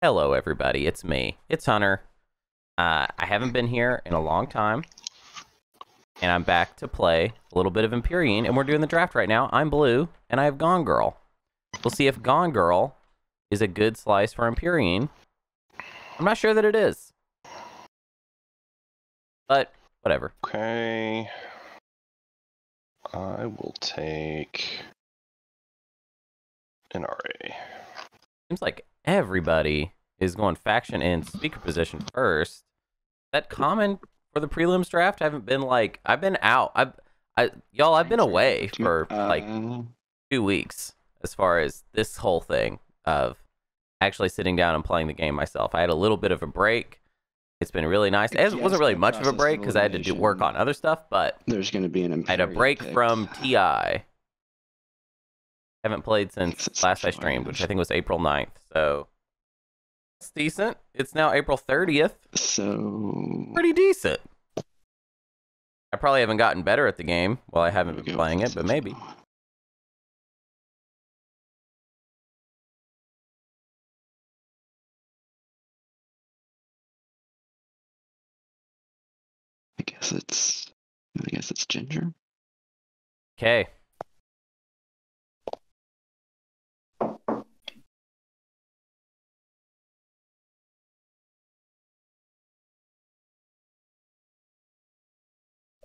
Hello, everybody. It's me. It's Hunter. Uh, I haven't been here in a long time, and I'm back to play a little bit of Empyrean, and we're doing the draft right now. I'm Blue, and I have Gone Girl. We'll see if Gone Girl is a good slice for Empyrean. I'm not sure that it is, but whatever. Okay. I will take an RA. Seems like everybody is going faction and speaker position first. That common for the prelims draft? I haven't been like I've been out. I've I y'all I've been away for like two weeks as far as this whole thing of actually sitting down and playing the game myself. I had a little bit of a break. It's been really nice. It Yes, wasn't really much of a break because I had to do work on other stuff, but there's going to be an I had a break pick. from TI. Haven't played since last I streamed, which I think was April 9th. So it's decent. It's now April 30th. So Pretty decent. I probably haven't gotten better at the game. Well, I haven't been playing it, but maybe. Guess it's. I guess it's Ginger. Okay.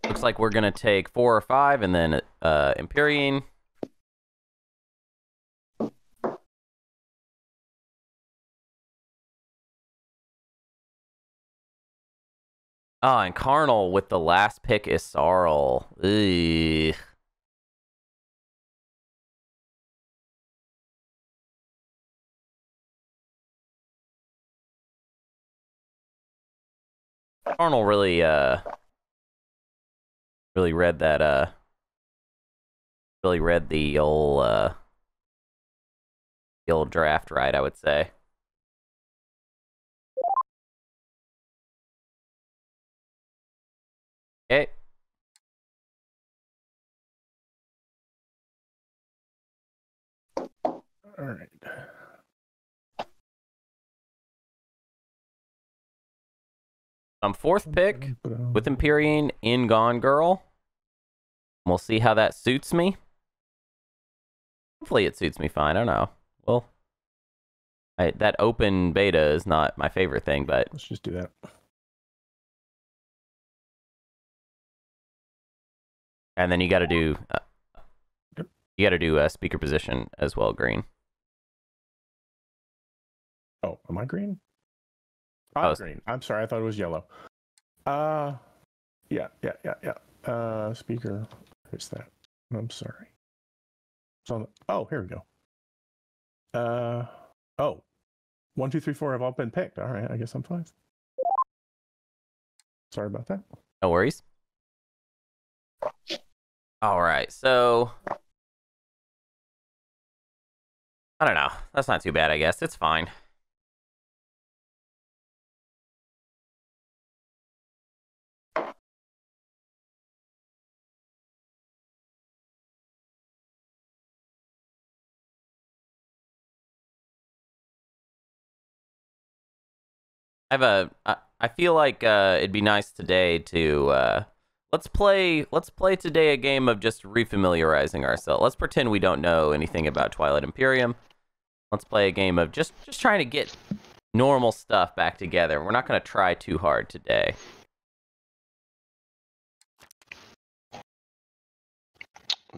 Looks like we're gonna take four or five, and then uh, Empyrean. Oh, and Karnal with the last pick is Sarl. Karnal really, uh, really read that, uh, really read the old, uh, the old draft right, I would say. Eh. Okay. All right. I'm um, fourth pick with Empyrean in Gone Girl. We'll see how that suits me. Hopefully, it suits me fine. I don't know. Well, I, that open beta is not my favorite thing, but Let's just do that. And then you got to do uh, you got to do a speaker position as well, Green. Oh, am I green? Oh, I'm it's- green. I'm sorry. I thought it was yellow. Uh, yeah, yeah, yeah, yeah. Uh, speaker. Where's that? I'm sorry. The, oh, here we go. Uh, oh, one, two, three, four have all been picked. All right. I guess I'm fine. Sorry about that. No worries. All right, so I don't know. That's not too bad, I guess. It's fine. I have a. I, feel like uh, it'd be nice today to uh, let's play. Let's play today a game of just refamiliarizing ourselves. Let's pretend we don't know anything about Twilight Imperium. Let's play a game of just just trying to get normal stuff back together. We're not going to try too hard today.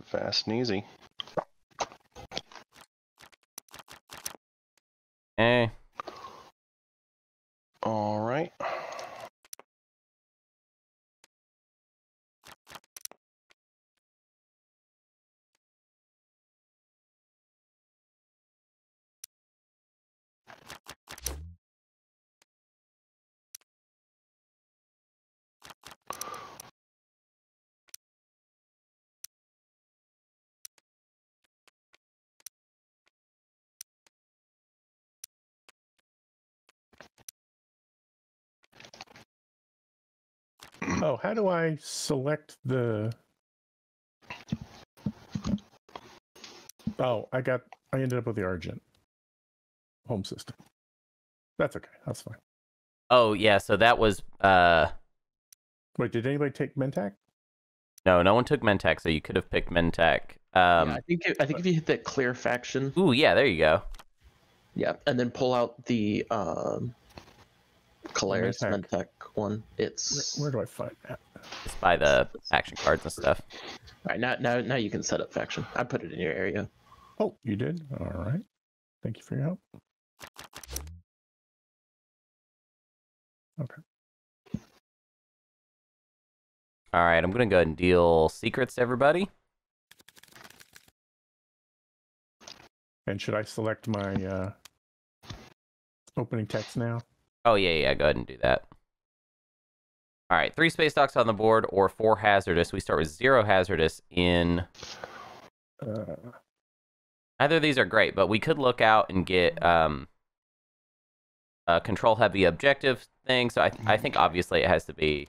Fast and easy. Eh. All right. Oh, how do I select the? Oh, I got. I ended up with the Argent home system. That's okay. That's fine. Oh yeah, so that was uh Wait, did anybody take Mentak? no, no one took Mentak, so you could have picked Mentak. Um, yeah, I think if- I think if you hit that clear faction, ooh, yeah, there you go. yeah, and then pull out the um, Calaris Mentak. Mentak one, Where, it's where do I find that? Just by the action cards and stuff. all right. Now, now, now you can set up faction. I put it in your area. Oh, you did. All right. Thank you for your help. Okay. All right, I'm gonna go ahead and deal secrets to everybody. And should I select my uh, opening text now? Oh yeah, yeah, go ahead and do that. All right, three space docks on the board or four hazardous. We start with zero hazardous in Uh, Either of these are great, but we could look out and get um, a control heavy objective thing. So I, th- I think obviously it has to be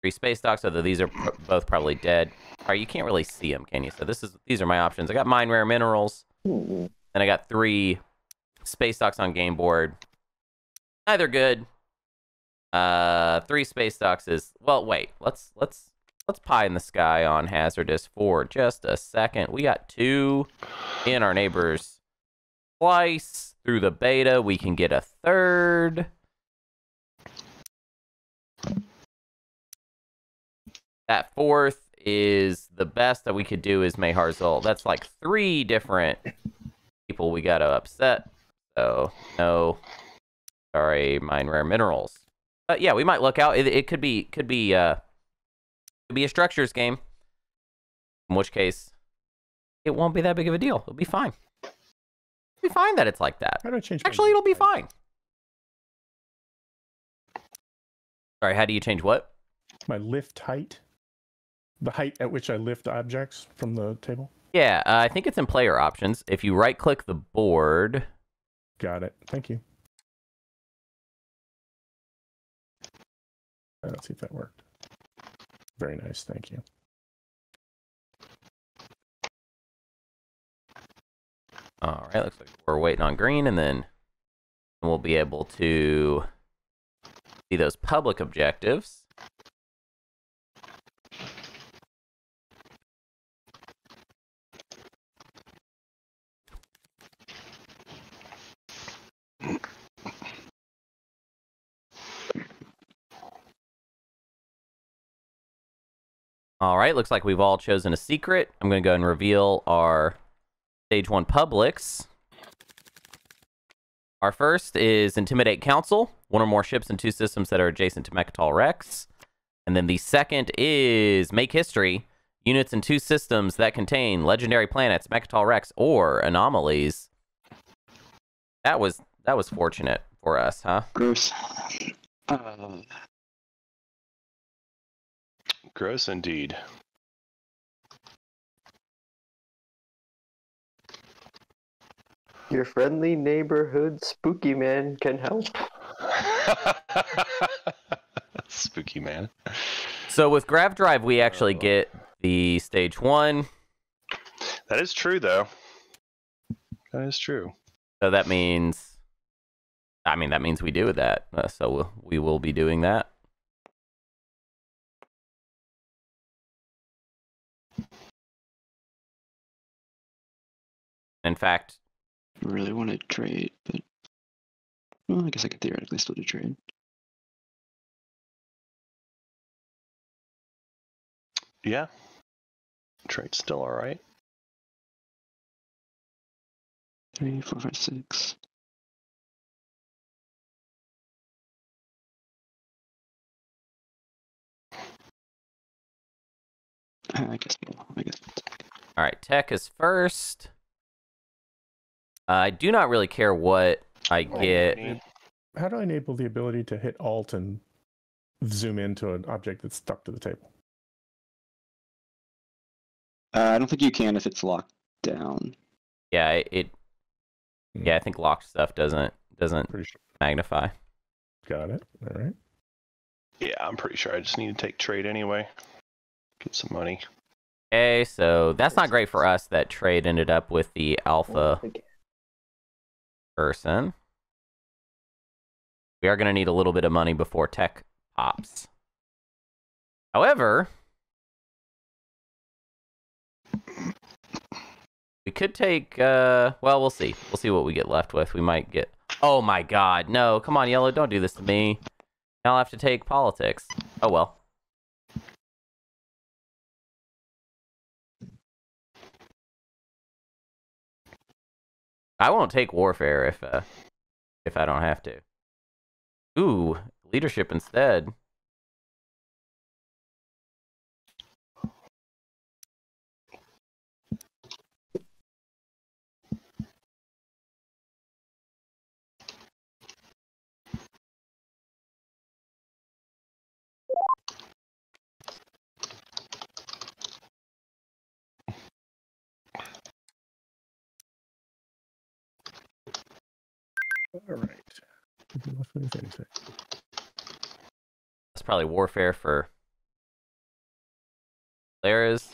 three space docks, although these are pr- both probably dead. All right, you can't really see them, can you? So this is these are my options. I got mine rare minerals, and I got three space docks on game board. Neither good. Uh, three space docks is well. Wait, let's let's let's pie in the sky on hazardous for just a second. We got two in our neighbors twice through the beta. We can get a third. That fourth is the best that we could do is Mehar Xull. That's like three different people we gotta upset. So no, sorry, mine rare minerals. But yeah, we might look out. It, it could be could be uh could be a structures game. In which case, it won't be that big of a deal. It'll be fine. It'll be fine that it's like that. how do I change? Actually, it'll be fine. Sorry, how do you change what? My lift height, the height at which I lift objects from the table. Yeah, uh, I think it's in player options. If you right click the board, Got it. Thank you. Let's see if that worked. Very nice. Thank you. all right, looks like we're waiting on green, and then we'll be able to see those public objectives. All right, looks like we've all chosen a secret. I'm going to go and reveal our stage one publics. Our first is Intimidate Council, one or more ships and two systems that are adjacent to Mecatol Rex. And then the second is Make History, units and two systems that contain legendary planets, Mecatol Rex, or anomalies. That was that was fortunate for us, huh? Gross. Uh, Gross indeed. Your friendly neighborhood spooky man can help. Spooky man. So with Grav Drive, we actually Oh. get the stage one. That is true, though. That is true. So that means, I mean, that means we do that. Uh, so we'll, we will be doing that. In fact, I really want to trade, but well, I guess I could theoretically still do trade. Yeah. Trade's still all right. Three, four, five, six. I guess no. I guess all right, tech is first. I do not really care what I get. How do I enable the ability to hit Alt and zoom into an object that's stuck to the table? uh, I don't think you can if it's locked down. Yeah, it, it. Yeah, I think locked stuff doesn't doesn't sure. magnify. Got it. All right. Yeah, I'm pretty sure I just need to take trade anyway. Get some money. Okay, so that's not great for us that trade ended up with the alpha person. We are going to need a little bit of money before tech pops. However, we could take uh well, we'll see. We'll see what we get left with. We might get Oh my god. No, come on, Yellow, don't do this to me. Now I'll have to take politics. Oh well. I won't take warfare if uh if I don't have to. Ooh, leadership instead. All right. That's probably warfare for Lara's.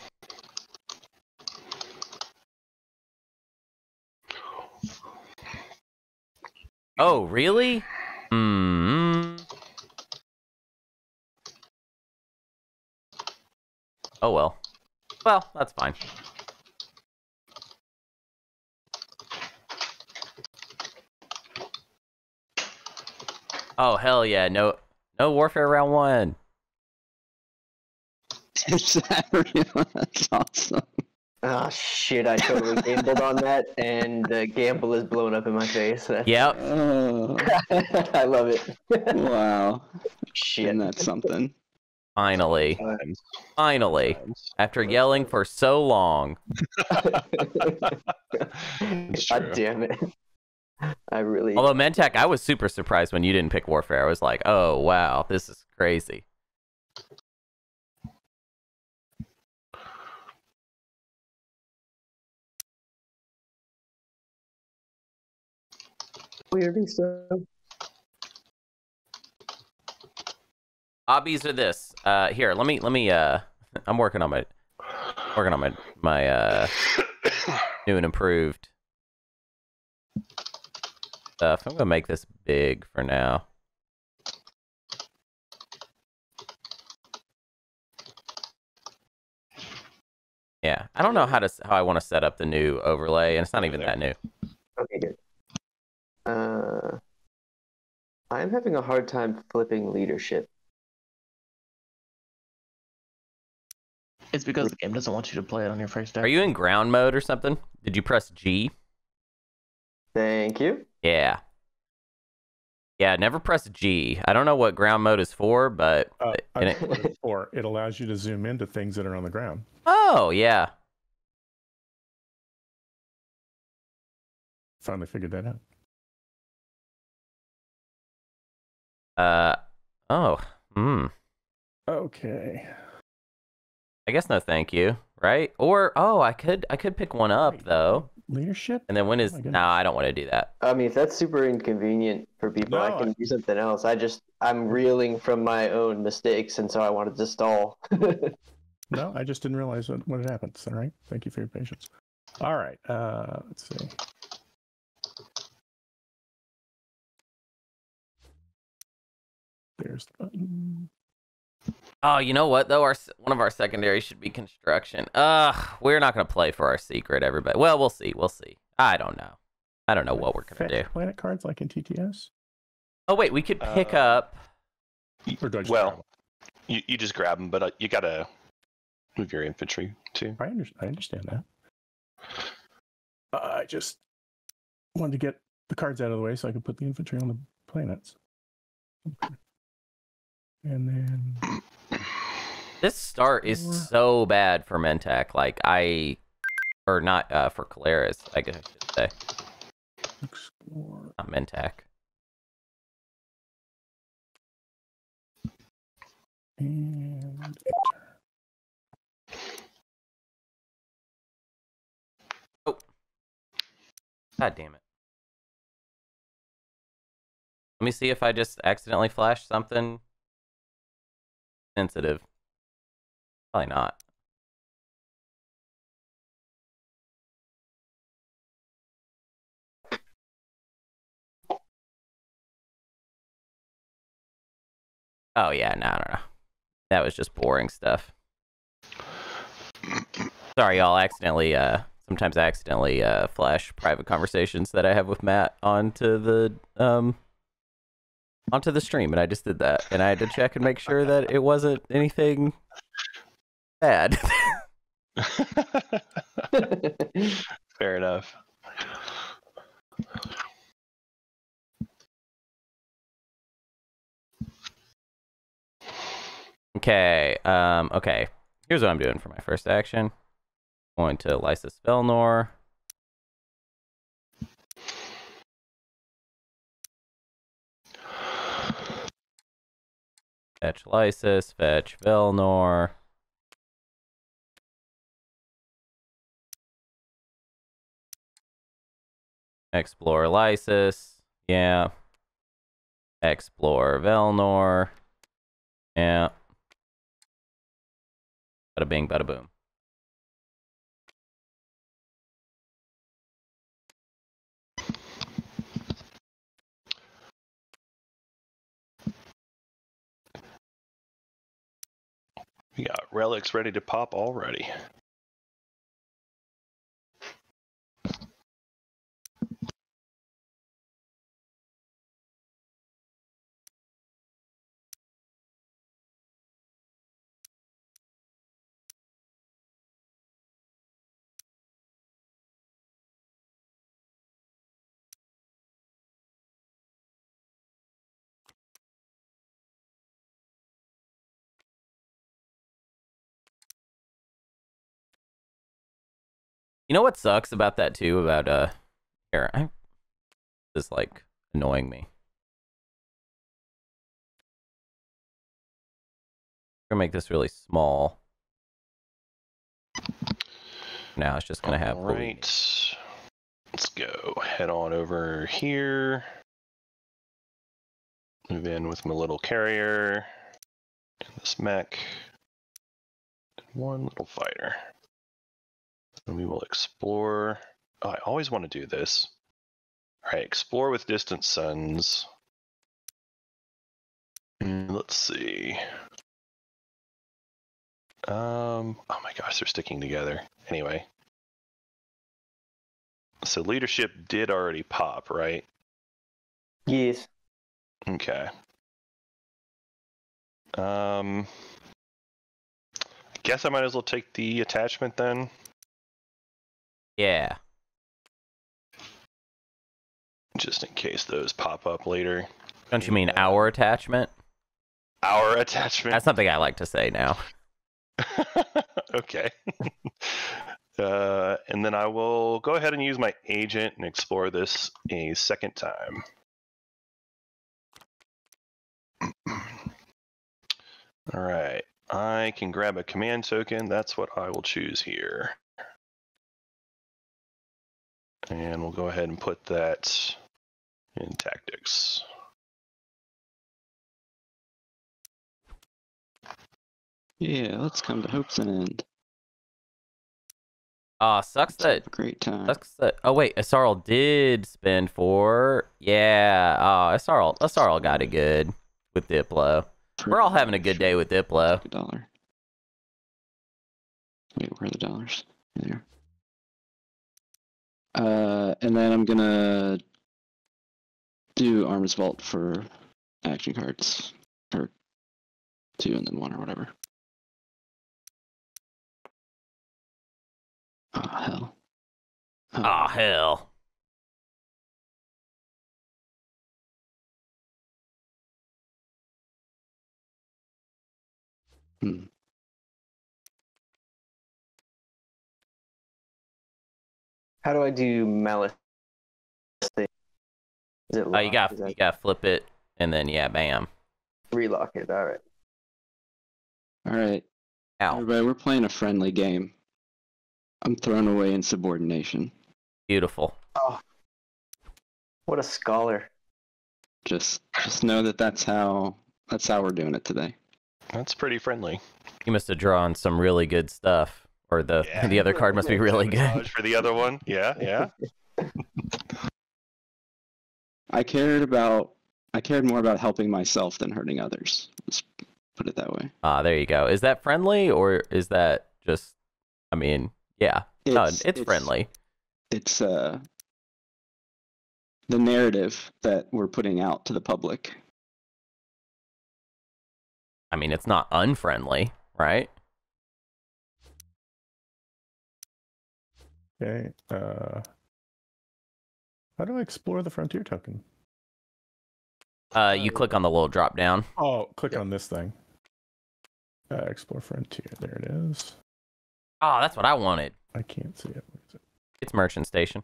Oh, really? Hmm. Oh well. Well, that's fine. Oh hell yeah! No, no warfare round one. Is that real? That's awesome. Ah, shit, I totally gambled on that, and the gamble is blown up in my face. That's- Yep. Oh, I love it. wow. shit. And that's something. Finally, Times, finally. times. After yelling for so long. God damn it. I really. Although Mentak, I was super surprised when you didn't pick Warfare. I was like, oh wow, this is crazy. Weirdly so. Hobbies are this. Uh, here, let me let me. Uh, I'm working on my working on my my uh new and improved stuff. I'm gonna make this big for now. Yeah, I don't know how to how I want to set up the new overlay, and it's not even that new. Okay, good. Uh, I'm having a hard time flipping leadership. It's because the game doesn't want you to play it on your first day. Are you in ground mode or something? Did you press G? Thank you. Yeah. Yeah, never press G. I don't know what ground mode is for, but Uh, it- for it allows you to zoom into things that are on the ground. oh yeah. Finally figured that out. Uh oh. Hmm. Okay. I guess no thank you, right? Or oh, I could I could pick one up though. Leadership? And then when is my no, goodness. I don't want to do that. I mean, if that's super inconvenient for people, I can I- do something else. I just, I'm reeling from my own mistakes, and so I wanted to stall. No, I just didn't realize what, what had happened. All right. Thank you for your patience. All right. Uh, let's see. There's the button. Oh, you know what though? Our one of our secondaries should be construction. Ugh, we're not gonna play for our secret, everybody. Well, we'll see. We'll see. I don't know. I don't know what we're gonna Fetch do. Planet cards like in TTS? Oh wait, we could pick Uh, up. Or do I just Well, grab 'em? You, you just grab them, but uh, you gotta move your infantry too. I, under- I understand that. I just wanted to get the cards out of the way so I could put the infantry on the planets. Okay. And then This start is Four. so bad for Mentak. Like I, or not uh, for Caleras. I guess I should say explore. not Mentak. And enter. God damn it. Let me see if I just accidentally flashed something. Sensitive. Probably not. Oh yeah, no, no, no. That was just boring stuff. Sorry, y'all. Accidentally, uh, sometimes I accidentally uh, flash private conversations that I have with Matt onto the um onto the stream, and I just did that, and I had to check and make sure that it wasn't anything bad. Fair enough. okay, um, okay. Here's what I'm doing for my first action. Going to Lisis Velnor. Fetch Lisis, fetch Velnor. Explore Lisis. Yeah. Explore Velnor. Yeah. Bada bing, bada boom. We got relics ready to pop already. You know what sucks about that too? About uh, here, I this is like annoying me. I'm gonna make this really small. Now it's just gonna have. All right. Let's go. Head on over here. Move in with my little carrier. This mech. One little fighter. And we will explore. Oh, I always want to do this. All right, explore with distant suns. And let's see. Um. Oh my gosh, they're sticking together. Anyway. So leadership did already pop, right? yes. Okay. Um. I guess I might as well take the attachment then. Yeah. just in case those pop up later. Don't you mean our attachment? Our attachment. That's something I like to say now. okay. uh, and then I will go ahead and use my agent and explore this a second time. All right. I can grab a command token. That's what I will choose here. And we'll go ahead and put that in tactics. Yeah, let's come to Hope's and End. Ah, sucks Let's have that a great time. Sucks that. Oh wait, Asarl did spend for. Yeah. Oh, Asarl. Asarl got it good with Diplo. We're all having a good day with Diplo. A dollar. Wait, where are the dollars? There. Uh, and then I'm gonna do Armor's Vault for action cards, or two and then one or whatever. Oh hell. Oh, Ah, hell. hmm. How do I do Mallice? thing? Is it Oh, you got Is you got to flip it, and then yeah, bam. relock it. All right. All right, Ow. everybody, we're playing a friendly game. I'm thrown away in subordination. Beautiful. Oh, what a scholar! Just, just know that that's how that's how we're doing it today. That's pretty friendly. You must have drawn some really good stuff, or the Yeah. the other card must be really good. For the other one, yeah, yeah. I cared about I cared more about helping myself than hurting others. Let's put it that way. Ah, there you go. Is that friendly, or is that just? I mean, yeah, no, it's, friendly. It's uh the narrative that we're putting out to the public. I mean, it's not unfriendly, right? Okay. Uh, how do I explore the frontier token? Uh, you click on the little drop down. Oh, click on this thing. Uh, explore frontier. There it is. Oh, that's what I wanted. I can't see it. Where is it? It's merchant station.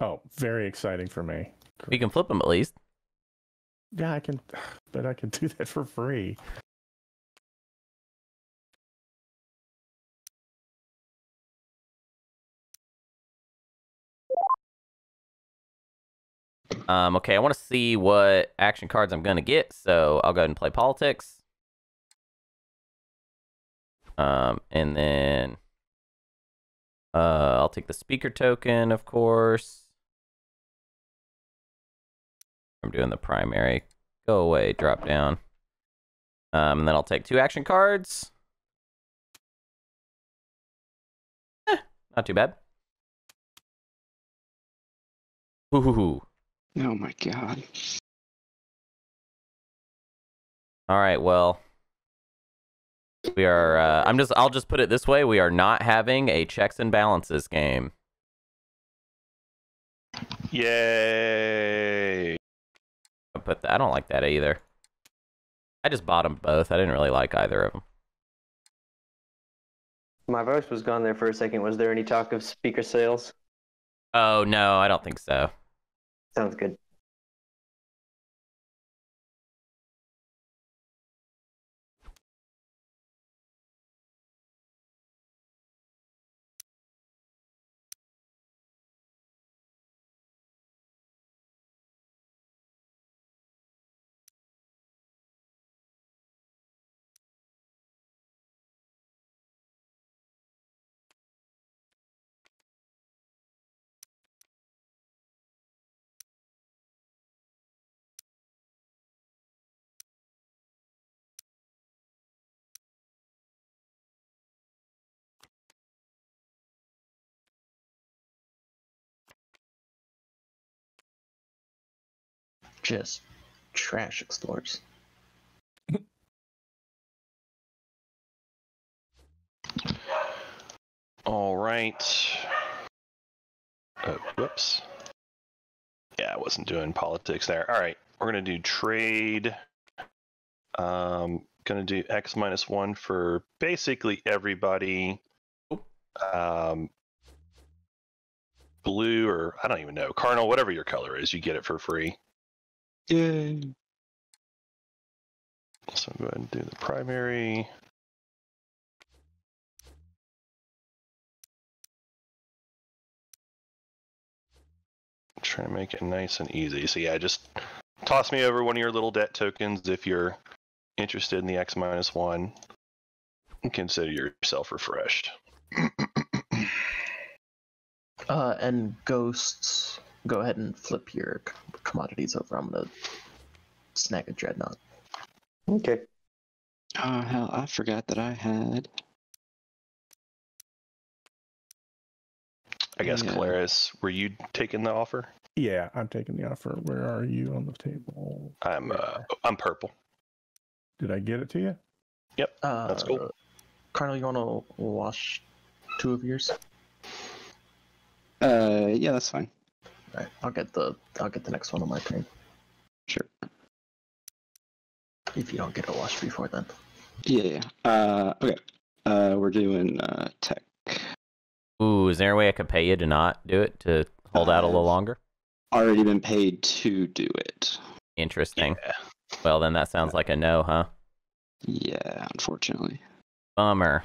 Oh, very exciting for me. You can flip them at least. Yeah, I can, but I can do that for free. Um, okay, I want to see what action cards I'm gonna get, so I'll go ahead and play politics. Um, and then uh, I'll take the speaker token, of course. I'm doing the primary. Go away, drop down. Um, and then I'll take two action cards. Eh, not too bad. Ooh. Oh my god. All right, well, we are. Uh, I'm just. I'll just put it this way: we are not having a checks and balances game. Yay! I put that. I don't like that either. I just bought them both. I didn't really like either of them. My voice was gone there for a second. Was there any talk of speaker sales? Oh no, I don't think so. Sounds good. Just trash explorers. All right. Oh, whoops. Yeah, I wasn't doing politics there. All right, we're gonna do trade. Um, gonna do X minus one for basically everybody. Um, blue or I don't even know, Karnal, whatever your color is, you get it for free. Yay. So go ahead and do the primary. Trying to make it nice and easy. So yeah, just toss me over one of your little debt tokens if you're interested in the X minus one. Consider yourself refreshed. Uh, and ghosts, go ahead and flip your commodities over. I'm gonna snag a dreadnought. Okay. Oh hell, I forgot that I had. I guess Yeah. Claris, were you taking the offer? Yeah, I'm taking the offer. Where are you on the table? I'm uh I'm purple. Did I get it to you? Uh, That's cool. Cardinal, you want to wash two of yours? Uh, yeah, that's fine. All right, I'll get the I'll get the next one on my turn. Sure. If you don't get a wash before then. Yeah, yeah. Uh, okay. Uh, we're doing uh tech. Ooh, is there a way I could pay you to not do it to hold out a little Uh, longer? Already been paid to do it. Interesting. Yeah. Well, then that sounds like a no, huh? Yeah, unfortunately. Bummer.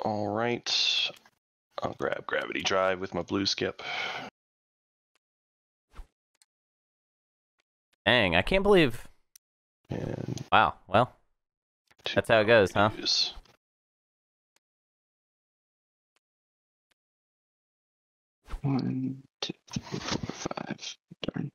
All right. I'll grab Gravity Drive with my blue skip. Dang, I can't believe And Wow. Well, that's how it goes, huh? twos. One, two, three, four, five. Darn.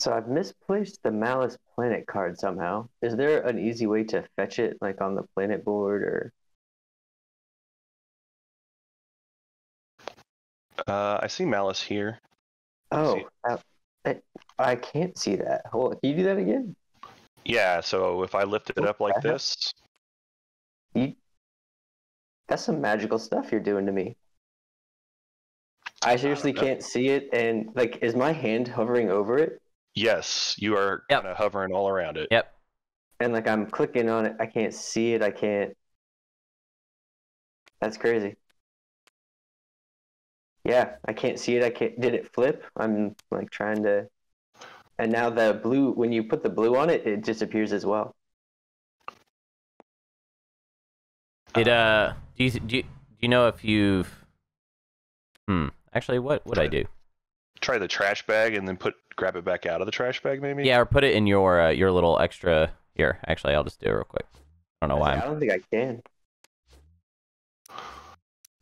So I've misplaced the Mallice Planet card somehow. Is there an easy way to fetch it, like on the planet board, or? Uh, I see Mallice here. Oh, I, I, I can't see that. Hold on, can you do that again? Yeah, so if I lift it What up like this, You, that's some magical stuff you're doing to me. I seriously know. can't see it, and like, is my hand hovering over it? Yes, you are Yep. kind of hovering all around it. Yep. And like, I'm clicking on it. I can't see it. I can't. That's crazy. Yeah, I can't see it. I can't. Did it flip? I'm like trying to. And now the blue, when you put the blue on it, it disappears as well. Did uh, do you do you, do you know if you've? Hmm. Actually, what would I do? Try the trash bag and then put grab it back out of the trash bag, maybe. Yeah, or put it in your uh, your little extra. Here, actually, I'll just do it real quick. I don't know why. I I'm, don't think I can. Uh,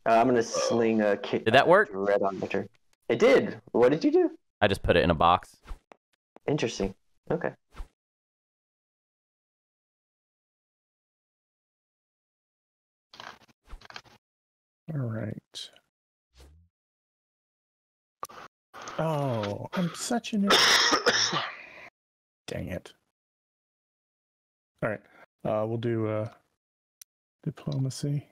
I'm gonna sling a kick. Did that work? Red on Victor. It did. What did you do? I just put it in a box. Interesting. Okay. All right. Oh, I'm such an. Dang it. All right. Uh, we'll do uh, diplomacy.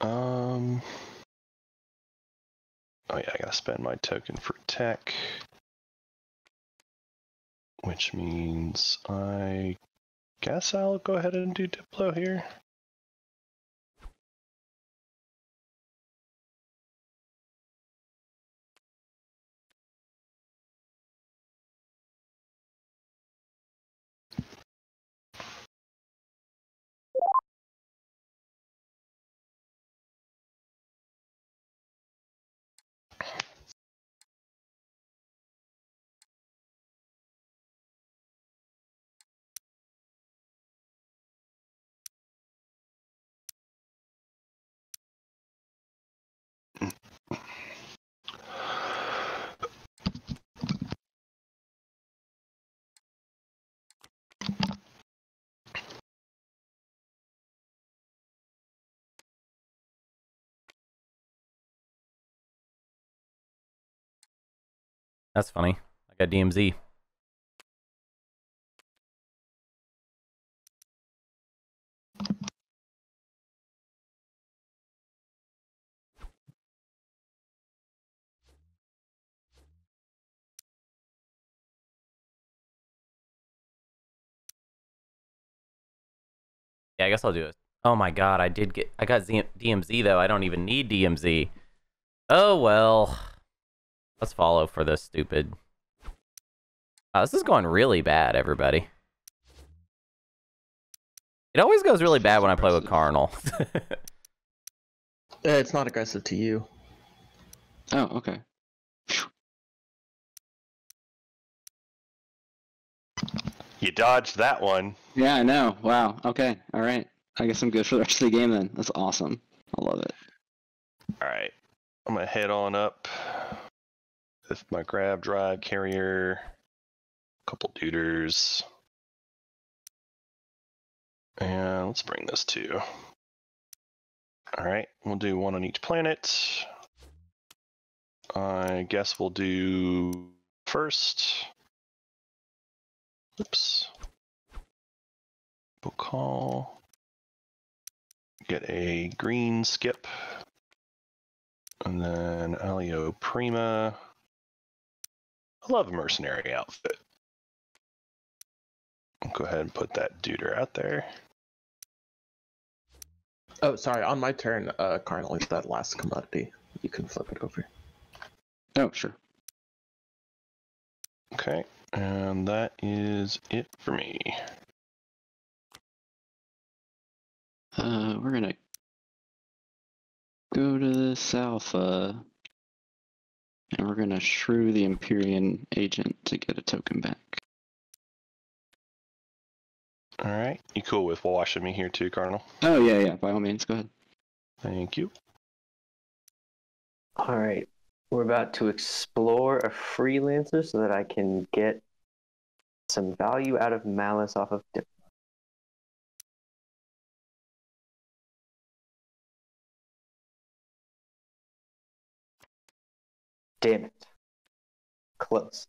Um. Oh yeah, I gotta spend my token for tech, which means I guess I'll go ahead and do Diplo here. That's funny. I got DMZ. Yeah, I guess I'll do it. Oh my god, I did get. I got DMZ though. I don't even need DMZ. Oh well. Let's follow for this stupid. Wow, this is going really bad, everybody. It always goes really bad when I play with Karnal. Uh, it's not aggressive to you. Oh, okay. You dodged that one. Yeah, I know. Wow. Okay. All right. I guess I'm good for the rest of the game then. That's awesome. I love it. All right, I'm gonna head on up with my grav drive carrier, a couple duders, and let's bring this to. All right, we'll do one on each planet. I guess we'll do first. Oops. We'll call. Get a green skip. And then Alio Prima. I love a mercenary outfit. go ahead and put that duder out there. Oh, sorry. On my turn, uh, Karnal is that last commodity. You can flip it over. Oh, sure. Okay, and that is it for me. Uh, we're gonna go to this alpha, and we're gonna shrew the Empyrean agent to get a token back. All right, you cool with washing me here too, Cardinal? Oh yeah, yeah. By all means, go ahead. Thank you. All right. We're about to explore a freelancer so that I can get some value out of Mallice off of dip. Damn it. Close.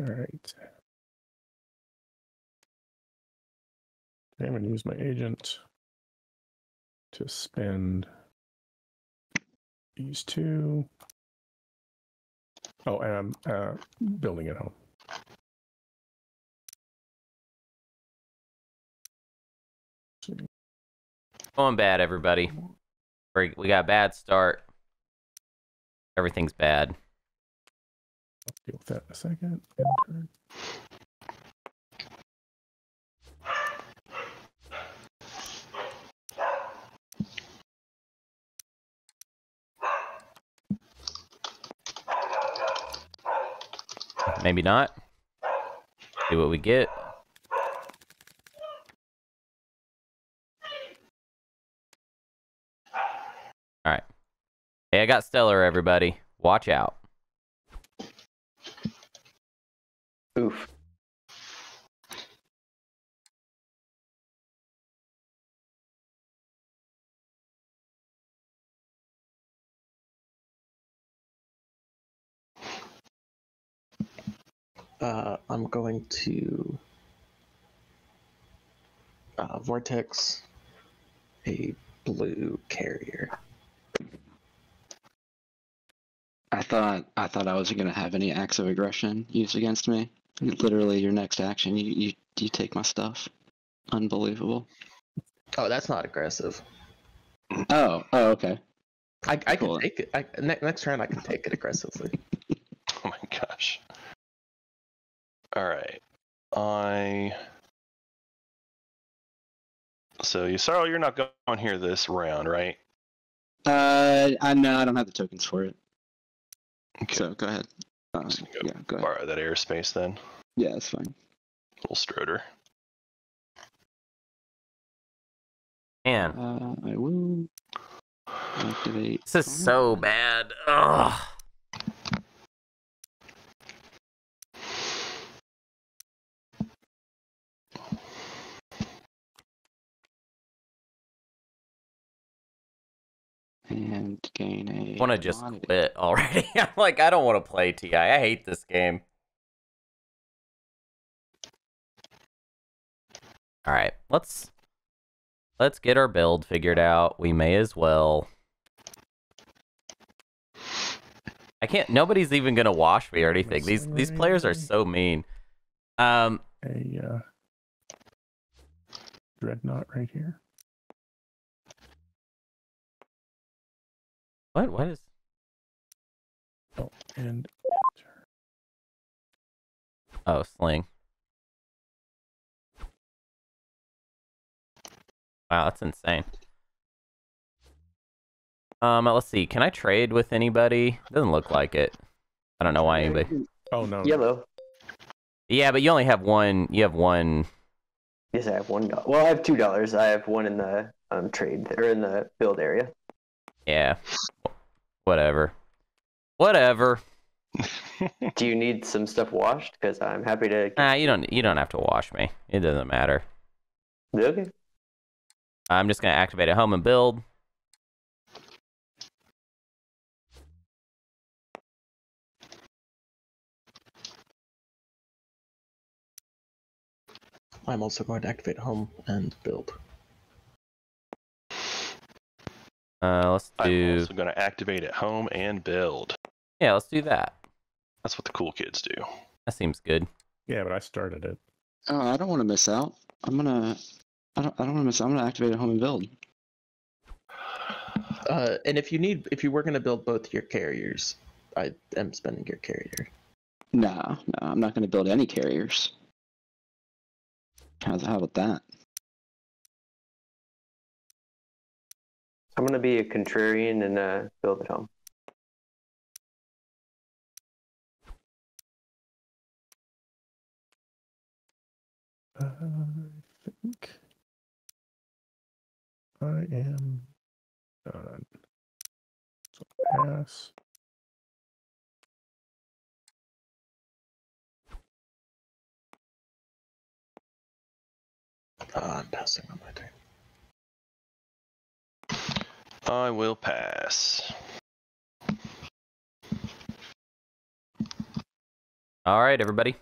All right. I'm going to use my agent to spend these two. Oh, and I'm uh, building at home. Going bad, everybody. We got a bad start. Everything's bad. I'll deal with that in a second. Enter. Maybe not. See what we get. Hey, I got Stellar, everybody. Watch out. Oof. Uh, I'm going to uh, vortex a blue carrier. I thought I thought I wasn't gonna have any acts of aggression used against me. Literally, your next action, you you, you take my stuff. Unbelievable. Oh, that's not aggressive. Oh, oh, okay. I, I Cool. can take it. I, ne- next round, I can take it aggressively. Oh my gosh. All right. I. So, you, Yusaro, you're not going here this round, right? Uh, I know I don't have the tokens for it, Okay. so go ahead. Uh, go yeah, go ahead. Borrow that airspace then. Yeah, that's fine. Little Stroder. Man, Uh, I will activate. this is so bad. Ugh. And gain a. I want to just commodity. quit already. I'm like, I don't want to play TI. I hate this game. All right, let's let's get our build figured out. We may as well. I can't. Nobody's even gonna wash me or anything. These these players are so mean. Um, A uh, dreadnought right here. What what is? Oh, and. Oh, sling. Wow, that's insane. Um, let's see. Can I trade with anybody? Doesn't look like it. I don't know why anybody. Oh no. Yellow. Yeah, but you only have one. You have one. Yes, I have one dollar. Well, I have two dollars. I have one in the um trade or in the build area. Yeah. Whatever. Whatever. Do you need some stuff washed? Because I'm happy to. Nah, you don't. You don't have to wash me. It doesn't matter. Okay. I'm just gonna activate at home and build. I'm also going to activate home and build. Uh, let's do. I'm also going to activate at home and build. Yeah, let's do that. That's what the cool kids do. That seems good. Yeah, but I started it. Oh, I don't want to miss out. I'm gonna. I don't. I don't want to miss. Out. I'm gonna activate a home and build. Uh, and if you need, if you were going to build both your carriers, I am spending your carrier. No, no, I'm not gonna build any carriers. How's how about that? I'm gonna be a contrarian and uh, build at home. I think I am done. So pass. Uh, I'm passing on my turn. I will pass. All right, everybody.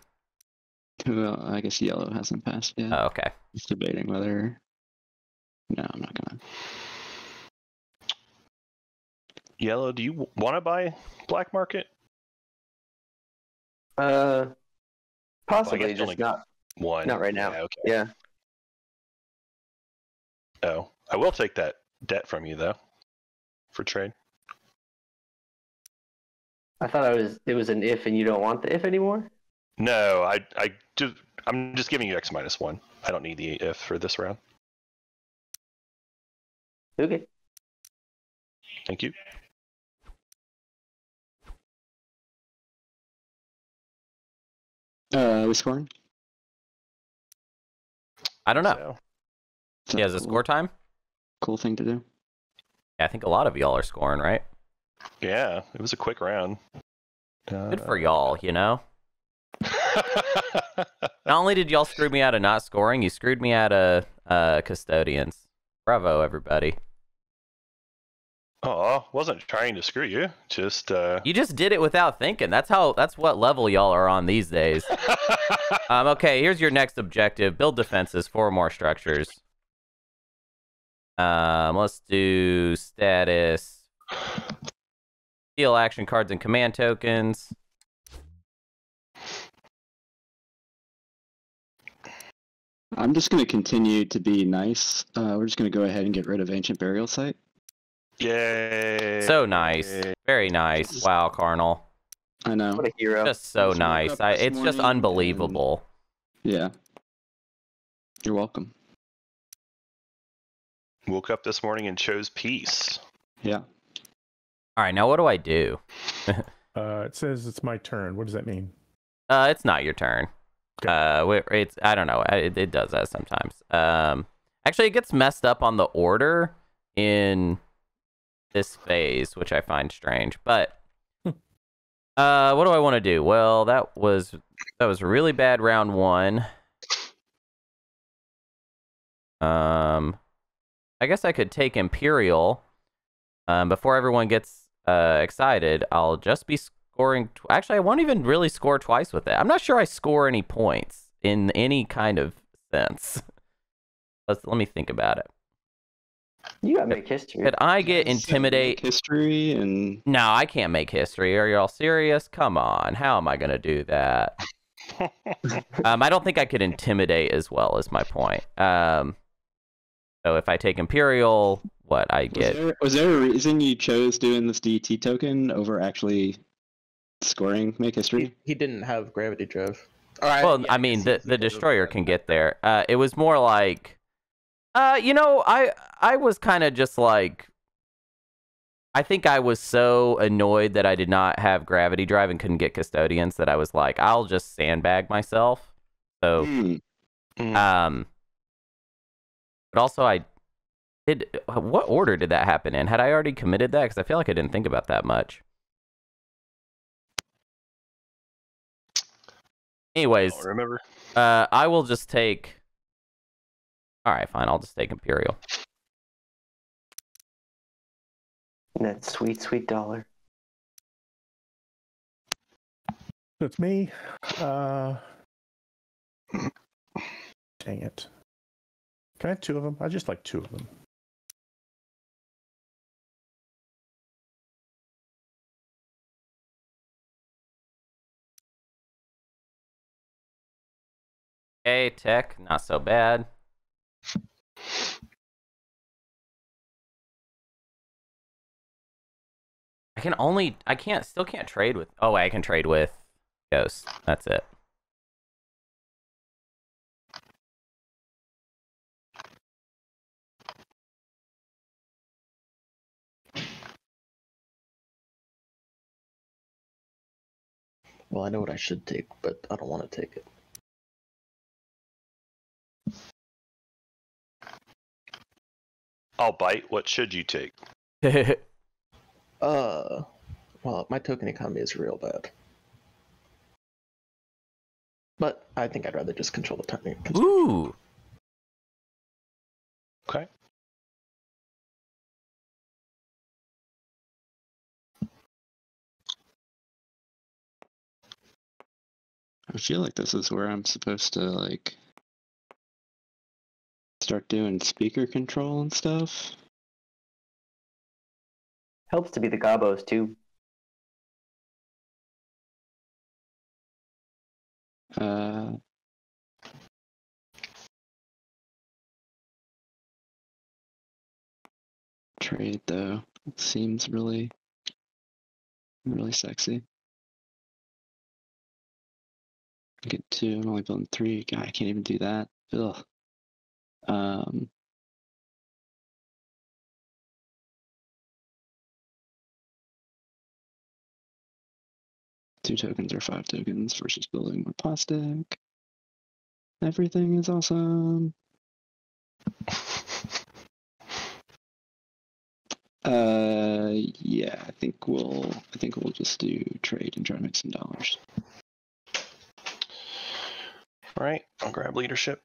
Well, I guess yellow hasn't passed yet. Oh, okay. Just debating whether. No, I'm not gonna. Yellow, do you want to buy black market? Uh, possibly you just only- not. One. Not right now. Yeah, okay. Yeah. Oh, I will take that debt from you though, for trade. I thought I was. It was an if, and you don't want the if anymore. No, I I just I'm just giving you X minus one. I don't need the if for this round. Okay. Thank you. Uh, are we scoring? I don't know. So, Is that He has a cool- score time. Cool thing to do. Yeah, I think a lot of y'all are scoring, right? yeah, it was a quick round. Good Uh, for y'all, you know. Not only did y'all screw me out of not scoring, you screwed me out of uh, custodians. Bravo, everybody. oh, wasn't trying to screw you. Just uh. You just did it without thinking. That's how. That's what level y'all are on these days. Um, okay, here's your next objective: build defenses, four more structures. Um, let's do status. Steal action cards and command tokens. I'm just gonna continue to be nice. Uh, we're just gonna go ahead and get rid of ancient burial site. Yay! So nice, very nice. Wow, Karnal, I know. What a hero. just so Just nice. I, it's just morning and- unbelievable. Yeah. You're welcome. Woke up this morning and chose peace. Yeah. All right, now what do I do? Uh, it says it's my turn. What does that mean? Uh, it's not your turn. Okay. Uh, it's I don't know. It, it does that sometimes. Um, actually, it gets messed up on the order in this phase, which I find strange. But uh, what do I want to do? Well, that was that was really bad round one. Um, I guess I could take Imperial. Um, before everyone gets uh excited, I'll just be scoring. Tw- Actually, I won't even really score twice with it. I'm not sure I score any points in any kind of sense. Let's let me think about it. You gotta make history. Could I get Yes, intimidate? History and No, I can't make history. Are y'all serious? Come on, how am I gonna do that? um, I don't think I could intimidate as well. Is my point. Um, so if I take Imperial, what I was get? there, was there a reason you chose doing this DT token over actually scoring make history? he didn't have gravity drive. Or I- Well, yeah, I mean, the he- he the destroyer can get there. Uh, it was more like, uh, you know, I I was kind of just like, I think I was so annoyed that I did not have gravity drive and couldn't get custodians that I was like, I'll just sandbag myself. So. Mm. um, but also I did. What order did that happen in? Had I already committed that? Because I feel like I didn't think about that much. Anyways, Don't remember. uh, I will just take. All right, fine. I'll just take Imperial. that sweet, sweet dollar. It's me. Uh, dang it. Can I have two of them? I just like two of them. Okay, tech, not so bad. I can only, I can't, still can't trade with, oh, I can trade with Ghost. That's it. Well, I know what I should take, but I don't want to take it. I'll bite. What should you take? Uh, well, my token economy is real bad. But I think I'd rather just control the timing. Ooh. Okay. I feel like this is where I'm supposed to like start doing speaker control and stuff. Helps to be the gobos too. Uh, trade though it seems really, really sexy. I get two. I'm only building three. God, I can't even do that. Ugh. Um. Two tokens or five tokens versus building more plastic. Everything is awesome. Uh, yeah, I think we'll. I think we'll just do trade and try to make some dollars. All right. I'll grab leadership.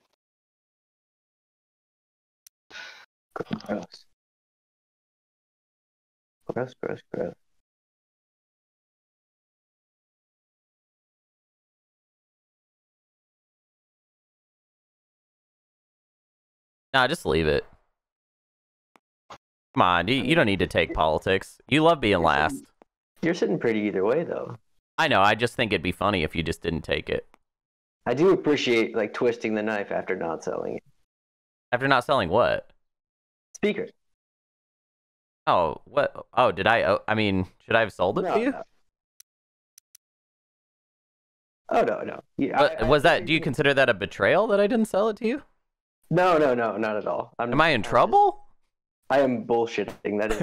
Gross. Gross, gross, gross. Nah, just leave it. Come on, you, you don't need to take politics. You love being last. You're sitting pretty either way, though. I know. I just think it'd be funny if you just didn't take it I do appreciate like twisting the knife after not selling it. after not selling what? Speaker. Oh, what? Oh, did I? Oh, I mean, should I have sold it No, to you? no. Oh no, no. Yeah, But I- I was that? think- Do you consider that a betrayal that I didn't sell it to you? No, no, no, not at all. I'm, Am I in trouble? I am bullshitting. That is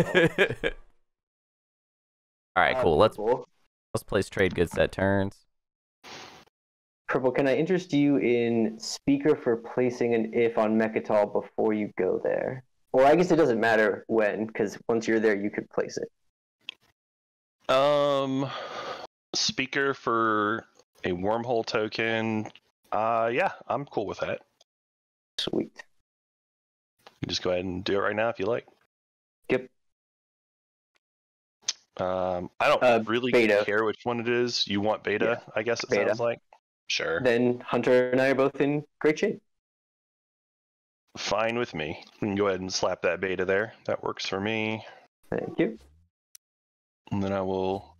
all. All right, Uh, cool. Let's let's place trade good set turns. Purple, can I interest you in speaker for placing an if on Mecatol before you go there? Or I guess it doesn't matter when, because once you're there, you could place it. Um, speaker for a wormhole token. Uh, yeah, I'm cool with that. Sweet. You just go ahead and do it right now if you like. Yep. Um, I don't Uh, really beta. care which one it is. You want beta? I guess it Beta. sounds like. Sure. Then Hunter and I are both in great shape. Fine with me. You can go ahead and slap that beta there. That works for me. Thank you. And then I will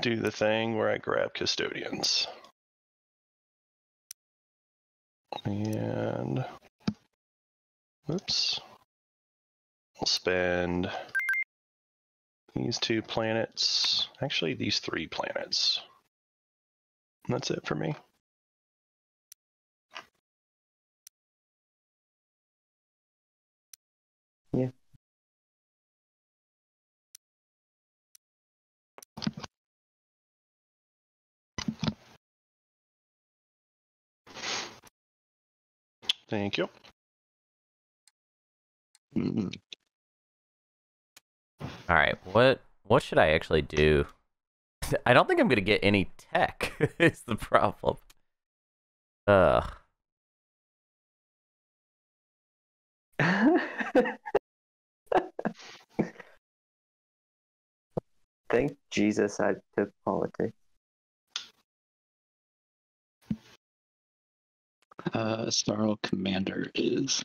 do the thing where I grab custodians. And oops. We'll spend these two planets. Actually, these three planets. And that's it for me. Yeah. Thank you. Mm, All right, what what should I actually do? I don't think I'm gonna get any tech. is the problem. Ugh. Thank Jesus I took politics. Uh, Starl Commander is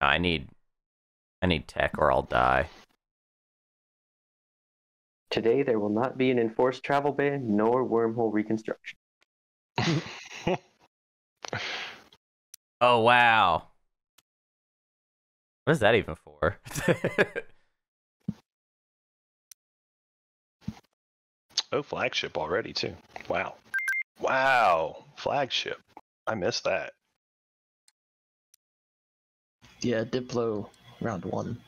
I need, I need tech or I'll die. Today there will not be an enforced travel ban nor wormhole reconstruction. Oh wow. What is that even for? Oh, flagship already too. Wow. Wow. Flagship. I missed that. Yeah, Diplo round one.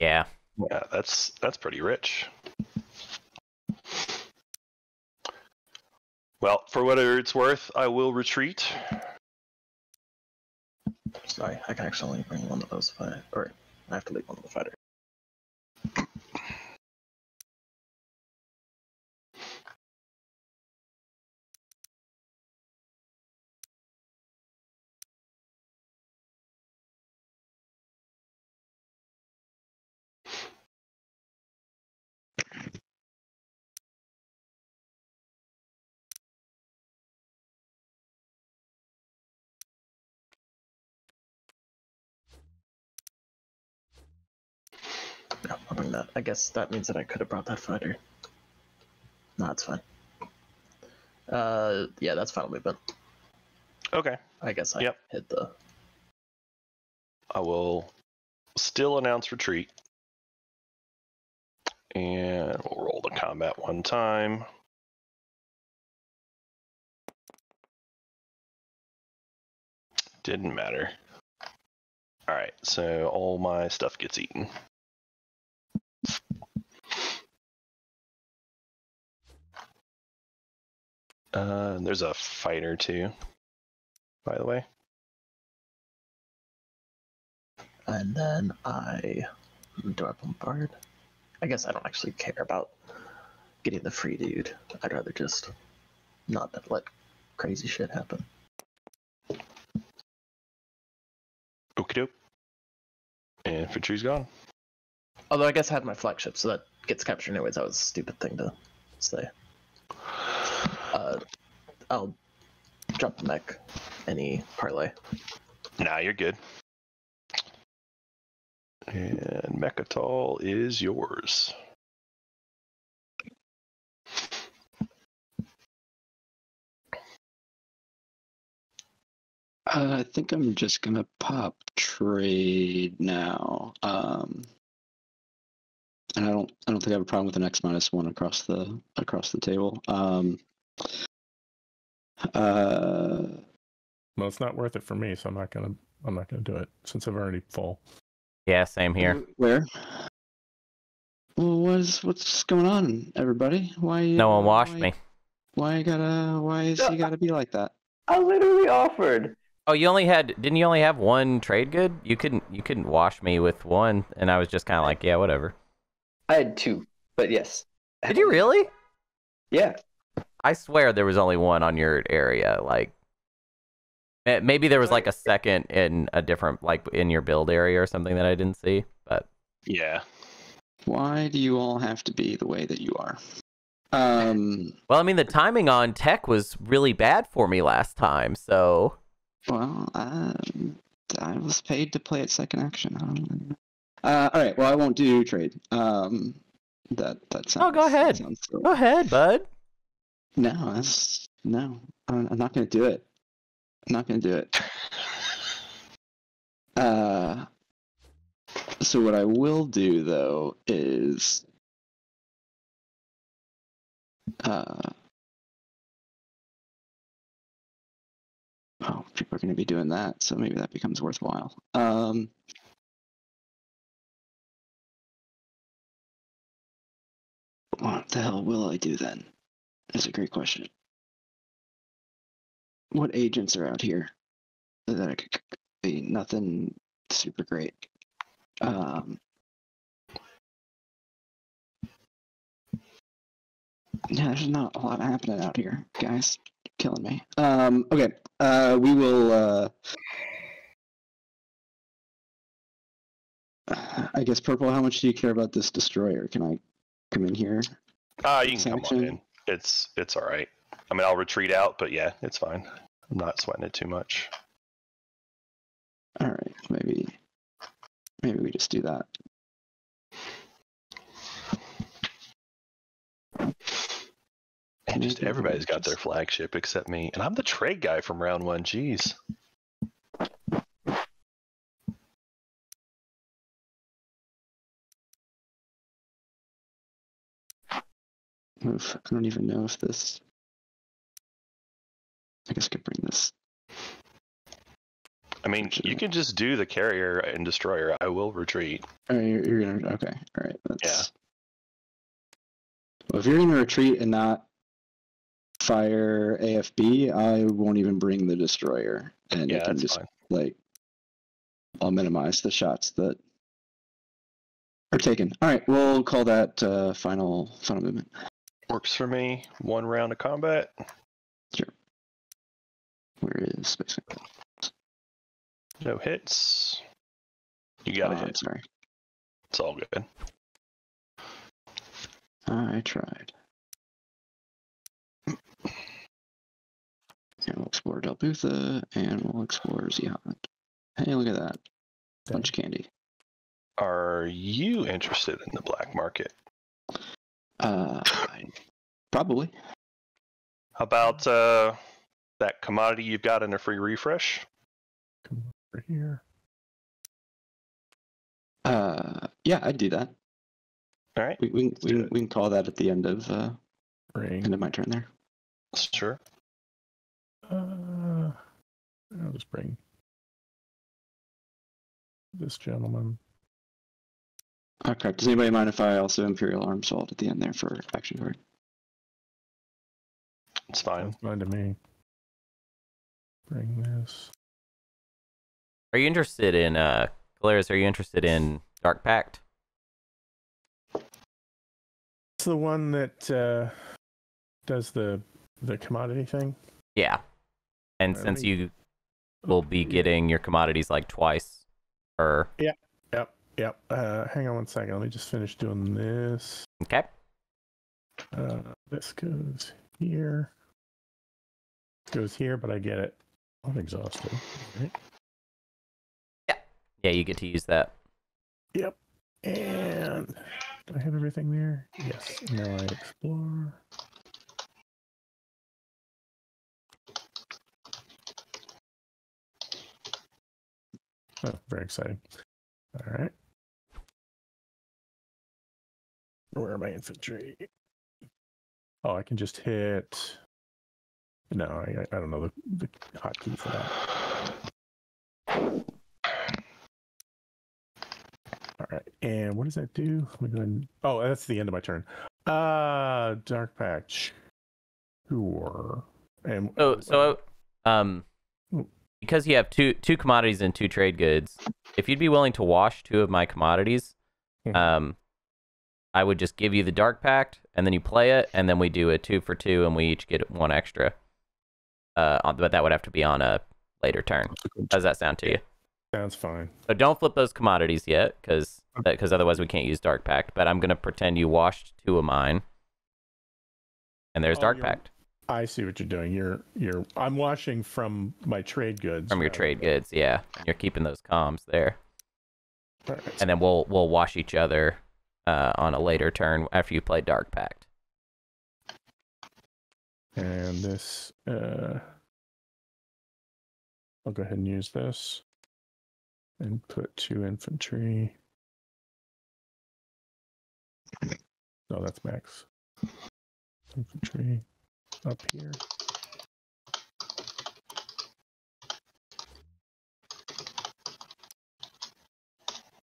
yeah. Yeah, that's that's pretty rich. Well, for whatever it's worth, I will retreat. Sorry, I can actually only bring one of those if I, or I have to leave one of the fighter. I guess that means that I could have brought that fighter. No, it's fine. Uh, yeah, that's final movement. Okay. I guess I Yep. hit the. I will still announce retreat. And we'll roll the combat one time. Didn't matter. Alright, so all my stuff gets eaten. Uh, there's a fighter too, by the way. And then I. Do I bombard? I guess I don't actually care about getting the free dude. I'd rather just not let crazy shit happen. Okie doke. And infantry's gone. Although I guess I had my flagship, so that gets captured anyways. That was a stupid thing to say. Uh, I'll drop the mech. Any parlay. Nah, you're good. And Mecatol is yours. Uh, I think I'm just gonna pop trade now. Um, and I don't, I don't think I have a problem with an X minus one across the across the table. Um, uh, Well, it's not worth it for me, so I'm not gonna. I'm not gonna do it since I'm already full. Yeah, same here. Where? Well, what's what's going on, everybody? Why? No one washed why- me. Why you gotta? Why is he gotta be like that? I literally offered. Oh, you only had didn't you only have one trade good? You couldn't you couldn't wash me with one, and I was just kind of like, yeah, whatever. I had two, but yes. Did you really? Yeah. I swear there was only one on your area. Like, maybe there was like a second in a different, like in your build area or something that I didn't see. But Yeah. Why do you all have to be the way that you are? Um. well, I mean, the timing on tech was really bad for me last time. So Well, um, I was paid to play at second action. I don't know. Uh, all right. Well, I won't do trade. Um, that that sounds. Oh, go ahead. go ahead, bud. No, that's no. I'm, I'm not gonna do it. I'm not gonna do it. Uh. So what I will do though is. Uh. Oh, people are going to be doing that, so maybe that becomes worthwhile. Um, what the hell will I do then? That's a great question. What agents are out here that I could be nothing super great? Um, yeah, there's not a lot happening out here, guys. Killing me. Um, okay, uh, we will. Uh, I guess purple. How much do you care about this destroyer? Can I come in here? Ah, you can come on in. It's it's all right. I mean, I'll retreat out, but yeah, it's fine. I'm not sweating it too much. All right, maybe maybe we just do that. And just everybody's got their flagship except me. And I'm the trade guy from round one. Jeez. Oof, I don't even know if this. I guess I could bring this. I mean, you can just do the carrier and destroyer. I will retreat. Oh, you're, you're gonna. Okay, all right. That's, Well, if you're gonna retreat and not fire AFB, I won't even bring the destroyer, and you Yeah, can that's just fine. like. I'll minimize the shots that are taken. All right, we'll call that uh, final final movement. Works for me. One round of combat. Sure. Where is Space No hits. You got Oh, to I'm hit. sorry. It's all good. I tried. And we'll explore Dal Bootha, and we'll explore Zihad. Hey, look at that. Bunch of candy. Are you interested in the black market? Uh, probably. How about uh, that commodity you've got in a free refresh? Come over here. Uh, yeah, I'd do that. All right. We, we, do we, can- we can call that at the end of uh, Ring. end of my turn there. Sure. Uh, I'll just bring this gentleman. Oh, correct. Does anybody mind if I also Imperial Arm Salt at the end there for action card? It's fine. Sounds fine to me. Bring this. Are you interested in uh Galeras, are you interested in Dark Pact? It's the one that uh, does the the commodity thing. Yeah. And Alright, since let you will be getting your commodities like twice per Yep. Yep. Uh, hang on one second. Let me just finish doing this. okay. Uh, this goes here. Goes here, but I get it. I'm exhausted. Right? Yeah, you get to use that. Yep. And do I have everything there? Yes. Now I explore. Oh, very exciting. All right. Where are my infantry? Oh, I can just hit. No, I, I- I don't know the, the hotkey for that. All right, and what does that do? Let me go ahead and- Oh, that's the end of my turn. Uh, Dark Pact. Sure. And So so um Mm. because you have two two commodities and two trade goods, if you'd be willing to wash two of my commodities, Mhm. um I would just give you the Dark Pact and then you play it and then we do a two for two and we each get one extra. Uh but that would have to be on a later turn. How does that sound to you? sounds fine. So don't flip those commodities yet, because because otherwise we can't use Dark Pact. But I'm gonna pretend you washed two of mine, and there's Oh, Dark Pact I see what you're doing. You're you're. I'm washing from my trade goods. from your rather trade goods. Yeah, you're keeping those comms there, right, and then we'll we'll wash each other uh, on a later turn after you play Dark Pact. And this, uh, I'll go ahead and use this and put two infantry. No, that's max. Infantry up here.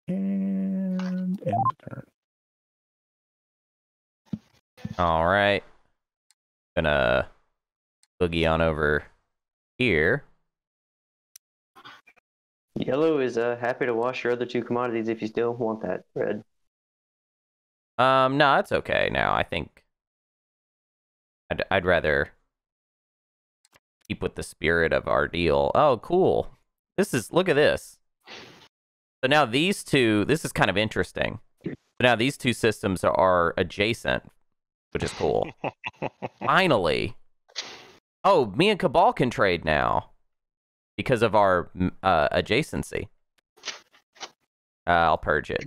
And end turn. All right, gonna boogie on over here. Yellow is uh, happy to wash your other two commodities if you still want that. Red. Um, no, it's okay now. I think I'd I'd rather keep with the spirit of our deal. Oh, cool. This is look at this. So now these two, this is kind of interesting. So now these two systems are adjacent, which is cool. Finally. Oh, me and Cabal can trade now because of our uh, adjacency. Uh, I'll purge it.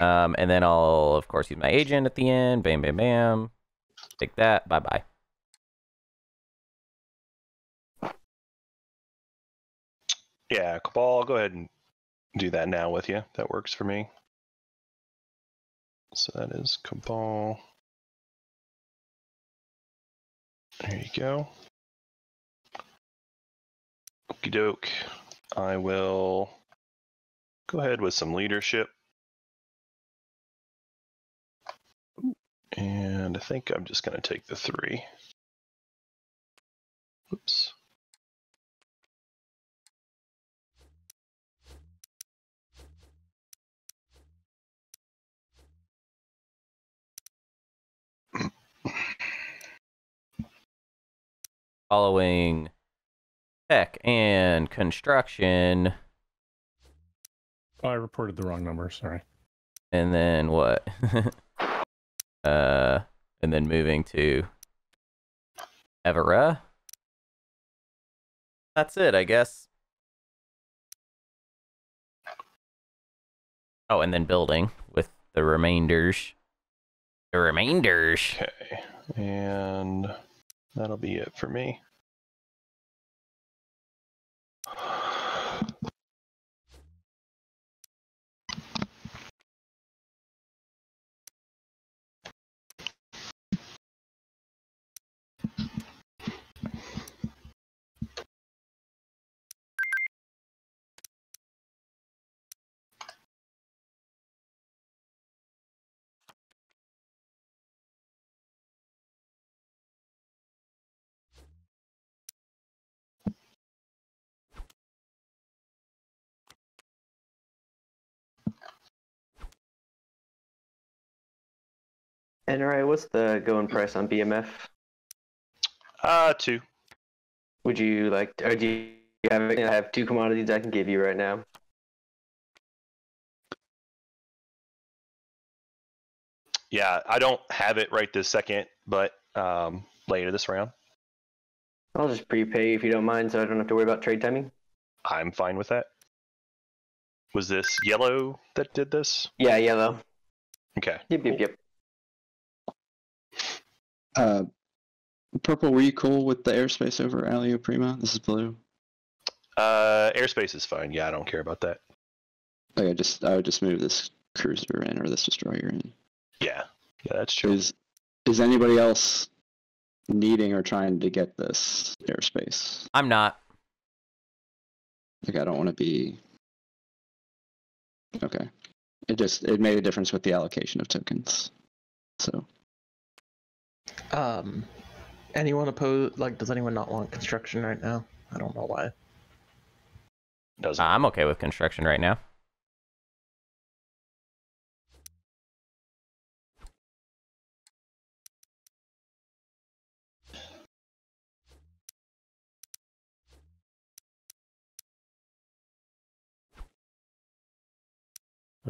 Um, and then I'll of course use my agent at the end. Bam, bam, bam. Take that. Bye, bye. Yeah, Cabal, I'll go ahead and do that now with you. That works for me. So that is Cabal. There you go. Okie doke. I will go ahead with some leadership. And I think I'm just going to take the three. Oops. Following tech and construction, Oh, I reported the wrong number. Sorry. and then what? uh, and then moving to Everra. That's it, I guess. Oh, and then building with the remainders. The remainders. Okay, and that'll be it for me. And all right, what's the going price on BMF? Uh, two. Would you like, or do you have? I have two commodities I can give you right now. Yeah, I don't have it right this second, but um, later this round, I'll just prepay if you don't mind, so I don't have to worry about trade timing. I'm fine with that. Was this yellow that did this? Yeah, yellow. Okay. Yep, yep, yep. Uh, purple, were you cool with the airspace over Alio Prima? This is blue. Uh, airspace is fine. Yeah, I don't care about that. Like I just, I would just move this cruiser in or this destroyer in. Yeah, yeah, that's true. Is is anybody else needing or trying to get this airspace? I'm not. Like I don't want to be. Okay, it just it made a difference with the allocation of tokens. So Um, anyone oppose? Like, does anyone not want construction right now? I don't know why. Doesn't. I'm okay with construction right now.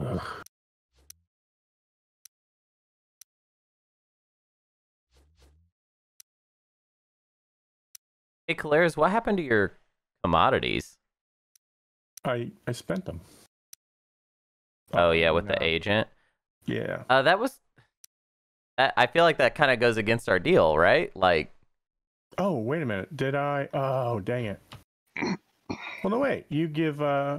Ugh. Hey, Calaris, what happened to your commodities? I I spent them. Oh yeah, with the agent. Yeah. Uh, that was. I I feel like that kind of goes against our deal, right? Like, Oh wait a minute. Did I? Oh dang it. Well, no wait. You give. uh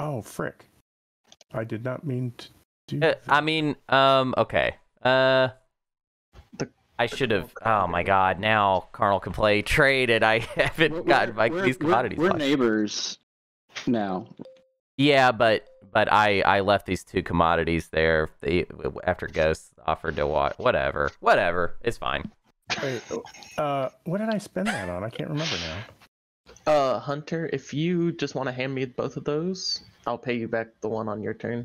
Oh frick. I did not mean to do. uh. I mean, um, okay. Uh, I should have. Oh my God! Now Karnal can play trade, and I haven't We're- gotten my we're- these we're- commodities. We're, neighbors now. Yeah, but but I I left these two commodities there. They after Ghost offered to watch. Whatever, whatever. It's fine. Wait, uh, what did I spend that on? I can't remember now. Uh, Hunter, if you just want to hand me both of those, I'll pay you back the one on your turn.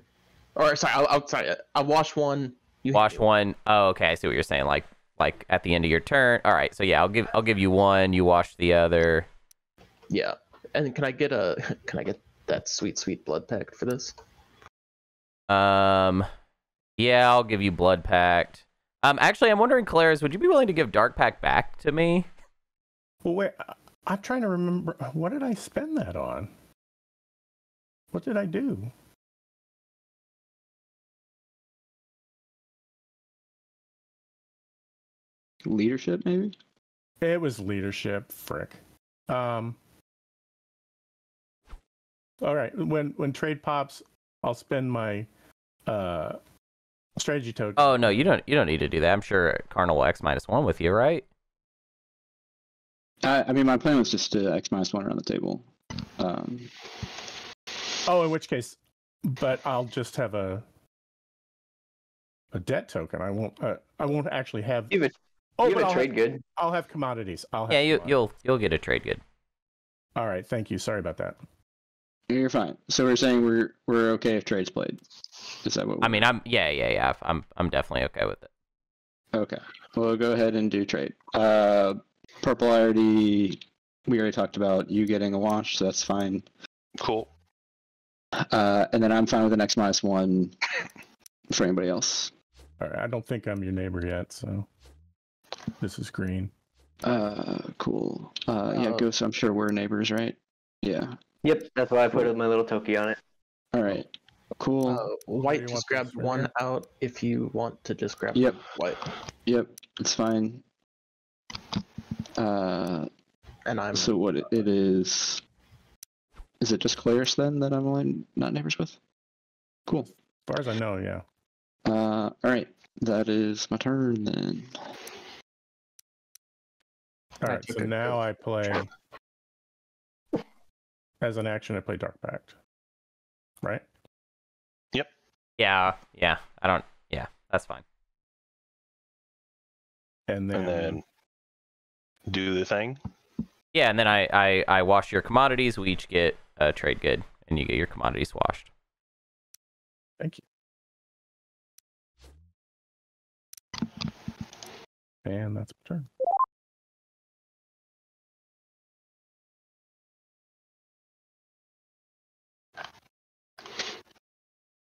Or sorry, I'll, I'll sorry, I'll wash one. You Wash one. Oh, okay. I see what you're saying. Like like at the end of your turn. All right. So yeah, I'll give I'll give you one. You wash the other. Yeah, and can I get a? Can I get that sweet sweet blood pact for this? Um, yeah, I'll give you blood pact. Um, actually, I'm wondering, Claris, would you be willing to give dark pact back to me? Well, wait. uh, I'm trying to remember what did I spend that on? What did I do? Leadership, maybe. It was leadership, frick. Um All right, when when trade pops, I'll spend my uh strategy token. Oh no, you don't. You don't need to do that. I'm sure Karnal will X minus one with you, right? I, I mean, my plan was just to X minus one around the table. Um, Oh, in which case, but I'll just have a a debt token. I won't. Uh, I won't actually have. You have a, oh, you but have I'll a trade have, good. I'll have commodities. I'll have Yeah, you, commodities. you'll you'll get a trade good. All right, thank you. Sorry about that. you're fine. So we're saying we're we're okay if trades played. Is that what? I we're- mean, I'm yeah yeah yeah. I'm I'm definitely okay with it. Okay. We'll go ahead and do trade. Uh, purple, I already we already talked about you getting a wash, so that's fine. Cool. Uh, and then I'm fine with the next minus one for anybody else. All right, I don't think I'm your neighbor yet, so this is green. Uh, cool. Uh, yeah, Uh, Ghost. I'm sure we're neighbors, right? Yeah. Yep, that's why I put my little toki on it. All right. Cool. Uh, white just grabbed one here? out if you want to just grab Yep. white. Yep. It's fine. Uh, And I'm so what it, it is? Is it just Claris then that I'm only not neighbors with? Cool. As far as I know, yeah. Uh, all right. That is my turn then. All I right, took so now I play as an action. I play Dark Pact, right? Yep. Yeah yeah. I don't. Yeah, that's fine. And then, And then do the thing. Yeah, and then I I I wash your commodities. We each get a trade good, and you get your commodities washed. thank you. And that's my turn.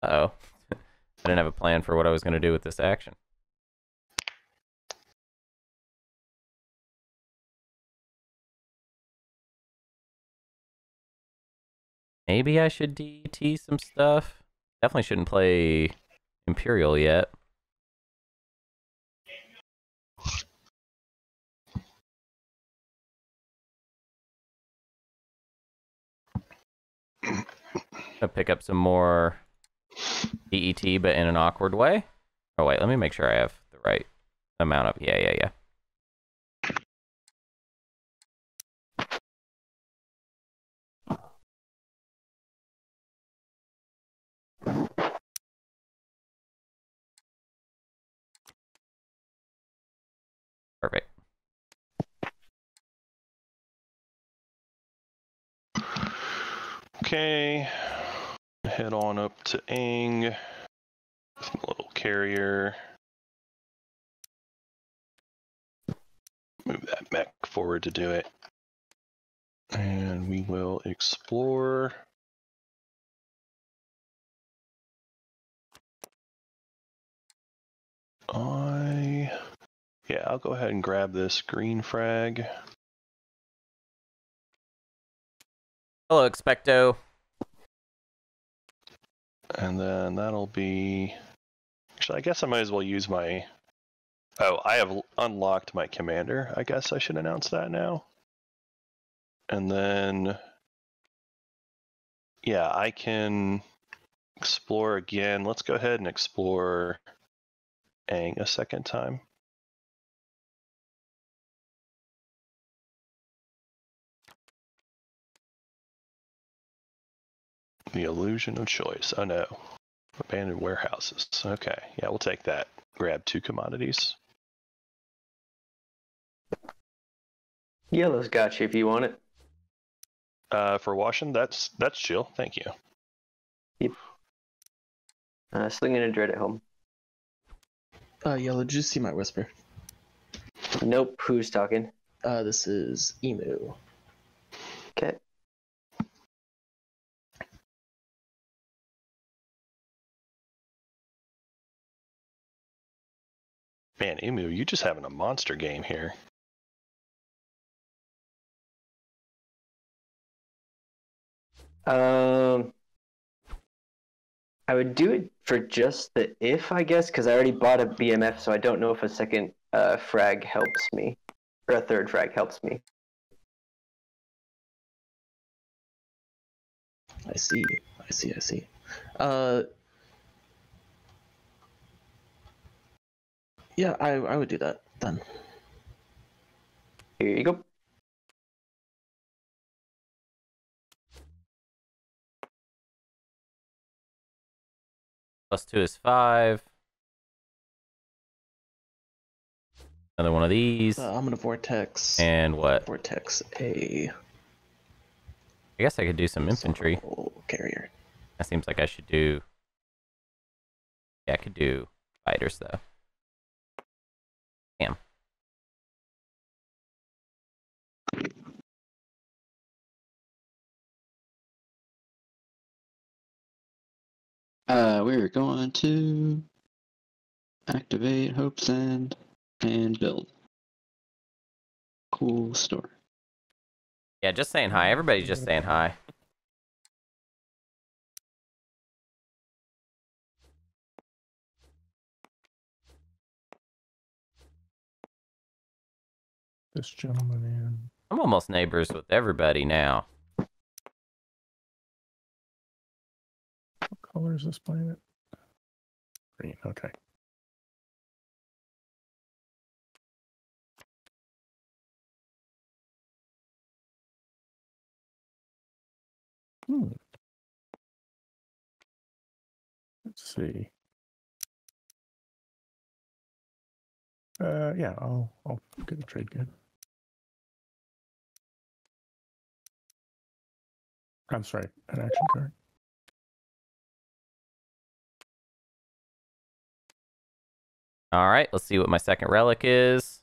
Oh, I didn't have a plan for what I was going to do with this action. Maybe I should DT some stuff. Definitely shouldn't play Imperial yet. Gonna pick up some more DET, but in an awkward way. Oh wait, let me make sure I have the right amount of. Yeah, yeah, yeah. Perfect. Okay. Head on up to Ing. With my little carrier. Move that mech forward to do it. And we will explore. I. Yeah, I'll go ahead and grab this green frag. Hello, Expecto. And then that'll be. Actually, I guess I might as well use my. Oh, I have unlocked my commander. I guess I should announce that now. And then. Yeah, I can explore again. Let's go ahead and explore Ang a second time. The illusion of choice. Oh no. Abandoned warehouses. Okay. Yeah, we'll take that. Grab two commodities. Yellow's got you if you want it. Uh, for washing, that's that's chill. Thank you. Yep. Uh, slinging a dread at home. Uh, yellow. Did you see my whisper? Nope. Who's talking? Uh, this is emu. Okay. Man, Emu, you just having a monster game here. Um, I would do it for just the if, I guess, because I already bought a BMF, so I don't know if a second uh, frag helps me or a third frag helps me. I see. I see. I see. Uh, yeah, I I would do that then. Here you go. Plus two is five. Another one of these. Uh, I'm gonna vortex. And what? vortex a I guess I could do some infantry. sorrel carrier. That seems like I should do. Yeah, I could do fighters though. Damn. Uh, we're going to activate Hope's End and build. Cool store. Yeah, just saying hi. Everybody's just saying hi. This gentleman in. I'm almost neighbors with everybody now. What color is this planet? Green. Okay. Hmm. Let's see. Uh, yeah, I'll I'll get a trade good. I'm sorry, an action card. All right, let's see what my second relic is.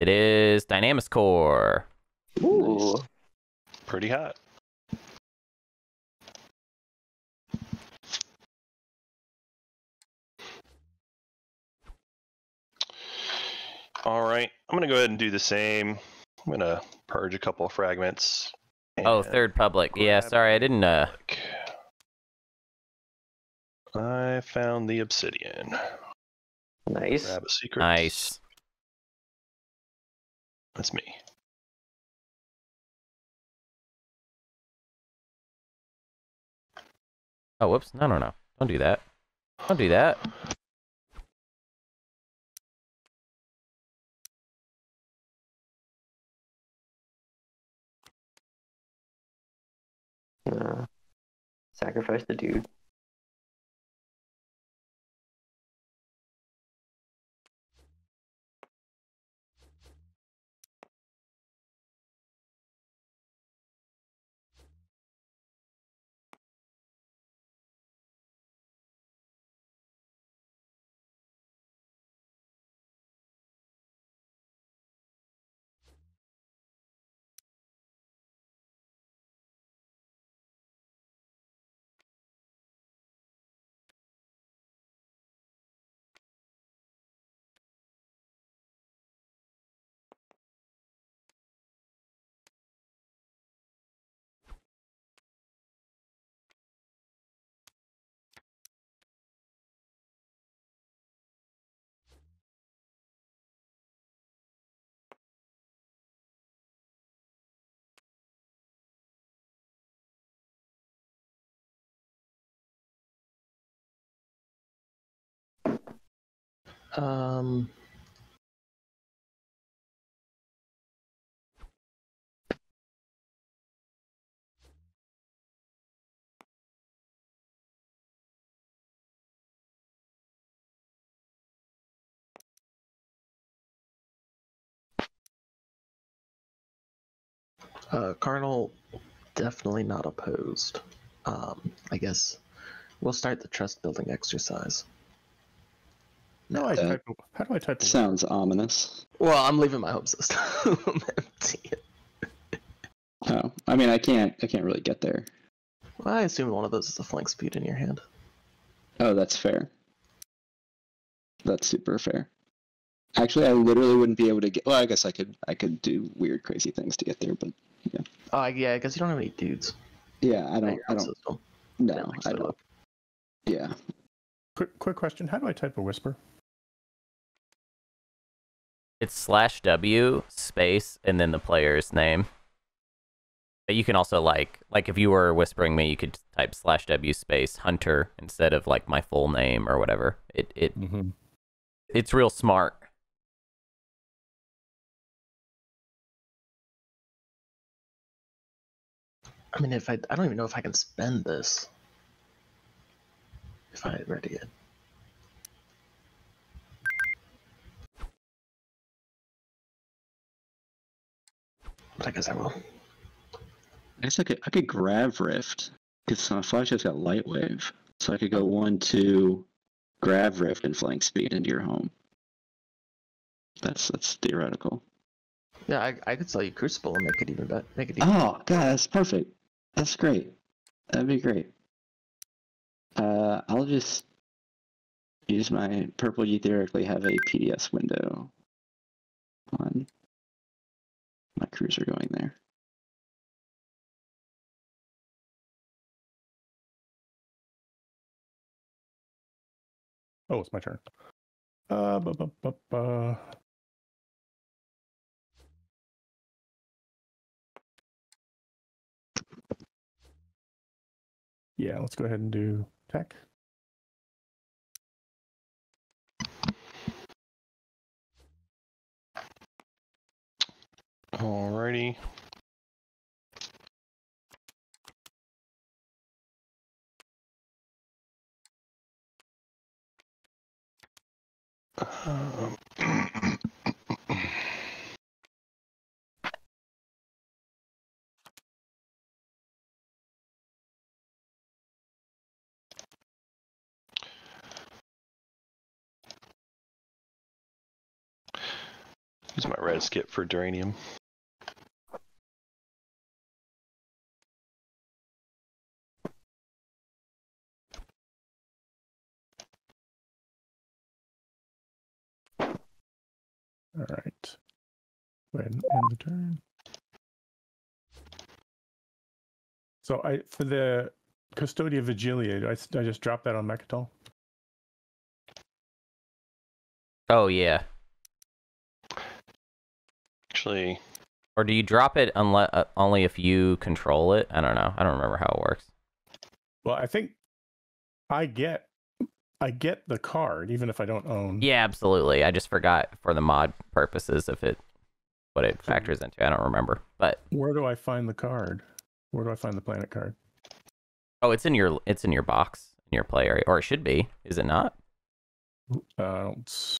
It is Dynamis Core. Ooh. Pretty hot. All right, I'm gonna go ahead and do the same. I'm gonna purge a couple of fragments. Oh, third public. Yeah, sorry, I didn't. Uh. I found the obsidian. Nice. Grab a secret. nice. That's me. Oh, whoops. No, no, no. Don't do that. Don't do that. Uh, sacrifice the dude. Um. Uh, Cardinal, definitely not opposed. Um, I guess we'll start the trust building exercise. No, I Uh, type. How do I type? the- Sounds ominous. Well, I'm leaving my home system empty. Oh, I mean, I can't. I can't really get there. Well, I assume one of those is a flank speed in your hand. Oh, that's fair. that's super fair. Actually, I literally wouldn't be able to get. Well, I guess I could. I could do weird, crazy things to get there, but Oh, I- yeah, I guess you don't have any dudes. yeah, I don't. I don't. system. No, Yeah, like I don't. Yeah. Quick, quick question. How do I type a whisper? It's slash W space and then the player's name. But you can also like like if you were whispering me, you could type slash W space Hunter instead of like my full name or whatever. It it Mm-hmm. it's real smart. I mean, if I, I don't even know if I can spend this. If I ready it. But I guess I will. I guess I could. I could grab Rift because uh, Flash's got Light Wave, so I could go one, two, grab Rift and flank speed into your home. That's that's theoretical. Yeah, I, I could sell you Crucible and make it even better. Make it even. Oh, God, that's perfect. That's great. That'd be great. Uh, I'll just use my purple. You theoretically have a PDS window on my crews are going there. Oh, it's my turn. Uh, bu- bu- bu- bu- Yeah, let's go ahead and do tech. Alrighty. Um, Use my red skip for Duranium. All right. Go ahead and end the turn. So I for the Custodia Vigilia, I, I just dropped that on Mecatol. Oh yeah. Actually, Or do you drop it unle- uh, only if you control it? I don't know. I don't remember how it works. Well, I think I get I get the card even if I don't own. Yeah, absolutely. I just forgot for the mod purposes if it what it factors into. I don't remember. But Where do I find the card? Where do I find the planet card? oh, it's in your it's in your box in your play area, or it should be. Is it not? Uh, I don't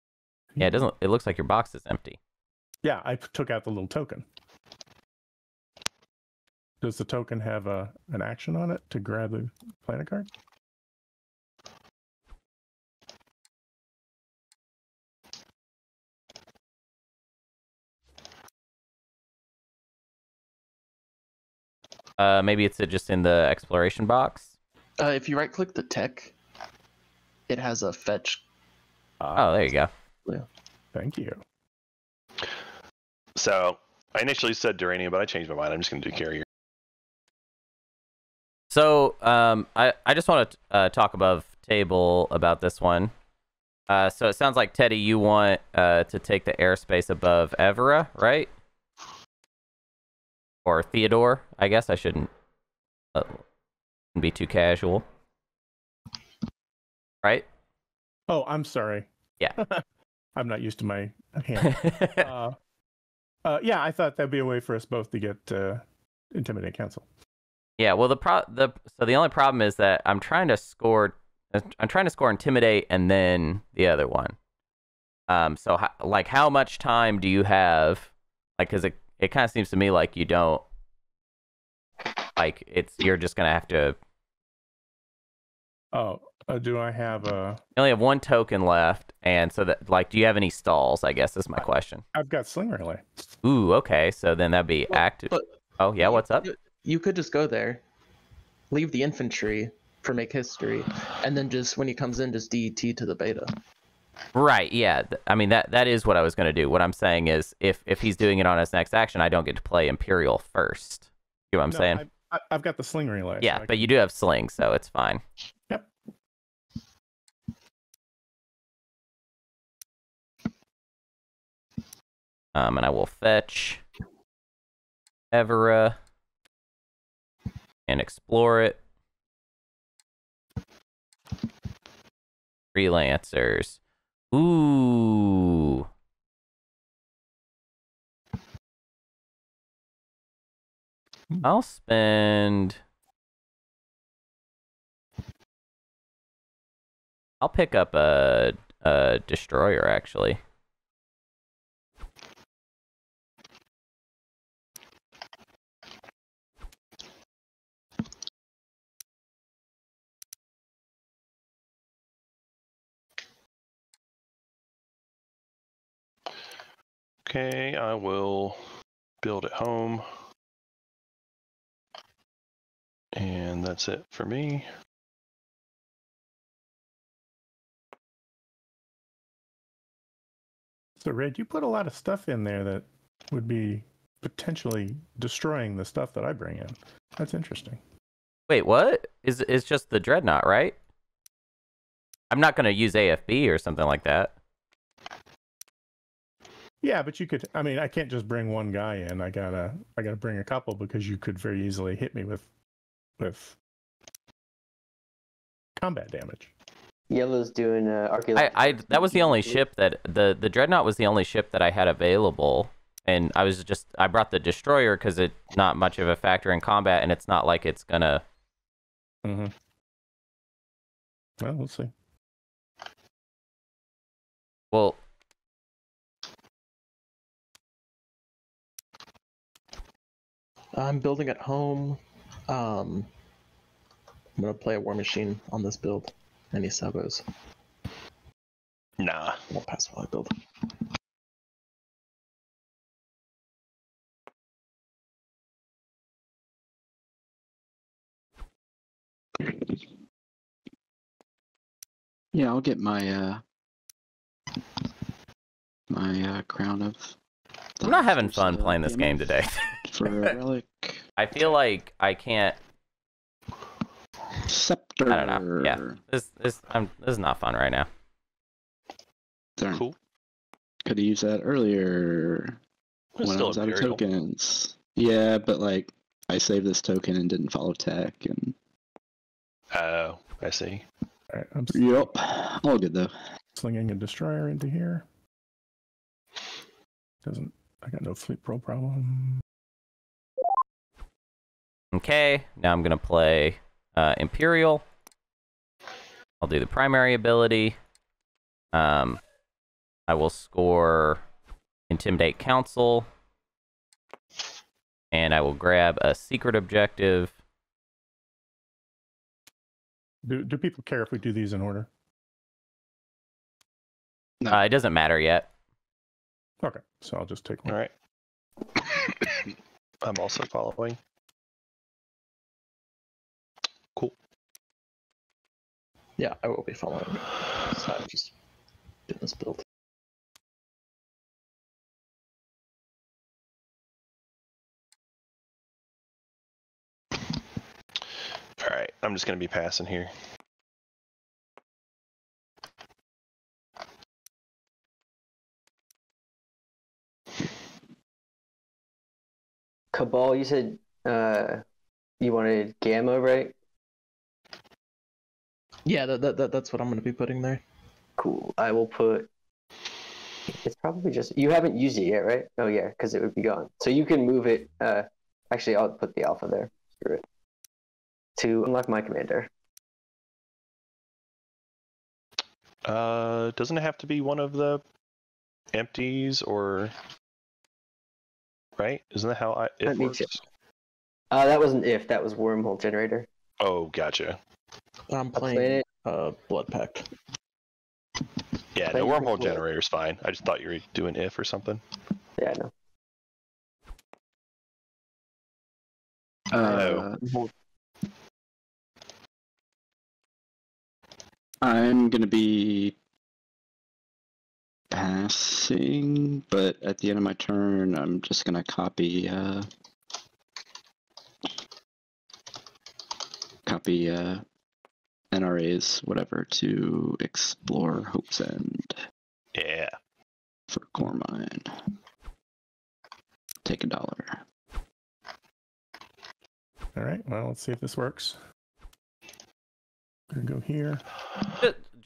Yeah, it doesn't. It looks like your box is empty. Yeah, I took out the little token. Does the token have a an action on it to grab the planet card? Uh, maybe it's just in the exploration box. Uh, if you right click the tech, it has a fetch. Oh, there you go. Yeah. Thank you. so I initially said Duranium, but I changed my mind. I'm just going to do Carrier. So, um, I I just want to uh, talk above table about this one. Uh, so it sounds like Teddy, you want uh to take the airspace above Everra, right? Or Theodore? I guess I shouldn't uh, be too casual, right? Oh, I'm sorry. Yeah. I'm not used to my hand. uh, uh, yeah, I thought that'd be a way for us both to get uh, intimidate council. Yeah, well, the pro the so the only problem is that I'm trying to score. I'm trying to score intimidate and then the other one. Um, so like, how much time do you have? Like, cause it it kind of seems to me like you don't. Like it's you're just gonna have to. Oh, uh, do I have a? You only have one token left, and so that like, do you have any stalls? I guess is my question. I've got sling relay. Ooh, okay, so then that'd be Well, active. but Oh yeah, what's up? You, you could just go there, leave the infantry for make history, and then just when he comes in, just DET to the beta. Right. Yeah. I mean that that is what I was going to do. What I'm saying is, if if he's doing it on his next action, I don't get to play Imperial first. You know what I'm No, saying? I, I've got the sling relay. yeah, I but can- you do have sling, so it's fine. Yep. Um, and I will fetch Everra and explore it. Freelancers. Ooh. I'll spend. I'll pick up a a destroyer actually. Okay, I will build at home. And that's it for me. So, Red, you put a lot of stuff in there that would be potentially destroying the stuff that I bring in. That's interesting. Wait, what? Is is just the dreadnought, right? I'm not gonna use AFB or something like that. Yeah, but you could. I mean, I can't just bring one guy in. I gotta, I gotta bring a couple because you could very easily hit me with, with combat damage. Yellow's doing uh, I, archaeology. I that was the only ship that the the dreadnought was the only ship that I had available, and I was just I brought the destroyer because it's not much of a factor in combat, and it's not like it's gonna. Mm-hmm. Well, we'll see. Well, I'm building at home. Um, I'm gonna play a war machine on this build. Any sabos? Nah. Won't pass while I build. Yeah, I'll get my uh my uh crown of. I'm not having fun playing this game today. For a relic I feel like I can't. scepter. I don't know. Yeah, this this I'm this is not fun right now. Darn. Cool. Could have used that earlier It's when I still was out of tokens. Yeah, but like I saved this token and didn't follow tech and. Oh, I see. All right, I'm Yep. All good though. slinging a destroyer into here. Doesn't. I got no fleet pro problem. Okay, now I'm gonna play uh, Imperial. I'll do the primary ability. Um, I will score Intimidate Council, and I will grab a secret objective. Do do people care if we do these in order? No. Uh, it doesn't matter yet. Okay, so I'll just take one. All right. I'm also following. Cool. Yeah, I will be following. So I'm just doing this build. All right. I'm just gonna be passing here. Cabal, you said uh, you wanted Gamma, right? Yeah, that, that, that that's what I'm gonna be putting there. Cool. I will put. It's probably just you haven't used it yet, right? Oh yeah, because it would be gone. So you can move it. Uh, actually, I'll put the alpha there. Screw it. To unlock my commander. Uh, doesn't it have to be one of the empties or right? Isn't that how I it Let me works? check. Uh, that wasn't if. That was wormhole generator. Oh, gotcha. I'm playing planet. uh, Blood Pact. Yeah, Play no wormhole control. generator's fine. I just thought you were doing if or something. Yeah, no. Uh, Oh. I'm gonna be passing, but at the end of my turn, I'm just gonna copy. Uh, copy uh, NRA's whatever to explore Hope's End Yeah. for core mine. Take a dollar. All right. Well, let's see if this works. Gonna go here.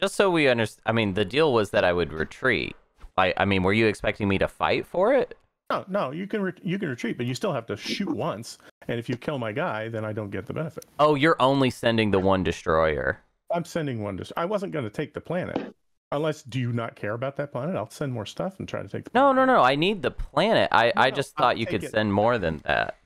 Just so we understand, I mean, the deal was that I would retreat. I, I mean, were you expecting me to fight for it? No, no, you can re- you can retreat, but you still have to shoot once. And if you kill my guy, then I don't get the benefit. Oh, you're only sending the one destroyer. I'm sending one to. I wasn't going to take the planet, unless do you not care about that planet? I'll send more stuff and try to take. The No, no, no. I need the planet. I, I No, just I'll thought you could it. send more than that.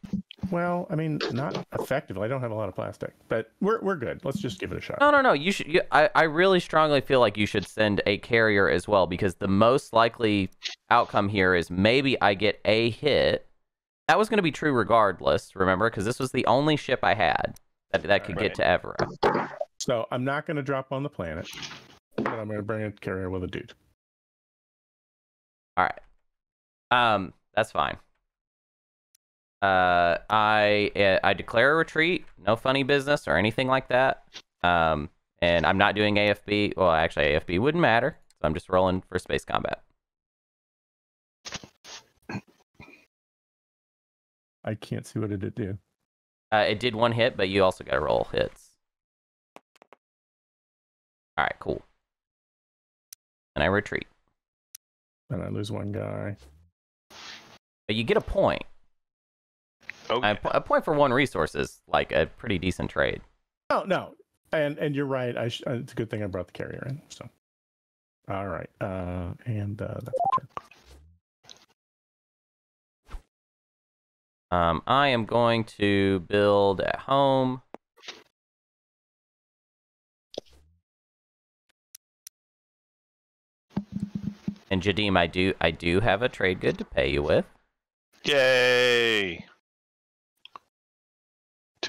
Well, I mean, not effectively. I don't have a lot of plastic, but we're we're good. Let's just give it a shot. No, no, no. You should. You, I, I really strongly feel like you should send a carrier as well because the most likely outcome here is maybe I get a hit. That was going to be true regardless. Remember, because this was the only ship I had that that could get to Everra. So I'm not going to drop on the planet, but I'm going to bring a carrier with a dude. All right. Um, that's fine. Uh, I uh, I declare a retreat. No funny business or anything like that. Um, and I'm not doing AFB. Well, actually, AFB wouldn't matter. So I'm just rolling for space combat. I can't see what it did do. Uh, it did one hit, but you also got to roll hits. All right, cool. And I retreat, And I lose one guy. but you get a point. Okay. A, a point for one resource is like a pretty decent trade. Oh no, and and you're right. I sh- uh, it's a good thing I brought the carrier in. So, all right, uh, and uh, that's my turn. Um, I am going to build at home. And Jadim, I do I do have a trade good to pay you with. Yay!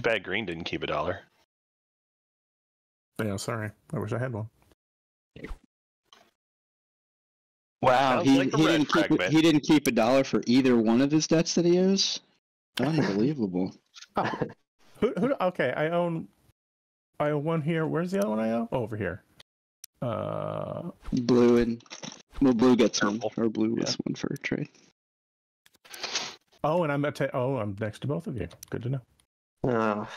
Too bad Green didn't keep a dollar. Yeah, sorry. I wish I had one. Wow, Sounds he, like he didn't keep fragment. he didn't keep a dollar for either one of his debts that he owes. Unbelievable. Who, who? Okay, I own. I own one here. Where's the other one I own? Oh, over here. Uh, blue and well, blue gets one, or blue was one for a trade. oh, and I'm at. oh, I'm next to both of you. Good to know. Oh,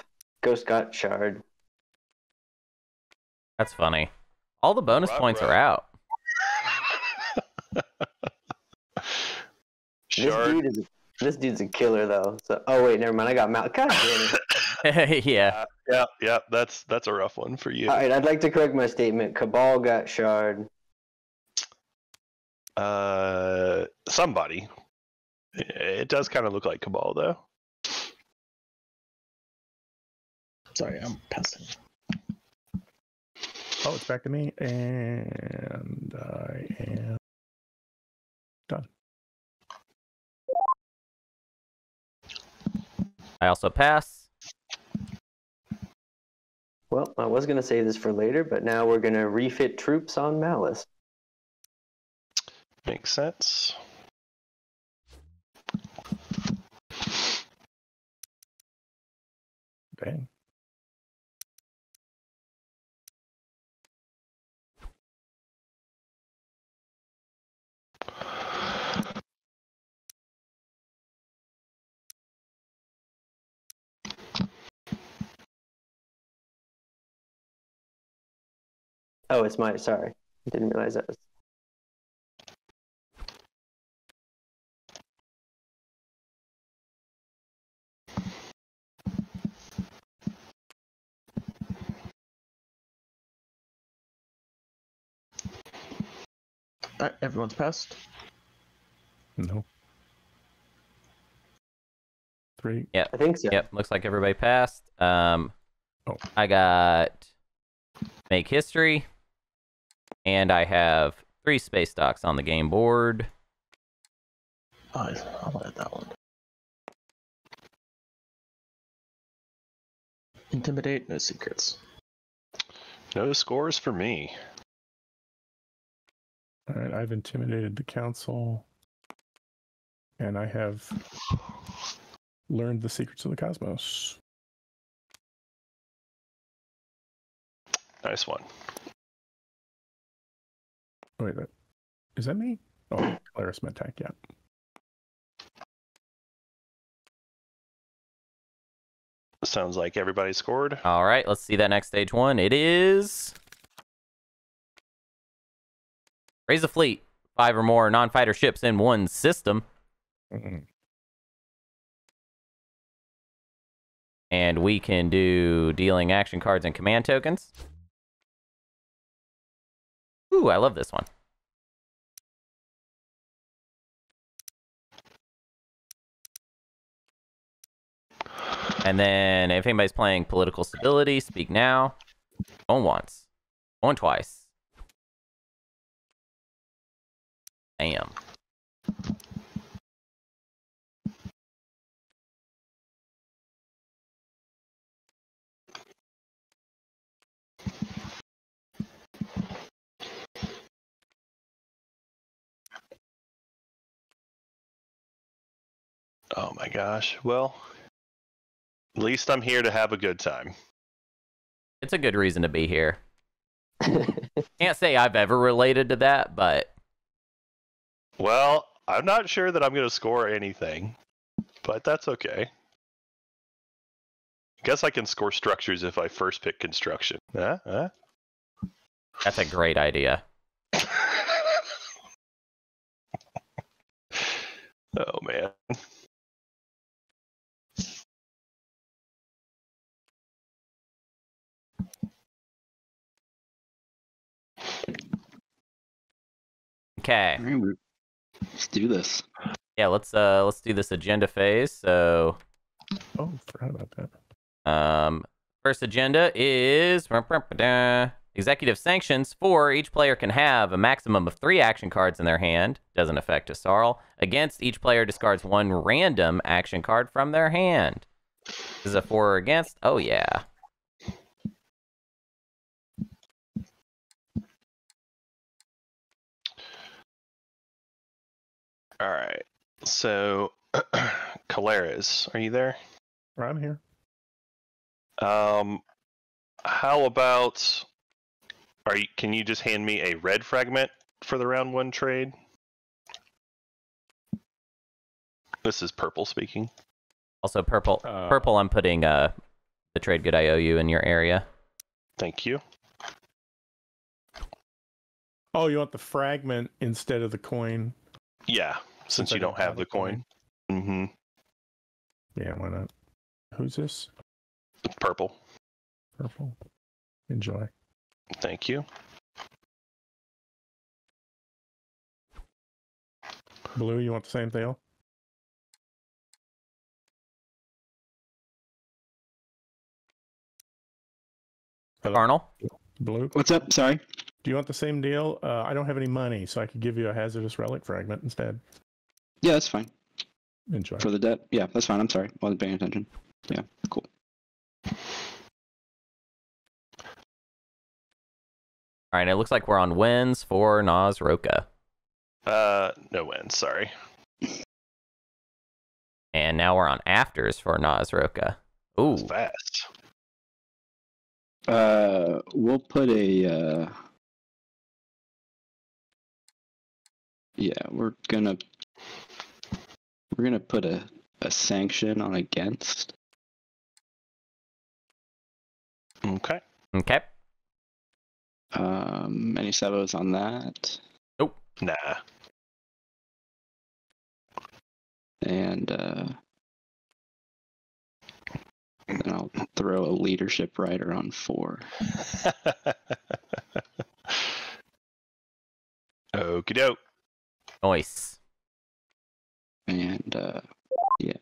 Ghost got shard. That's funny. All the bonus Right, points right. are out. This dude is this dude's a killer though. So oh wait, never mind. I got Mal. God damn it. yeah. Yeah, yeah, that's that's a rough one for you. All right, I'd like to correct my statement. Cabal got shard. Uh, somebody. It does kind of look like Cabal though. Sorry, I'm passing. Oh, it's back to me, and I am done. I also pass. Well, I was gonna say this for later, but now we're gonna refit troops on Mallice. Makes sense. Dang. Oh, it's my sorry. I didn't realize that was Alright, everyone's passed. No. Three. Yeah. I think so. Yep, looks like everybody passed. Um, Oh. I got make history, and I have three space docks on the game board. Oh, I I wanted that one. Intimidate, no secrets. No scores for me. All right, I've intimidated the council, and I have learned the secrets of the cosmos. Nice one. Oh, wait, that, is that me? Oh, Claris Medtech, yeah. Sounds like everybody scored. All right, let's see that next stage one. It is raise a fleet, five or more non-fighter ships in one system, Mhm. and we can do dealing action cards and command tokens. Ooh, I love this one. And then if anybody's playing political stability, speak now. Going once. Going twice. Bam. Oh my gosh. Well, at least I'm here to have a good time. It's a good reason to be here. Can't say I've ever related to that, but Well, I'm not sure that I'm going to score anything, but that's okay. Guess I can score structures if I first pick construction. Huh? Huh? that's a great idea. oh man. Okay. All right, let's do this. Yeah, let's uh let's do this agenda phase. So Oh, forgot about that. Um, first agenda is executive sanctions. Four, each player can have a maximum of three action cards in their hand. Doesn't affect a Sarl. Against, each player discards one random action card from their hand. This is a four or against. Oh yeah. All right. So, Keleres, are you there? I'm here. Um, how about are you? Can you just hand me a red fragment for the round one trade? This is purple speaking. Also purple. Uh, purple. I'm putting uh the trade good IOU in your area. Thank you. Oh, you want the fragment instead of the coin? Yeah, since I you don't have the coin. Mm-hmm. Yeah, why not? Who's this? Purple. Purple. Enjoy. Thank you. Blue, you want the same thing? Hello? Karnal. Blue, What's up? Sorry. Do you want the same deal? Uh, I don't have any money, so I could give you a hazardous relic fragment instead. Yeah, that's fine. Enjoy. For the debt? Yeah, that's fine. I'm sorry. I Wasn't paying attention. Yeah, cool. All right. It looks like we're on wins for Naaz-Rokha. Uh, no win. Sorry. And now we're on afters for Naaz-Rokha. Ooh. It's fast. Uh, we'll put a. Uh... Yeah, we're gonna. We're gonna put a a sanction on against. Okay. Okay. Um, any sebos on that? Nope. Nah. and uh, then I'll throw a leadership rider on four. Okie doke. Nice. And uh, yeah.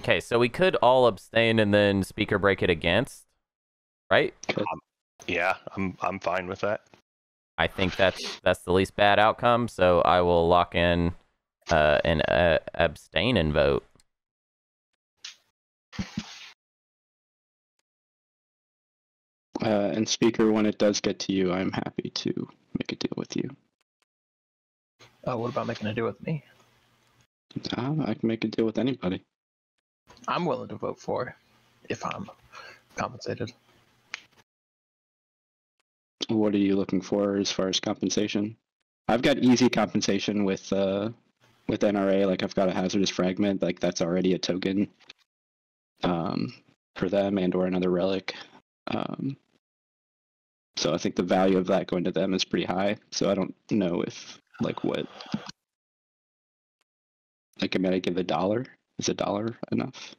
Okay, so we could all abstain and then speaker break it against, right? Yeah, I'm I'm fine with that. I think that's that's the least bad outcome. So I will lock in uh, an uh, abstain and vote. uh, and speaker, when it does get to you, I'm happy to make a deal with you. Oh, what about making a deal with me? Uh, I can make a deal with anybody. I'm willing to vote for if I'm compensated. What are you looking for as far as compensation? I've got easy compensation with uh with NRA. Like I've got a hazardous fragment. Like that's already a token um, for them and or another relic. Um, so I think the value of that going to them is pretty high. So I don't know if like what like I'm gonna give a dollar. Is a dollar enough?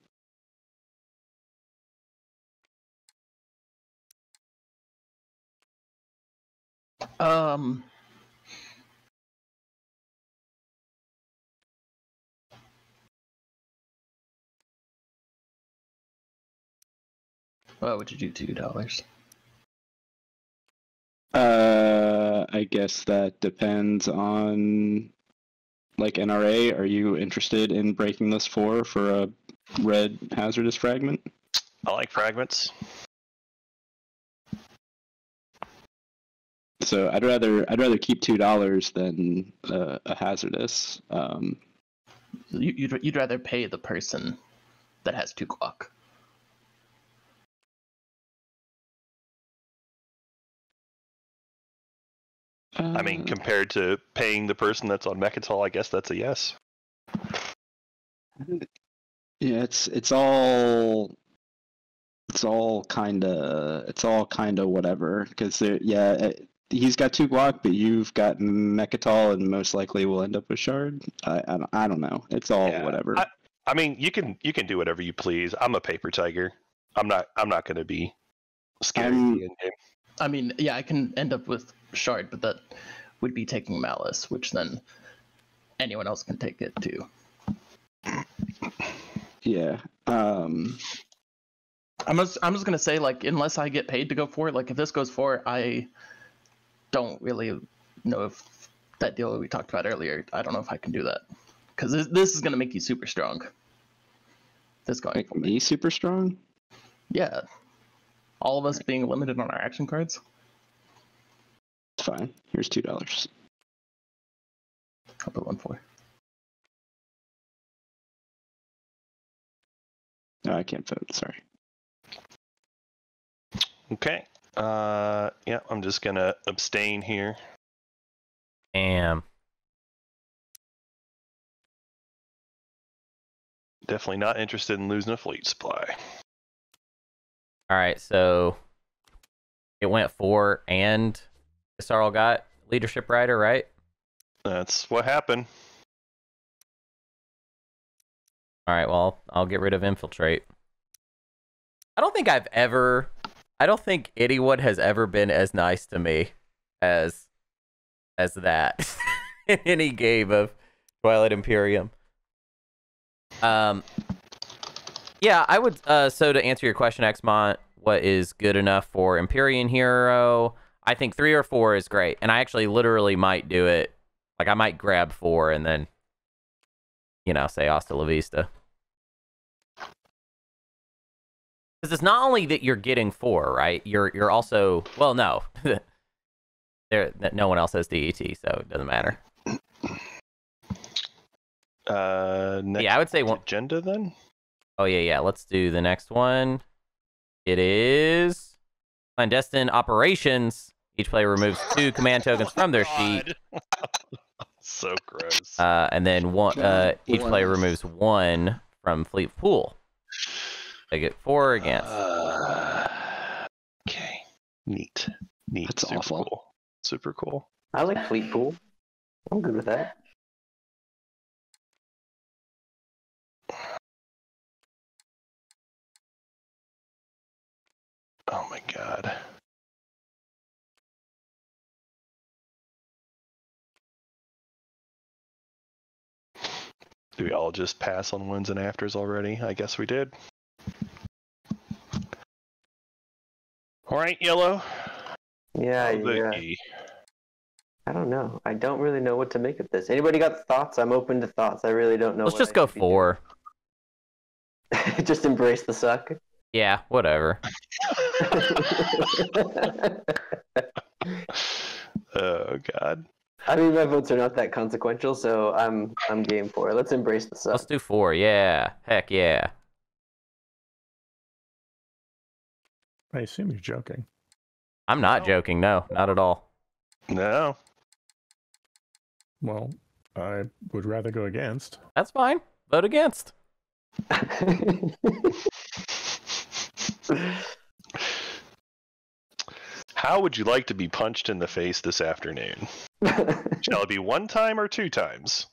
Um. What would you do? Two dollars. Uh, I guess that depends on like NRA. Are you interested in breaking this four for a red hazardous fragment? I like fragments. So I'd rather I'd rather keep two dollars than uh, a hazardous. Um, You, you'd you'd rather pay the person that has two clock. I mean, uh, compared to paying the person that's on Mecatol, I guess that's a yes. yeah, it's it's all it's all kind of it's all kind of whatever because yeah, it, he's got two guac, but you've got Mecatol, and most likely will end up with shard. I I don't, I don't know. It's all Yeah, whatever. I- I mean, you can you can do whatever you please. I'm a paper tiger. I'm not I'm not going to be scary I'm- in game. I mean, yeah, I can end up with shard, but that would be taking Mallice, which then anyone else can take it too. yeah. Um. I'm just, I'm just gonna say like unless I get paid to go for it, like if this goes for it, I don't really know if that deal we talked about earlier. I don't know if I can do that because this, this is gonna make you super strong. This going Make me super strong. yeah, all of us being limited on our action cards. It's fine. Here's two dollars. I'll put one for. No, I can't vote. Sorry. Okay. Uh, yeah, I'm just gonna abstain here. Damn. Definitely not interested in losing a fleet supply. All right, so it went four, and Sarl got leadership rider, right? That's what happened. All right, well, I'll get rid of infiltrate. I don't think I've ever, I don't think anyone has ever been as nice to me as, as that in any game of Twilight Imperium. Um, yeah, I would. Uh, so to answer your question, Xmont, what is good enough for Empyrean Hero? I think three or four is great, and I actually literally might do it. Like I might grab four and then, you know, say hasta la vista. Because it's not only that you're getting four, right? You're you're also well, no, there no one else has DET, so it doesn't matter. Uh, next Yeah, I would say one. agenda then. Oh yeah, yeah. Let's do the next one. It is clandestine operations. Each player removes two command tokens from their sheet, so gross. uh, and then one. Uh, each player removes one from fleet pool. They get four against. Uh, okay. Neat. Neat. That's Super awful. Cool. Super cool. I like Fleet Pool. I'm good with that. Oh my god. Do we all just pass on ones and afters already? I guess we did. All right, yellow. Yeah, How yeah. E. I don't know. I don't really know what to make of this. Anybody got thoughts? I'm open to thoughts. I really don't know. Let's what just I go should be four. just embrace the suck. Yeah, whatever. Oh god. I mean, my votes are not that consequential, so I'm I'm game for it. Let's embrace the Let's do four. Yeah. Heck yeah. I assume you're joking. I'm not No. joking. No, not at all. No. Well, I would rather go against. That's fine. Vote against. How would you like to be punched in the face this afternoon? Shall it be one time or two times?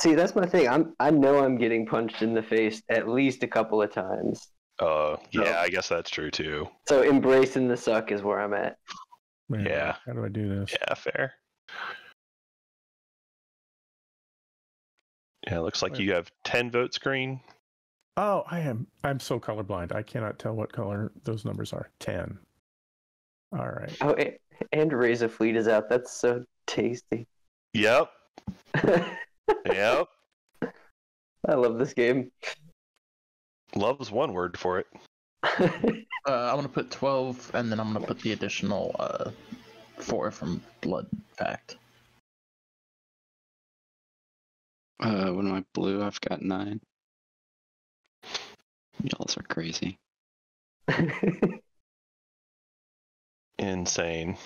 See, that's my thing. I'm I know I'm getting punched in the face at least a couple of times. Uh, yeah, No. I guess that's true too. So embracing the suck is where I'm at. Man, Yeah. How do I do this? Yeah, fair. Yeah, it looks like Wait. you have 10 votes green. Oh, I am. I'm so colorblind. I cannot tell what color those numbers are. Ten. All right. Oh, and Razor Fleet is out. That's so tasty. Yep, yep. I love this game. Love's one word for it. Uh, I'm gonna put 12, and then I'm gonna put the additional uh, four from Blood Pact. Uh, when am I blue? I've got nine. Y'all are crazy. Insane.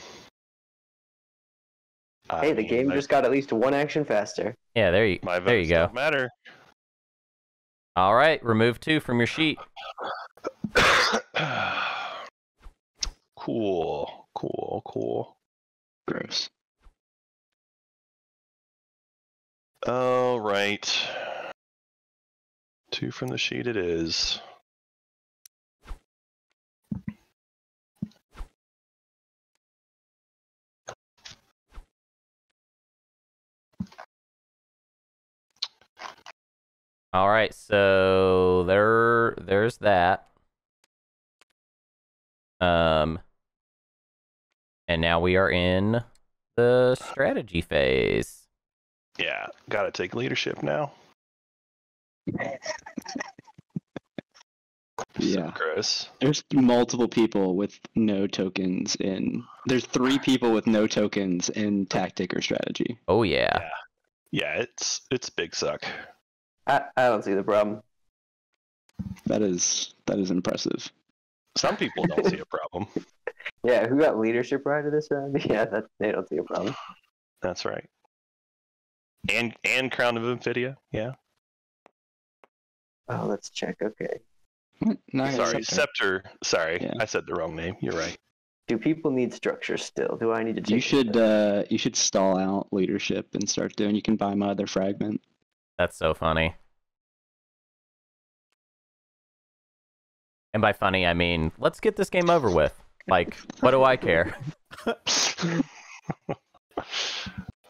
I hey, the mean, game my- just got at least one action faster. Yeah, there you my votes there you go. don't matter. All right, remove two from your sheet. cool, cool, cool. Gross. All right. Two from the sheet it is. All right, so there there's that. Um and now we are in the strategy phase. Yeah, gotta take leadership now. So, Yeah. Chris. There's multiple people with no tokens in. There's three people with no tokens in tactic or strategy. Oh yeah. Yeah. Yeah, it's it's big suck. I, I don't see the problem. That is that is impressive. Some people don't see a problem. Yeah, who got leadership right of this round? Yeah, that they don't see a problem. That's right. And and Crown of Emphidia. Yeah. Oh, let's check. Okay. What? No, Sorry, Scepter. Scepter. Sorry, Yeah. I said the wrong name. You're right. Do people need structure still? Do I need to? Take You should uh you should stall out leadership and start doing. You can buy my other fragment. That's so funny. And by funny, I mean, let's get this game over with. Like, what do I care? oh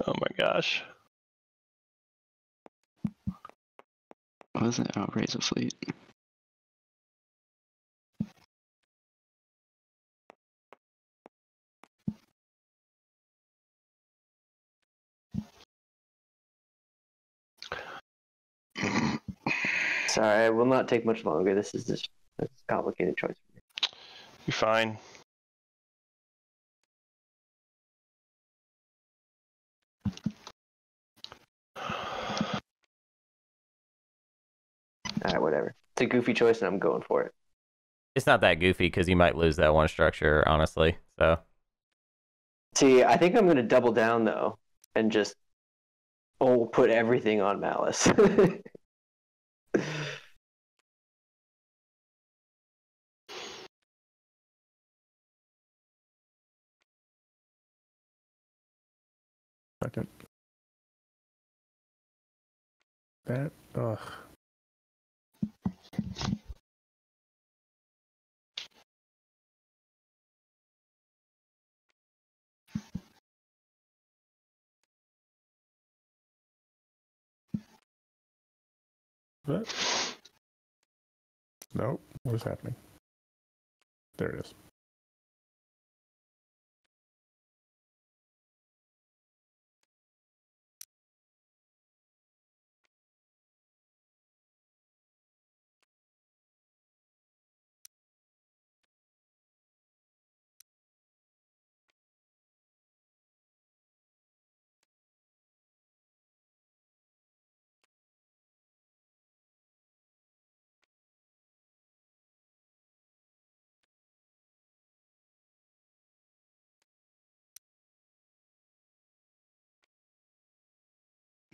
my gosh. What was it? Oh, Razor Fleet. Sorry, it will not take much longer. This is just a complicated choice. For me. You're fine. All right, whatever. It's a goofy choice, and I'm going for it. It's not that goofy because you might lose that one structure, honestly. So, See, I think I'm going to double down though, and just oh, put everything on Mallice. Second. That. Ugh. What? No. What is happening? There it is.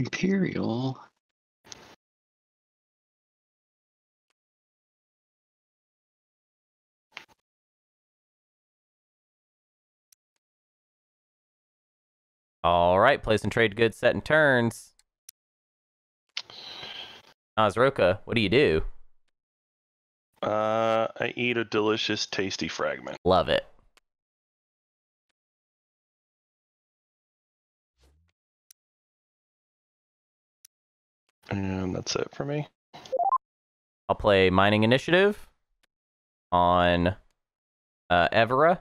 Imperial. All right, place and trade goods set in turns. Azroka, what do you do? Uh, I eat a delicious, tasty fragment. Love it. And that's it for me. I'll play Mining Initiative on uh, Everra.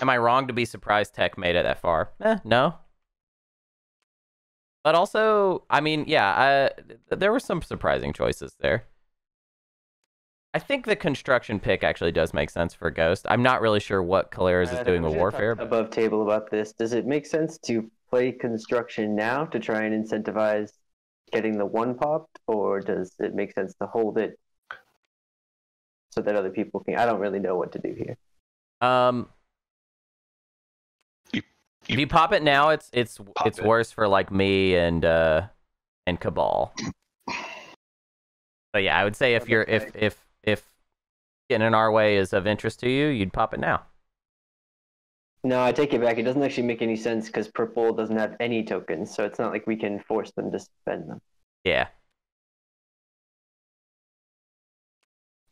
Am I wrong to be surprised Tech made it that far? Eh, no. But also, I mean, yeah, I, there were some surprising choices there. I think the construction pick actually does make sense for Ghost. I'm not really sure what Keleres is doing with we should talk Warfare. but- Above table about this. Does it make sense to play construction now to try and incentivize getting the one popped, or does it make sense to hold it so that other people can? I don't really know what to do here. Um, You- if you pop it now, it's it's it's it. worse for like me and uh and Cabal. But yeah, I would say if you're if if if getting in our way is of interest to you, you'd pop it now. No, I take it back. It doesn't actually make any sense because purple doesn't have any tokens, so it's not like we can force them to spend them. Yeah.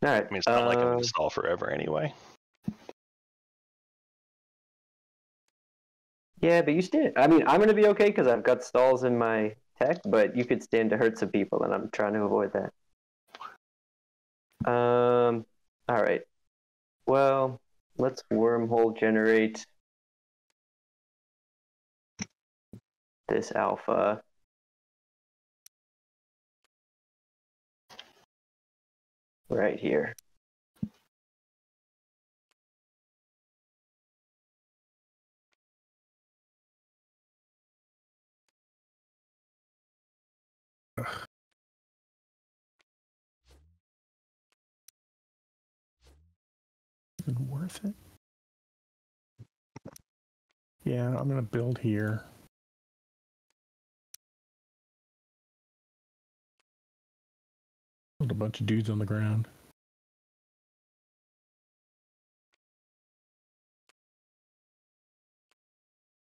All right. I mean, it's not like I'm uh, going to stall forever anyway. Yeah, but you stand. I mean, I'm gonna be okay because I've got stalls in my tech, but you could stand to hurt some people, and I'm trying to avoid that. Um. All right. Well, let's wormhole generate this alpha. Right here. Worth it? Yeah, I'm gonna build here. A bunch of dudes on the ground.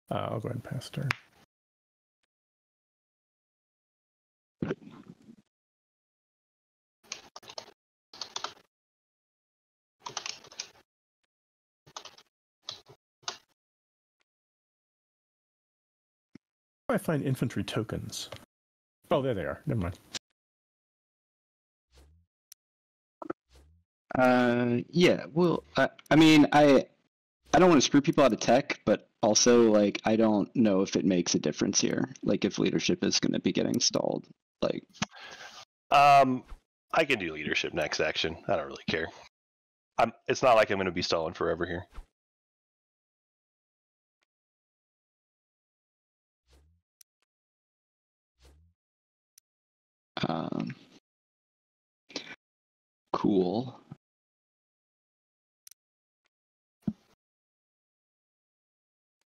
Uh, I'll go ahead and pass turn. Do I find infantry tokens? Oh, there they are. Never mind. Uh, yeah. Well, I, I mean, I, I don't want to screw people out of tech, but also like I don't know if it makes a difference here. Like if leadership is going to be getting stalled. Like, Um, I can do leadership next action. I don't really care. I'm. It's not like I'm going to be stalling forever here. Um, cool.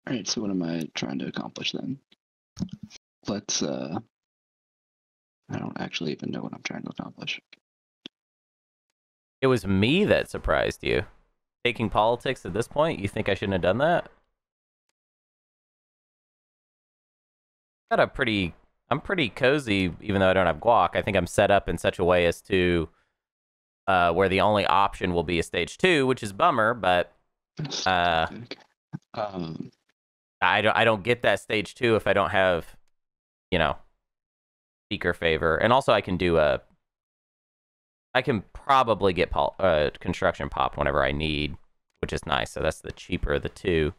All right. So what am I trying to accomplish then? Let's. uh I don't actually even know what I'm trying to accomplish. It was me that surprised you. Taking politics at this point, you think I shouldn't have done that? Got a pretty I'm pretty cozy even though I don't have guac. I think I'm set up in such a way as to uh where the only option will be a stage 2, which is bummer, but Uh, um, I don't I don't get that stage 2 if I don't have you know speaker favor. And also I can do a I can probably get pol- uh, construction pop whenever I need, which is nice. So that's the cheaper of the two.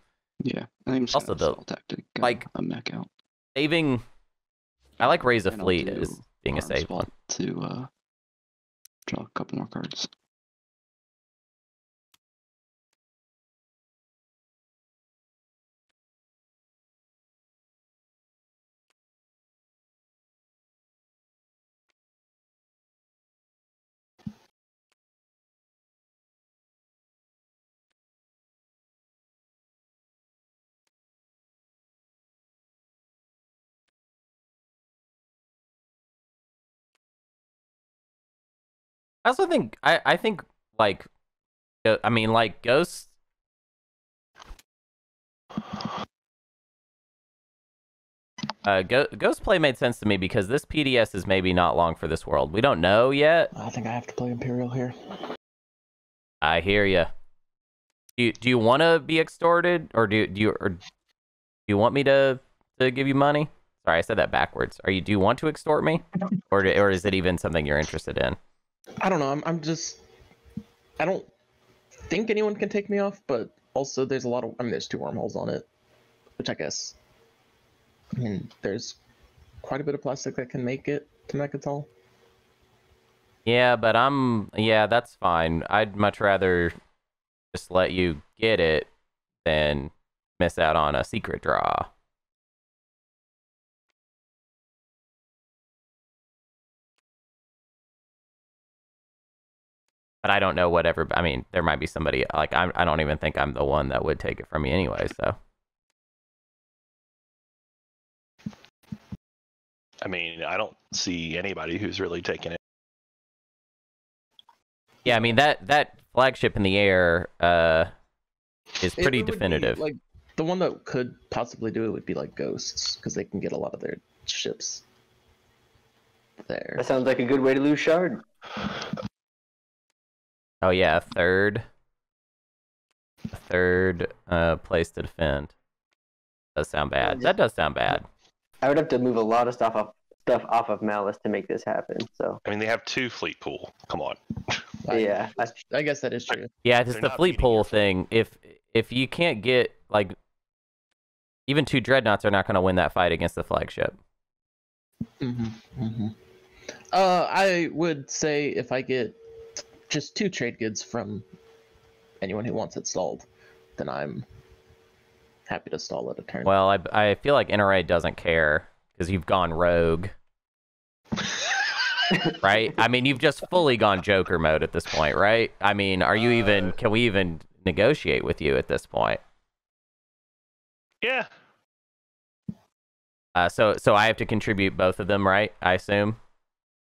yeah. I'm just Also the tactic. uh, like- a mech out. Saving, I like raise a fleet as being a safe one. to uh, draw a couple more cards. I also think I I think like I mean like Ghost uh, Go- Ghost Play made sense to me because this PDS is maybe not long for this world. We don't know yet. I think I have to play Imperial here. I hear you. Do you, do you want to be extorted, or do do you or do you want me to to give you money? Sorry, I said that backwards. Are you do you want to extort me, or do, or is it even something you're interested in? I don't know. I'm, I'm just. I don't think anyone can take me off, but also there's a lot of. I mean, there's two wormholes on it, which I guess. I mean, there's quite a bit of plastic that can make it to Mecatol. Yeah, but I'm yeah, that's fine. I'd much rather just let you get it than miss out on a secret draw. But I don't know whatever. I mean, there might be somebody like I'm. I don't even think I'm the one that would take it from me anyway. So I mean, I don't see anybody who's really taking it. yeah, I mean that that flagship in the air uh is pretty it be, definitive. like the one that could possibly do it would be like Ghosts, because they can get a lot of their ships there. That sounds like a good way to lose shard. Oh yeah, a third. A third uh place to defend. Does sound bad. That does sound bad. I would have to move a lot of stuff off stuff off of Mallice to make this happen. So I mean, they have two fleet pool. Come on. Yeah, I, I guess that is true. Yeah, it's They're the fleet pool thing. If if you can't get like even two dreadnoughts are not going to win that fight against the flagship. hmm hmm Uh, I would say if I get just two trade goods from anyone who wants it stalled, then I'm happy to stall it a turn. Well, I I feel like NRA doesn't care because you've gone rogue, right? I mean, you've just fully gone Joker mode at this point, right? I mean, are you even? Uh, Can we even negotiate with you at this point? yeah. Uh, so so I have to contribute both of them, right? I assume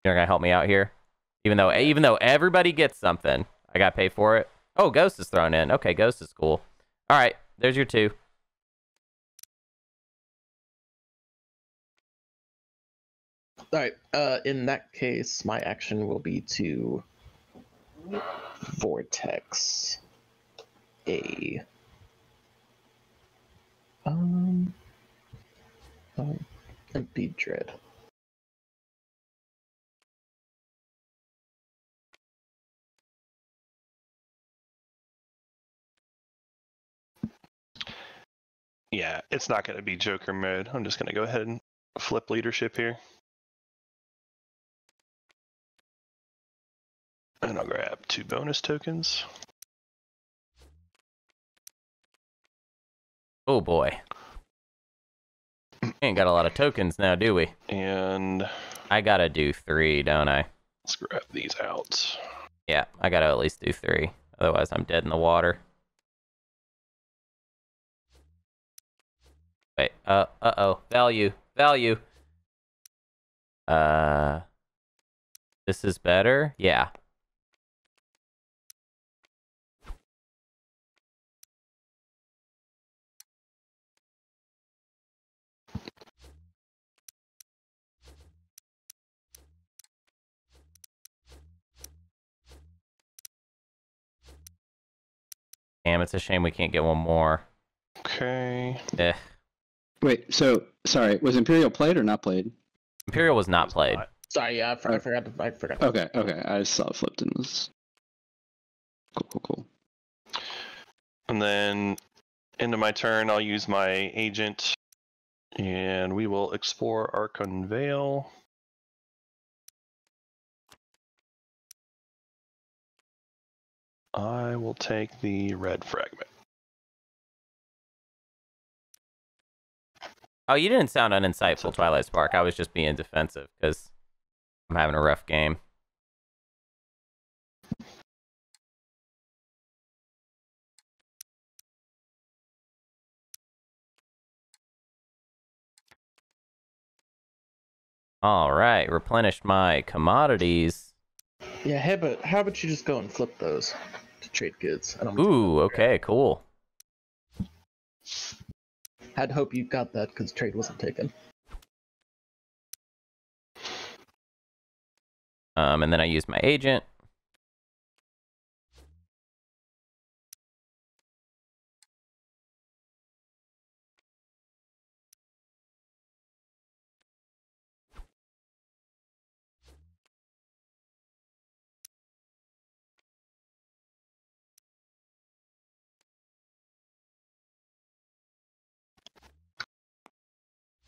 you're gonna help me out here, even though even though everybody gets something, I got paid for it. Oh, Ghost is thrown in. Okay, Ghost is cool. All right, there's your two. All right. Uh, in that case, my action will be to vortex a um um empty dread. Yeah, it's not going to be Joker mode. I'm just going to go ahead and flip leadership here. And I'll grab two bonus tokens. Oh boy, we ain't got a lot of tokens now, do we? And I gotta do three, don't I? let's grab these out. Yeah, I gotta at least do three. Otherwise, I'm dead in the water. Wait, uh, uh oh, value, value. Uh, this is better? Yeah. Damn, it's a shame we can't get one more. Okay. Eh. Wait, so sorry, was Imperial played or not played? Imperial was not played. Sorry, yeah, I, for- I forgot. I forgot. Okay, okay, I saw it flipped in this. cool, cool, cool. And then into my turn, I'll use my agent and we will explore Archon Vail. I will take the red fragment. Oh, you didn't sound uninsightful, Twilight Spark. I was just being defensive because I'm having a rough game. All right, replenished my commodities. Yeah, hey, but how about you just go and flip those to trade goods? I don't Ooh, okay, cool. Had hope you got that because trade wasn't taken. Um, and then I use my agent.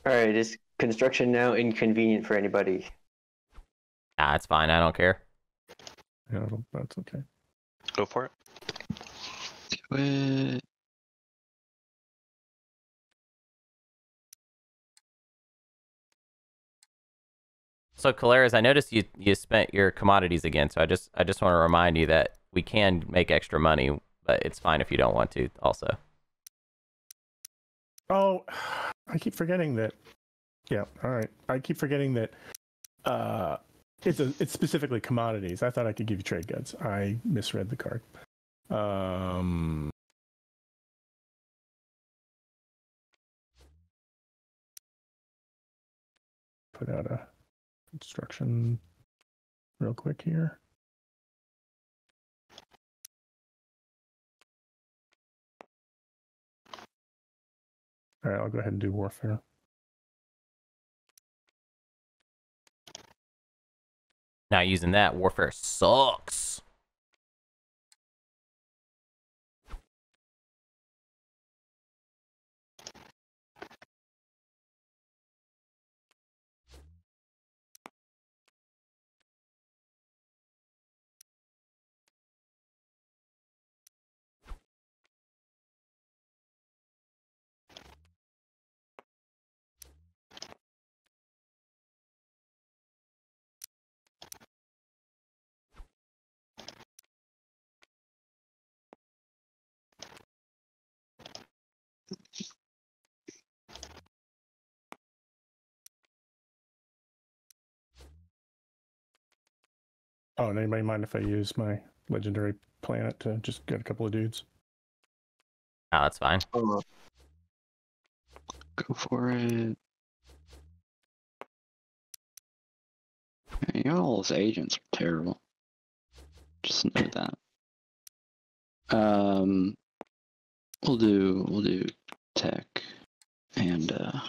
All right, is construction now inconvenient for anybody? Ah, it's fine. I don't care. Yeah, that's okay. Go for it. Do it. So, Keleres, I noticed you you spent your commodities again. So I just I just want to remind you that we can make extra money, but it's fine if you don't want to. Also, Oh, I keep forgetting that. Yeah, all right. I keep forgetting that uh, it's a, it's specifically commodities. I thought I could give you trade goods. I misread the card. Um, put out a instruction real quick here. All right, I'll go ahead and do warfare. not using that warfare sucks. Oh, and anybody mind if I use my legendary planet to just get a couple of dudes? Ah, that's fine. Go for it. Yeah, Y'all's agents are terrible. Just know that. Um, we'll do we'll do tech and uh.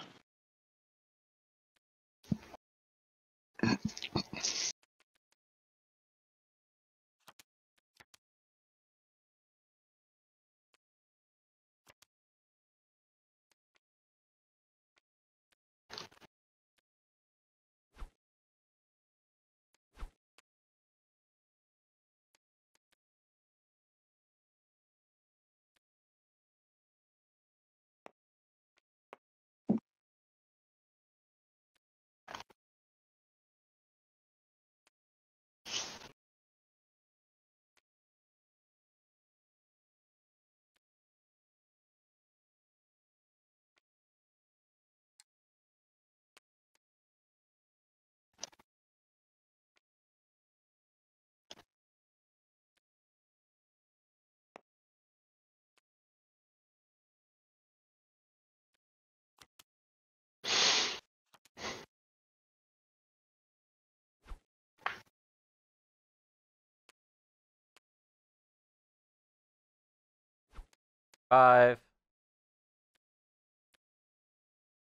Five,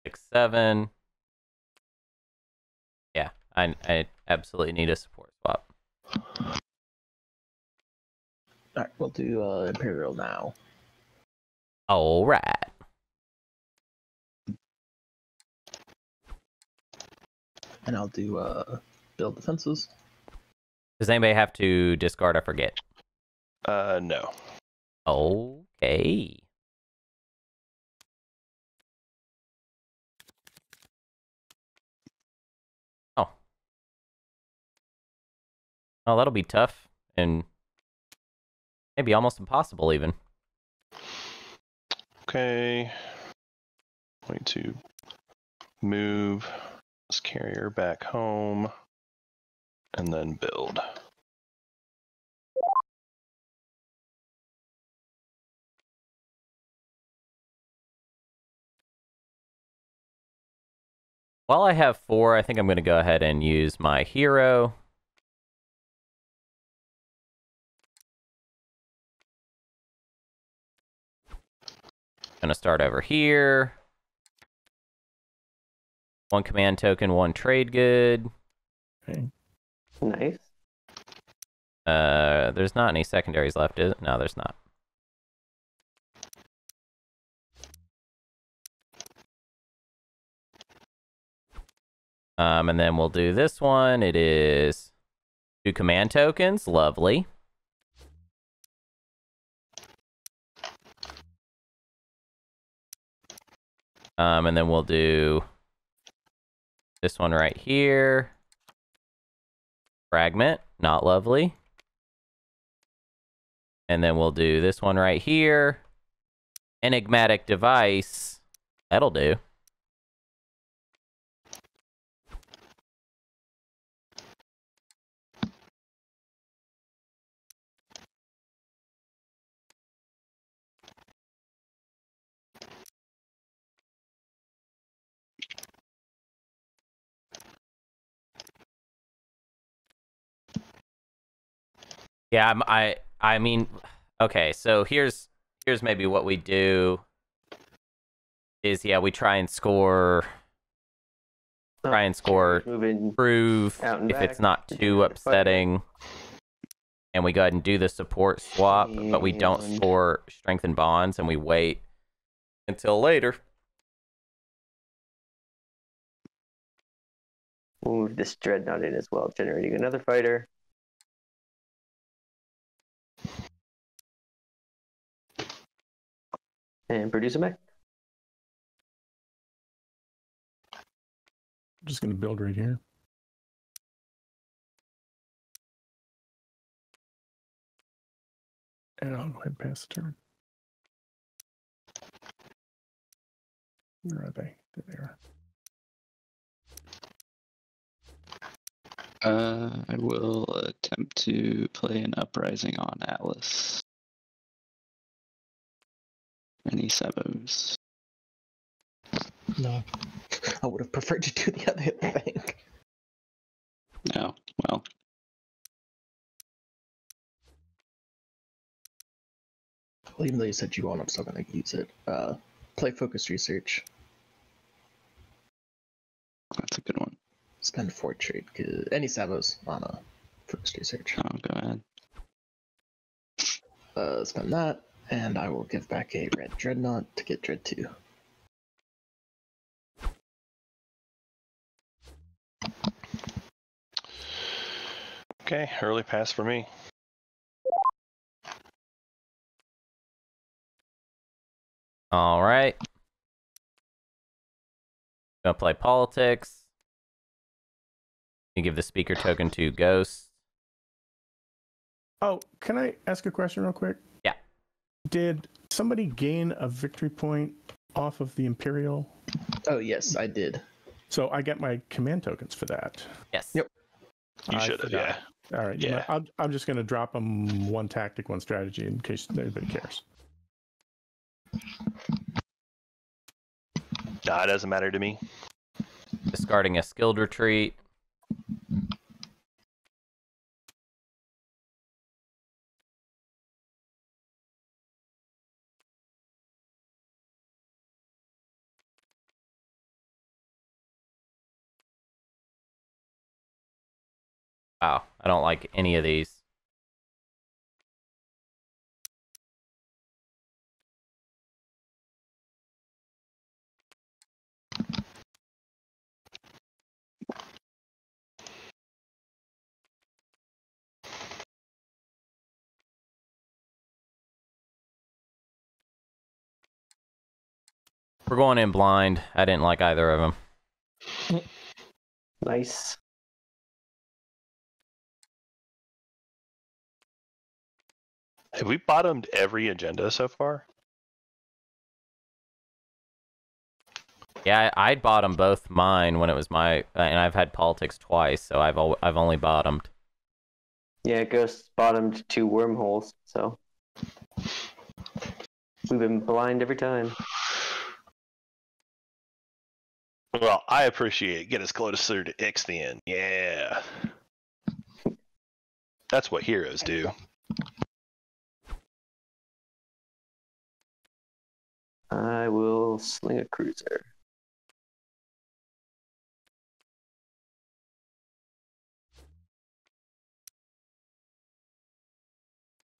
six, seven. Yeah, I I absolutely need a support swap. Alright, we'll do uh, Imperial now. All right. And I'll do uh, build defenses. Does anybody have to discard? I forget. Uh, no. Okay. Oh. Oh, that'll be tough and maybe almost impossible even. Okay. Going to move this carrier back home and then build. While I have four, I think I'm going to go ahead and use my hero. Gonna start over here. One command token, one trade good. Okay. Nice. Uh, there's not any secondaries left, is it? No, there's not. Um, and then we'll do this one. It is two command tokens. Lovely. Um, and then we'll do this one right here. Fragment, not lovely. And then we'll do this one right here. Enigmatic device. That'll do. Yeah, I'm, I I mean, okay. So here's here's maybe what we do is yeah, we try and score try and score Moving. prove and if it's not too upsetting. And we go ahead and do the support swap, but we don't And- score strengthen bonds, and we wait until later. Move this dreadnought in as well, generating another fighter. And produce a mech. I'm just gonna build right here. And I'll go ahead and pass the turn. Where are they? There they are. Uh, I will attempt to play an uprising on Atlas. Any sabos? No. I would have preferred to do the other thing. No. Well, Well, even though you said you won't, I'm still gonna use it. Uh, play focus research. that's a good one. Spend four trade. 'cause Any sabos on a focused research. Oh, go ahead. Uh, spend that, and I will give back a red dreadnought to get dread two. Okay, early pass for me. All right. Gonna play politics. You give the speaker token to Ghost. Oh, can I ask a question real quick? Yeah. Did somebody gain a victory point off of the Imperial? Oh yes, I did. So I get my command tokens for that. Yes. Yep. You should have, yeah. All right. you Yeah. know, I'm, I'm just going to drop them one tactic, one strategy in case anybody cares. Nah, it doesn't matter to me. Discarding a skilled retreat. Wow, I don't like any of these. We're going in blind. I didn't like either of them. Nice. Have we bottomed every agenda so far? Yeah, I, I bottomed both mine when it was my, and I've had politics twice, so I've al- I've only bottomed. Yeah, Ghost bottomed two wormholes, so we've been blind every time. Well, I appreciate it. Get us closer to Ixthian. Yeah. That's what heroes do. I will sling a cruiser.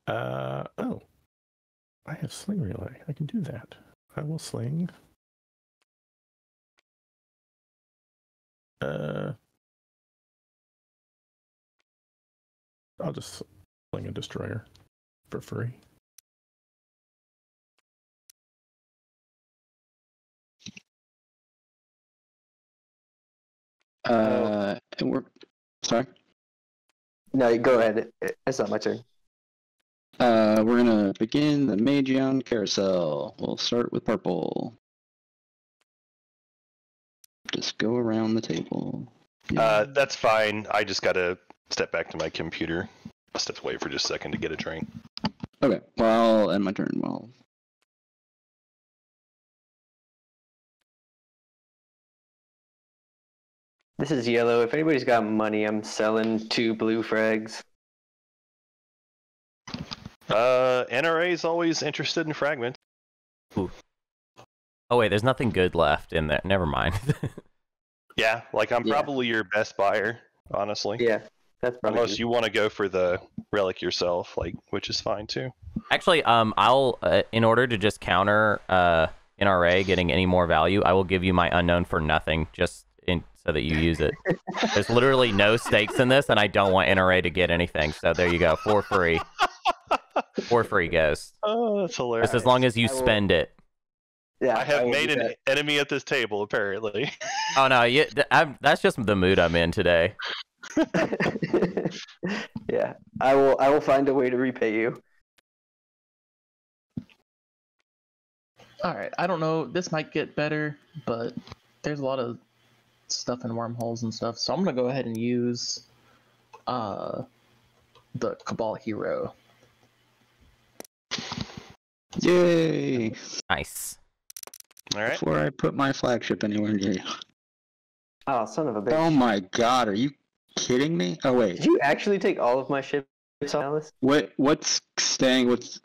Uh oh. I have sling relay. I can do that. I will sling. Uh I'll just sling a destroyer for free. Uh, and we're sorry. No, go ahead. It's not my turn. Uh, we're gonna begin the Mageon carousel. We'll start with purple. Just go around the table. Uh, that's fine. I just gotta step back to my computer. I'll step away for just a second to get a drink. Okay. Well, I'll end my turn. Well, This is yellow. If anybody's got money, I'm selling two blue frags. Uh, NRA is always interested in fragments. Oh wait, there's nothing good left in there. Never mind. Yeah, like I'm Yeah. probably your best buyer, honestly. Yeah, that's probably Unless good. you want to go for the relic yourself, like which is fine too. Actually, um, I'll uh, in order to just counter uh NRA getting any more value, I will give you my unknown for nothing, just in so that you use it. There's literally no stakes in this, and I don't want NRA to get anything. So there you go, for free, for free, Ghost. Oh, that's hilarious. Just as long as you spend it. Yeah, I have will made do an enemy at this table, apparently. Oh no, you, I'm, that's just the mood I'm in today. yeah, I will. I will find a way to repay you. All right, I don't know. This might get better, but there's a lot of stuff in wormholes and stuff. So I'm gonna go ahead and use uh the Cabal hero. yay! Nice. All right. Before I put my flagship anywhere near you. Oh, son of a bitch! Oh my god, are you kidding me? Oh wait, Did you actually take all of my ships, Alice? what what's staying? What's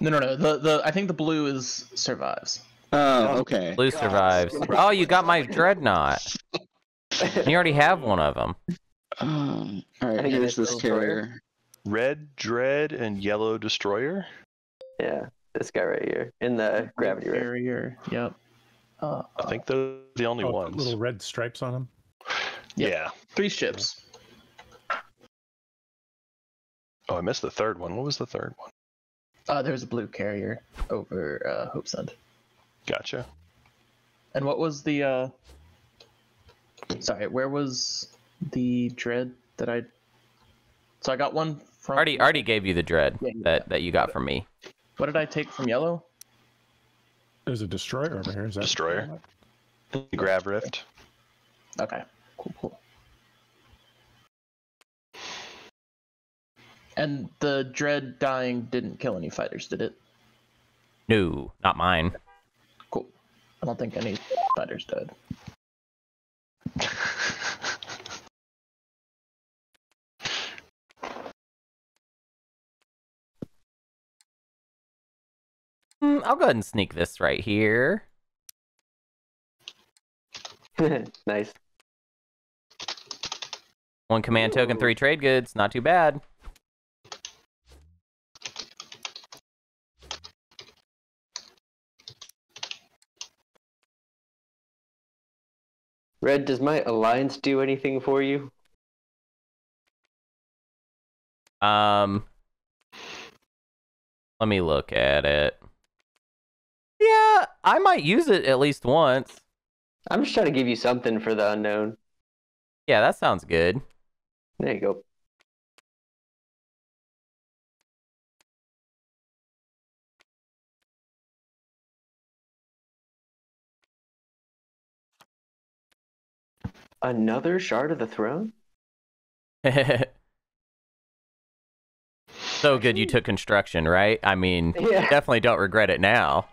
No, no, no. The the I think the blue is survives. Oh okay. Blue God. survives. Oh, you got my dreadnought. You already have one of them. Um, all I think it here's this Destroyer. carrier. Red Dread and Yellow Destroyer. yeah, this guy right here in the gravity ray. barrier. Yep. Uh, I think those are the only Oh, ones. little red stripes on them. Yep. Yeah. three ships. Oh, I missed the third one. What was the third one? Uh, there's a blue carrier over uh, Hope's End. Gotcha. And what was the uh sorry, where was the dread that I so I got one from Already, already gave you the dread Yeah, yeah, that that you got from me. what did I take from yellow? There's a destroyer over here. Is that Destroyer. Grav Rift. Okay, cool, cool. And the dread dying didn't kill any fighters, did it? No, not mine. I don't think any fighters died. Mm, I'll go ahead and sneak this right here. nice. One command token, three trade goods. Not too bad. Red, does my alliance do anything for you? Um, let me look at it. Yeah, I might use it at least once. I'm just trying to give you something for the unknown. Yeah, that sounds good. There you go. Another shard of the throne? so good you took construction, right? I mean, Yeah. definitely don't regret it now.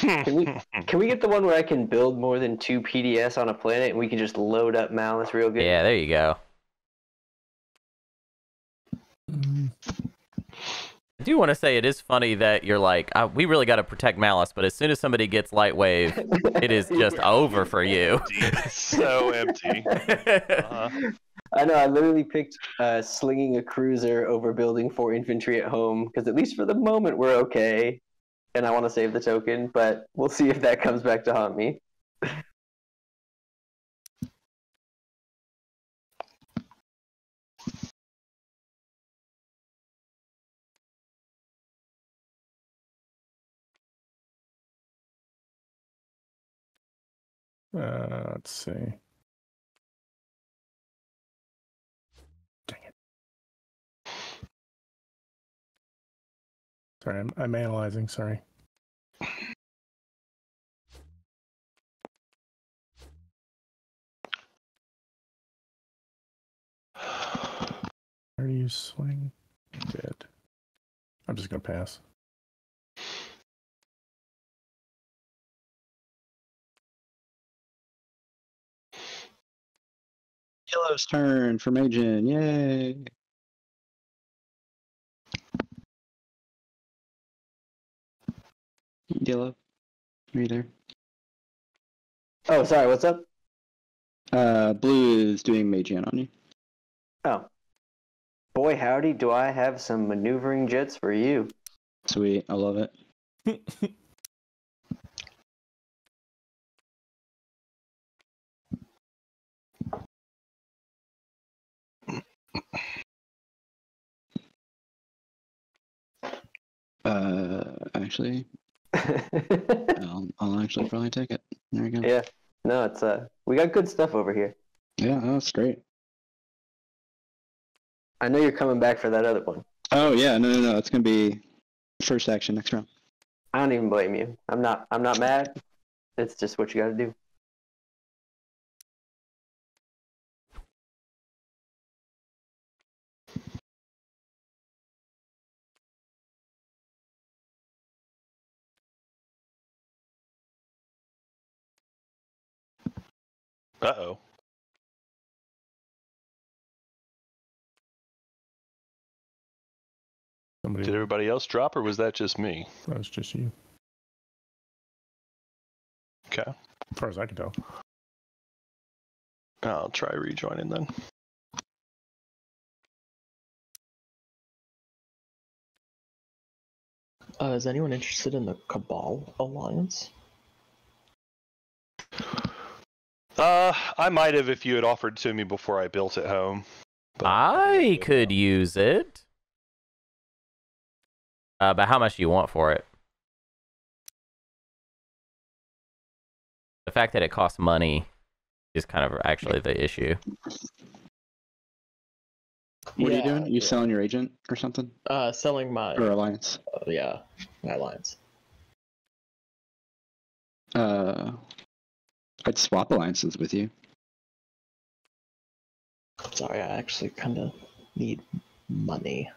Can we can we get the one where I can build more than two PDS on a planet and we can just load up Mallice real good? Yeah, there you go. Mm. I do want to say it is funny that you're like, uh, we really got to protect Mallice, but as soon as somebody gets light wave, it is just over for you. So empty. Uh-huh. I know. I literally picked uh, slinging a cruiser over building four infantry at home because at least for the moment we're okay, and I want to save the token. But we'll see if that comes back to haunt me. Uh, let's see. Dang it. Sorry, I'm, I'm analyzing. Sorry. Do you swing? Good. I'm just gonna pass. Yellow's turn for Majin. Yay. Yellow. Are you there? Oh, sorry. What's up? Uh, blue is doing Majin on you. Oh, boy, howdy, do I have some maneuvering jets for you? Sweet. I love it. Uh, actually, I'll, I'll actually probably take it. There you go. yeah. No, it's uh, we got good stuff over here. Yeah, that's great. I know you're coming back for that other one. Oh yeah, no, no, no. It's gonna be first action next round. I don't even blame you. I'm not. I'm not mad. It's just what you got to do. Uh oh. Somebody. Did everybody else drop, or was that just me? That was just you, Okay. as far as I can tell. I'll try rejoining then. Uh, is anyone interested in the Cabal Alliance? Uh, I might have if you had offered to me before I built it home. but- I could use it. Uh, but how much do you want for it? The fact that it costs money is kind of actually the issue. What are you Yeah, doing? You yeah. selling your agent or something? Uh, selling my Or alliance? uh, yeah, my alliance. Uh, I'd swap alliances with you. Sorry, I actually kind of need money.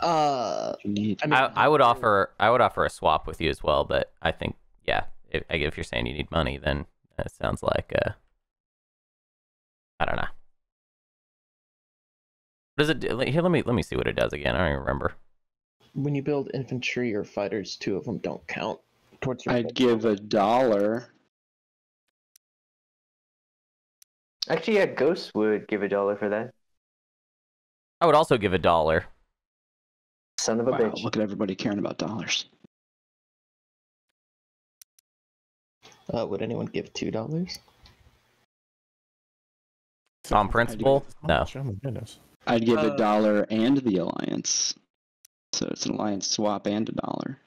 Uh, need. I mean, I, I would offer I would offer a swap with you as well, but I think yeah, if, if you're saying you need money, then it sounds like uh, I don't know. What does it do? Here, let me let me see what it does again. I don't even remember. when you build infantry or fighters, two of them don't count towards your. I'd give a dollar. Actually, yeah, Ghost would give a dollar for that. I would also give a dollar. Son of a Wow, bitch. look at everybody caring about dollars. Uh, would anyone give two dollars? On principle, no. Oh my goodness. I'd give Uh, a dollar and the alliance. So it's an alliance swap and a dollar.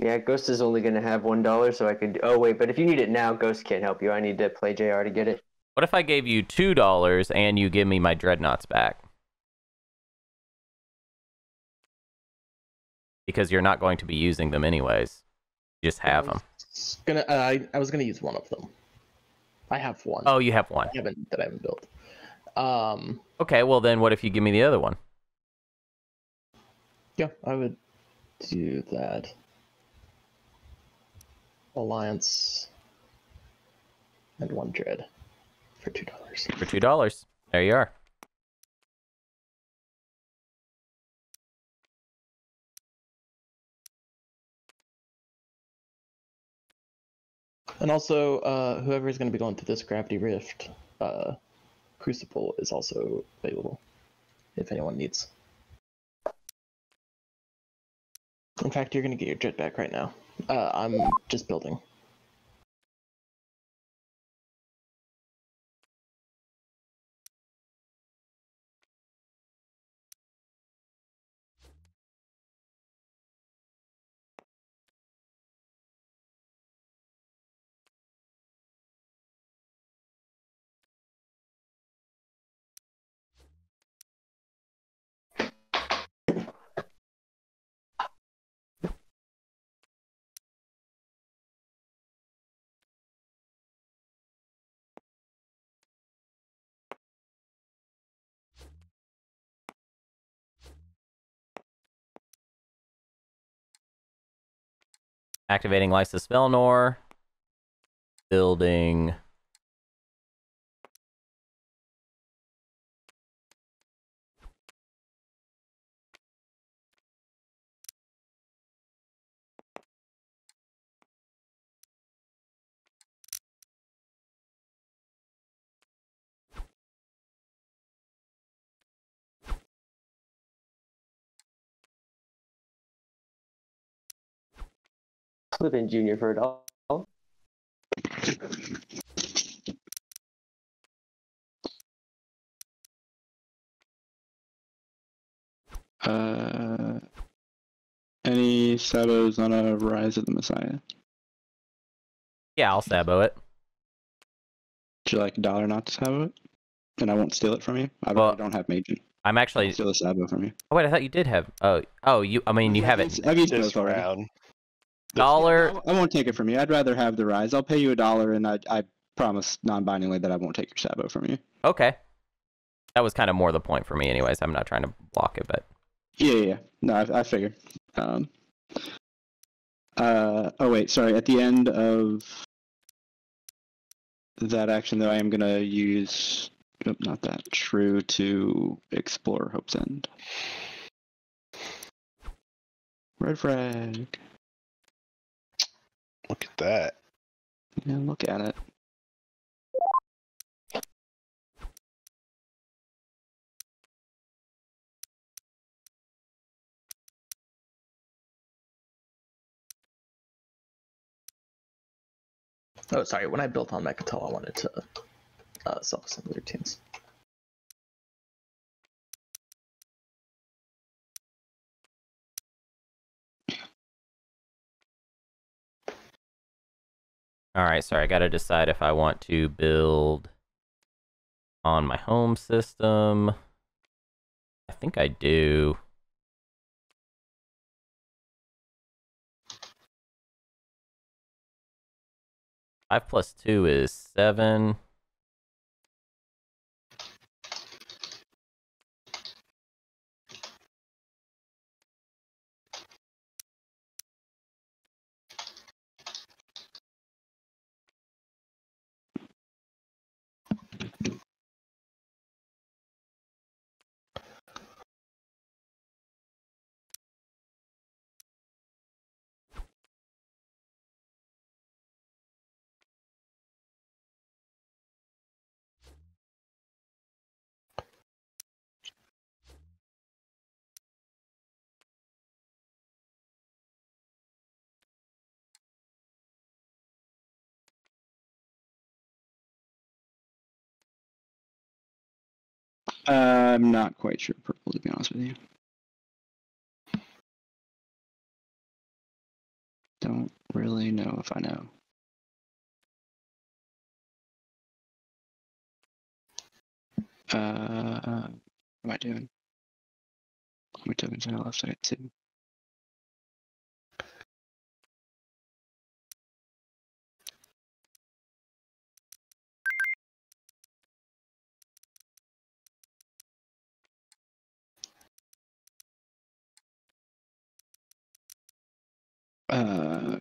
Yeah, Ghost is only gonna have one dollar, so I could. Oh wait, but if you need it now, Ghost can't help you. I need to play Jr. to get it. What if I gave you two dollars and you give me my dreadnoughts back? Because you're not going to be using them anyways. You just have them. Gonna, uh, I, I was gonna use one of them. I have one. Oh, you have one. I haven't that I haven't built. Um, Okay, well then what if you give me the other one? yeah, I would do that. Alliance, and one Dread for two dollars. For two dollars. There you are. And also, uh, whoever is going to be going through this Gravity Rift, uh, Crucible is also available if anyone needs. In fact, you're going to get your jet back right now. Uh, I'm just building. Activating Lisis Velnor. Building. Slip in Junior for a dollar. Uh, any sabos on a Rise of the Messiah? Yeah, I'll sabo it. Would you like a dollar not to sabo it? And I won't steal it from you. I Well- don't have Magen. I'm I'll actually. steal a sabo from you. Oh wait, I thought you did have. Oh, oh, you. I mean, you have it. I've used This both already. round. Dollar. I won't take it from you. I'd rather have the Rise. I'll pay you a dollar, and I, I promise non-bindingly that I won't take your sabo from you. Okay. That was kind of more the point for me, anyways. I'm not trying to block it, but Yeah, yeah, yeah. No, I, I figured. Um, uh, oh wait, sorry. At the end of that action, though, I am gonna use oh, not that true to explore Hope's End. Red flag. Look at that. Yeah, look at it. Oh, sorry. When I built on Mecatol, I wanted to uh, self-assemble routines. All right. Sorry, I got to decide if I want to build on my home system. I think I do. Five plus two is seven. I'm not quite sure purple to be honest with you. Don't really know if I know. Uh, what am I doing? Many tokens on the left side? Two. Uh,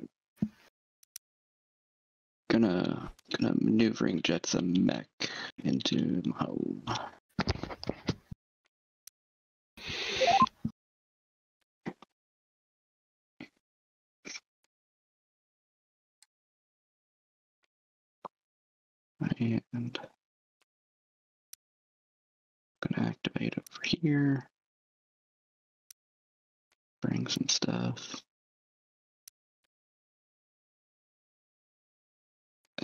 Gonna gonna maneuvering jets a mech into my home. And gonna activate over here. Bring some stuff.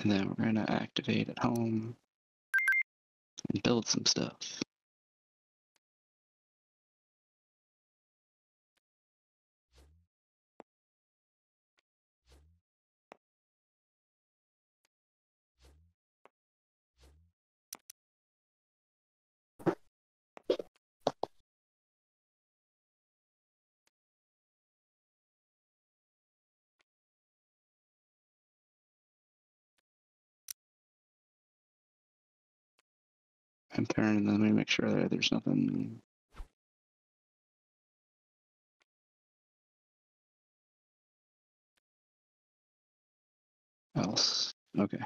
And then we're gonna activate at home and build some stuff. And turn, let me make sure that there's nothing. Else. Okay.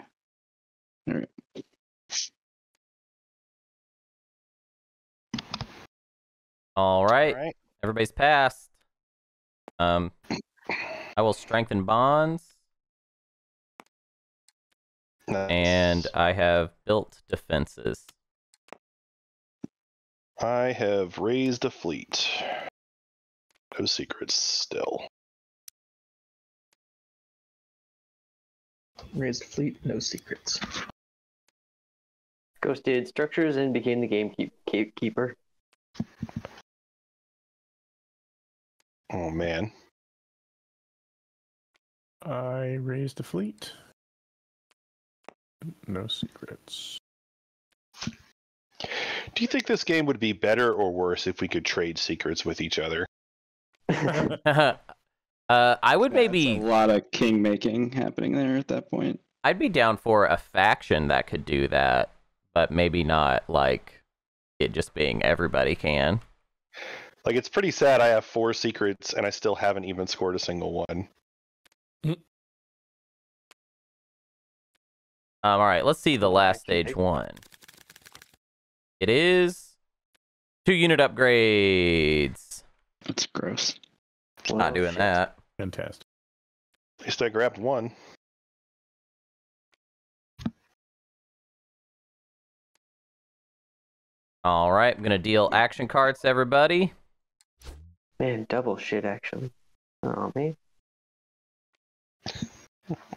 All right. All right. All right. Everybody's passed. Um, I will strengthen bonds, Nice. and I have built defenses. I have raised a fleet. No secrets still. Raised fleet, no secrets. Ghosted structures and became the gamekeep keep, keeper. Oh man. I raised a fleet. No secrets. Do you think this game would be better or worse if we could trade secrets with each other? uh, I would That's maybe a lot of king making happening there at that point. I'd be down for a faction that could do that, but maybe not like it just being everybody can. Like it's pretty sad I have four secrets and I still haven't even scored a single one. Um, all right, let's see the last stage one. It is two unit upgrades. That's gross. Not Oh, doing shit. that. Fantastic. At least I grabbed one. All right, I'm gonna deal action cards to everybody. Man, double shit actually. Oh man.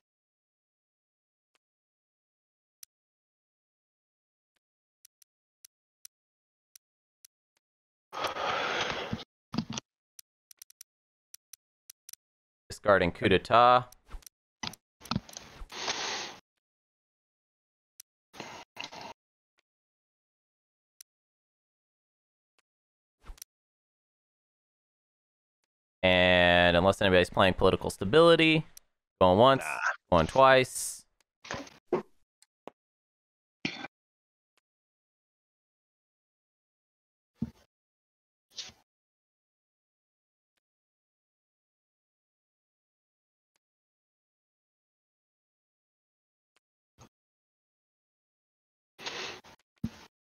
Discarding coup d'etat. And unless anybody's playing political stability, going once, Nah. going twice.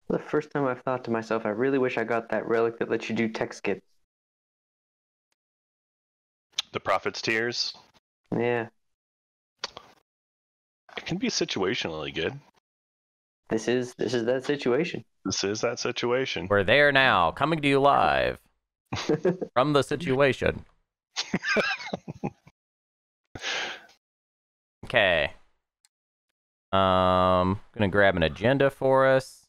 The first time I've thought to myself, I really wish I got that relic that lets you do tech skips. The Prophet's Tears. Yeah. It can be situationally good. This is this is that situation. This is that situation. We're there now, coming to you live from the situation. Okay. Um, gonna grab an agenda for us.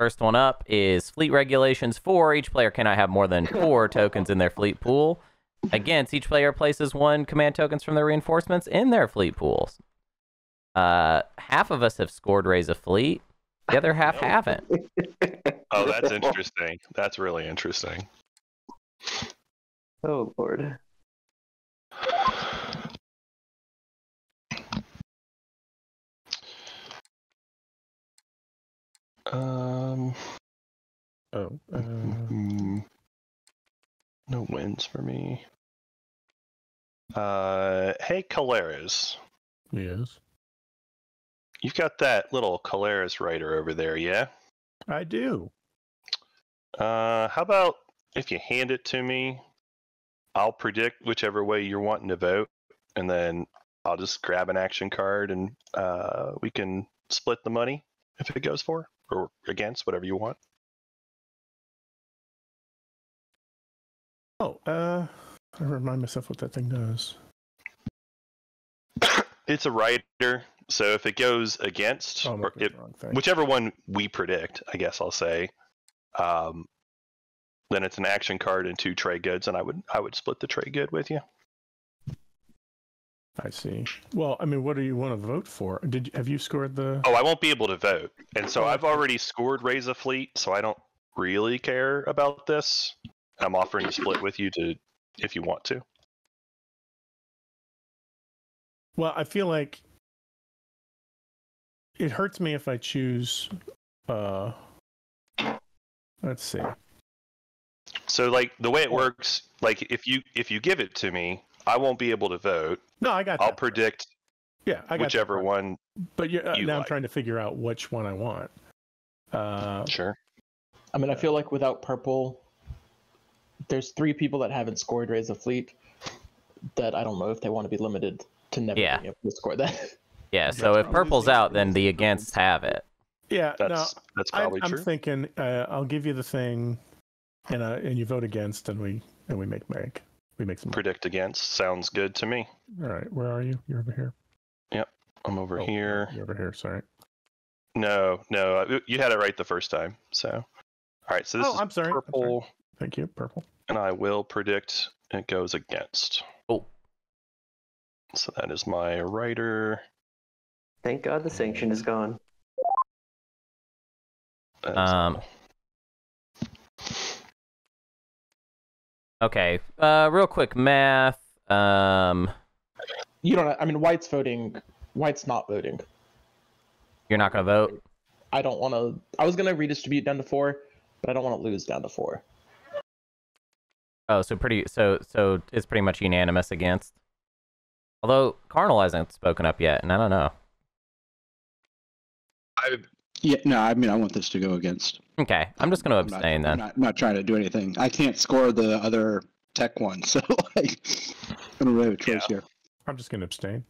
First one up is fleet regulations four. Each player cannot have more than four tokens in their fleet pool. Against each player places one command tokens from their reinforcements in their fleet pools. Uh, half of us have scored raise a fleet. The other half haven't. Oh, that's interesting. That's really interesting. Oh lord. Um, Oh, uh, mm, no wins for me. Uh, hey, Keleres. Yes. You've got that little Keleres rider over there, yeah? I do. Uh, how about if you hand it to me, I'll predict whichever way you're wanting to vote, and then I'll just grab an action card and uh, we can split the money if it goes for or against, whatever you want. Oh, uh, I remind myself what that thing does. It's a rider, so if it goes against, Oh, or looking if, the wrong thing. whichever one we predict, I guess I'll say, um, then it's an action card and two trade goods, and I would I would split the trade good with you. I see. Well, I mean, what do you want to vote for? Did have you scored the? Oh, I won't be able to vote, and so I've already scored raise a fleet, so I don't really care about this. I'm offering to split with you to if you want to. Well, I feel like it hurts me if I choose. Uh, let's see. So like the way it works, like if you if you give it to me, I won't be able to vote. No, I got. I'll that. predict Yeah, I got whichever part. one. But you, uh, you now I'm trying to figure out which one I want. Uh, Sure. I mean, I feel like without purple, there's three people that haven't scored raise a fleet. That I don't know if they want to be limited to never Yeah. being able to score that. Yeah, so if purple's out, then the against have it. yeah, no, That's that's I, probably I'm thinking uh, I'll give you the thing, and uh, and you vote against, and we and we make make we make some. Predict against sounds good to me. All right, where are you? You're over here. Yep, I'm over Oh, here. You're over here. Sorry. No, no, uh, you had it right the first time. So, all right. So this oh, is I'm sorry. I'm sorry. purple, Thank you. Purple. and I will predict it goes against. Oh. So that is my rider. Thank God the sanction is gone. That is Um, all. Okay, uh, real quick math. Um, You don't. I mean, White's voting. White's not voting. you're not gonna vote. I don't want to. I was gonna redistribute down to four, but I don't want to lose down to four. Oh, so pretty. So so it's pretty much unanimous against. Although Karnal hasn't spoken up yet, and I don't know. I, Yeah, no, I mean I want this to go against. Okay, I'm just gonna I'm not- abstain I'm then. not, I'm not trying to do anything. I can't score the other tech one, so like I don't really have a choice here. I'm just gonna abstain.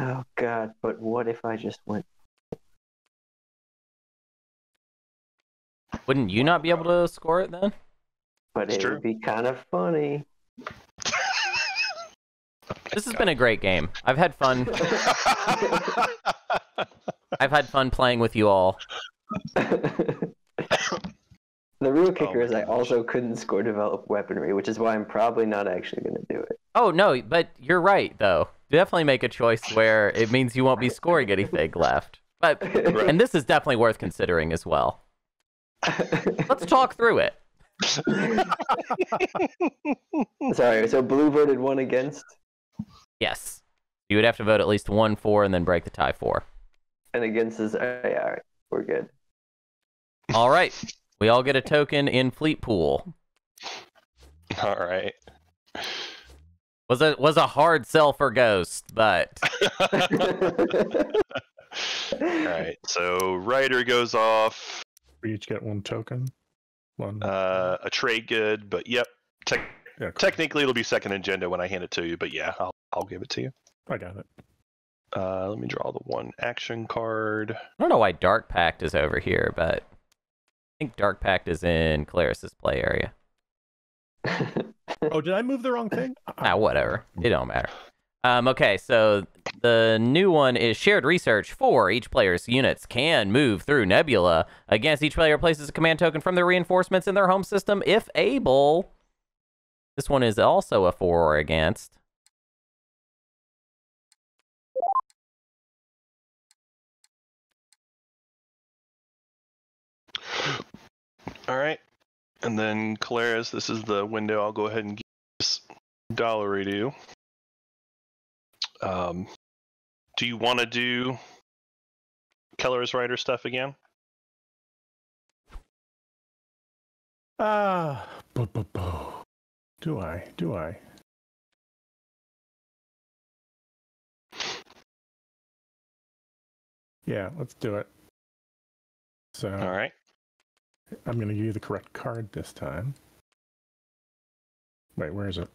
Oh God! But what if I just went? Wouldn't you not be able to score it then? But It's it true. would be kind of funny. This has been a great game. I've had fun. I've had fun playing with you all. the real kicker oh my is I also couldn't score develop weaponry, which is why I'm probably not actually going to do it. Oh no, but you're right though. Definitely make a choice where it means you won't be scoring anything left. But and this is definitely worth considering as well. Let's talk through it. Sorry, so blue voted one against, Yes. You would have to vote at least one for and then break the tie for. and against is all right, all right, we're good. All right. We all get a token in Fleet Pool. all right. Was a was a hard sell for Ghost, but all right. So rider goes off. We each get one token. One. Uh, a trade good, but yep. Tech yeah, cool. technically, it'll be second agenda when I hand it to you. But yeah, I'll I'll give it to you. I got it. Uh, let me draw the one action card. I don't know why Dark Pact is over here, but I think Dark Pact is in Keleres's play area. Oh, did I move the wrong thing? Ah, whatever. It don't matter. Um, okay, so the new one is shared research for each player's units can move through Nebula. Against each player places a command token from their reinforcements in their home system if able. This one is also a for or against. All right. And then Keleres, this is the window I'll go ahead and give this dollar to. Um, do you want to do Keller's rider stuff again? Ah, bu. do I? Do I? Yeah, let's do it. So All right. I'm going to give you the correct card this time. Wait, where is it?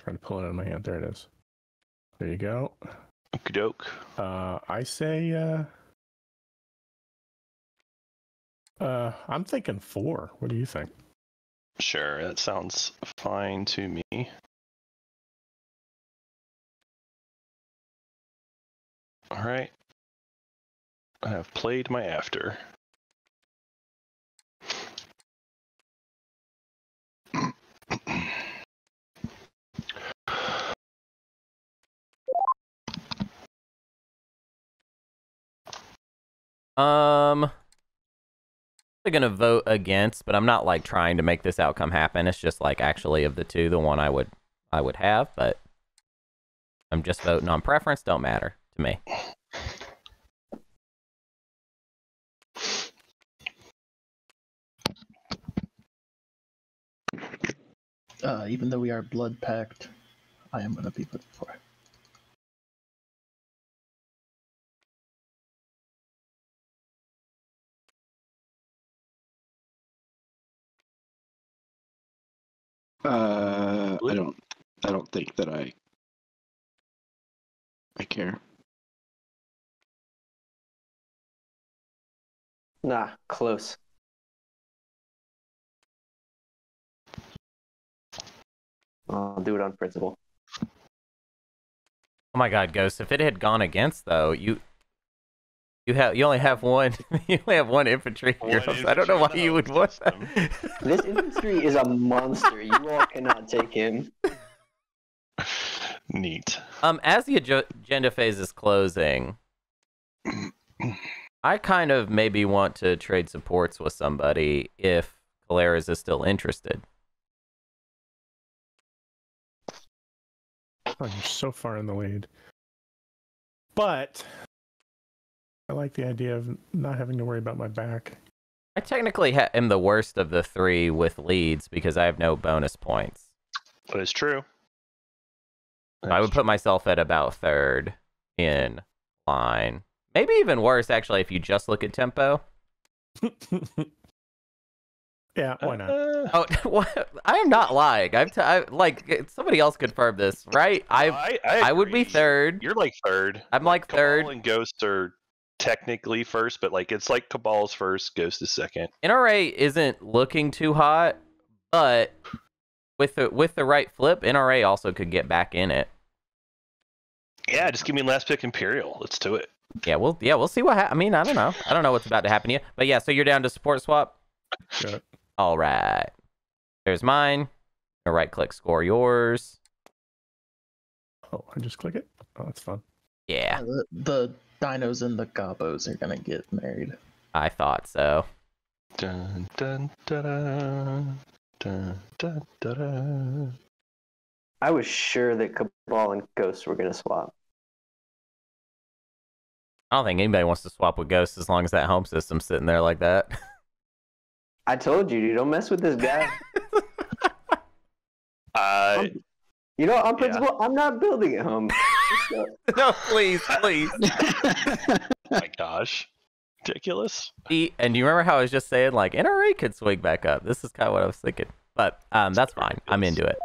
Trying to pull it out of my hand. There it is. There you go. Okie doke. Uh, I say, uh, uh, I'm thinking four. What do you think? Sure, that sounds fine to me. All right. I have played my after. Um, I'm gonna vote against, but I'm not like trying to make this outcome happen. It's just like actually of the two, the one I would I would have, but I'm just voting on preference. Don't matter to me. Uh, even though we are Blood Pact, I am gonna be voting for. it. Uh, I don't. I don't think that I. I care. Nah, close. I'll do it on principle. Oh my god, Ghost! If it had gone against though, you you have you only have one you only have one infantry One hero. so I don't know why you would want that's that. This infantry is a monster. You all cannot take him. Neat. Um, as the agenda phase is closing, I kind of maybe want to trade supports with somebody if Keleres is still interested. Oh, you're so far in the lead. But I like the idea of not having to worry about my back. I technically ha- am the worst of the three with leads because I have no bonus points. That is true. I would put myself at about third in line. Maybe even worse, actually, if you just look at tempo. yeah, why not? Uh, Oh, what? I am not lying. I'm t- I, like somebody else confirmed this, right? I I, I, I would be third. You're like third. I'm like Cabal third. and Ghost are technically first, but like it's like Cabal's first, Ghost is second. NRA isn't looking too hot, but with the with the right flip, NRA also could get back in it. Yeah, just give me last pick Imperial. Let's do it. Yeah, we'll yeah we'll see what ha- I mean. I don't know. I don't know what's about to happen to you, but yeah. So you're down to support swap. Got it. All right. There's mine. A right click score yours. Oh, I just click it. Oh, that's fun. Yeah, Uh, The, the dinos and the gobos are gonna get married. I thought so. Dun dun da dun dun dun dun. I was sure that Cabal and Ghost were gonna swap. I don't think anybody wants to swap with Ghost as long as that home system's sitting there like that. I told you, dude, don't mess with this guy. Uh, You know, on principle, I'm not building at home. no, please, please. my gosh, ridiculous. And do you remember how I was just saying like NRA could swing back up? This is kind of what I was thinking, but um, that's fine. I'm into it.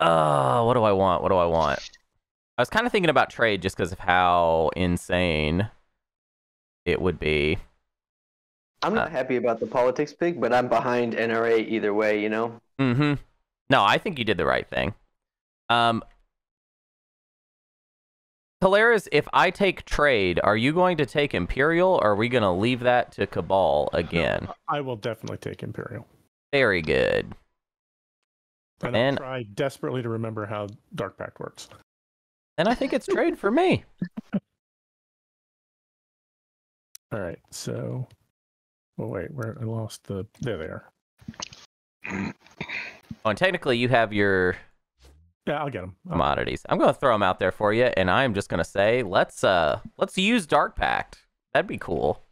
Oh, what do I want? What do I want? I was kind of thinking about trade just because of how insane it would be. I'm not happy about the politics pick, but I'm behind NRA either way, you know? Mm-hmm. No, I think you did the right thing. Um, Polaris, if I take trade, are you going to take Imperial, or are we going to leave that to Cabal again? I will definitely take Imperial. Very good. And And- I'll try desperately to remember how Dark Pact works. And I think it's trade for me. All right, so Oh, wait, where I lost the. There they are. Oh, and technically, you have your Yeah, I'll get them. commodities. I'm going to throw them out there for you, and I'm just going to say, let's uh, let's use Dark Pact. That'd be cool.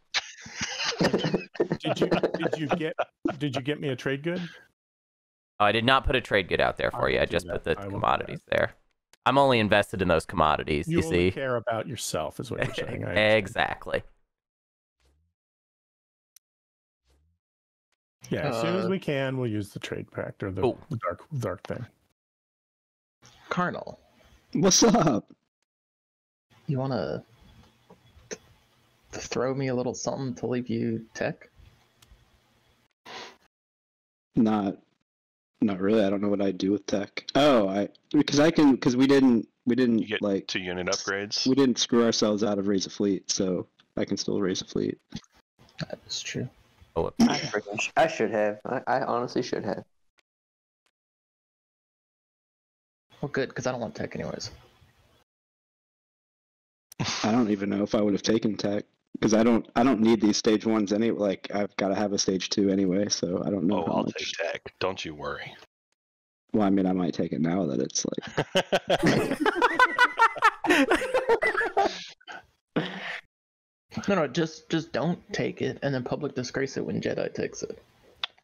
Did you did you get did you get me a trade good? Oh, I did not put a trade good out there I for you. I just that. put the I commodities there. I'm only invested in those commodities. You, You, see? care about yourself, is what you're saying. I exactly. Yeah, as soon as Uh, we can, we'll use the trade pact or the, Cool. the dark dark thing. Karnal, What's up? you want to throw me a little something to leave you tech? Not, not really. I don't know what I'd do with tech. Oh, I because I can because we didn't we didn't You get like two unit upgrades. we didn't screw ourselves out of raise a fleet, so I can still raise a fleet. That is true. Oh, I, I should have. I, I honestly should have. Well, good, because I don't want tech anyways. I don't even know if I would have taken tech because I don't I don't need these stage ones any like I've got to have a stage two anyway, so I don't know Oh, how I'll much. take tech. Don't you worry. Well, I mean, I might take it now that it's like No, no, just just don't take it, and then public disgrace it when Jedi takes it.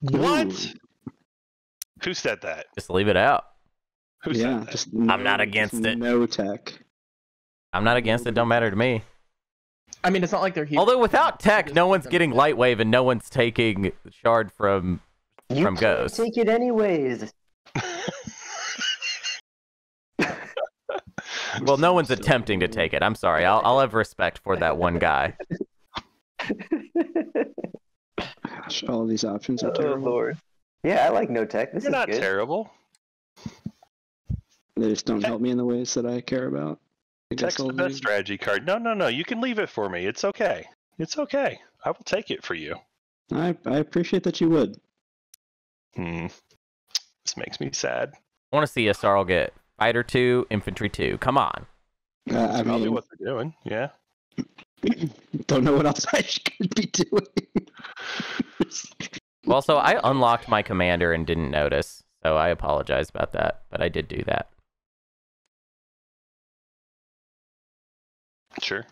what? Ooh. Who said that? just leave it out. Who yeah, said that? just I'm not no- just against it. No tech. I'm not against it. Don't matter to me. I mean, it's not like they're here. Although without tech, no one's getting take it. light wave and no one's taking shard from. You From can't Ghost. take it anyways. Well, no one's attempting to take it. I'm sorry. I'll I'll have respect for that one guy. Gosh, all of these options are oh terrible. lord. Yeah, I like no tech. This You're is not good. terrible. They just don't help me in the ways that I care about. I guess Tech's the best strategy card. No, no, no. You can leave it for me. It's okay. It's okay. I will take it for you. I I appreciate that you would. Hmm. This makes me sad. I want to see Yssaril get fighter two, infantry two. Come on. Uh, I That's probably mean, what they're doing. Yeah. don't know what else I could be doing. Well, so I unlocked my commander and didn't notice, so I apologize about that, but I did do that. Sure.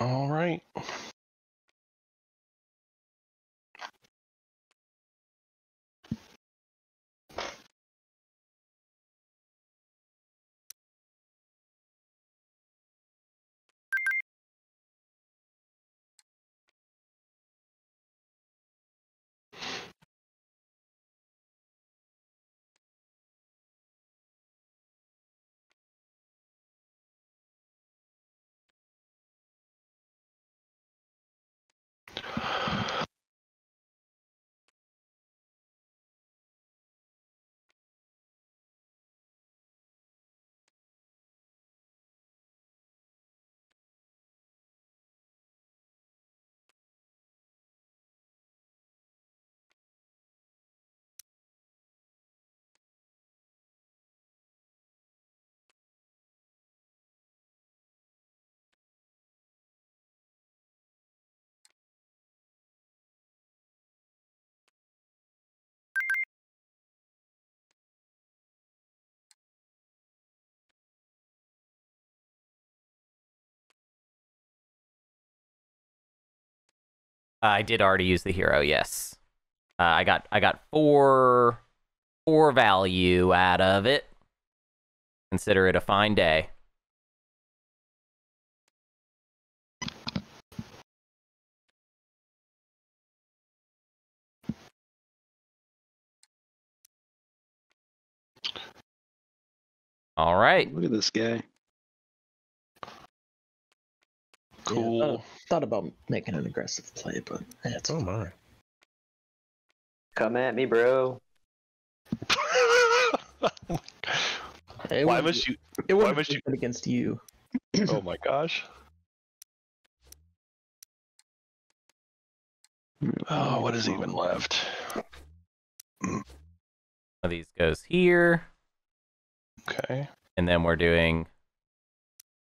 All right. I did already use the hero. Yes, uh, I got I got four four value out of it. Consider it a fine day. All right. Look at this guy. Cool. uh, thought about making an aggressive play, but eh, it's Oh my. Come at me, bro. It Why wouldn't must you? It why wouldn't must be you- good against you. Oh my gosh. Oh, what is even left? One of these goes here, Okay. and then we're doing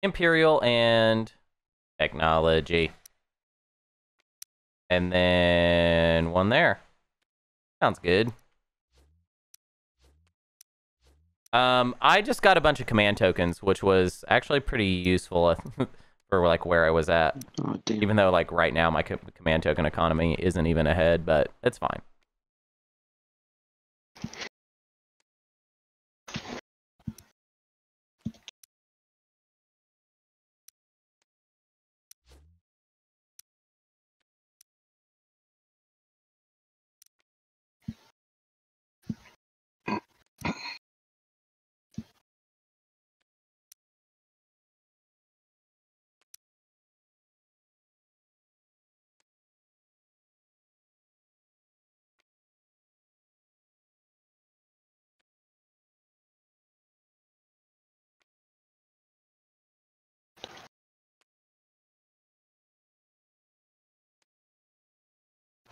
Imperial and Technology. And then one there. Sounds good. Um, I just got a bunch of command tokens, which was actually pretty useful for like where I was at. Oh. Even though like right now my command token economy isn't even ahead, but it's fine.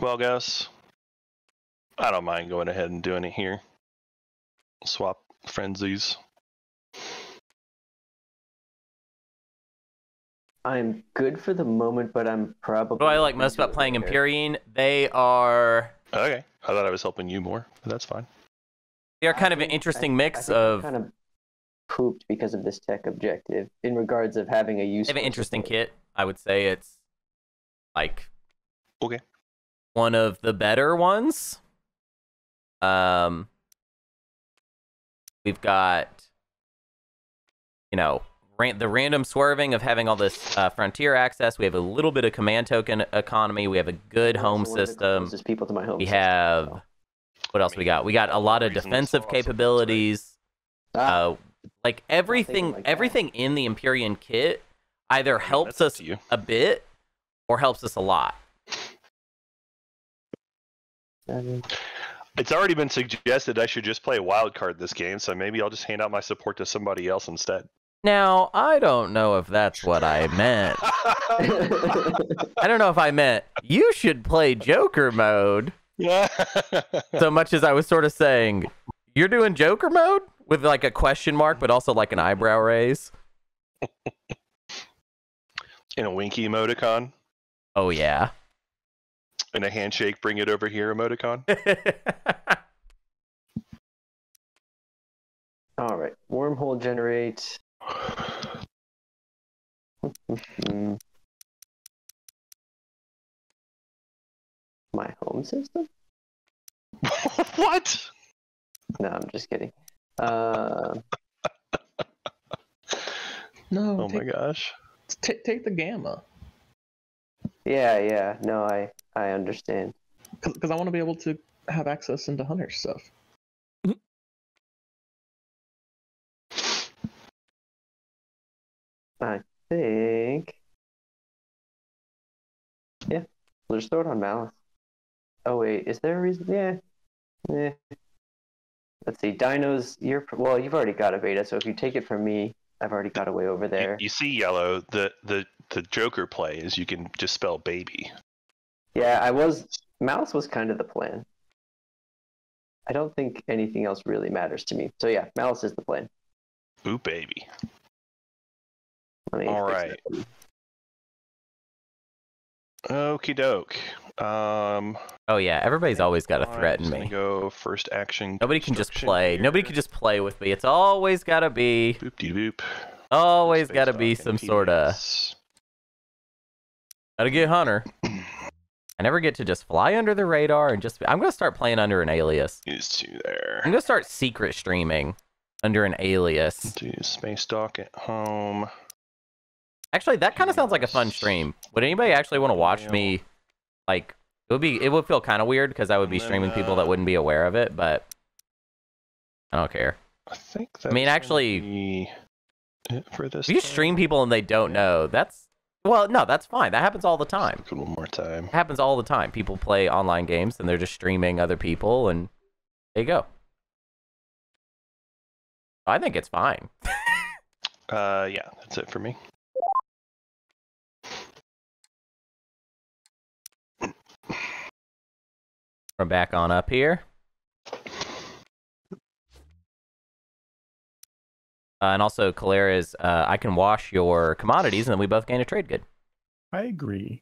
Well, guys, I don't mind going ahead and doing it here. Swap frenzies. I'm good for the moment, but I'm probably. What do I like most about playing Empyrean? They are Okay. I thought I was helping you more, but that's fine. they are kind of an interesting I- I mix think I'm of kind of pooped because of this tech objective in regards of having a use. they have an interesting kit. I would say it's like Okay. One of the better ones. Um, we've got you know ran- the random swerving of having all this uh, frontier access. We have a little bit of command token economy. We have a good home system. people to my home. We system, have so. what else we got? We got a lot of defensive sauce, capabilities. Ah, Uh, like everything, like that. everything in the Empyrean kit either helps that's us you. a bit or helps us a lot. Seven. It's already been suggested I should just play a wild card this game, so maybe I'll just hand out my support to somebody else instead. Now, I don't know if that's what I meant. I don't know if I meant you should play Joker mode yeah. so much as I was sort of saying you're doing Joker mode with like a question mark, but also like an eyebrow raise. In a winky emoticon, Oh yeah. In a handshake, bring it over here emoticon. All right, wormhole generate. My home system? what? No, I'm just kidding. Uh, No, Oh my gosh. ta- take the gamma yeah, yeah. No, I I understand. because I want to be able to have access into hunter stuff. I think. Yeah, we'll just throw it on Mallice. Oh wait, is there a reason? Yeah. Yeah. Let's see. Dinos, you're well. You've already got a beta, so if you take it from me, I've already got a way over there. you see, yellow. The the the Joker play is you can just spell baby. Yeah, I was. Mallice was kind of the plan. I don't think anything else really matters to me. So yeah, Mallice is the plan. Ooh, baby. All right. me All fix right. that. Okie doke. Um, oh yeah, everybody's always got to threaten me. Go first action. Nobody can just play. here. Nobody can just play with me. It's always got to be, Boop de boop. always got to be some sort of. Gotta get Hunter. I never get to just fly under the radar and just. I'm gonna start playing under an alias. Is two there. I'm gonna start secret streaming under an alias. Do space dock at home. Actually, that kind of sounds like a fun stream. Would anybody actually want to watch me? Like, it would be. It would feel kind of weird because I would be streaming people that wouldn't be aware of it, but I don't care. I think that's I mean, actually- for this. If you stream people and they don't know, that's well, no, that's fine. That happens all the time. One more time. It happens all the time. People play online games and they're just streaming other people, and there you go. I think it's fine. Uh, yeah, that's it for me. We're back on up here. Uh, and also, Keleres, uh, I can wash your commodities, and then we both gain a trade good. I agree.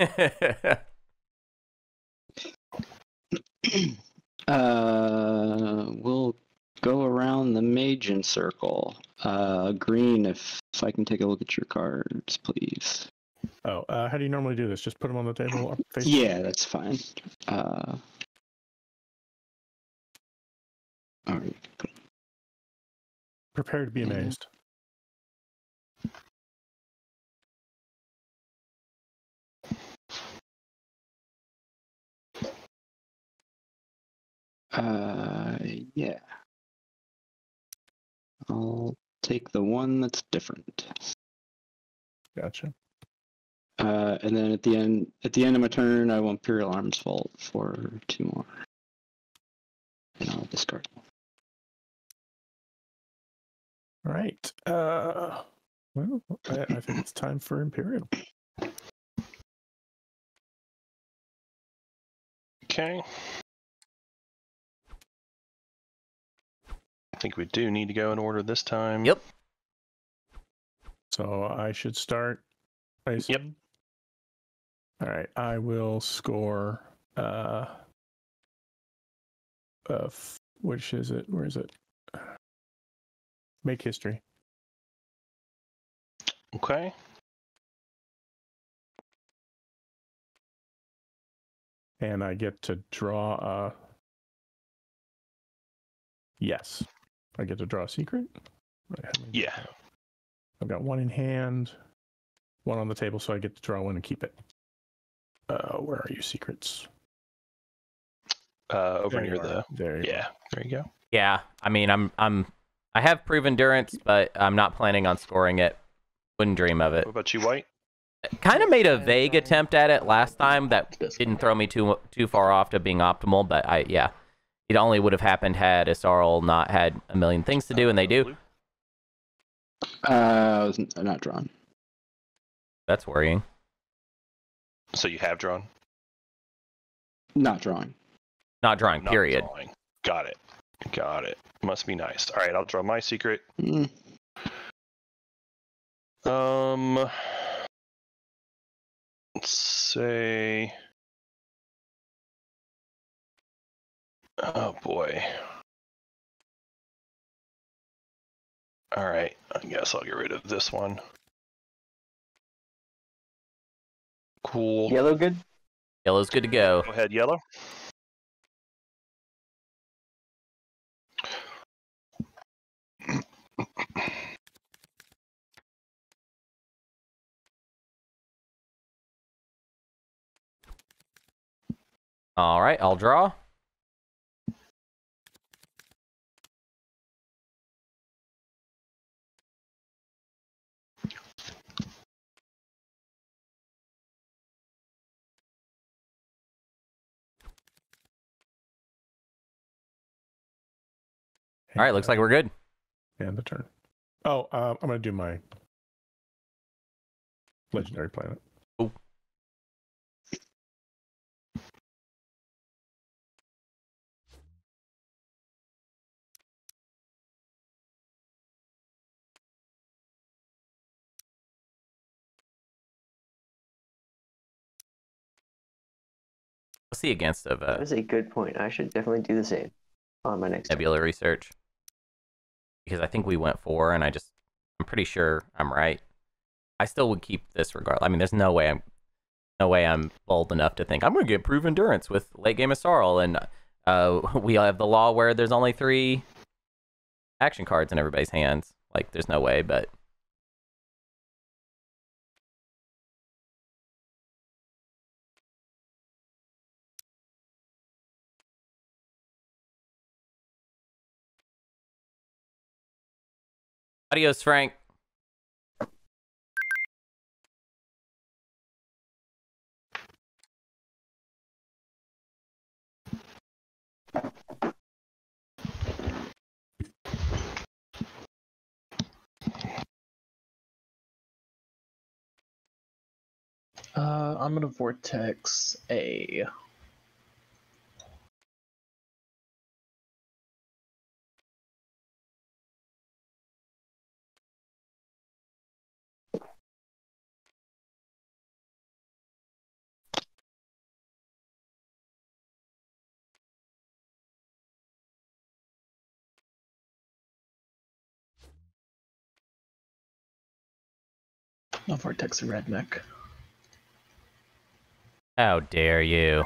Uh, we'll go around the Mageon circle. Uh, green, if, if I can take a look at your cards, please. Oh, uh, how do you normally do this? Just put them on the table? Yeah, that's fine. Uh, all right. Prepare to be Mhm. amazed. Uh, yeah. I'll take the one that's different. Gotcha. Uh, and then at the end, at the end of my turn, I will Imperial Arms Vault for two more, and I'll discard. All right. Uh, well, I, I think it's time for Imperial. Okay. Think we do need to go in order this time. Yep. So I should start. I assume? All right. I will score. Uh, uh, which is it? Where is it? Make history. Okay. and I get to draw a. Yes, I get to draw a secret. Right, how many- Yeah. I've got one in hand, one on the table, so I get to draw one and keep it. Uh, where are you, secrets? Uh, over There near the. There you Yeah. There you go. yeah, I mean, I'm, I'm, I have proof endurance, but I'm not planning on scoring it. Wouldn't dream of it. What about you, White? Kind of made a vague attempt at it last time that didn't throw me too too far off to being optimal, but I yeah, it only would have happened had Yssaril not had a million things to do, and they do. Uh, I was not drawn. That's worrying. So you have drawn? Not drawing. Not drawing. Not Period. drawing. Got it. Got it. Must be nice. All right, I'll draw my secret. Mm, Um, let's say. Oh boy. All right, I guess I'll get rid of this one. Cool. Yellow good? Yellow's good to go. Go ahead, yellow. All right, I'll draw. All right, looks like we're good. And the turn. Oh, uh, I'm going to do my legendary planet. Oh. What's the against of That uh, is a good point. I should definitely do the same on my next. Nebula research? Because I think we went four, and I just I'm pretty sure I'm right. I still would keep this regardless. I mean, there's no way I'm no way I'm bold enough to think I'm going to get proof endurance with late game of Sorrel, and uh, we have the law where there's only three action cards in everybody's hands. Like, there's no way, but Adios, Frank. Uh, I'm gonna vortex A. I'll vortex a redneck. How dare you?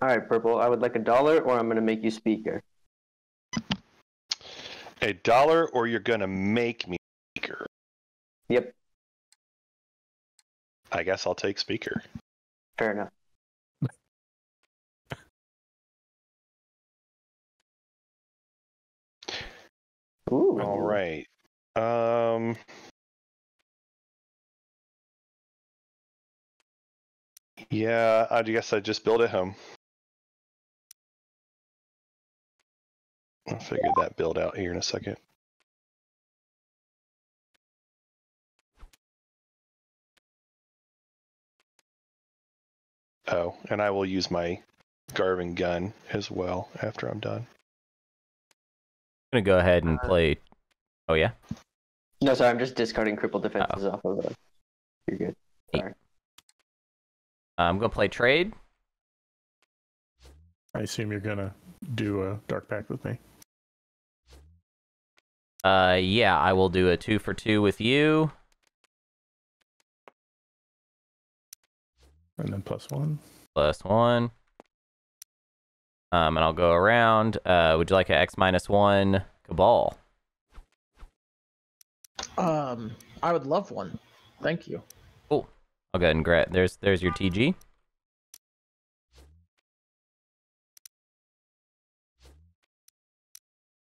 All right, purple. I would like a dollar, or I'm gonna make you speaker. A dollar, or you're gonna make me speaker. Yep, I guess I'll take speaker. fair enough. Ooh. All right. Um. Yeah, I guess I just built a home. I'll figure that build out here in a second. Oh, and I will use my Garvin gun as well after I'm done. I'm gonna go ahead and uh, play. Oh yeah. No, sorry. I'm just discarding crippled defenses Oh. off of it. You're good. Sorry. I'm gonna play trade. I assume you're gonna do a Dark Pact with me. Uh, yeah, I will do a two for two with you. And then plus one. plus one. Um, and I'll go around. Uh, would you like an X minus one cabal? Um, I would love one. Thank you. I'll go ahead and grab. There's there's your TG.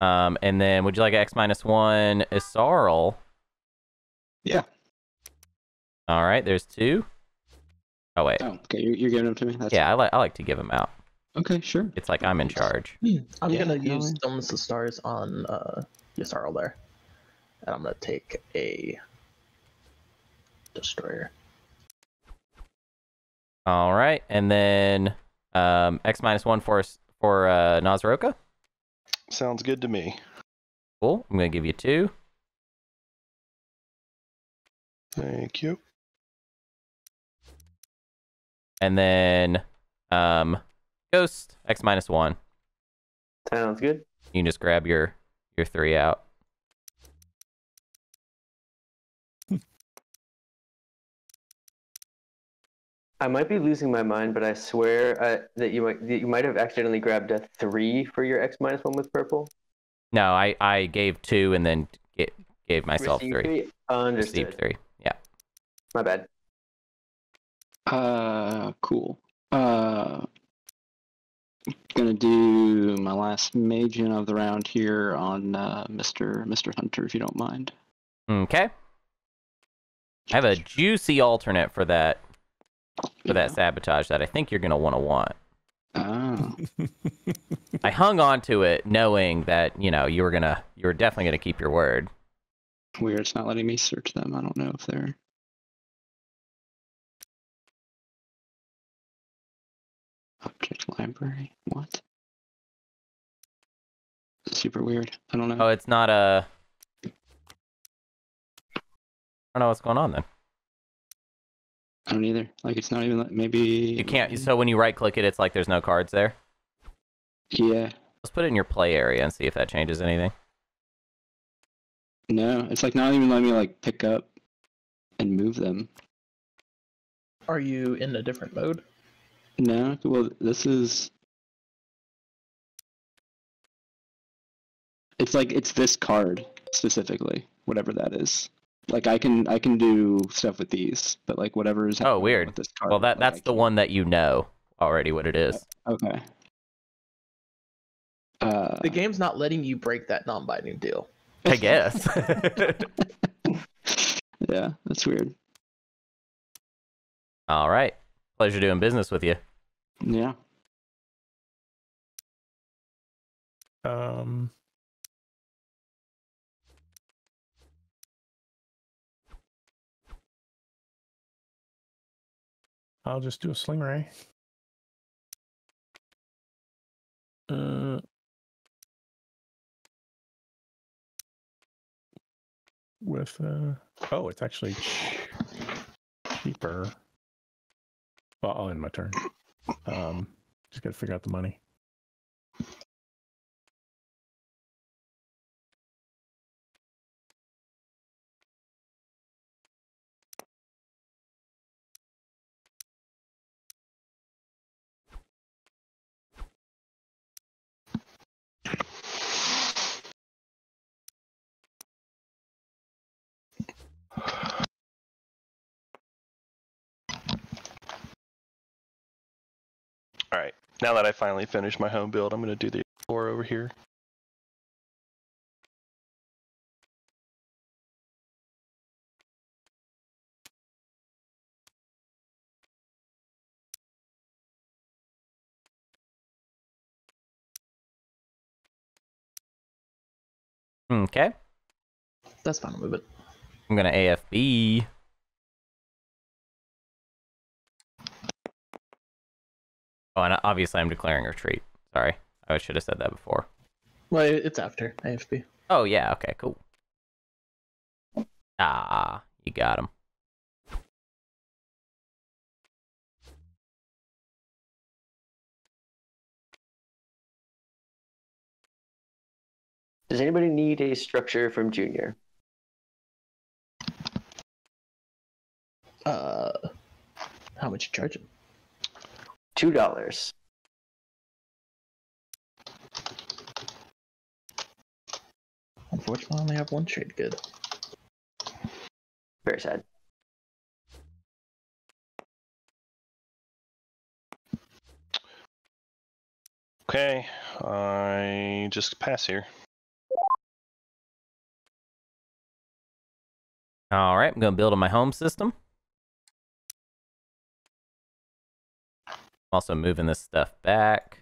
Um, and then would you like X minus one Yssaril? Yeah. All right, there's two. Oh wait, Oh, okay. You're, you're giving them to me. That's yeah, I like I like to give them out. Okay, sure. It's like I'm in charge. I'm Yeah, gonna use worries. Stillness of Stars on uh, Yssaril there, and I'm gonna take a destroyer. All right, and then um, X minus one for for uh, Naaz-Rokha. Sounds good to me. Cool. I'm gonna give you two. Thank you. And then um Ghost X minus one. Sounds good. You can just grab your your three out. I might be losing my mind, but I swear uh, that you might that you might have accidentally grabbed a three for your X minus one with purple. No, I I gave two and then ga- gave myself Received three. Understood. Received three. Yeah. My bad. Uh, cool. Uh, gonna do my last Mageon of the round here on uh, Mr. Mr. Hunter, if you don't mind. Okay. I have a juicy alternate for that for that sabotage that I think you're gonna want to want. Oh, I hung on to it knowing that you know you were gonna you were definitely gonna keep your word. weird. It's not letting me search them. I don't know if they're. Object library. What? Super weird. I don't know. Oh, it's not a. I don't know what's going on then. I don't either. Like it's not even. Like, maybe You can't. So when you right click it, it's like there's no cards there. Yeah. Let's put it in your play area and see if that changes anything. No, it's like not even letting me like pick up and move them. Are you in a different mode? No, well, this is. It's like it's this card specifically, whatever that is. Like I can I can do stuff with these, but like whatever is. Oh, weird. With this card, Well, that like, that's the one that you know already what it is. Okay. Uh, The game's not letting you break that non-binding deal. I guess. yeah, that's weird. All right. Pleasure doing business with you. Yeah. Um. I'll just do a sling relay. Uh, with uh oh, it's actually cheaper. Well, I'll end my turn. Um, just gotta figure out the money. All right. Now that I finally finished my home build, I'm going to do the explorer over here. Okay. That's fine. I'll move it. I'm gonna AFB. Oh, and obviously I'm declaring retreat. Sorry, I should have said that before. Well, it's after AFB. Oh yeah, okay, cool. Ah, you got him. Does anybody need a structure from Junior? Uh, how much you charging? Two dollars. Unfortunately, I only have one trade good. Very sad. Okay, I just pass here. All right, I'm gonna build on my home system. Also moving this stuff back.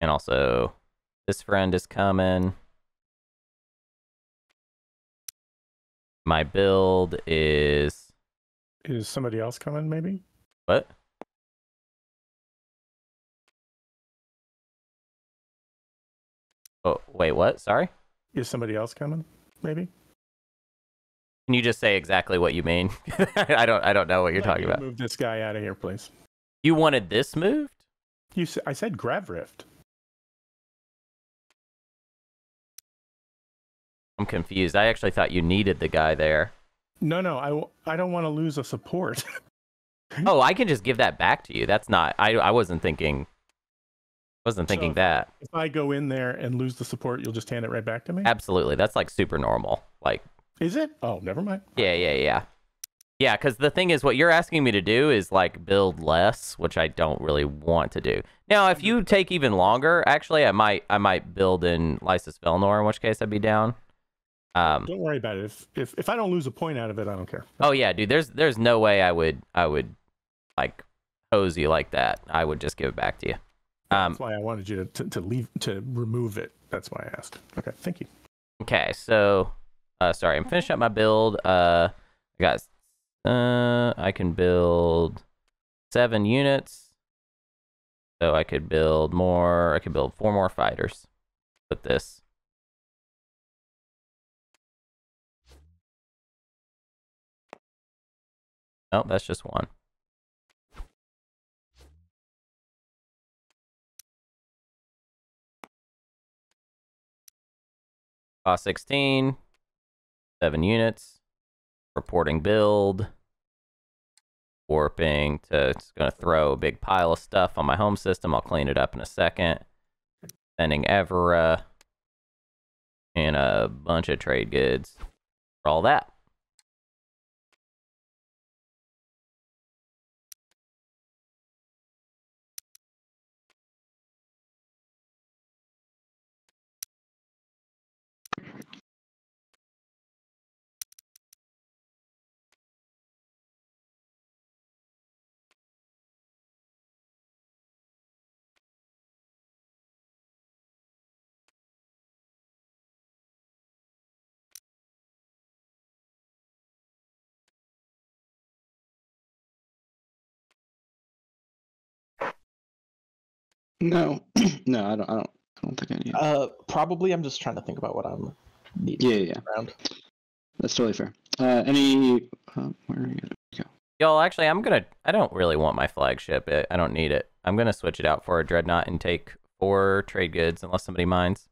And also, this friend is coming. My build is Is somebody else coming? Maybe. what? Oh, wait, what? Sorry? Is somebody else coming? Maybe. Can you just say exactly what you mean? I don't I don't know what you're I'd talking about. Move this guy out of here, please. You wanted this moved? You, s- I said Grav Rift. I'm confused. I actually thought you needed the guy there. No, no, I, w- I don't want to lose a support. Oh, I can just give that back to you. That's not I I wasn't thinking wasn't So thinking if- that. if I go in there and lose the support, you'll just hand it right back to me. Absolutely. That's like super normal. Like Is it? Oh, never mind. yeah, yeah, yeah. Yeah, cuz the thing is what you're asking me to do is like build less, which I don't really want to do. Now, if you take even longer, actually I might I might build in Lisis Velnor, in which case I'd be down. Um Don't worry about it. If, if if I don't lose a point out of it, I don't care. Oh yeah, dude. There's there's no way I would I would like hose you like that. I would just give it back to you. Um, That's why I wanted you to, to, to leave to remove it. That's why I asked. Okay, thank you. okay, so uh, sorry, I'm finishing up my build. Uh, I got uh, I can build seven units, so I could build more. I could build four more fighters with this. Oh, that's just one. Cost 16, seven units. Reporting build. Warping to, it's going to throw a big pile of stuff on my home system. I'll clean it up in a second. Sending Everra and a bunch of trade goods for all that. No, no, I don't. I don't. I don't think I need. Uh, probably. I'm just trying to think about what I'm needing Yeah, yeah, yeah. around. That's totally fair. Uh, any? Uh, where are you gonna go? Y'all, actually, I'm gonna. I don't really want my flagship. I- I don't need it. I'm gonna switch it out for a dreadnought and take four trade goods, unless somebody minds.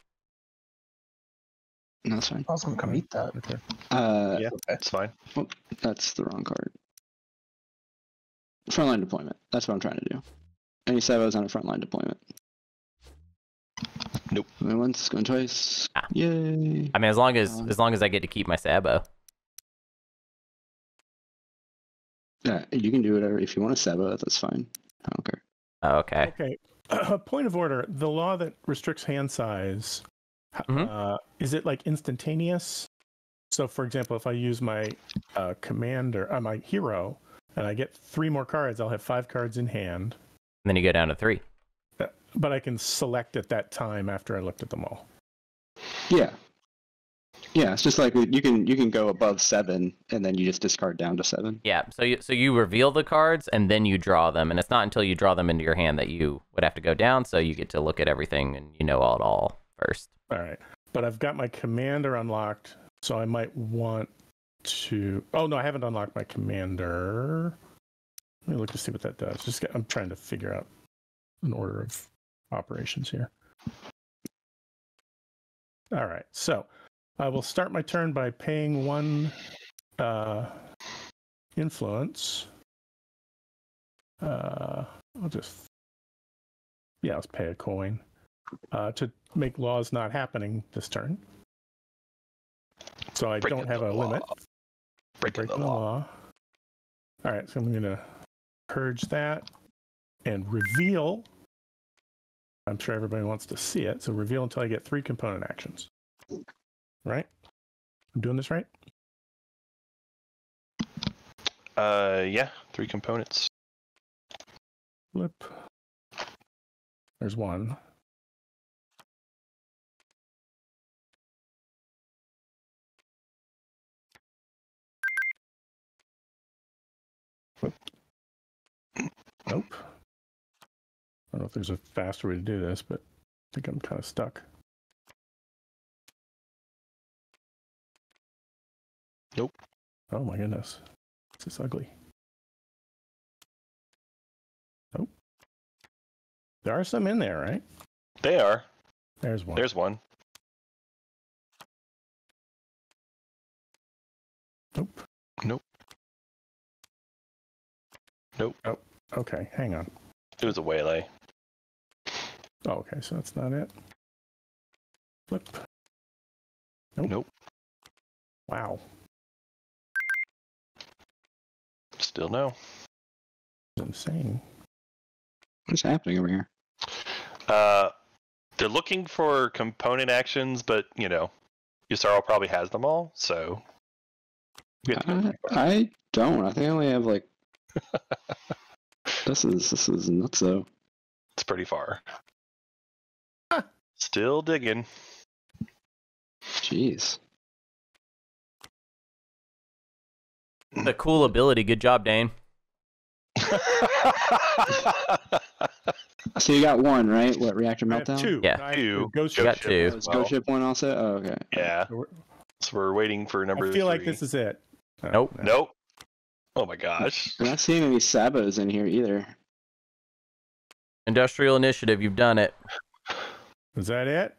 No, that's fine. I was gonna come eat that. Okay. Uh, yeah, that's fine. that's the wrong card. Frontline deployment. That's what I'm trying to do. Any Sabos on a frontline deployment? Nope. Going once, going twice. Ah. Yay! I mean, as long as Um, as long as I get to keep my Sabo. Yeah, you can do whatever if you want to Sabo. That's fine. I don't care. Oh, okay. Okay. point of order: the law that restricts hand size h- Mhm. uh, is it like instantaneous? So, for example, if I use my uh, commander, uh, my hero, and I get three more cards, I'll have five cards in hand. And then you go down to three. But I can select at that time after I looked at them all. Yeah. Yeah, it's just like you can you can go above seven and then you just discard down to seven. Yeah. So you so you reveal the cards and then you draw them, and it's not until you draw them into your hand that you would have to go down. So you get to look at everything and you know all it all first. All right. But I've got my commander unlocked, so I might want to. Oh no, I haven't unlocked my commander. Let me look to see what that does. Just get, I'm trying to figure out an order of operations here. All right. So I will start my turn by paying one uh, influence. Uh, I'll just yeah, let's pay a coin uh, to make laws not happening this turn. So I Breaking don't have the a limit. law. Breaking Breaking the law. All right, so I'm going to purge that and reveal. I'm sure everybody wants to see it. So reveal until I get three component actions. Right? I'm doing this right? Uh, yeah, three components. Flip. There's one. Nope. I don't know if there's a faster way to do this, but I think I'm kind of stuck. Nope. Oh my goodness. This is ugly. Nope. There are some in there, right? They are. There's one. There's one. Nope. Nope. Nope. Nope. Okay, hang on. It was a waylay. Oh, okay, so that's not it. Flip. Nope. Nope. Wow. Still no. It's insane. What's happening over here? Uh, they're looking for component actions, but you know, Yusaro probably has them all, so. we have to go I. I don't. I think I only have like. this is this is nuts though. It's pretty far. Huh. Still digging. Jeez. The cool ability. Good job, Dane. So you got one, right? What reactor meltdown? two. Yeah. I Two. Ghost You got two. Oh, is Well. Ghost Ship one also? Oh, okay. yeah, So we're- waiting for number I feel like this is it. Oh, Nope. no. Nope. Oh my gosh. We're not seeing any Sabos in here either. Industrial initiative. You've done it. Is that it?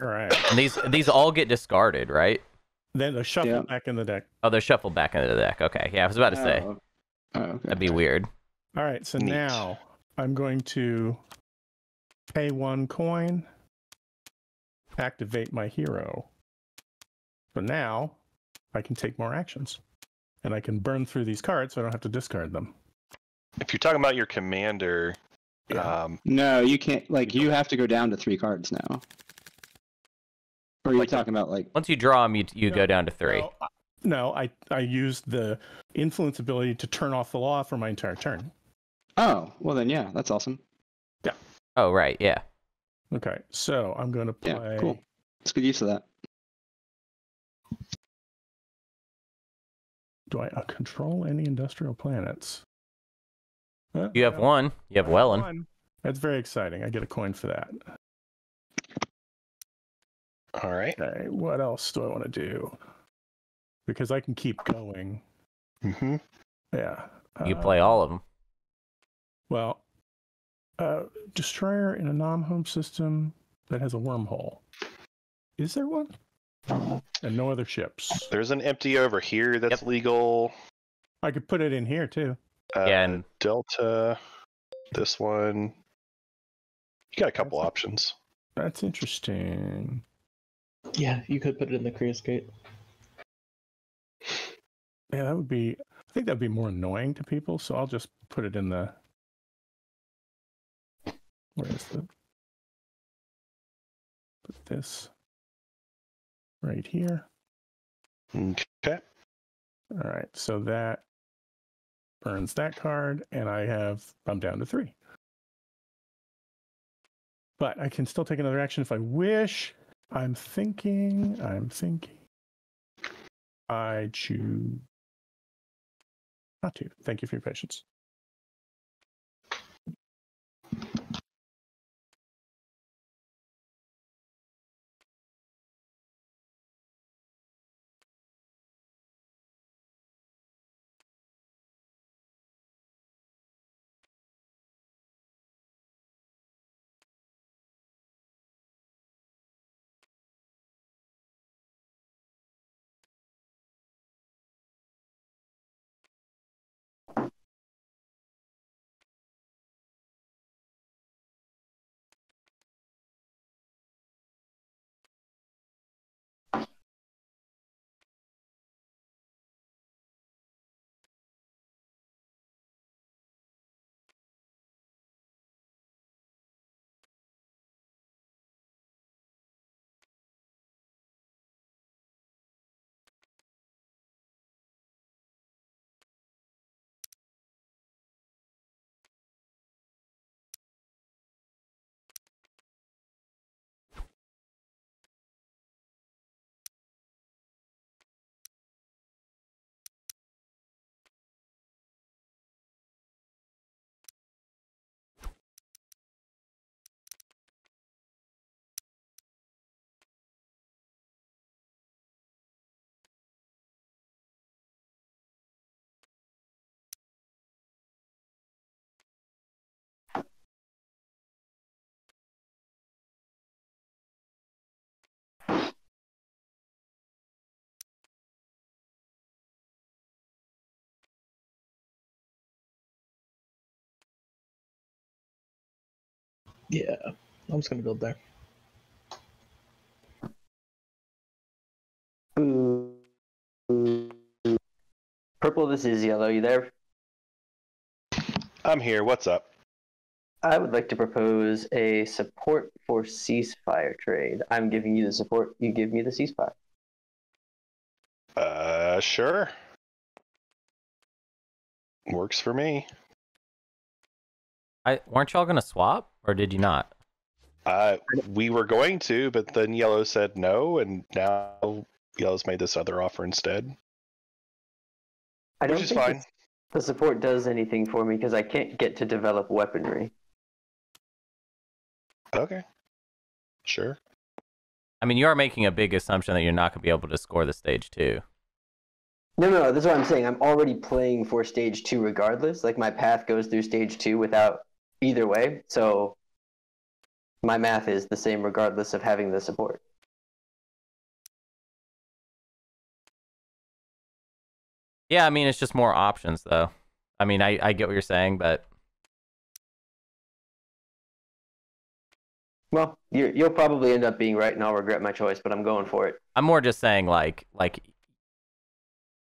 All right. And these these all get discarded, right? Then a shuffle Yeah. back in the deck. Oh, they're shuffled back into the deck. Okay. Yeah, I was about to say oh, oh. Oh, okay. that'd be weird. All right, so Neat. now I'm going to pay one coin, activate my hero. So now I can take more actions. And I can burn through these cards so I don't have to discard them. If you're talking about your commander, Yeah. um, No, you can't. Like, you have to go down to three cards now. Or are you Like talking about like? Once you draw them, you you No, go down to three. No, I- no, I I used the influence ability to turn off the law for my entire turn. Oh, well then, yeah, that's awesome. Yeah. Oh right, yeah. Okay, so I'm going to play. Yeah, cool. It's good use of that. Do I uh, control any industrial planets? Uh, You have yeah, one. You have I have Wellon. one. That's very exciting. I get a coin for that. All right. Okay, what else do I want to do? Because I can keep going. Mm-hmm. Yeah. You uh, play all of them. Well, uh, destroyer in a non-home system that has a wormhole. Is there one? And no other ships. There's an empty over here that's legal. I could put it in here too. Uh, Yeah, and- Delta. This one. You got a couple That's- options. That's interesting. Yeah, you could put it in the Creuss Gate. Yeah, that would be. I think that'd be more annoying to people. So I'll just put it in the. Where is the? Put this. Right here. Okay. All right, so that burns that card, and I have I'm down to three. But I can still take another action if I wish. I'm thinking. I'm thinking. I choose not to. Thank you for your patience. Yeah, I'm just gonna build there. Purple, this is yellow. You there? I'm here. What's up? I would like to propose a support for ceasefire trade. I'm giving you the support. You give me the ceasefire. Uh, sure. Works for me. I weren't y'all gonna swap, or did you not? Uh, we were going to, but then Yellow said no, and now Yellow's made this other offer instead, I don't which is think fine. the support does anything for me because I can't get to develop weaponry. Okay. Sure. I mean, you are making a big assumption that you're not gonna be able to score the stage two. No, no, no. That's what I'm saying. I'm already playing for stage two regardless. Like my path goes through stage two without either way. So my math is the same regardless of having the support. Yeah, I mean, it's just more options, though. I mean, I, I get what you're saying, but Well, you you'll probably end up being right, and I'll regret my choice. But I'm going for it. I'm more just saying, like, like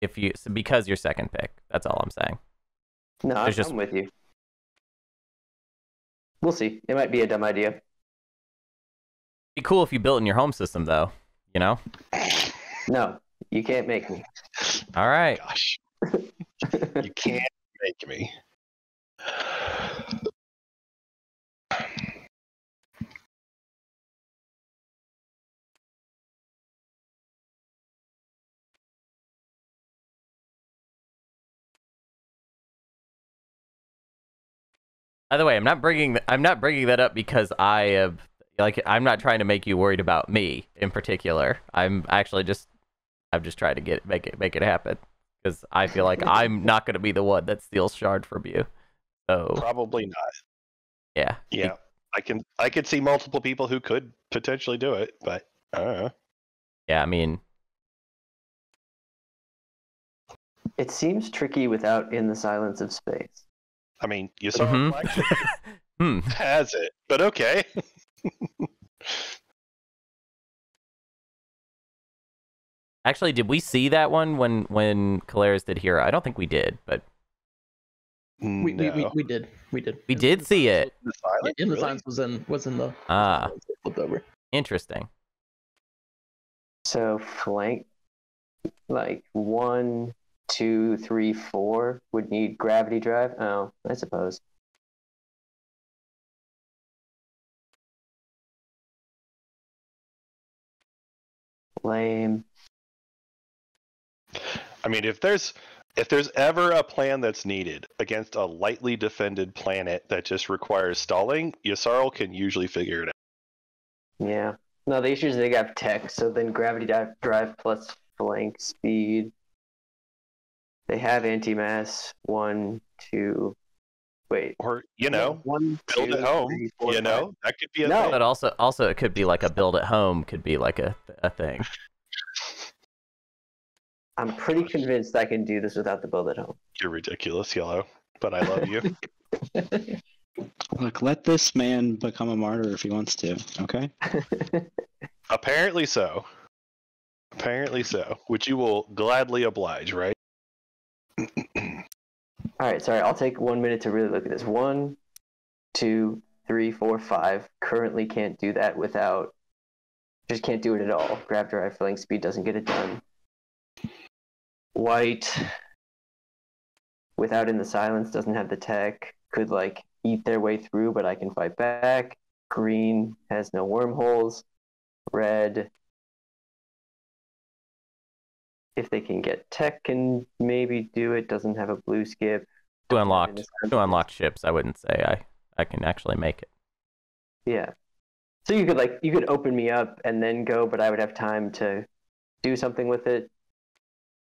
if you so because you're second pick. That's all I'm saying. No, I'm, just- I'm with you. We'll see. It might be a dumb idea. Be cool if you built in your home system, though. You know. No, you can't make me. All right. Gosh, you can't make me. By the way, I'm not bringing I'm not bringing that up because I am like I'm not trying to make you worried about me in particular. I'm actually just I'm just trying to get make it make it happen because I feel like I'm not going to be the one that steals shard from you. So Probably not. yeah, Yeah, I can. I could see multiple people who could potentially do it, but I don't know. yeah. I mean, It seems tricky without in the silence of space. I mean, you saw Mhm. Flagship hmm. has it, but okay. Actually, did we see that one when when Calaris did Hero? I don't think we did, but We, we, we, we did. We did. we did see it. The silence, in the really? silence was in was in the Ah, flipped over. interesting. So flank, like one, two, three, four would need gravity drive. Oh, I suppose. Lame. I mean, if there's if there's ever a plan that's needed against a lightly defended planet that just requires stalling, Yssaril can usually figure it out. Yeah. No, the issue is they got tech, so then gravity drive, drive plus flank speed. They have anti-mass. One, two. Wait. Or you know, one, build two, it home. three, four, you five. know, that could be a No. thing. But also, also it could be like a build at home. Could be like a a thing. I'm pretty convinced I can do this without the build at home. You're ridiculous, Yellow. But I love you. Look, let this man become a martyr if he wants to. Okay. Apparently so. Apparently so. Which you will gladly oblige, right? All right, sorry. I'll take one minute to really look at this. One, two, three, four, five. Currently can't do that without. Just can't do it at all. Grav drive filling speed doesn't get it done. White, without in the silence, doesn't have the tech. Could like eat their way through, but I can fight back. Green has no wormholes. Red, if they can get tech, can maybe do it. Doesn't have a blue skip. To unlock to unlock ships, I wouldn't say I I can actually make it. Yeah. So you could like you could open me up and then go, but I would have time to do something with it.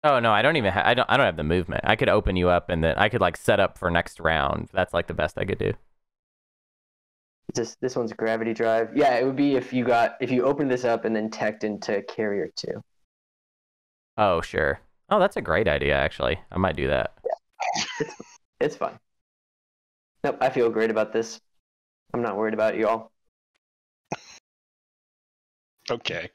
Oh no, I don't even. Ha- I don't. I don't have the movement. I could open you up and then I could like set up for next round. That's like the best I could do. This this one's gravity drive. Yeah, it would be if you got if you opened this up and then teched into carrier two. Oh sure. Oh, that's a great idea. Actually, I might do that. It's fun. Nope, I feel great about this. I'm not worried about you all. Okay.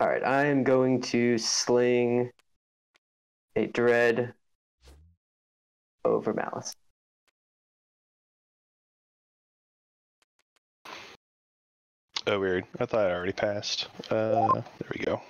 All right, I am going to sling a dread over Mallice. Oh, weird. I thought I already passed. Uh, there we go.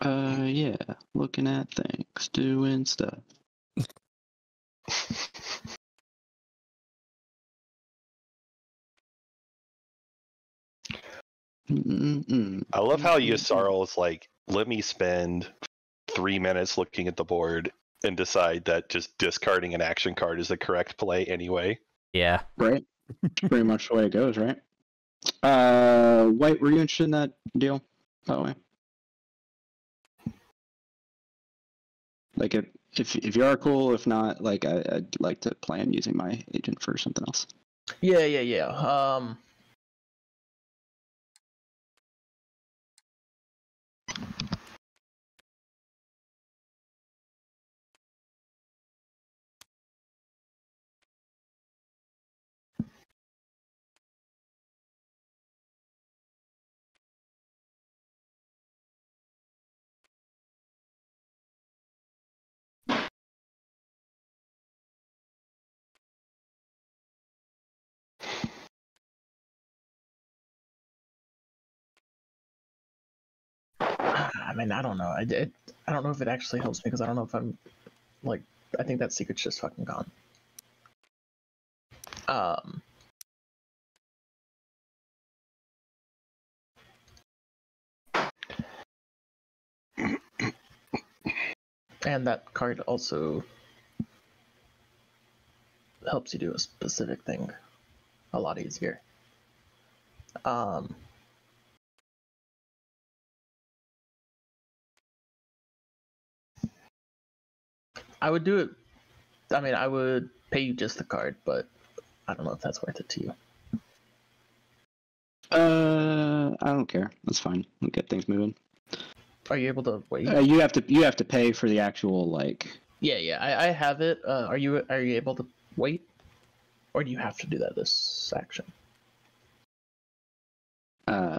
Uh, yeah. Looking at things, doing stuff. I love how Yssaril is like, let me spend three minutes looking at the board and decide that just discarding an action card is the correct play anyway. Yeah. Right. Pretty much the way it goes, right? Uh, White, were you interested in that deal? By the way, like if if if you are cool, if not, like I, I'd like to plan using my agent for something else. Yeah, yeah, yeah. Um, I mean, I don't know. I it, I don't know if it actually helps me because I don't know if I'm like. I think that secret's just fucking gone. Um. And that card also helps you do a specific thing a lot easier. Um, I would do it. I mean, I would pay you just the card, but I don't know if that's worth it to you. Uh, I don't care. That's fine. We'll get things moving. Are you able to wait? Uh, you have to you have to pay for the actual like. yeah, yeah, I, I have it. Uh, are you are you able to wait, or do you have to do that this action? Uh,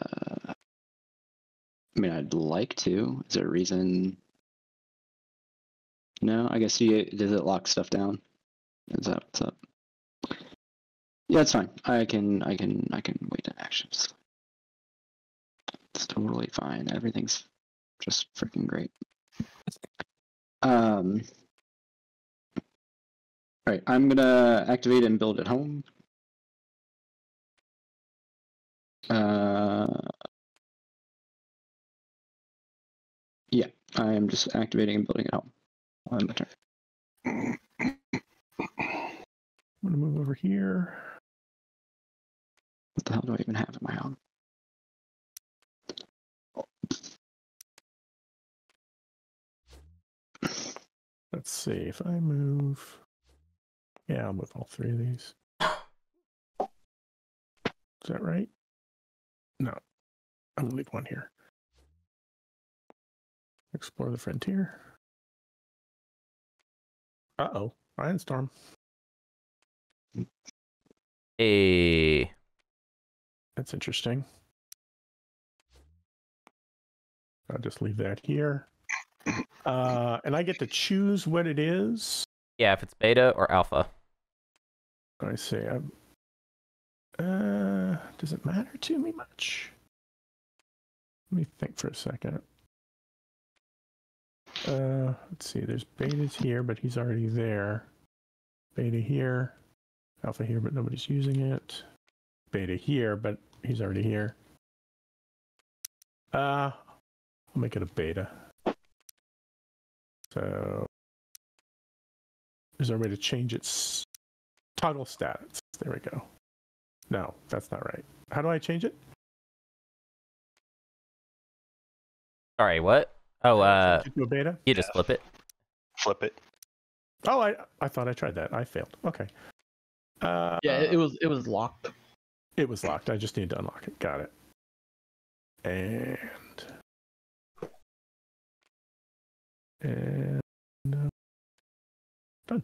I mean, I'd like to. Is there a reason? No, I guess you does it lock stuff down? Is that what's up? Yeah, it's fine. I can I can I can wait in actions. It's totally fine. Everything's just freaking great. Um. All right, I'm gonna activate and build at home. Uh, yeah, I am just activating and building it home. On my turn. I'm gonna move over here. What the hell do I even have in my home? Let's see if I move. Yeah, I'll move all three of these. Is that right? No. I'm gonna leave one here. Explore the frontier. Uh oh. Ion Storm. Hey. That's interesting. I'll just leave that here. Uh, and I get to choose what it is. Yeah, if it's beta or alpha. I see. I'm, uh, does it matter to me much? Let me think for a second. Uh, let's see. There's betas here, but he's already there. Beta here, alpha here, but nobody's using it. Beta here, but he's already here. Uh, I'll make it a beta. So, is there a way to change its toggle status? There we go. No, that's not right. How do I change it? Sorry, what? Oh, uh, Change it to a beta. you just flip it. Flip it. Oh, I I thought I tried that. I failed. Okay. Uh, Yeah, it, it was it was locked. It was locked. I just need to unlock it. Got it. And and uh, done.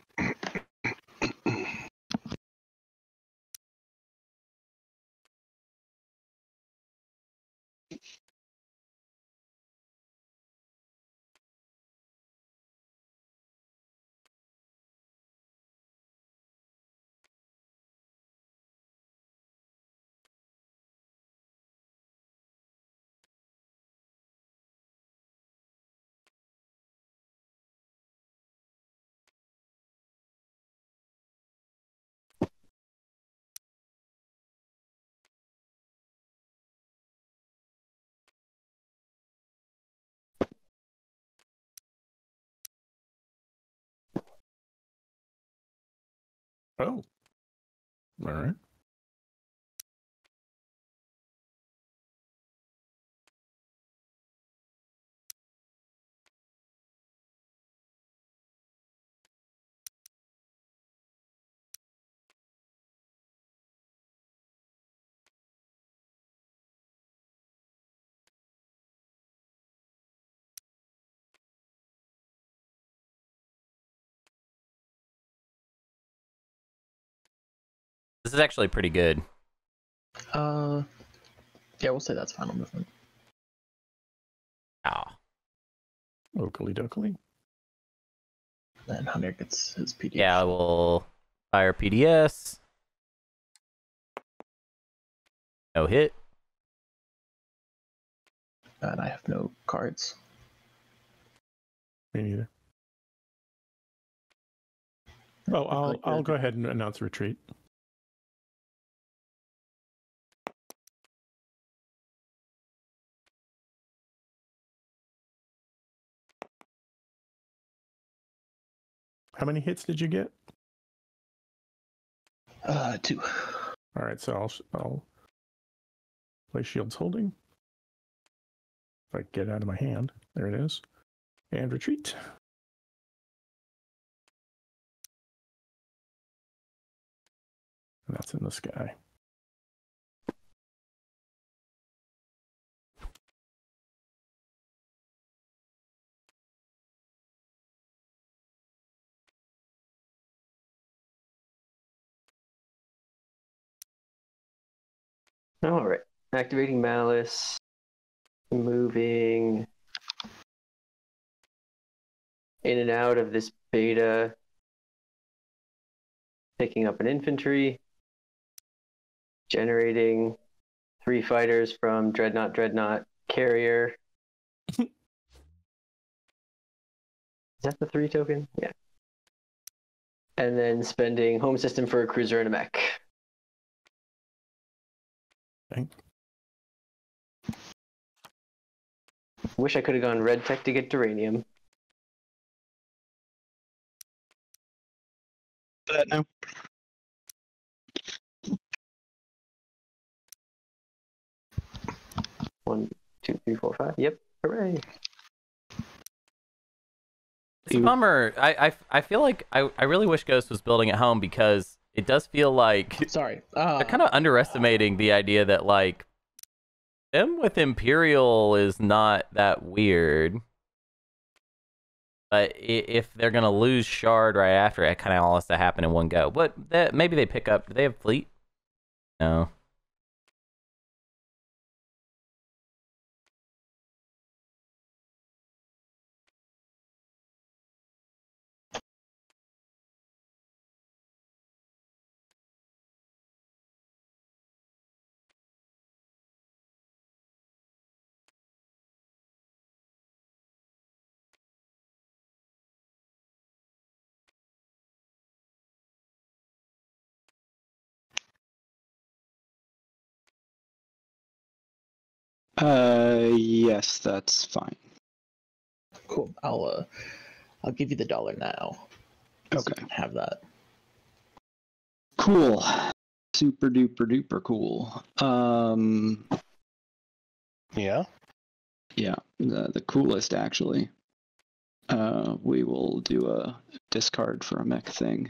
Oh. All right. This is actually pretty good. Uh, yeah, we'll say that's final movement. Ah. Oakley dokley. Then Hunter gets his PD. Yeah, I will fire PDS. No hit. And I have no cards. Me neither. Oh, I'll I'll go ahead and announce retreat. How many hits did you get? Uh, two. All right, so I'll I'll play shields holding. If I get it out of my hand, there it is, and retreat. And that's in the sky. All right. Activating Mallice. Moving in and out of this beta. Picking up an infantry. Generating three fighters from Dreadnought, Dreadnought, Carrier. Is that the three token? Yeah. And then spending home system for a cruiser and a mech. Okay. Wish I could have gone red tech to get Duranium. That now. One, two, three, four, five. Yep. Hooray. It's a bummer. I, I, I feel like I, I really wish Ghost was building at home because it does feel like Sorry. Uh, they're kind of underestimating the idea that like them with Imperial is not that weird. But if they're gonna lose Shard right after, it kind of all has to happen in one go. But that, maybe they pick up. Do they have fleet? No. Uh, yes, that's fine. cool. I'll uh, I'll give you the dollar now. so you Okay. can have that. Cool. Super duper duper cool. Um, Yeah. yeah, the, the coolest actually. Uh, we will do a discard for a mech thing.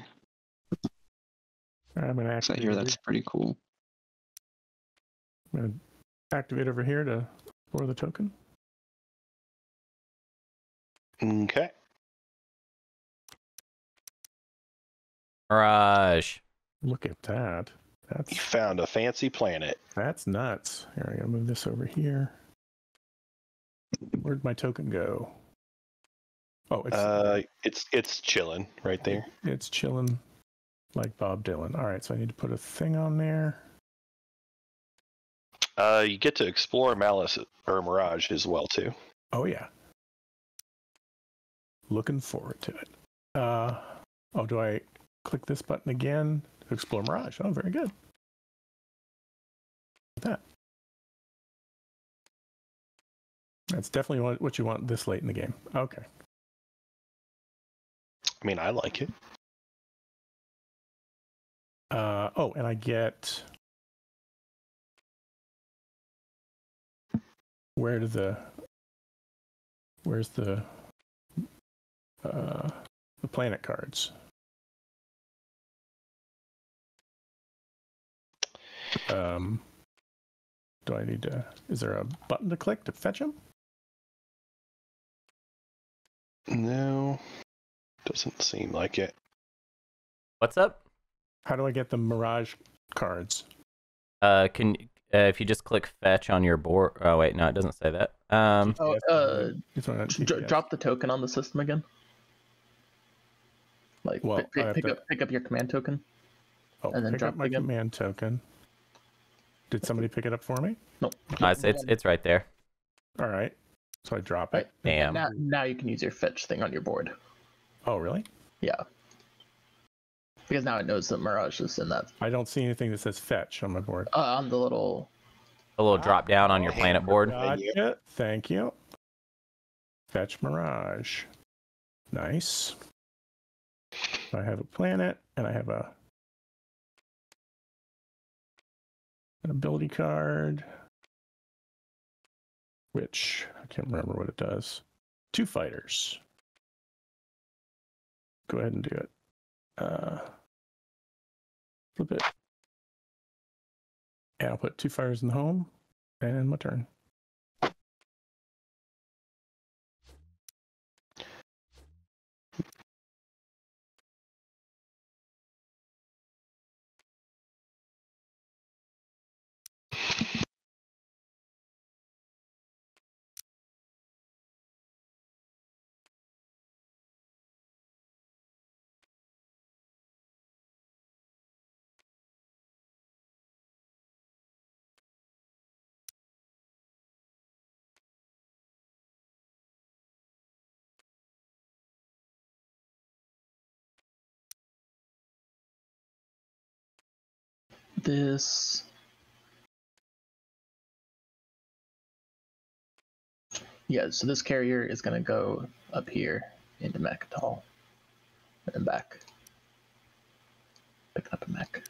I'm gonna 'cause I activate. hear that's pretty cool. I'm gonna activate over here to for the token. Okay. Mirage. Look at that. That's You found a fancy planet. That's nuts. Here, I gotta move this over here. Where'd my token go? Oh, it's Uh, it's it's chilling right there. it's chilling like Bob Dylan. All right, so I need to put a thing on there. Uh, you get to explore Mallice or Mirage as well too. Oh yeah. Looking forward to it. Uh oh, do I click this button again to explore Mirage? Oh, very good. That. That's definitely what what you want this late in the game. Okay. I mean, I like it. Uh, oh, and I get where do the where's the uh, the planet cards? Um, do I need to? Is there a button to click to fetch them? No, doesn't seem like it. What's up? How do I get the Mirage cards? Uh, can uh, if you just click fetch on your board. Oh wait, no, it doesn't say that. Um, Oh, uh, it's on dr- drop the token on the system again. Like Well, pick, pick, to- up pick up your command token. Oh, and then pick drop up my again. command token. Did somebody pick it up for me? No. uh, it's, it's it's right there. All right. So I drop Right. it. Damn. Now, now you can use your fetch thing on your board. Oh, really? Yeah. Because now it knows that Mirage is in that I don't see anything that says fetch on my board. uh, on the little. A little drop down on your planet board. Gotcha. Thank you. Fetch Mirage. Nice. I have a planet and I have a an ability card, which I can't remember what it does. Two fighters. Go ahead and do it. Uh, flip it. And I'll put two fires in the home and my turn. This. Yeah, so this carrier is going to go up here into Mecatol and back. Picking up a mech.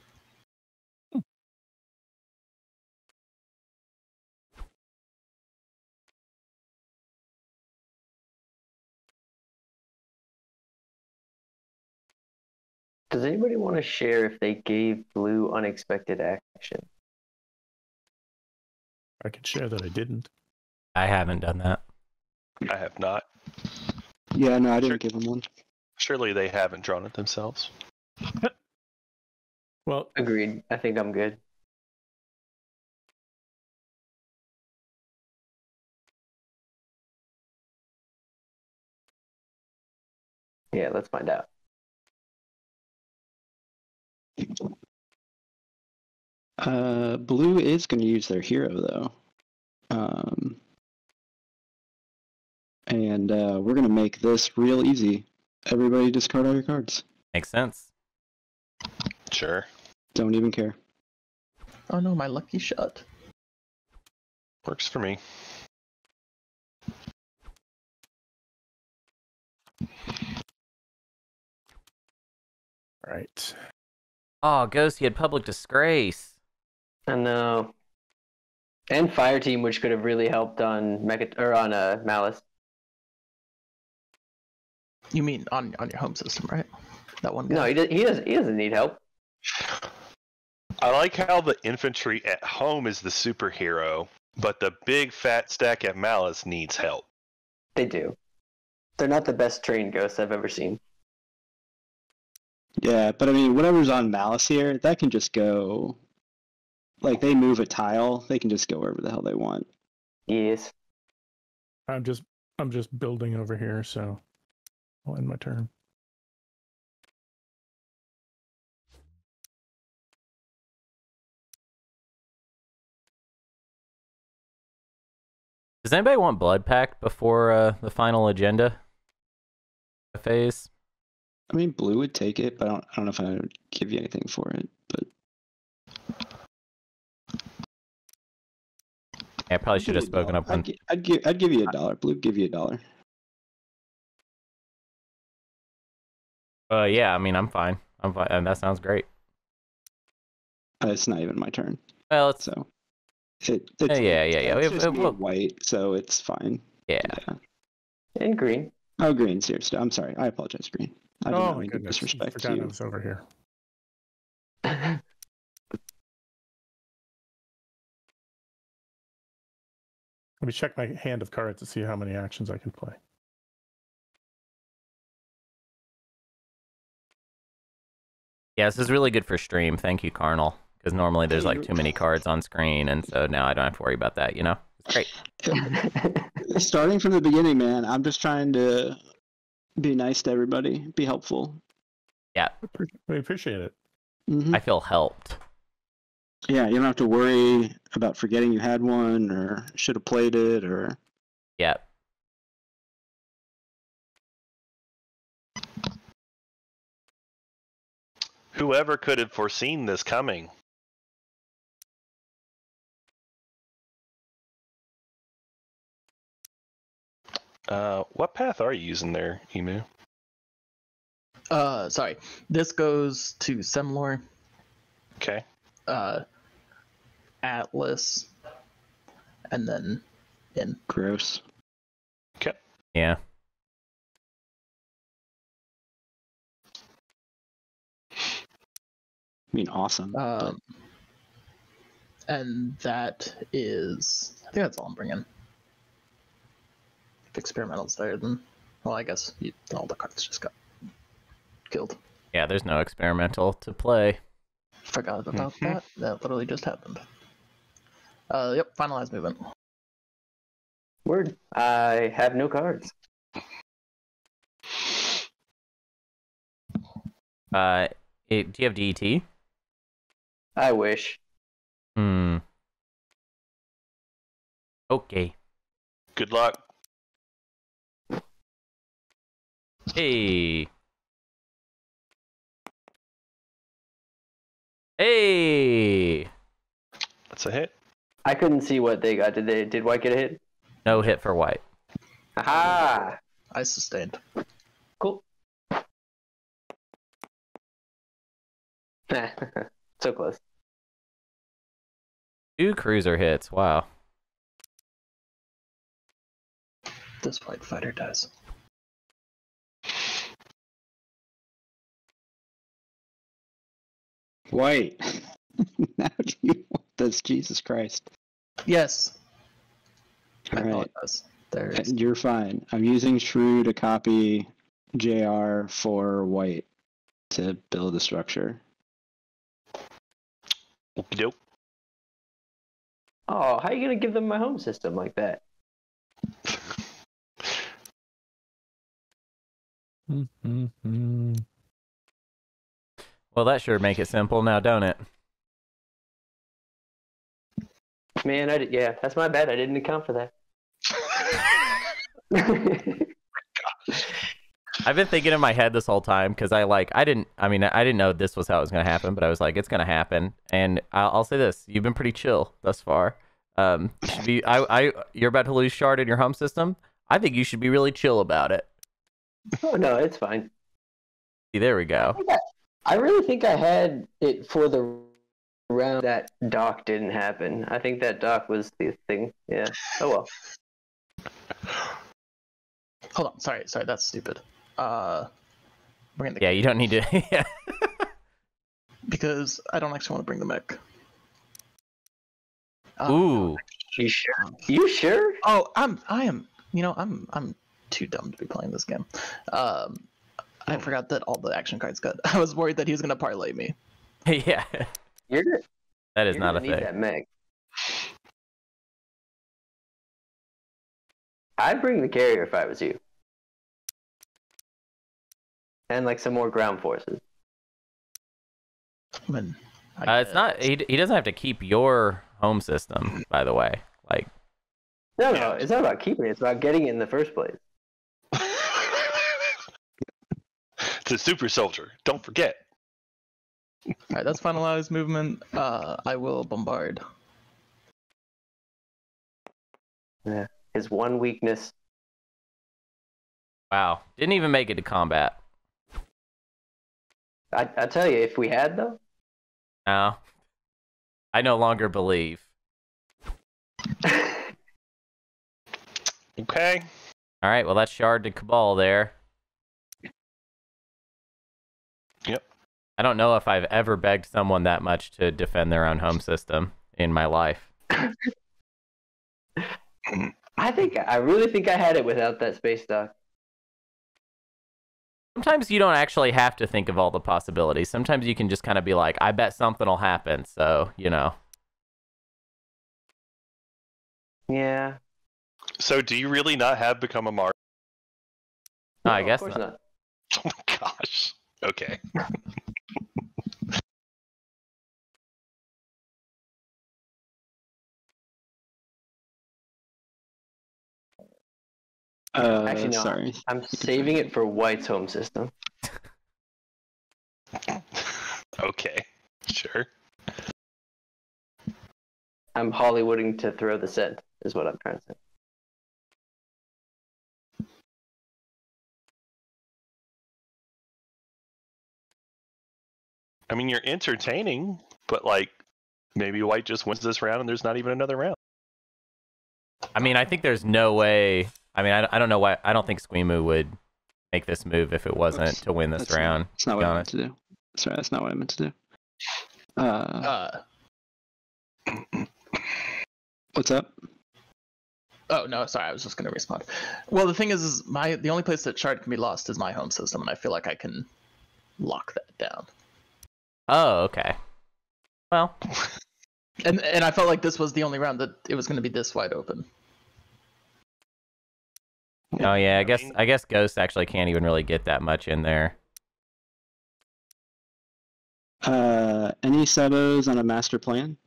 Does anybody want to share if they gave blue unexpected action? I can share that I didn't. I haven't done that. I have not. Yeah, no, I didn't Sure. give him one. Surely they haven't drawn it themselves. Well, Agreed. I think I'm good. Yeah, let's find out. Uh, blue is going to use their hero though, um, and uh, we're going to make this real easy. Everybody discard all your cards. Makes sense. Sure. Don't even care. Oh no, my lucky shot. Works for me. all right. Oh, Ghost, he had public disgrace. I know. And fire team, which could have really helped on Mecha or on uh, Mallice. You mean on on your home system, right? That one. No, he does. He does. He doesn't need help. I like how the infantry at home is the superhero, but the big fat stack at Mallice needs help. They do. They're not the best trained ghosts I've ever seen. Yeah, but I mean, whatever's on Mallice here, that can just go. Like they move a tile, they can just go wherever the hell they want. Yes. I'm just I'm just building over here, so I'll end my turn. Does anybody want Blood Pact before uh, the final agenda phase? I mean, blue would take it, but I don't. I don't know if I would give you anything for it. But Yeah, I probably should have Give you a spoken up. I'd, I'd give. I'd give you a dollar. Blue, give you a dollar. Uh, yeah, I mean, I'm fine. I'm fine. and that sounds great. Uh, it's not even my turn, Well, it's so it. It's, yeah, yeah, yeah. It's It- just it me white, so it's fine. yeah. And green. Oh, green. Seriously, I'm sorry. I apologize, green. I did oh not my mean goodness! disrespect Forgot I you. was over here. Let me check my hand of cards to see how many actions I can play. Yeah, this is really good for stream. Thank you, Karnal. because normally there's like too many cards on screen, and so now I don't have to worry about that. You know, it's great. Starting from the beginning, man. I'm just trying to be nice to everybody, be helpful. Yeah. We appreciate it. hmm I feel helped. Yeah, you don't have to worry about forgetting you had one or should have played it or Yeah. Whoever could have foreseen this coming? Uh, what path are you using there, Emu? Uh, sorry. This goes to Semlore, Okay. uh, Atlas, and then in. gross. Yeah. I mean, awesome. but- Um, and that is. I think that's all I'm bringing. If experimental's there, then. Well, I guess you, all the cards just got killed. Yeah, there's no experimental to play. Forgot about Mhm. that. That literally just happened. Uh, yep, finalized movement. Word. I have no cards. Uh, it, do you have DET? I wish. Hmm. Okay. Good luck. Hey. Hey. That's a hit. I couldn't see what they got. Did they? Did White get a hit? No hit for white. Aha! I sustained. Cool. so close. Two cruiser hits. Wow. This white fighter dies. White. now do you want this? Jesus Christ. Yes. I All right. apologize. There's You're fine. I'm using Ssruu to copy JR for white to build a structure. Okie doke. Oh, how are you gonna give them my home system like that? Mm-hmm. Well, that sure make it simple now, don't it? Man, I did, yeah, that's my bad. I didn't account for that. I've been thinking in my head this whole time because I like I didn't I mean I didn't know this was how it was gonna happen, but I was like it's gonna happen, and I'll, I'll say this: you've been pretty chill thus far. Um, be I I you're about to lose shard in your home system. I think you should be really chill about it. oh no, it's fine. See, there we go. I really think I had it for the round that doc didn't happen. I think that doc was the thing. Yeah. Oh well. hold on. Sorry, sorry. That's stupid. Uh, bring the Yeah, you don't need to. yeah. because I don't actually want to bring the mech. Uh, Ooh, You sure? You sure? Oh, I'm. I am. You know, I'm. I'm too dumb to be playing this game. Um, I forgot that all the action cards got. I was worried that he was gonna parlay me. yeah, You're good. that is You're not a gonna need thing. that mech. I'd bring the carrier if I was you. And like some more ground forces. I mean, I Uh, it's not. He, he doesn't have to keep your home system, by the way. Like, No, no, it's not about keeping it. It's about getting it in the first place. It's a super soldier. Don't forget. All right, that's finalized movement. Uh, I will bombard. Yeah, his one weakness. wow, didn't even make it to combat. I, I tell you, if we had though, No, I no longer believe. Okay. All right, well that's shard to cabal there. I don't know if I've ever begged someone that much to defend their own home system in my life. I think I really think I had it without that space dock. sometimes you don't actually have to think of all the possibilities. Sometimes you can just kind of be like, I bet something will happen. So, you know. Yeah. So, do you really not have become a Mar? No, I of guess course not. Oh my gosh. Okay. Uh, Actually, no. sorry. I'm saving it for White's home system. okay. Sure. I'm Hollywooding to throw the scent, is what I'm trying to say. I mean, you're entertaining, but like maybe White just wins this round and there's not even another round. I mean, I think there's no way. I mean, I, I don't know why. I don't think Squeemu would make this move if it wasn't That's- to win this That's round. Not, that's not be what I meant to do. Sorry, that's not what I meant to do. Uh, Uh, what's up? oh no, sorry, I was just gonna respond. Well, the thing is, is my the only place that shard can be lost is my home system, and I feel like I can lock that down. Oh, okay. Well, And and I felt like this was the only round that it was gonna be this wide open. oh yeah. I guess I guess Ghost actually can't even really get that much in there. Uh, any sabos on a master plan?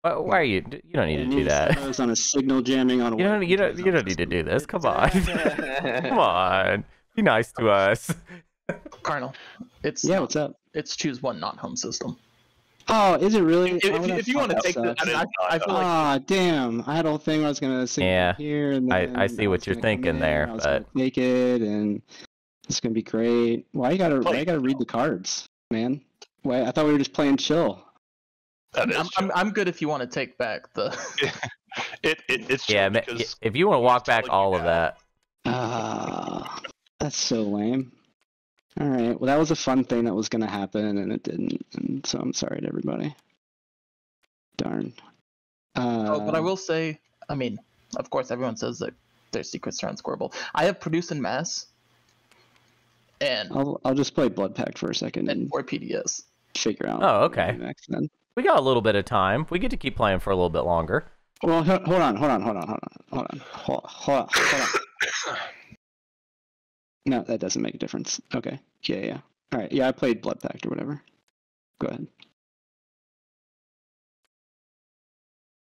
Why, why are you? You don't need to do Any that. sabos on a signal jamming on a You don't. You don't. You don't need to do this. Come on. Come on. Be nice to us. Karnal, it's Yeah, what's up? it's choose one non home system. Oh, is it really? If, if, if you want to take the. I, mean, I, I feel like Ah, damn! I had a whole thing where I was gonna sing Yeah, here, and I- then I see what you're thinking there, I but- take it, and it's gonna be great. Why you gotta? Why you gotta read the cards, man? Why? I thought we were just playing chill. I'm, true. I'm, I'm good if you want to take back the. It, it it's yeah. because If you want to walk back all of that. that, Ah, that's so lame. All right. Well, that was a fun thing that was gonna happen, and it didn't. And so I'm sorry to everybody. Darn. Uh, Oh, but I will say, I mean, of course, everyone says that their secrets are unscorable. I have produce in mass, and I'll I'll just play Blood Pact for a second and and or PDS. figure out. Oh, okay. Next then. we got a little bit of time. We get to keep playing for a little bit longer. Well, hold on, hold on, hold on, hold on, hold on, hold on, hold on. Hold on. No, that doesn't make a difference. Okay. Yeah, yeah. All right. Yeah, I played Blood Pact or whatever. Go ahead.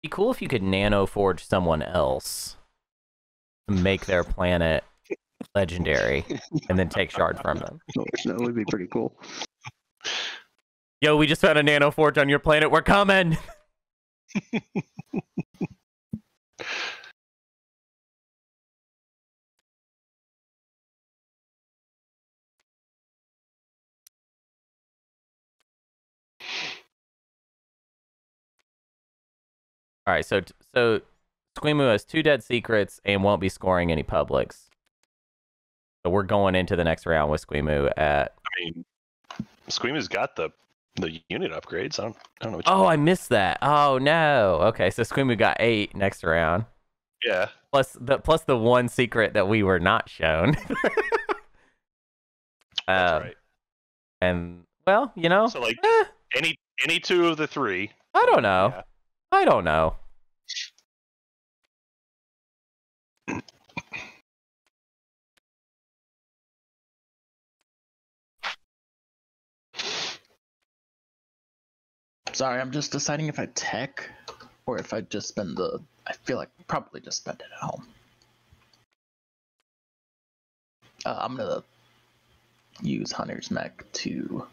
Be cool if you could nano forge someone else to make their planet legendary and then take shard from them. That would be pretty cool. Yo, we just found a nano forge on your planet. We're coming. All right, so so Squeemu has two dead secrets and won't be scoring any publics. So we're going into the next round with Squeemu at. I mean, Squeamer's got the the unit upgrades. I don't, I don't know. What you, Oh, I missed that. Oh no. Okay, so Squeemu got eight next round. yeah, plus the plus the one secret that we were not shown. that's Um, right. And well, you know, So like eh, any any two of the three. I don't know. Yeah. I don't know. Sorry, I'm just deciding if I tech or if I just spend the. I feel like probably just spend it at home. Uh, I'm gonna use Hunter's mech to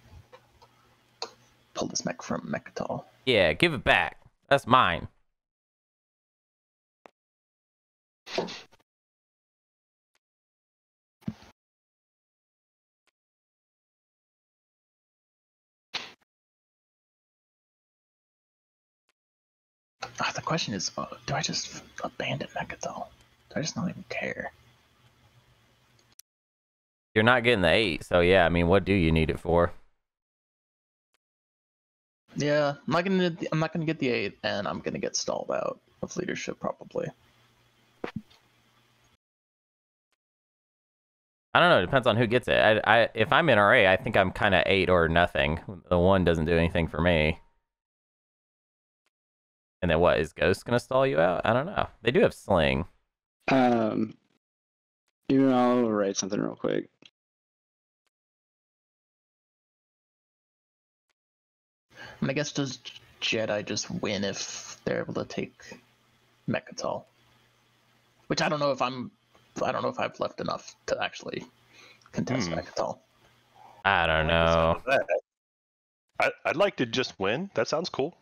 pull this mech from Mecatol. Yeah, give it back. That's mine. Ah, the question is, uh, do I just abandon Mecatol? Do I just not even care? You're not getting the eight, so yeah. I mean, what do you need it for? Yeah, I'm not gonna. I'm not gonna get the eight, and I'm gonna get stalled out of leadership probably. I don't know. It depends on who gets it. I, I if I'm in RA, I think I'm kind of eight or nothing. The one doesn't do anything for me. And then what is Ghost gonna stall you out? I don't know. They do have Sling. Um, you know, I'll write something real quick. I guess does Jedi just win if they're able to take Mecatol? Which I don't know if I'm. I don't know if I've left enough to actually contest Hmm. Mecatol. I don't I like the sound know. I, I'd like to just win. That sounds cool.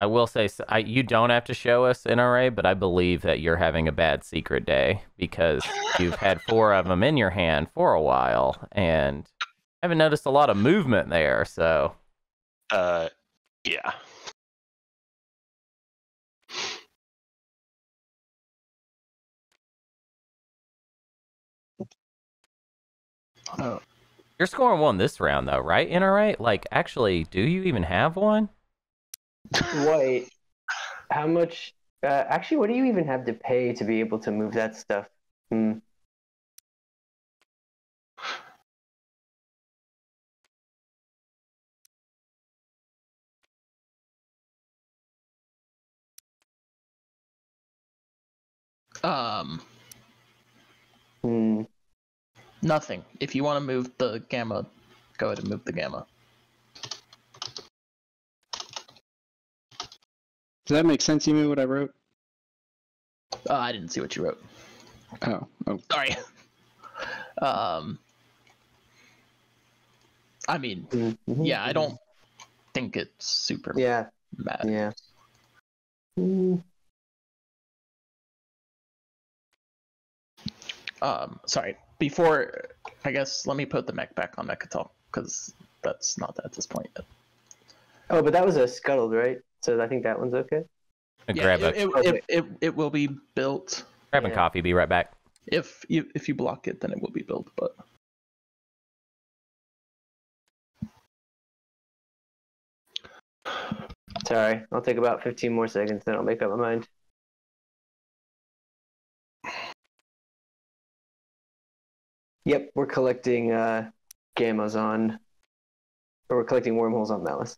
I will say s I you don't have to show us NRA, but I believe that you're having a bad secret day because you've had four of them in your hand for a while, and I haven't noticed a lot of movement there. So Uh, yeah. Oh, you're scoring one this round, though, right? NRA? Like, actually, do you even have one? Wait, how much? Uh, actually, what do you even have to pay to be able to move that stuff? Hmm. Um, Hmm. nothing. If you want to move the gamma, go ahead and move the gamma. Does that make sense? You mean what I wrote? Uh, I didn't see what you wrote. Oh, oh, Sorry. um, I mean, Mhm. yeah, I don't think it's super Yeah, mad. yeah. Hmm. Um, sorry. Before, I guess, let me put the mech back on Mecatol because that's not at this point yet. Oh, but that was a scuttled, right? So I think that one's okay. Yeah, grab it, a it, it, it, it will be built. grabbing yeah. coffee. Be right back. If you if you block it, then it will be built. But Sorry, I'll take about 15 more seconds, then I'll make up my mind. Yep, we're collecting uh, gammas on, or we're collecting wormholes on Mallice.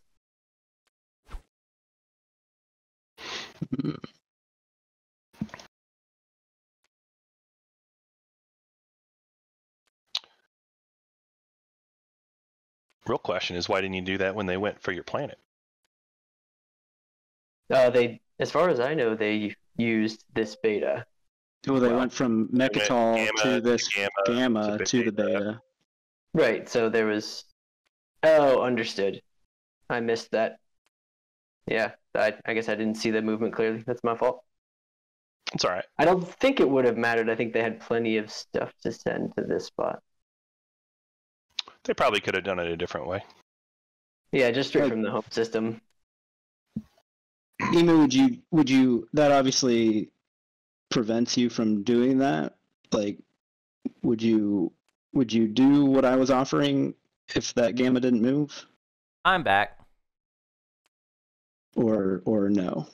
Real question is why didn't you do that when they went for your planet? Uh, they, as far as I know, they used this beta. Well, they Well, went from went Mecatol gamma to this gamma gamma to to the beta. beta. Right, so there was. Oh, understood. I missed that. Yeah, I, I guess I didn't see the movement clearly. That's my fault. It's all right. I don't think it would have mattered. I think they had plenty of stuff to send to this spot. They probably could have done it a different way. Yeah, just straight Like- from the home system. Emu, would you would you that obviously prevents you from doing that? Like, would you would you do what I was offering if that gamma didn't move, I'm back. or or no?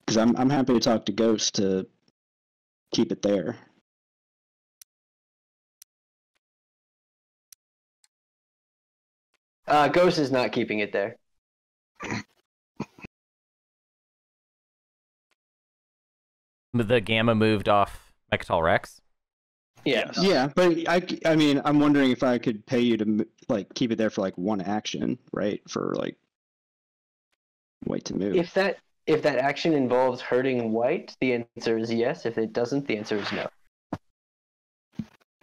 Because I'm I'm happy to talk to Ghost to keep it there. Uh, Ghost is not keeping it there. The gamma moved off Mecatol Rex. Yeah. Yes. Yeah, but I, I mean, I'm wondering if I could pay you to like keep it there for like one action, right? For like wait to move. If that if that action involves hurting white, the answer is yes. If it doesn't, the answer is no.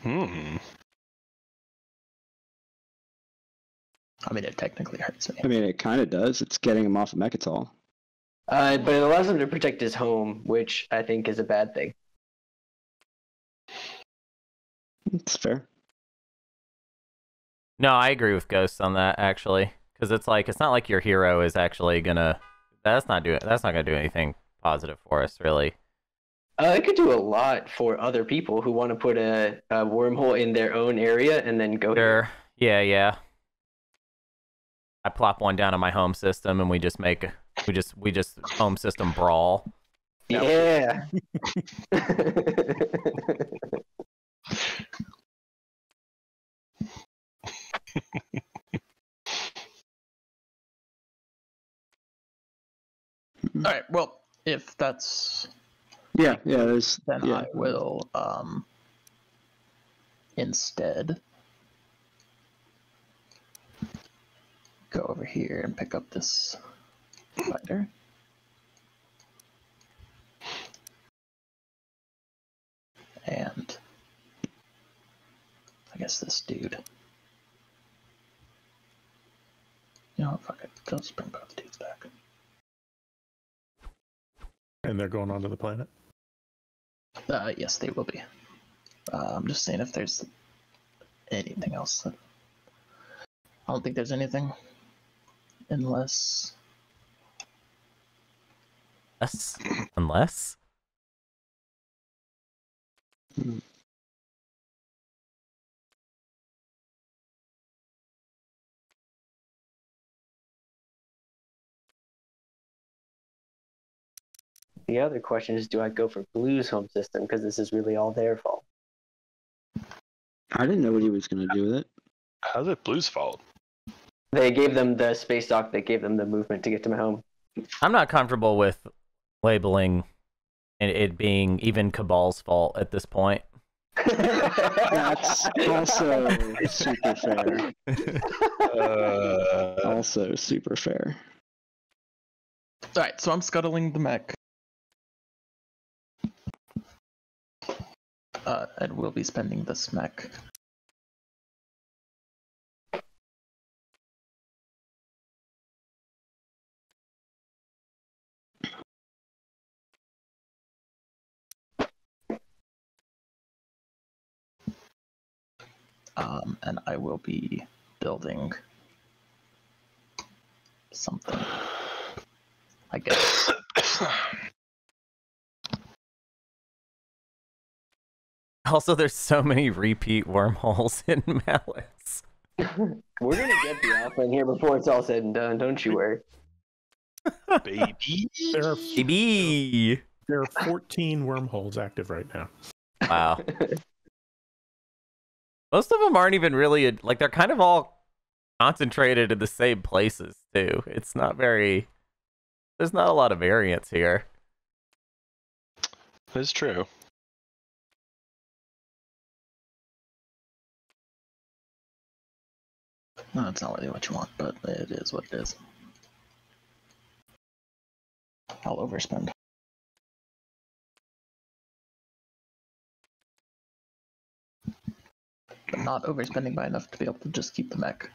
Hmm. I mean, it technically hurts me. I mean, it kind of does. It's getting him off of Mecatol. Uh, but it allows him to protect his home, which I think is a bad thing. It's fair. No, I agree with Ghosts on that actually, because it's like it's not like your hero is actually gonna. That's not doing. That's not gonna do anything positive for us, really. Uh, it could do a lot for other people who want to put a, a wormhole in their own area and then go. here. Sure. Yeah, yeah. I plop one down on my home system, and we just make we just we just home system brawl. Yeah. All right. Well, if that's yeah, yeah, there's then yeah. I will um instead go over here and pick up this fighter. And I guess this dude. You know, fuck it. Let's bring both dudes back. And they're going onto the planet. Uh, yes, they will be. Uh, I'm just saying if there's anything else. That... I don't think there's anything. Unless. Unless, unless The other question is, do I go for Blue's home system because this is really all their fault? I didn't know what he was gonna do with it. How's it Blue's fault? They gave them the space dock that gave them the movement to get to my home. I'm not comfortable with labeling it, it being even Cabal's fault at this point. That's also super fair. Uh, Also super fair. Alright, so I'm scuttling the mech. Uh, and we'll be spending this mech. Um, and I will be building something. I guess. Also, there's so many repeat wormholes in Mallice. We're gonna get the alpha in here before it's all said and done. Don't you worry. baby. There are Maybe. there are 14 wormholes active right now. Wow. Most of them aren't even really like they're kind of all concentrated in the same places too. It's not very. There's not a lot of variance here. It's true. No, that's not really what you want, but it is what it is. I'll overspend. But not overspending by enough to be able to just keep the mech.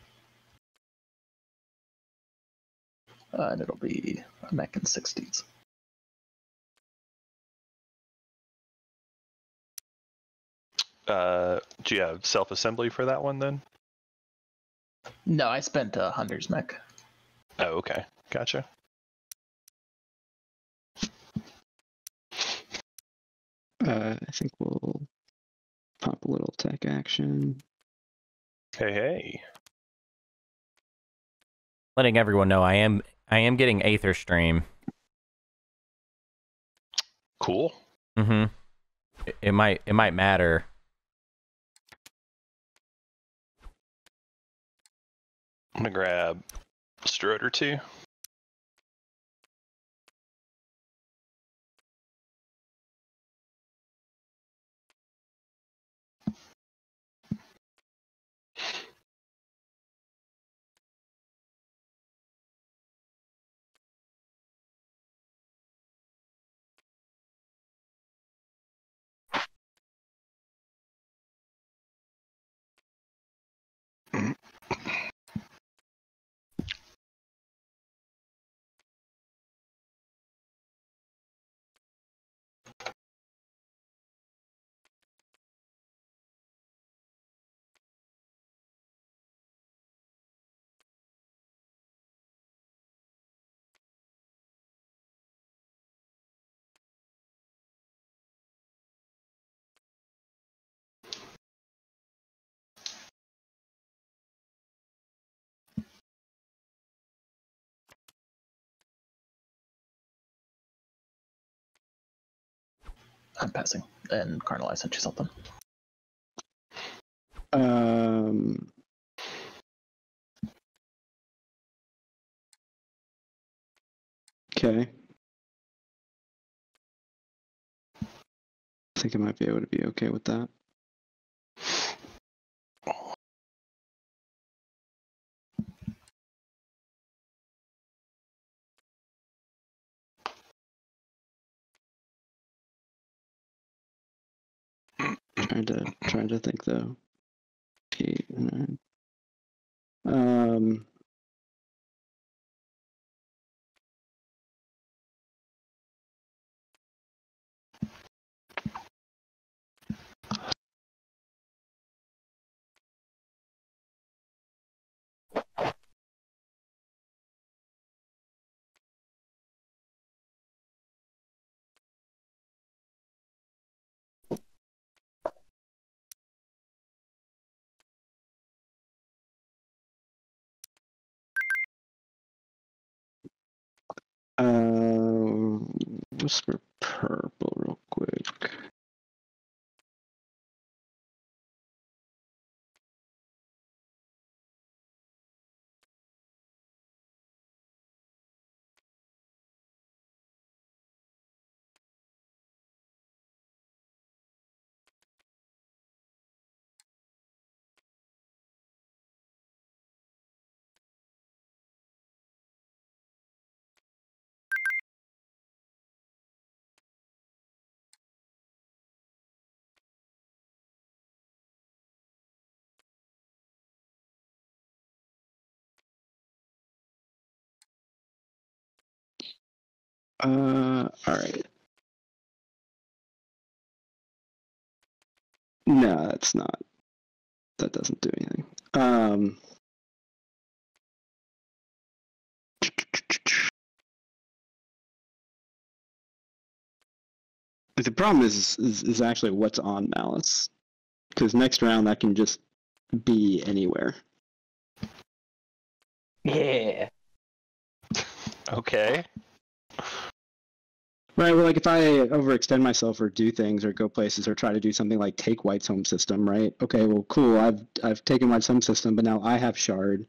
Uh, and it'll be a mech in 60s. Uh, do you have self assembly for that one then? No, I spent a Hunter's mech. Oh, okay. Gotcha. Uh, I think we'll pop a little tech action. Hey, hey. Letting everyone know I am I am getting Aether Stream. Cool. Mm-hmm. It, it might it might matter. I'm gonna grab a strode I'm passing, and Karnal, I sent you something. Um. Okay. I think I might be able to be okay with that. Trying to think though. Eight, nine. Um. Uh, let's purple Uh, all right. No, that's not. That doesn't do anything. Um. The problem is, is is actually what's on Mallice, because next round that can just be anywhere. Yeah. Okay. Right. Well, like if I overextend myself or do things or go places or try to do something like take White's home system, right? Okay. Well, cool. I've I've taken White's home system, but now I have shard,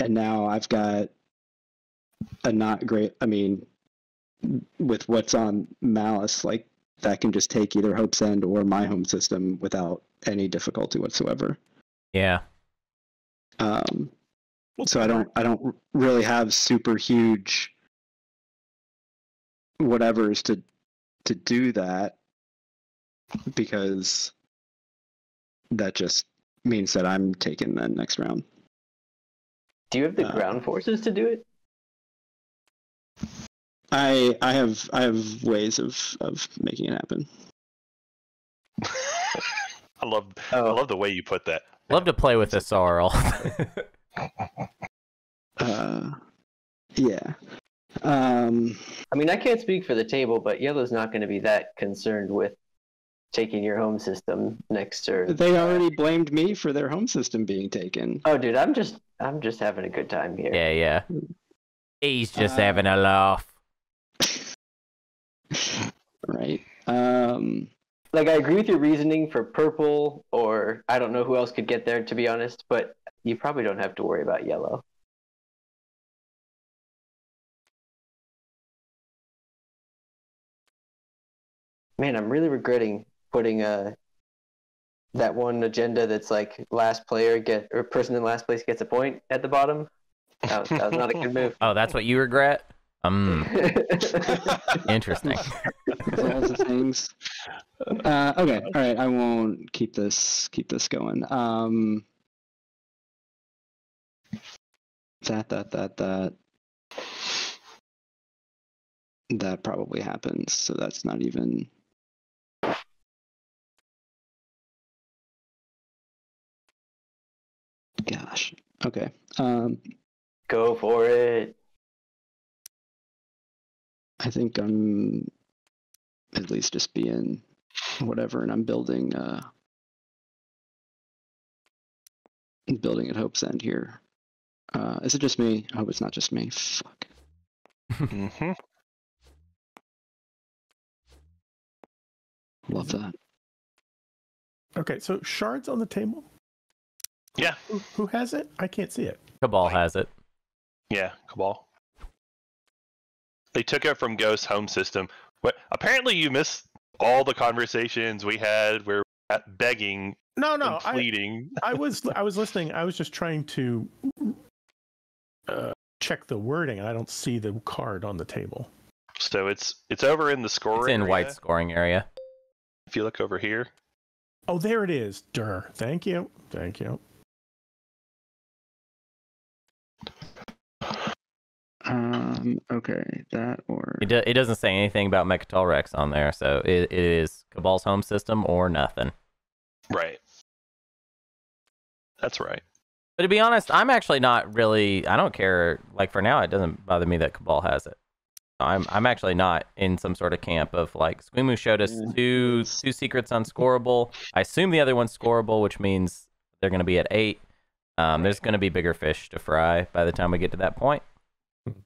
and now I've got a not great. I mean, with what's on Mallice, like that can just take either Hope's End or my home system without any difficulty whatsoever. Yeah. Um, so I don't I don't really have super huge whatever's to to do that because that just means that I'm taking the next round. Do you have the Uh, ground forces to do it? I I have I have ways of of making it happen. I love I Oh, love the way you put that. Love to play with this Sorrel. Uh, yeah. Um, I mean, I can't speak for the table, but Yellow's not going to be that concerned with taking your home system next turn. they already blamed me for their home system being taken. Oh, dude, I'm just, I'm just having a good time here. yeah, yeah. He's just Uh, having a laugh. Right. Um, Like, I agree with your reasoning for purple, or I don't know who else could get there, to be honest. But you probably don't have to worry about yellow. Man, I'm really regretting putting uh that one agenda that's like last player get or person in last place gets a point at the bottom. That was, that was not a good move. Oh, that's what you regret? Um, interesting. all the things. Uh, okay. All right. I won't keep this keep this going. Um, that that that that that probably happens. So that's not even. Gosh. Okay. Um, Go for it. I think I'm at least just being whatever, and I'm building uh building at Hope's End here. Uh, is it just me? I hope it's not just me. Fuck. hmm Love that. Okay, so shards on the table. Yeah. Who, who has it? I can't see it. Cabal has it. Yeah, Cabal. they took it from Ghost Home System. What? Apparently, you missed all the conversations we had where we were begging No, no, and I, pleading. I was I was listening. I was just trying to uh, check the wording, and I don't see the card on the table. So it's it's over in the score. It's in area. white scoring area. If you look over here, Oh, there it is. Dur. Thank you. Thank you. Um. Okay, that or It, do, it doesn't say anything about Mecatol Rex on there, so it, it is Cabal's home system or nothing. right? That's right. But to be honest, I'm actually not really. I don't care. Like for now, it doesn't bother me that Cabal has it. I'm I'm actually not in some sort of camp of like Squimu showed us two two secrets unscorable. I assume the other one's scoreable, which means they're going to be at eight. Um, there's going to be bigger fish to fry by the time we get to that point.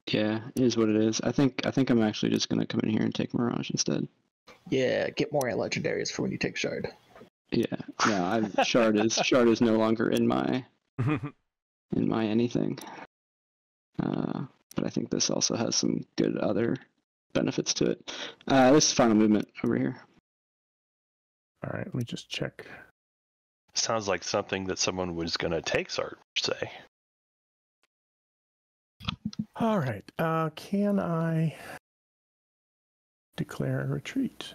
Yeah, it is what it is. I think I think I'm actually just gonna come in here and take Mirage instead. Yeah, get more legendaries for when you take shard. Yeah, yeah. I've shard is shard is no longer in my in my anything. Uh, but I think this also has some good other benefits to it. Uh, this is final movement over here. All right, let me just check. Sounds like something that someone was gonna take Sart say. All right. Uh, can I declare a retreat?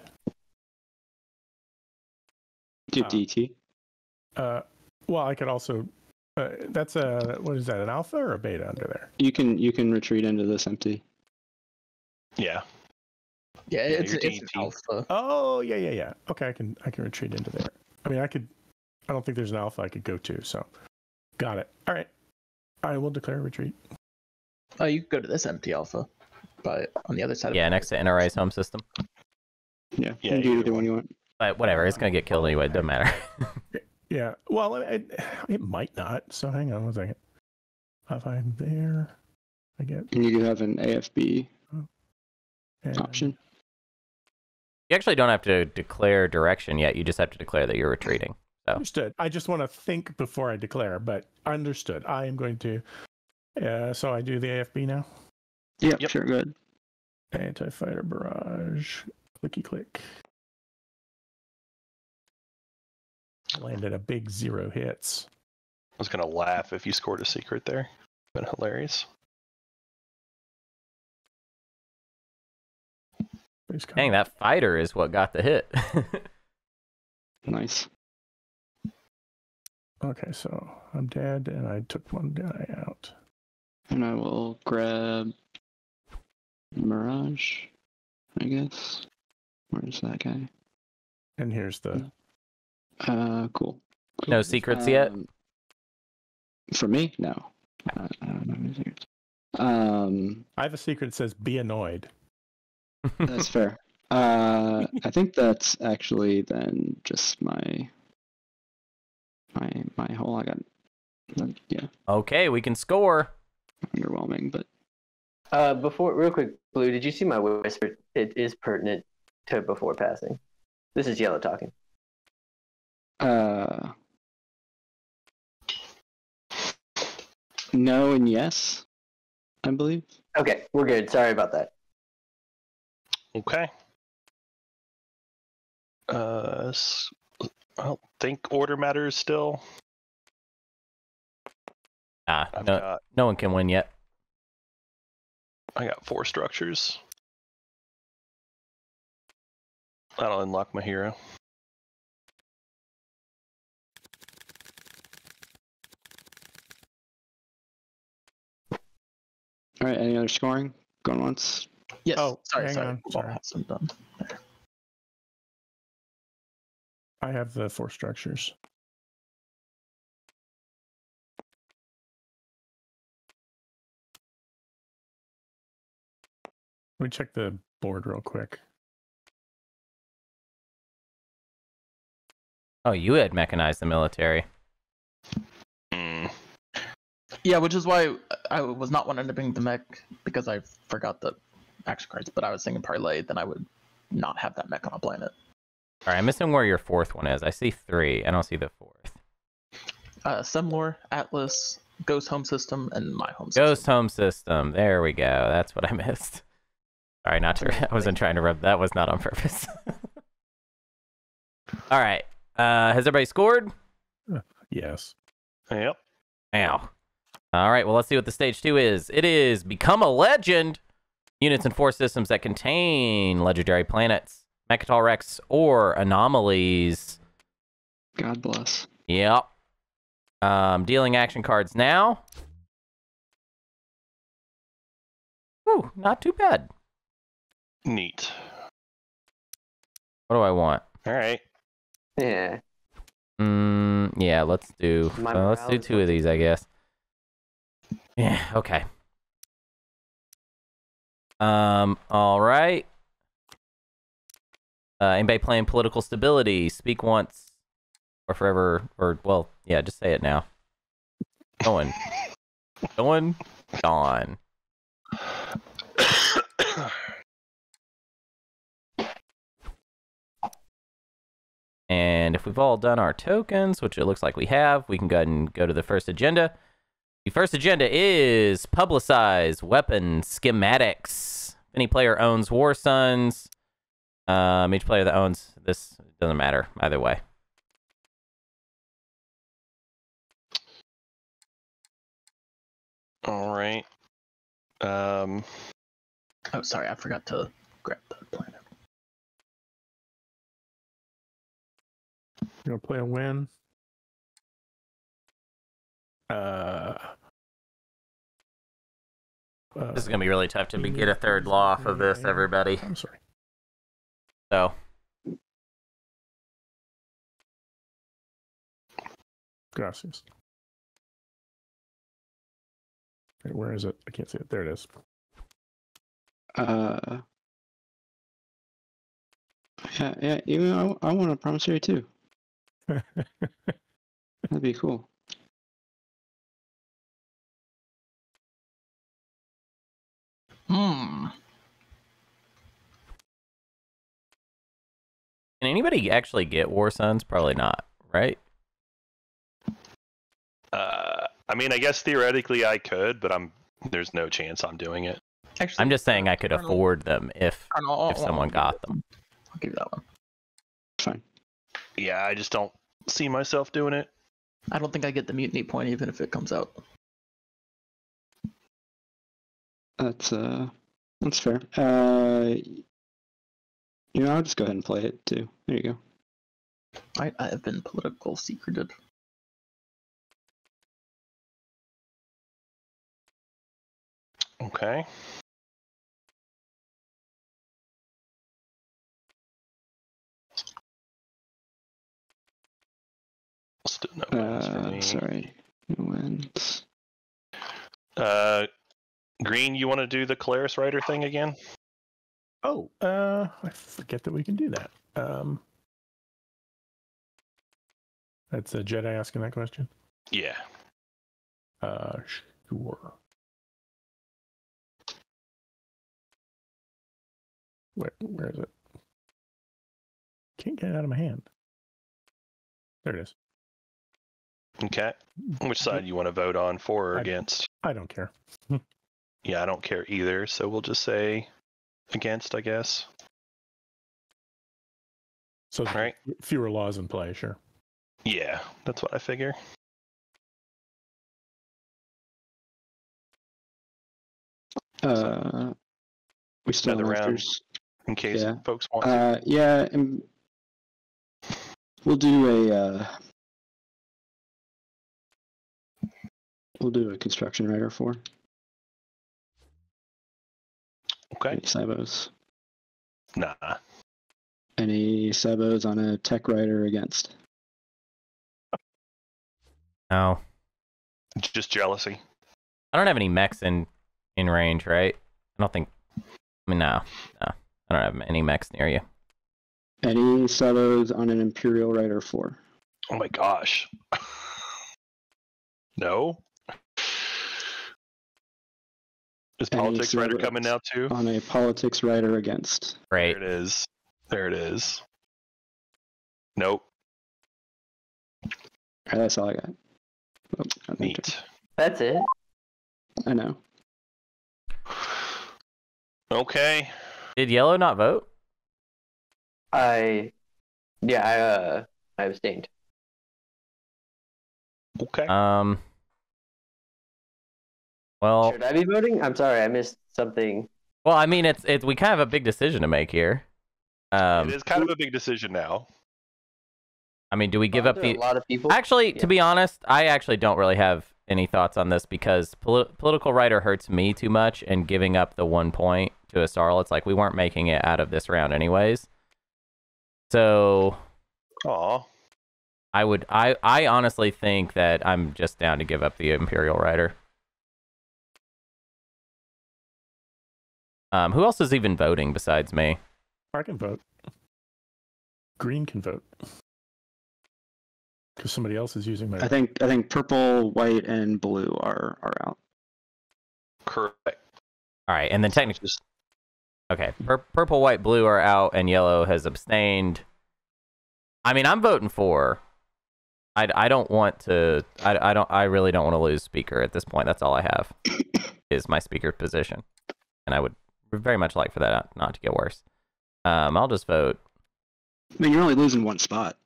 Do you Uh, DT? Uh, well, I could also. Uh, that's a what is that? An alpha or a beta under there? You can you can retreat into this empty. Yeah. Yeah, Yeah, it's, your it's an alpha. Oh yeah, yeah, yeah. Okay, I can I can retreat into there. I mean, I could. I don't think there's an alpha I could go to. So, got it. All right. I will declare a retreat. Oh, you could go to this empty alpha, but on the other side. yeah, of next to NRA's home system. Yeah, Yeah, you can do either either one you want. But whatever, it's going to get killed anyway. It doesn't matter. Yeah. Well, it, it might not. So hang on one second. If I'm there, I get And you do have an AFB and- option. you actually don't have to declare direction yet. You just have to declare that you're retreating. Understood. I just want to think before I declare, but understood. I am going to. Uh, so I do the AFB now. Yep, Yep. sure, good. Anti-fighter barrage. Clicky click. Landed a big zero hits. I was gonna laugh if you scored a secret there. Been hilarious. Dang, that fighter is what got the hit. Nice. Okay, so I'm dead, and I took one guy out. And I will grab Mirage, I guess. Where's that guy? And here's the. Uh, cool. no secrets yet. Um, For me, no. Uh, I don't know any secrets. Um, I have a secret that says "Be annoyed." that's fair. Uh, I think that's actually then just my my my whole. I got that- yeah, Okay, we can score. Underwhelming, but Uh, before, real quick, Blue, did you see my whisper? It is pertinent to before passing. This is yellow talking. uh, no and yes, I believe. Okay, we're good. Sorry about that. Okay. Uh, s- I don't think order matters still. Ah, I've no, got no one can win yet. I got four structures. That'll unlock my hero. All right, any other scoring going once? Yes. Oh, sorry, hang sorry. on, Well, sorry. I'm done. I have the four structures. Let me check the board real quick. Oh, you had mechanized the military. Hmm. Yeah, which is why I was not wanting to bring the mech because I forgot the action cards. But I was thinking parlay, then I would not have that mech on a planet. All right, I'm missing where your fourth one is. I see three. I don't see the fourth. Uh, Semlore, Atlas, Ghost Home System, and my home system. Ghost home system. There we go. That's what I missed. Sorry, not to. I wasn't trying to rub. That was not on purpose. All right. Uh, has everybody scored? Yes. Yep. Ow. All right. Well, let's see what the stage two is. It is become a legend. Units and force systems that contain legendary planets, Mecatol Rex, or anomalies. God bless. Yep. Um, dealing action cards now. Ooh, not too bad. Neat. What do I want? All right. Yeah. Mm, yeah, let's do. Uh, let's do two of these, I guess. Yeah. Okay. Um. All right. Uh, anybody playing political stability? Speak once, or forever, or well, yeah, just say it now. Going. Going. Gone. And if we've all done our tokens, which it looks like we have, we can go ahead and go to the first agenda. The first agenda is publicize weapon schematics. If any player owns War Suns, um, each player that owns this doesn't matter either way. All right. Um. Oh, sorry, I forgot to grab the planet. You want to play a win? Uh, uh, This is gonna be really tough to be, get a third law off of this, everybody. I'm sorry. So Gracias. Wait, where is it? I can't see it. There it is. Uh, yeah, yeah. Even I, I want a promissory too. That'd be cool. Hmm. can anybody actually get War Suns? Probably not, right? Uh. I mean, I guess theoretically I could, but I'm. There's no chance I'm doing it. Actually, I'm just saying I could afford them if if someone got them. I'll give you that one. It's fine. Yeah, I just don't see myself doing it. I don't think I get the mutiny point even if it comes out. That's uh, that's fair. Uh, you know, I'll just go ahead and play it too. There you go. I, I have been political secreted. Okay. Still no wins for Uh, me. sorry. No wins. Uh, Green, you want to do the Keleres Rider thing again? Oh, uh, I forget that we can do that. Um, that's a Jedi asking that question. Yeah. Uh, sure. Where, where is it? Can't get it out of my hand. There it is. Okay. Which side you want to vote on, for or I- against? I don't care. Yeah, I don't care either. So we'll just say against, I guess. So All right. fewer laws in play, sure. Yeah, that's what I figure. Uh, we still Another have round. masters. In case Yeah. folks want to. Uh, yeah, and we'll do a uh, we'll do a construction rider for Okay. any sabos. Nah. Any sabos on a tech rider against? No, Just jealousy. I don't have any mechs in in range, right? I don't think. I mean, no, no, I don't have any mechs near you. Any sabos on an imperial rider four? Oh my gosh. no. Is politics rider coming now too? On a politics rider against? Great. There it is. There it is. Nope. Alright, that's all I got. Oh, I think- Neat. That's it. I know. Okay. Did Yellow not vote? I, yeah, I, uh, I abstained. Okay. Um. Well, Should I be voting? I'm sorry, I missed something. well, I mean, it's it's we kind of have a big decision to make here. Um, it is kind of a big decision now. I mean, do we give up the? a lot of people. Actually, Yeah. to be honest, I actually don't really have any thoughts on this because poli- political rider hurts me too much, and giving up the one point to Asarl, it's like we weren't making it out of this round anyways. So Aw. I would, I, I honestly think that I'm just down to give up the Imperial Rider. Um, who else is even voting besides me? I can vote. Green can vote. Because somebody else is using my. I think I think purple, white, and blue are are out. Correct. All right, and then technically, okay, pur- purple, white, blue are out, and yellow has abstained. I mean, I'm voting for. I, I don't want to. I, I don't. I really don't want to lose speaker at this point. That's all I have is my speaker position, and I would very much like for that not to get worse. Um, I'll just vote. I mean, you're only losing one spot.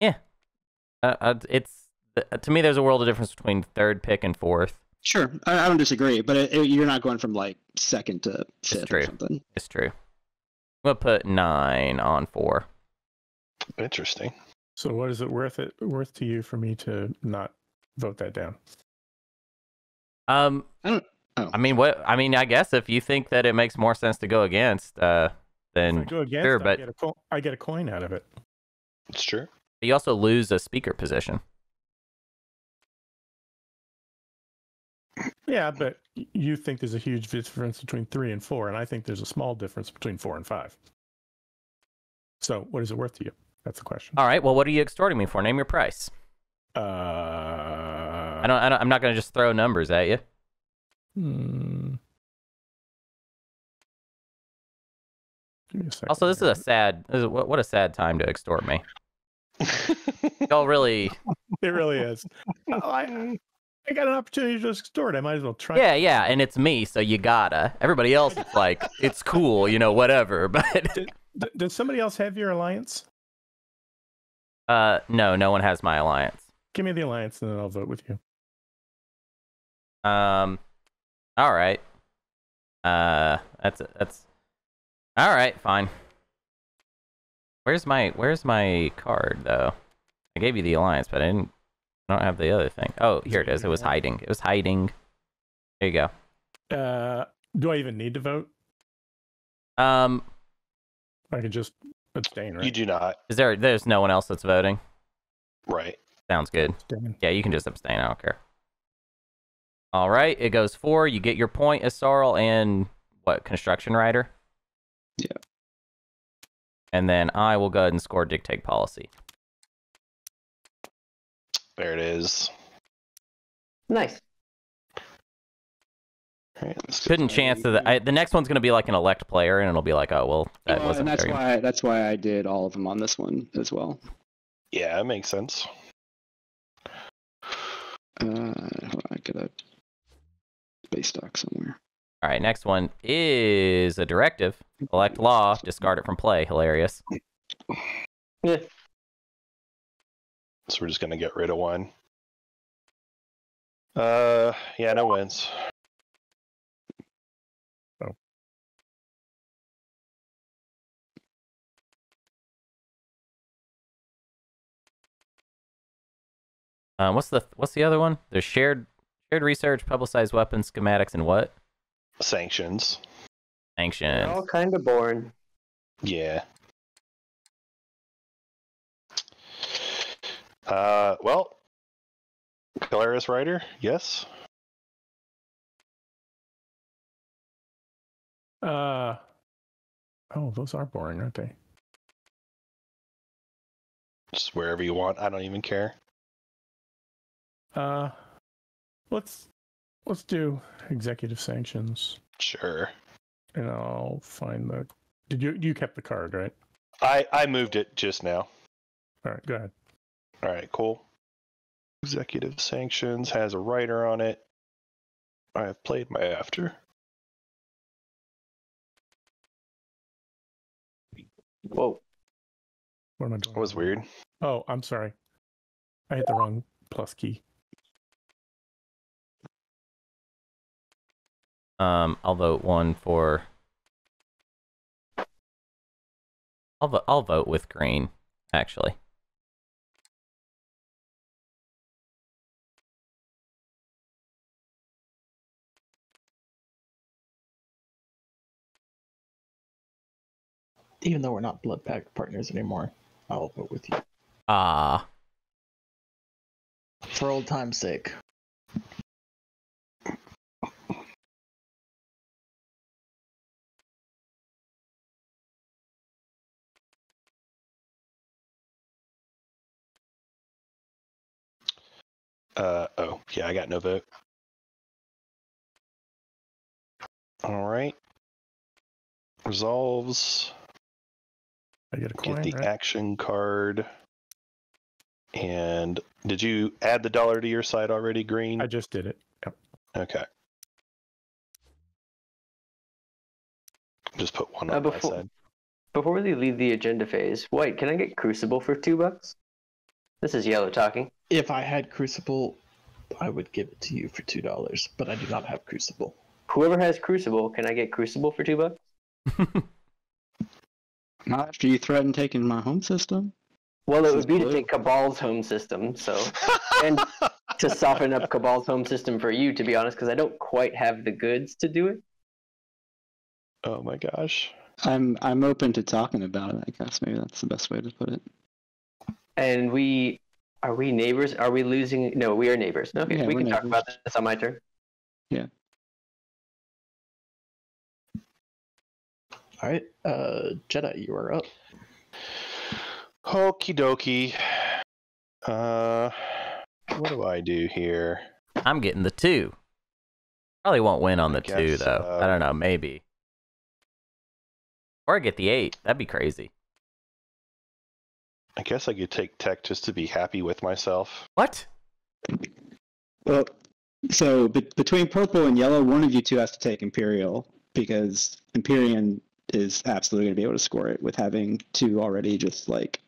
Yeah, uh, it's uh, to me. There's a world of difference between third pick and fourth. Sure, I, I don't disagree, but it, it- you're not going from like second to fifth true. or something. It's true. I'm gonna put nine on four. interesting. So what is it worth it worth to you for me to not vote that down? Um, I don't- oh. I mean, what? I mean, I guess if you think that it makes more sense to go against, uh, If I then go against, sure, I but get a co- I get a coin out of it. It's true. you also lose a speaker position. Yeah, but you think there's a huge difference between three and four, and I think there's a small difference between four and five. So what is it worth to you? That's the question. All right. Well, what are you extorting me for? Name your price. Uh, I don't. I don't I'm not gonna just throw numbers at you. Hmm. Give me a second Also, this is a sad. This is, what, what a sad time to extort me. Y'all really. It really is. Oh, I, I got an opportunity to extort. I might as well try. Yeah, yeah, and it's me, so you gotta. Everybody else, is like it's cool, you know, whatever. But D- does somebody else have your alliance? uh, no, no one has my alliance. Give me the alliance, and then I'll vote with you. Um, all right. Uh, that's that's all right. Fine. Where's my Where's my card though? I gave you the alliance, but I didn't. I don't have the other thing. Oh, here it is. It was hiding. It was hiding. There you go. Uh, do I even need to vote? Um, I can just abstain, right? You do not. is there? There's no one else that's voting. Right. Sounds good. Abstain. Yeah, you can just abstain. I don't care. All right, it goes four. You get your point, Asarl, and what construction rider? Yeah. And then I will go ahead and score dictate policy. There it is. Nice. All right, let's Couldn't chance my- of the. I, the next one's going to be like an elect player, and it'll be like, oh well, that Well, wasn't and that's very. why that's why I did all of them on this one as well. Yeah, it makes sense. Uh, I got a space dock somewhere. All right, next one is a directive. Elect law, discard it from play. Hilarious. Yeah. So we're just gonna get rid of one. Uh, yeah, no wins. Um, what's the What's the other one? There's shared shared research, publicized weapons, schematics, and what? Sanctions. They're Sanctions. all kind of boring. Yeah. Uh, well, Galerius Rider, yes. Uh, oh, those are boring, aren't they? Just wherever you want. I don't even care. Uh, let's let's do executive sanctions, Sure. and I'll find the. Did you you kept the card right? I I moved it just now. All right, go ahead. All right, cool. Executive sanctions has a rider on it. I have played my after. Whoa. What am I doing? That was weird. Oh, I'm sorry. I hit the wrong plus key. Um, I'll vote one for. I'll vo- I'll vote with green. Actually, Even though we're not blood pact partners anymore, I'll vote with you. ah, For old time's sake. Uh oh, yeah, I got no vote. All right. Resolves. I get a coin. Get the right? action card. And did you add the dollar to your side already, Green? I just did it. Yep. Okay. Just put one Uh, on my side. Before we leave the agenda phase, White, can I get Crucible for two bucks? This is Yellow talking. If I had Crucible, I would give it to you for two dollars, but I do not have Crucible. Whoever has Crucible, can I get Crucible for two bucks? Not after you threatened taking my home system. Well, it would is be to take Cabal's home system, so and to soften up Cabal's home system for you, to be honest, because I don't quite have the goods to do it. oh my gosh. I'm I'm open to talking about it. I guess maybe that's the best way to put it. And we are we neighbors? Are we losing? No, we are neighbors. Okay, Yeah, we we're can talk about neighbors. this on my turn. Yeah. All right, uh, Jedi, you are up. Okie dokie. Uh, what do I do here? I'm getting the two. Probably won't win on the two though. uh, I don't know, maybe. Or I get the eight. That'd be crazy. I guess I could take tech just to be happy with myself. What? Well, so be- between purple and yellow, one of you two has to take Imperial because Empyrean is absolutely going to be able to score it with having two already just like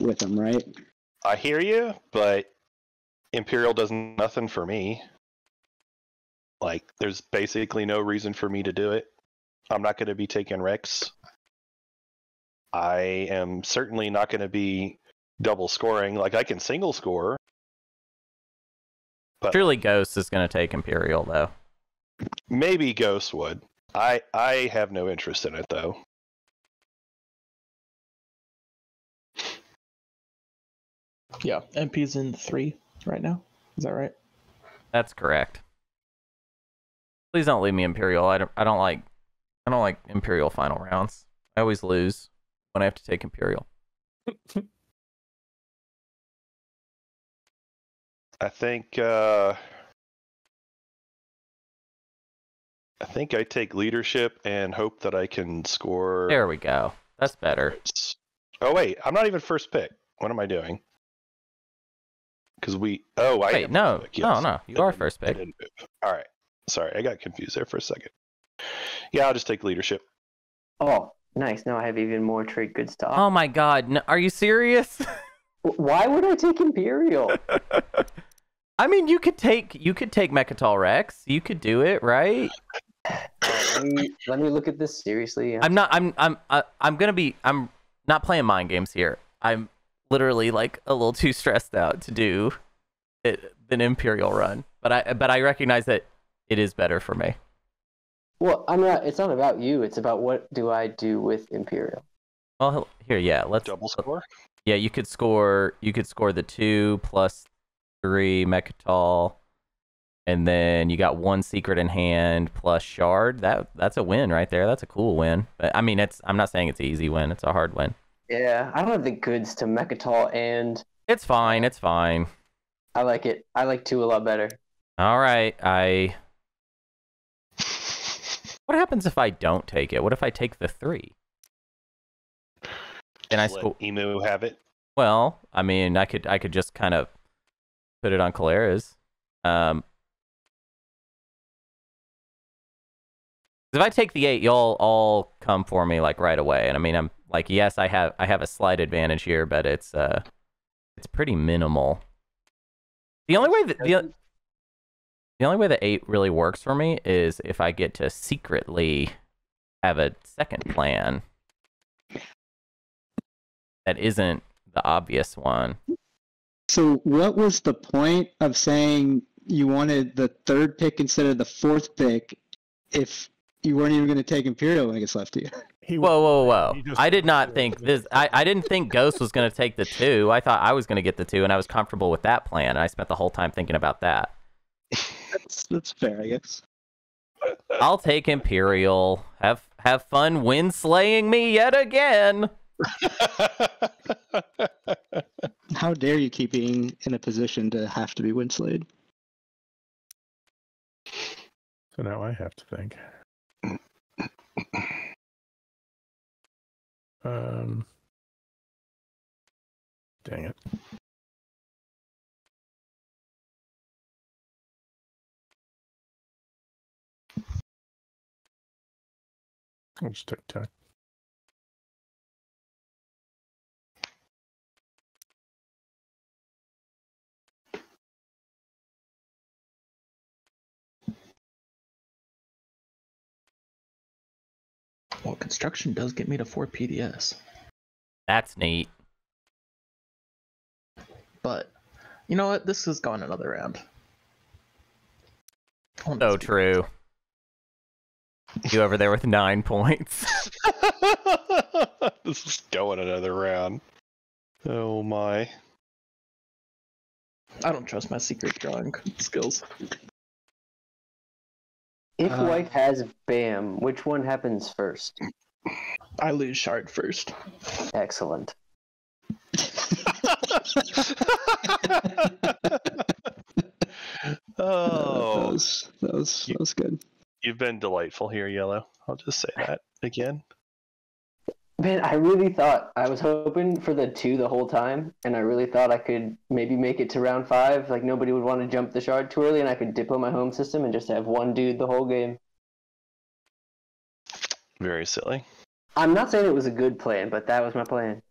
with them, right? I hear you, but Imperial does nothing for me. Like, there's basically no reason for me to do it. I'm not going to be taking Rex. I am certainly not going to be double scoring. Like, I can single score. But Surely Ghost is gonna take Imperial though. maybe Ghost would. I I have no interest in it though. Yeah, MP's in three right now. Is that right? That's correct. Please don't leave me Imperial. I don't. I don't like. I don't like Imperial final rounds. I always lose when I have to take Imperial. I think uh I think I take leadership and hope that I can score There we go. That's better. Oh wait, I'm not even first pick. What am I doing? Because we oh I Wait, no, first pick, no, yes. no. You I are first pick. All right. Sorry, I got confused there for a second. Yeah, I'll just take leadership. Oh, nice. Now I have even more trade goods to Oh my God! No, are you serious? Why would I take Imperial? I mean, you could take you could take Mecatol Rex. You could do it, right? let, me, let me look at this seriously. I'm not. I'm. I'm. I, I'm gonna be. I'm not playing mind games here. I'm literally like a little too stressed out to do it, an Imperial run. But I. But I recognize that it is better for me. Well, I'm not. It's not about you. It's about what do I do with Imperial. Oh, well, here, yeah. Let's. Double score. Yeah, you could score. You could score the two plus three Mecatol, and then you got one secret in hand plus shard. That that's a win right there. That's a cool win. But I mean, it's. I'm not saying it's an easy win. It's a hard win. Yeah, I don't have the goods to Mecatol, and It's fine. It's fine. I like it. I like two a lot better. All right. I. What happens if I don't take it? What if I take the three? Then I Just let. Emu have it. Well, I mean, I could I could just kind of put it on Calera's. Um, if I take the eight, y'all all come for me like right away. And I mean, I'm like, yes, I have I have a slight advantage here, but it's uh, it's pretty minimal. The only way that the the only way that eight really works for me is if I get to secretly have a second plan that isn't the obvious one. So, what was the point of saying you wanted the third pick instead of the fourth pick if you weren't even going to take Imperial when it gets left to you? He Whoa, whoa, whoa! I did not think this. I, I didn't think Ghost was going to take the two. I thought I was going to get the two, and I was comfortable with that plan. And I spent the whole time thinking about that. That's that's fair, I guess. I'll take Imperial. Have have fun win slaying me yet again. How dare you keep being in a position to have to be Winslayed? So now I have to think. Um. Dang it. I'll just take tech. Well, construction does get me to four PDS, That's neat. but you know what? This has gone another round. I want So to- true. You over there with nine points. this is going another round. Oh my. I don't trust my secret drawing skills. If Uh, white has BAM, which one happens first? I lose shard first. Excellent. oh, that was that was that was good. You've been delightful here, Yellow. I'll just say that again. Man, I really thought I was hoping for the two the whole time, and I really thought I could maybe make it to round five. Like nobody would want to jump the shard too early, and I could dip on my home system and just have one dude the whole game. Very silly. I'm not saying it was a good plan, but that was my plan.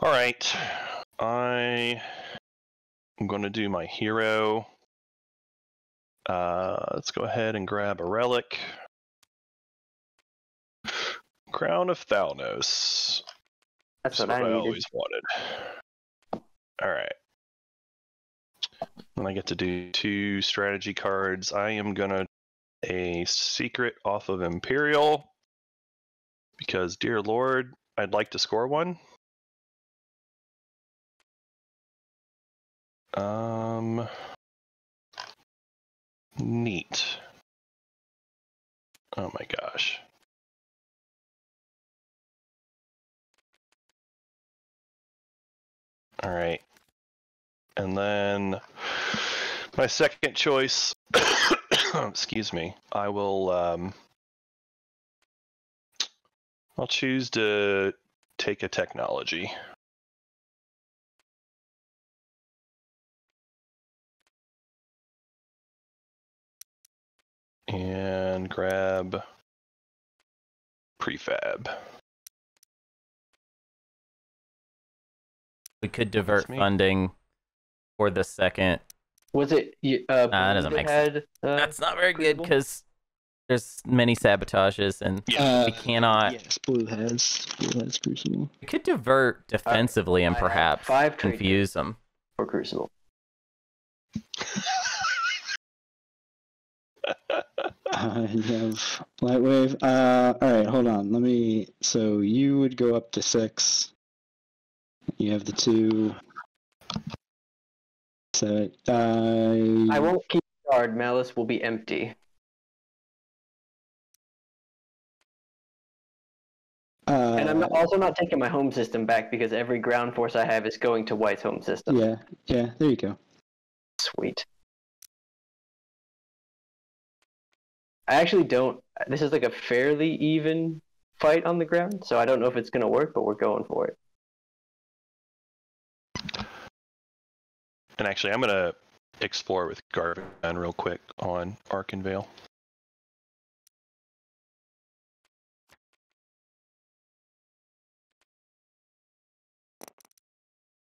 All right. I am going to do my hero. Uh, let's go ahead and grab a relic. Crown of Thalnos. That's what what I I always wanted. All right. Then I get to do two strategy cards. I am gonna a secret off of Imperial because, dear Lord, I'd like to score one. Um, neat. Oh my gosh. All right. And then my second choice, excuse me, I will um I'll choose to take a technology. And grab prefab. We could divert funding for the second. Was it? y- Uh, Nah, that doesn't that make had, uh, That's not very good because there's many sabotages, and Yeah. we cannot. Yes, blue has blue has crucible. We could divert defensively and perhaps five confuse them. for Crucible. Uh, you have light wave. Uh, all right, hold on. Let me. So you would go up to six. You have the two. So uh, I won't keep shard. Mallice will be empty. Uh, And I'm also not taking my home system back because every ground force I have is going to White's home system. Yeah, yeah. There you go. Sweet. I actually don't. This is like a fairly even fight on the ground, so I don't know if it's going to work, but we're going for it. And actually, I'm gonna explore with Garvin real quick on Archon Vail.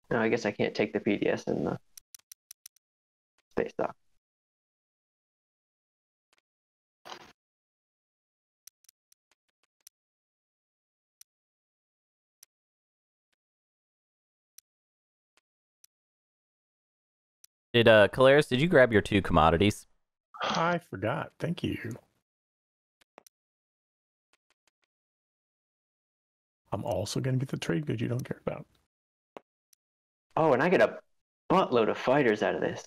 No, I guess I can't take the PDS in the space dock. Did uh, Calaris, did you grab your two commodities? I forgot. Thank you. I'm also going to get the trade goods you don't care about. Oh, and I get a buttload of fighters out of this.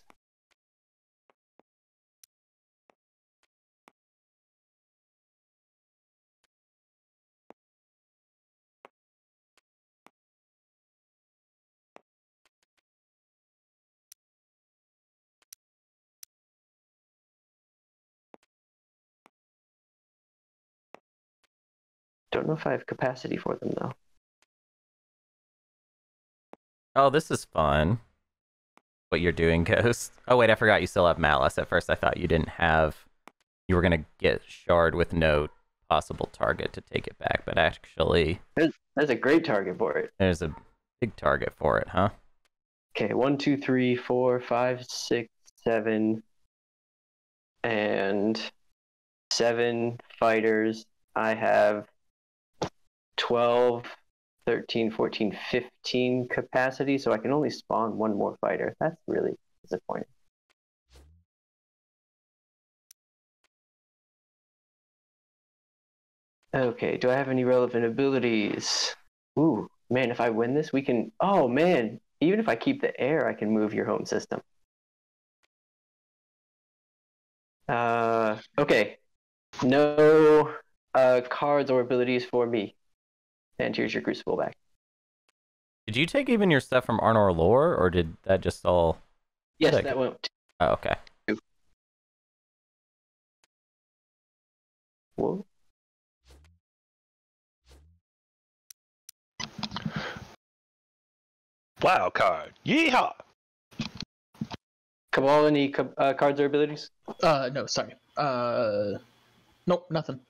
Don't know if I have capacity for them though. Oh, this is fun. What you're doing, Ghost. Oh, wait, I forgot you still have Mallice. At first, I thought you didn't have. You were going to get Shard with no possible target to take it back, but actually, That's a great target for it. there's a big target for it, huh? Okay, one, two, three, four, five, six, seven, and seven fighters. I have 12, 13, 14, 15 capacity, so I can only spawn one more fighter. That's really disappointing. Okay, do I have any relevant abilities? Ooh, man, if I win this, we can. Oh, man, even if I keep the air, I can move your home system. Uh, okay. No uh, cards or abilities for me. And here's your crucible back. Did you take even your stuff from Arnor Lore, or did that just all. Yes, Okay. that went. Oh, okay. Whoa. Wow card. Yeehaw! Cabal, any uh, cards or abilities? Uh, no, sorry. Uh, nope, nothing.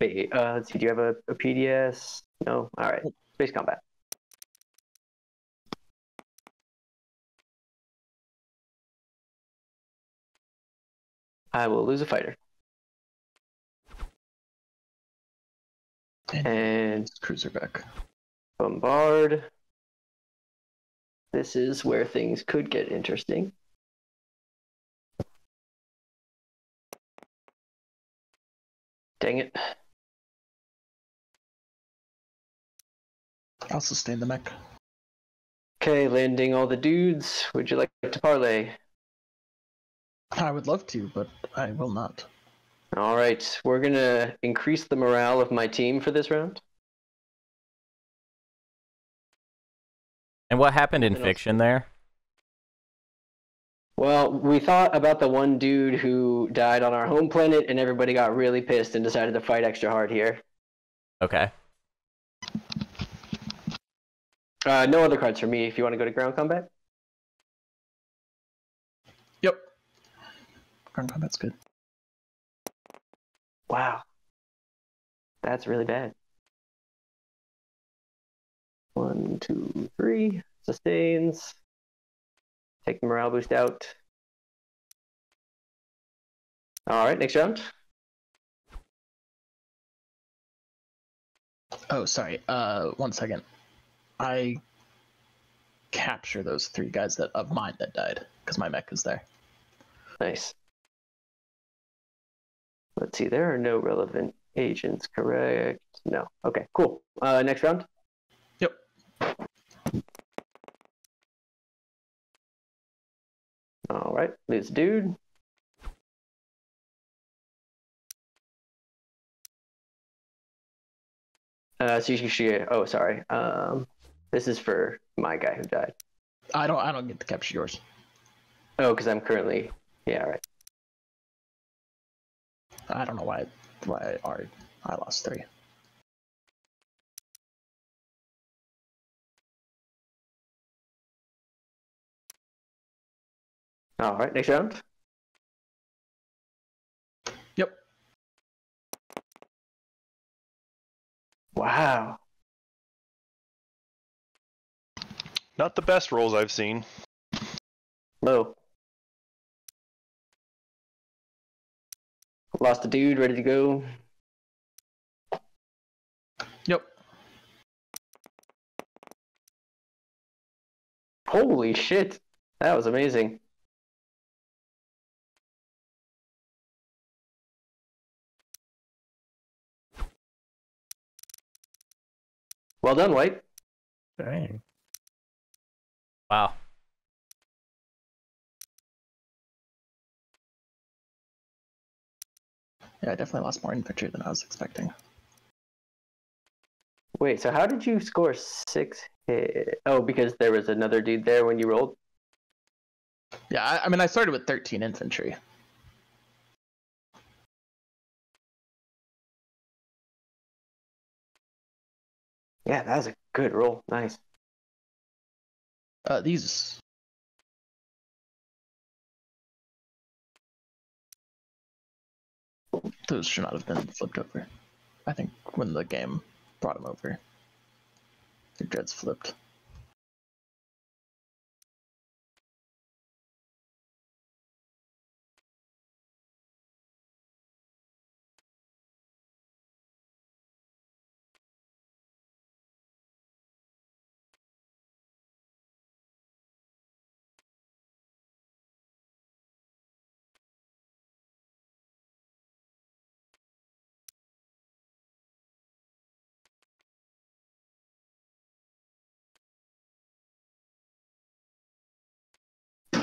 Wait, uh, let's see. Do you have a, a PDS? No. All right. Space combat. I will lose a fighter. And Cruiser back. bombard. This is where things could get interesting. Dang it. I'll sustain the mech. Okay, landing all the dudes. Would you like to parlay? I would love to, but I will not. All right, we're gonna increase the morale of my team for this round. And what happened in fiction there? Well, we thought about the one dude who died on our home planet, and everybody got really pissed and decided to fight extra hard here. Okay. Uh, no other cards for me. If you want to go to ground combat. Yep. Ground combat's good. Wow, that's really bad. One, two, three. Sustains. Take the morale boost out. All right, next round. Oh, sorry. Uh, one second. I capture those three guys that of mine that died because my mech is there. Nice. Let's see, there are no relevant agents, correct? No. Okay, cool. Uh, next round. Yep. All right, this dude. Uh, so you should, oh, sorry. Um, this is for my guy who died. I don't. I don't get to capture yours. Oh, because I'm currently, yeah, right. I don't know why. Why I, I lost three. All right, next round. Yep. Wow. Not the best rolls I've seen. Low. Lost a dude, ready to go. Yep. Holy shit. That was amazing. Well done, White. Dang. Wow. Yeah, I definitely lost more infantry than I was expecting. Wait, so how did you score six hit? Oh, because there was another dude there when you rolled? Yeah, I, I mean, I started with 13 infantry. Yeah, that was a good roll. Nice. Uh, these. Those should not have been flipped over. I think when the game brought them over, the dreads flipped.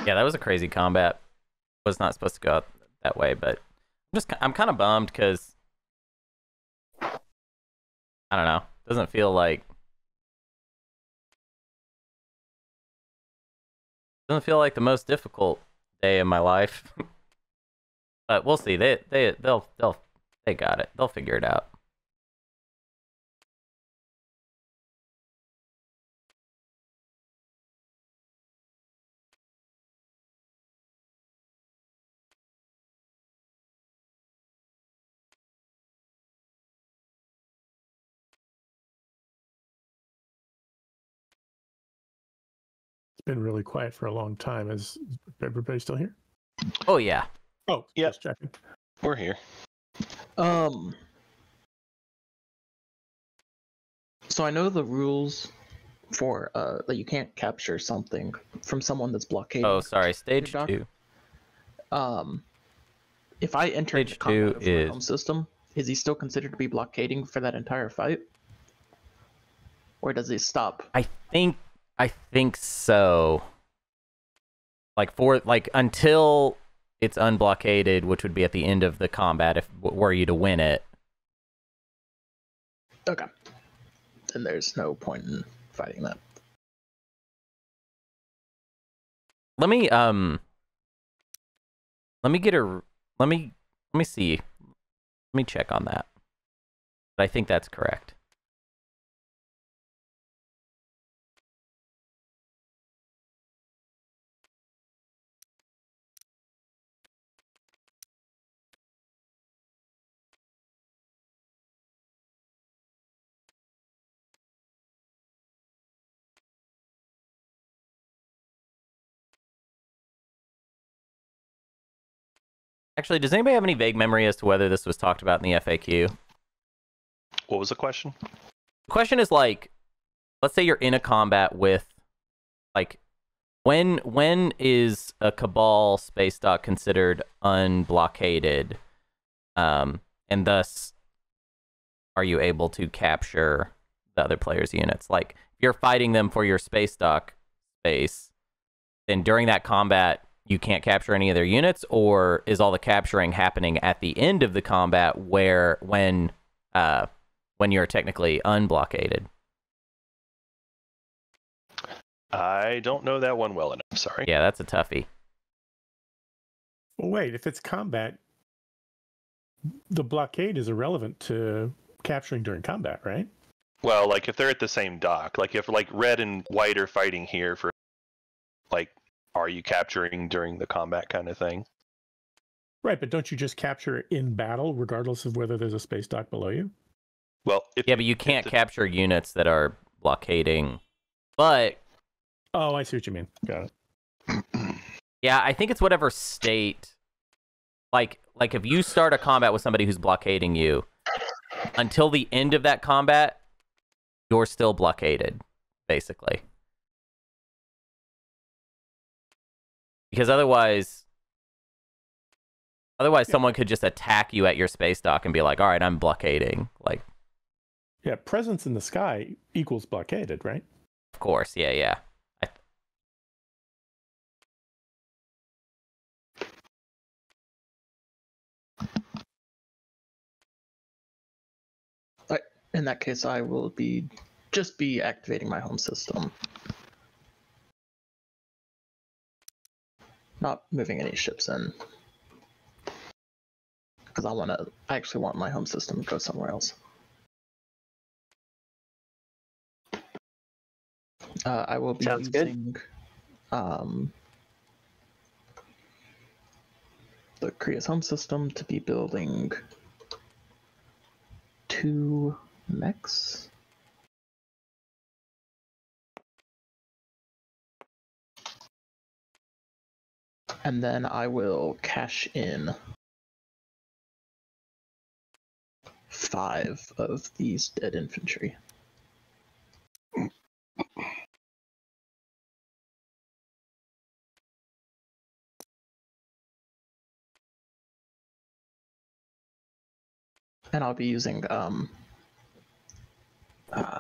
Yeah, that was a crazy combat. Was not supposed to go out that way, but I'm just I'm kind of bummed because I don't know. Doesn't feel like doesn't feel like the most difficult day of my life. but we'll see. They they they'll they'll they got it. They'll figure it out. Been really quiet for a long time. Is everybody still here? Oh yeah. Oh, Yep. just checking. We're here. Um. So I know the rules for uh that you can't capture something from someone that's blockading. Oh, sorry. Stage doc- two. Um, if I enter Stage combat two with my is- home system, is he still considered to be blockading for that entire fight, or does he stop? I think I think so. Like for like until it's unblockaded, which would be at the end of the combat if were you to win it. Okay. Then there's no point in fighting that. Let me um let me get a let me let me see. Let me check on that. But I think that's correct. Actually, does anybody have any vague memory as to whether this was talked about in the FAQ? What was the question? The question is like, let's say you're in a combat with, like, when when is a Cabal space dock considered unblockaded, um, and thus are you able to capture the other player's units? Like, if you're fighting them for your space dock space, then during that combat you can't capture any of their units, or is all the capturing happening at the end of the combat where when uh when you're technically unblockaded? I don't know that one well enough. Sorry. Yeah, that's a toughie. Well, wait. If it's combat, the blockade is irrelevant to capturing during combat, right? Well, like if they're at the same dock, like if like red and white are fighting here for, like are you capturing during the combat kind of thing. Right, but don't you just capture in battle, regardless of whether there's a space dock below you? Well, if Yeah, but you can't the- capture units that are blockading. But Oh, I see what you mean. Got it. yeah, I think it's whatever state. Like, like if you start a combat with somebody who's blockading you, until the end of that combat, you're still blockaded, basically. Because otherwise, otherwise Yeah. someone could just attack you at your space dock and be like, "All right, I'm blockading." Like, Yeah, presence in the sky equals blockaded, right? of course, yeah, yeah. I, In that case, I will be just be activating my home system. Not moving any ships in. Because I want to, I actually want my home system to go somewhere else. Uh, I will be Sounds good. using um, the Korea's home system to be building two mechs. And then I will cash in five of these dead infantry. And I'll be using um uh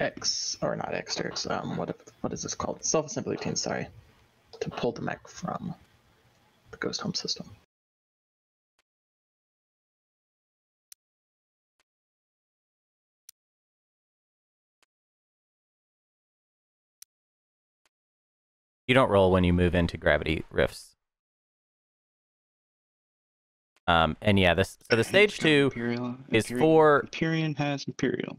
X or not X um what what is this called? Self assembly routine, sorry. To pull the mech from the ghost home system. you don't roll when you move into gravity rifts. Um, and yeah, this so the stage two Imperial, is Imperial- for Empyrean has Imperial.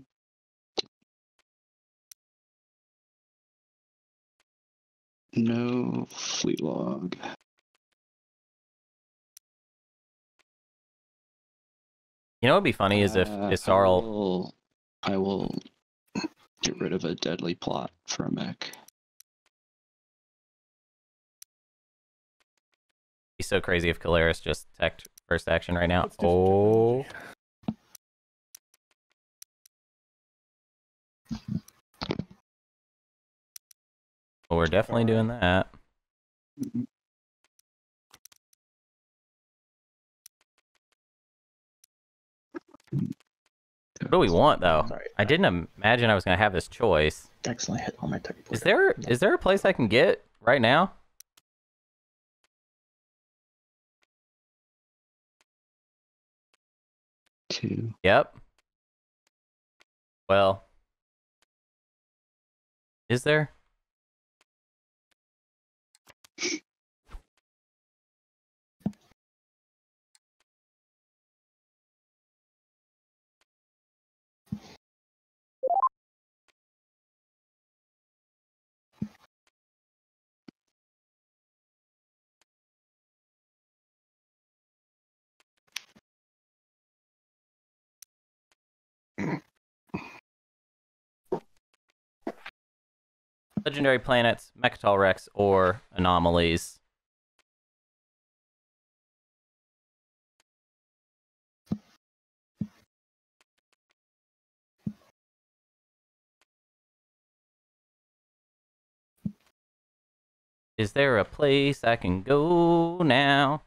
No fleet log. you know what'd be funny is if Uh, I will, I will get rid of a deadly plot for a mech. be so crazy if Calaris just teched first action right now. Let's Oh, well, we're definitely doing that. Mm-hmm. What do we want though? Sorry. I didn't imagine I was gonna have this choice. Accidentally hit on my tech Is there is there a place I can get right now? Two. Yep. Well, is there? Legendary planets, Mecatol Rex, or anomalies. Is there a place I can go now?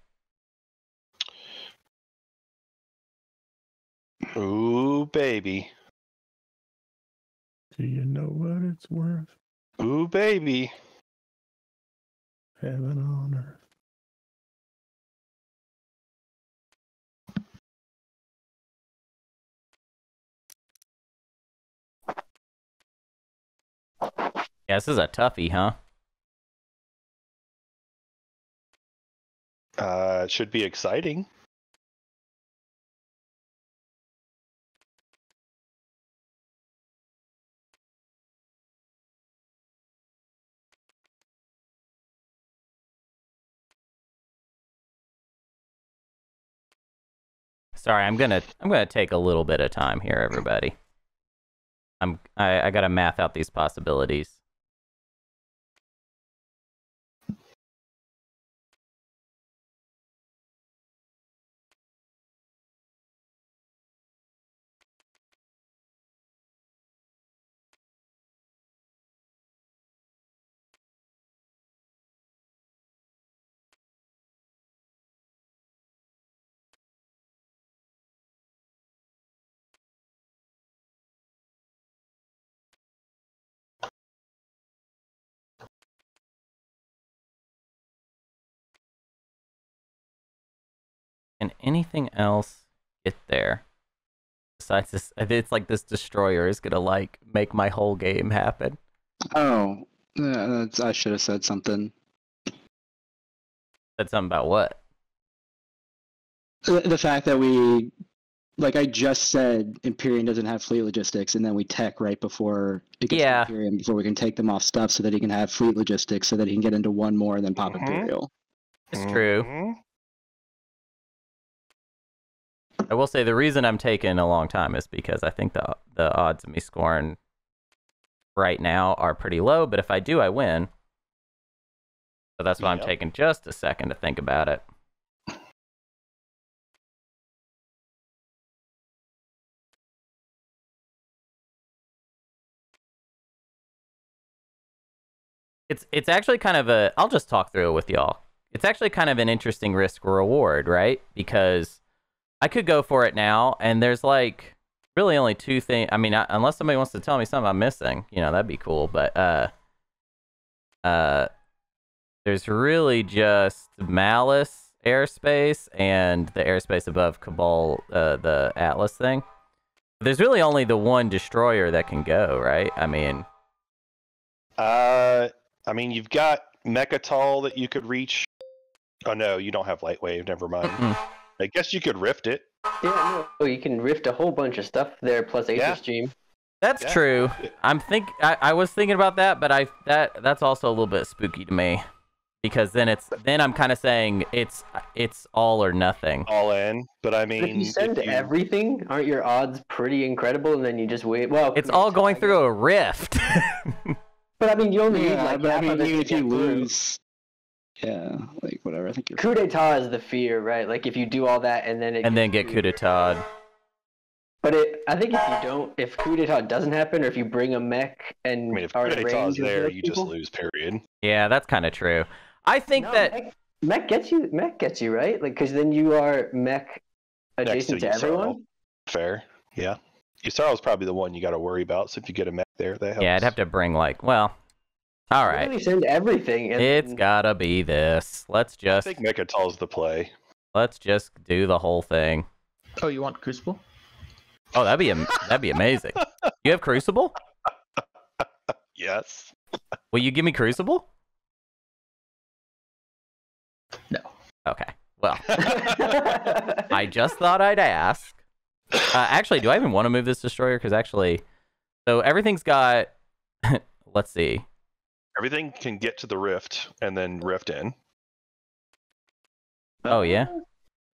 Ooh, baby. Do you know what it's worth? Ooh, baby. Heaven on earth. Yeah, this is a toughie, huh? Uh, it should be exciting. Sorry, I'm gonna I'm gonna take a little bit of time here, everybody. I'm I, I gotta math out these possibilities. Can anything else get there? Besides this, it's like this destroyer is gonna like make my whole game happen. Oh, yeah, that's, I should have said something. Said something about what? The, the fact that we, like I just said, Imperium doesn't have fleet logistics, and then we tech right before it gets Yeah. to Imperium before we can take them off stuff, so that he can have fleet logistics, so that he can get into one more and then pop Mhm. Imperial. It's true. I will say the reason I'm taking a long time is because I think the the odds of me scoring right now are pretty low, but if I do, I win. So that's why I'm taking just a second to think about it. It's it's actually kind of a I'll just talk through it with y'all. It's actually kind of an interesting risk reward, right? Because I could go for it now, and there's like really only two things. I mean, I, unless somebody wants to tell me something I'm missing, you know, that'd be cool. But uh, uh, there's really just Mallice airspace and the airspace above Cabal, uh, the Atlas thing. There's really only the one destroyer that can go, right? I mean, Uh, I mean, you've got Mecatol that you could reach. Oh no, you don't have Lightwave. Never mind. I guess you could rift it. Yeah, no. Oh, you can rift a whole bunch of stuff there plus Aether Yeah. Stream. that's Yeah. true. I'm think I, I was thinking about that, but I that that's also a little bit spooky to me because then it's then I'm kind of saying it's it's all or nothing. all in. But I mean, if you send if you- everything, aren't your odds pretty incredible? And then you just wait. Well, It's all going through a rift. But I mean, you only need like but I mean, of even if you get through. lose, yeah, like whatever. I think you're. Coup d'état is the fear, right? Like if you do all that and then it and then get coup d'etat. But it, I think if you don't, if coup d'état doesn't happen, or if you bring a mech and I mean, if coup d'etat is there, those you just lose. Period. Yeah, that's kind of true. I think No, that mech, mech gets you. Mech gets you right, like because then you are mech adjacent to to, everyone. Fair. Yeah. Yusaro is probably the one you got to worry about. So if you get a mech there, that helps. yeah, I'd have to bring like well, all right. Literally send everything. And It's then- gotta be this. Let's just. I just think Mecatol's the play. let's just do the whole thing. Oh, you want Crucible? Oh, that'd be am- that'd be amazing. You have Crucible? Yes. Will you give me Crucible? No. Okay. Well, I just thought I'd ask. Uh, actually, do I even want to move this destroyer? Because actually, so everything's got. let's see. Everything can get to the rift and then rift in. Oh yeah,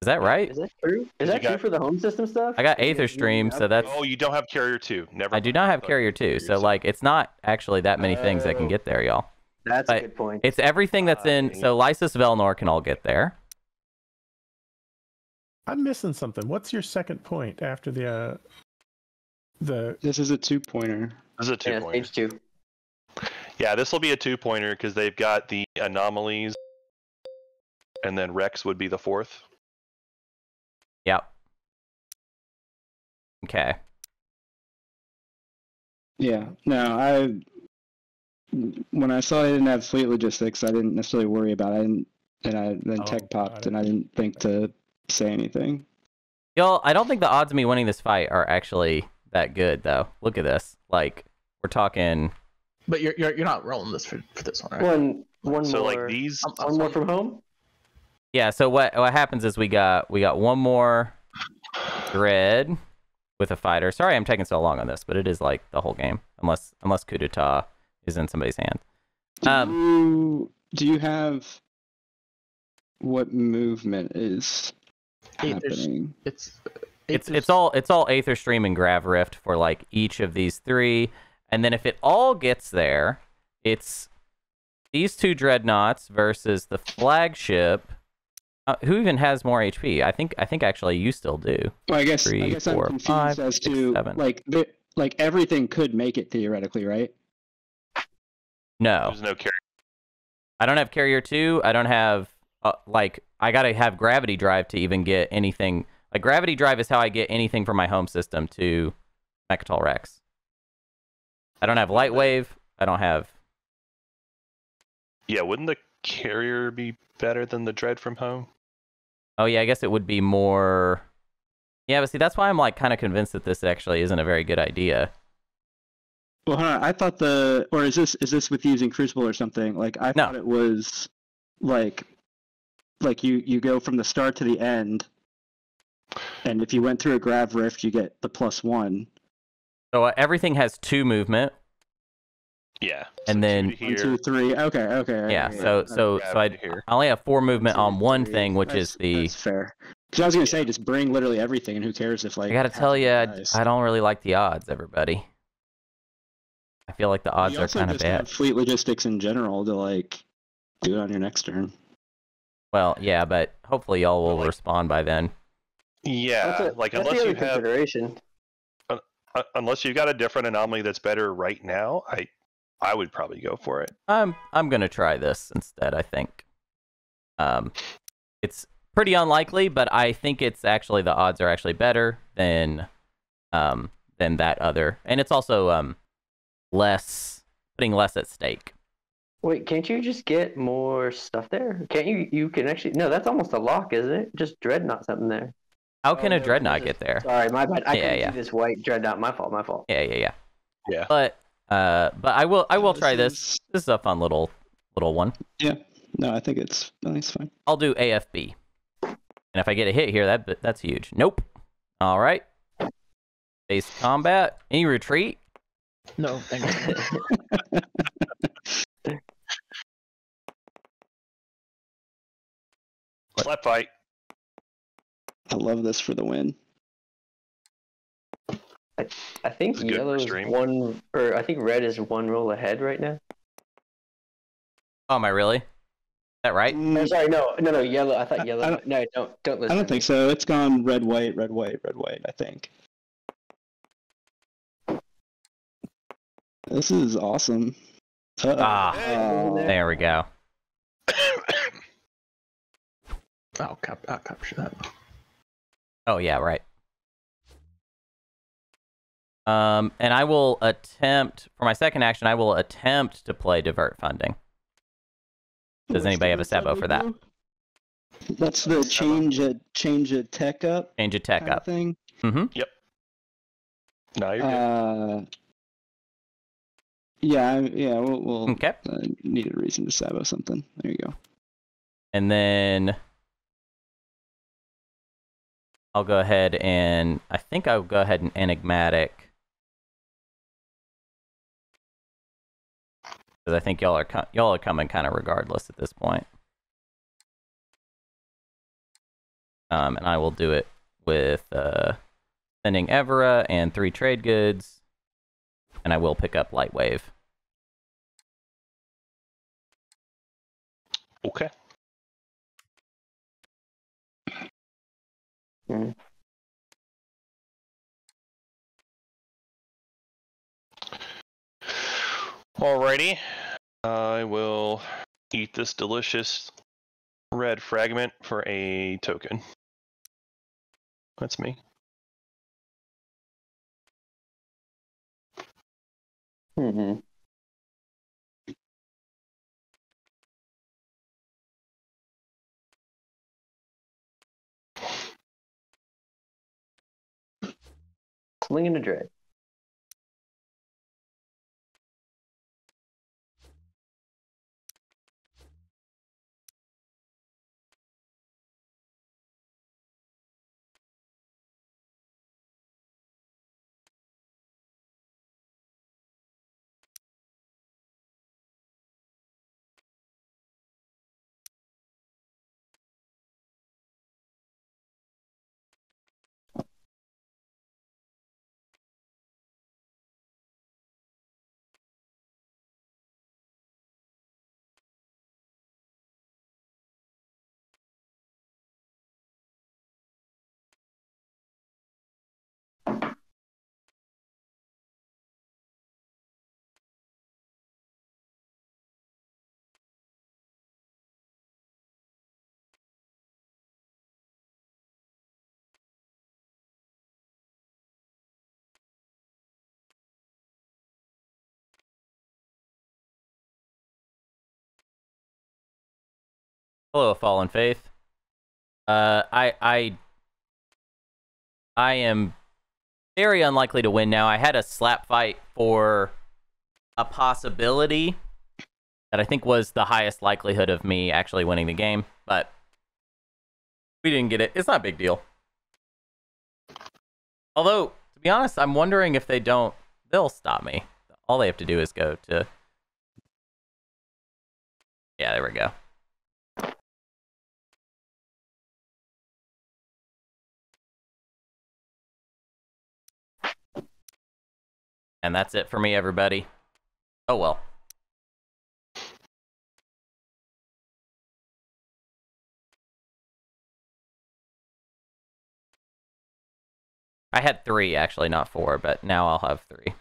is that right? Is that true? Is that true got- for the home system stuff? I got Like, Aether Stream, so that's. Oh, you don't have carrier two. Never. I do not have carrier two, so like it's not actually that many things that can Oh. get there, y'all. That's but a good point. It's everything that's in. So Lisis Velnor can all get there. I'm missing something. What's your second point after the uh, the This is a two pointer. This is a two yeah, pointer. stage two. Yeah, this will be a two pointer because they've got the anomalies, and then Rex would be the fourth. Yep. Okay. Yeah. No, I. When I saw I didn't have fleet logistics, I didn't necessarily worry about it. I didn't, and I then Oh, tech popped, it. and I didn't think to say anything. Y'all, I don't think the odds of me winning this fight are actually that good, though. Look at this. Like, we're talking. But you're you're, you're not rolling this for, for this one, right? One, one so more. like these, I'm- I'm one more from home. Yeah. So what what happens is we got we got one more dread with a fighter. Sorry, I'm taking so long on this, but it is like the whole game, unless unless coup d'état is in somebody's hand. Do Um, you do you have what movement is? Happening. It's It's it's all it's all Aether Stream and Grav Rift for like each of these three, and then if it all gets there, it's these two dreadnoughts versus the flagship. Uh, who even has more HP? I think I think actually you still do. Well, I guess Three, I guess four, I'm confused five, as six, to seven. like the, like everything could make it theoretically, right? No, There's no carrier. I don't have carrier two. I don't have uh, like I gotta have gravity drive to even get anything. Like gravity drive is how I get anything from my home system to Mecatol Rex. I don't have light wave. I don't have. Yeah, wouldn't the carrier be better than the dread from home? Oh yeah, I guess it would be more. Yeah, but see, that's why I'm like kind of convinced that this actually isn't a very good idea. Well, hold on. I thought the or is this is this with using Crucible or something? Like I No. thought it was like like you you go from the start to the end, and if you went through a Grav Rift, you get the plus one. So uh, everything has two movement. Yeah. And so then- two to One, here. two, three. Okay, okay. Yeah. okay, So okay. so so I, Gravity here. I only have four movement One, on two, one three. thing, which That's- is the. That's fair. Because I was gonna say, just bring literally everything, and who cares if like. I gotta tell you, I, dies. I don't really like the odds, everybody. I feel like the odds You are kind of bad. have fleet logistics in general to like do it on your next turn. Well, yeah, but hopefully y'all will like- respond by then. Yeah, That's a- like that's unless the you have consideration. Uh, unless you've got a different anomaly that's better right now, I I would probably go for it. I'm I'm gonna try this instead. I think. Um, it's pretty unlikely, but I think it's actually the odds are actually better than, um, than that other, and it's also um, less putting less at stake. Wait, can't you just get more stuff there? Can't you? You can actually. No, that's almost a lock, isn't it? Just dreadnought something there. How can Oh, a dreadnought this get there? Sorry, my bad. I Yeah, couldn't yeah. see this white dreadnought. My fault. My fault. Yeah, yeah, yeah. Yeah. But uh, but I will I will This try this. is- This is a fun little little one. Yeah. No, I think it's I think it's fine. I'll do AFB. And if I get a hit here, that that's huge. Nope. All right. Base combat. Any retreat? No, thank you. Slap fight. I love this for the win. I think It's a good yellow is one, or I think red is one roll ahead right now. Oh, am I really? Is that right? Mm, sorry, no, no, no, yellow. I I- thought I yellow. don't- no, don't, don't listen. I don't think so. It's gone red, white, red, white, red, white. I think. This is awesome. Uh-oh. Ah, Oh. there we go. I'll, cap- I'll capture that. Oh yeah, right. Um, and I will attempt for my second action. I will attempt to play divert funding. Does What's anybody have a sabo for that? That's the change a change a tech up Change a tech up. thing. Mm-hmm. Yep. No, you're good. Uh, yeah, yeah. We'll, we'll Okay. uh, need a reason to sabo something. There you go. And then I'll go ahead and I think I'll go ahead and enigmatic. Because I think y'all are y'all are coming kind of regardless at this point. Um, and I will do it with uh, sending Everra and three trade goods, and I will pick up Lightwave. okay. Mhm. Alrighty. I will eat this delicious red fragment for a token. That's me. Mm-hmm. Slinging a dread. Hello, Fallen Faith. Uh, I I I am very unlikely to win now. I had a slap fight for a possibility that I think was the highest likelihood of me actually winning the game, but we didn't get it. It's not a big deal. Although, to be honest, I'm wondering if they don't, they'll stop me. All they have to do is go to. Yeah, there we go. And that's it for me, everybody. Oh well. I had three, actually, not four, but now I'll have three.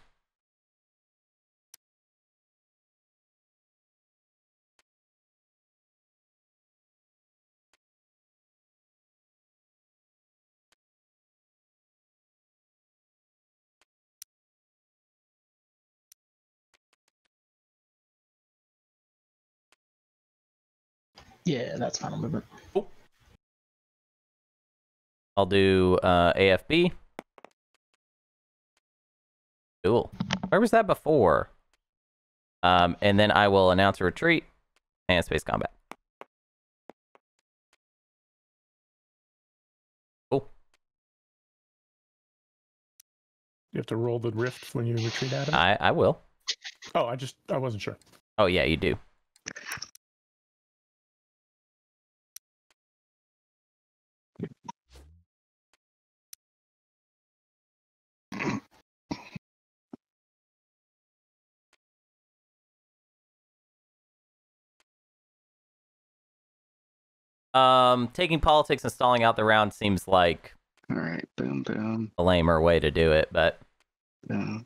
Yeah, that's final movement. I'll do uh, AFB. Cool. Where was that before? Um, and then I will announce a retreat and space combat. Cool. You have to roll the rift when you retreat at him. I, I will. oh, I just I wasn't sure. Oh, yeah, you do. Um, taking politics and stalling out the round seems like All right, boom, boom, a lamer way to do it, but boom.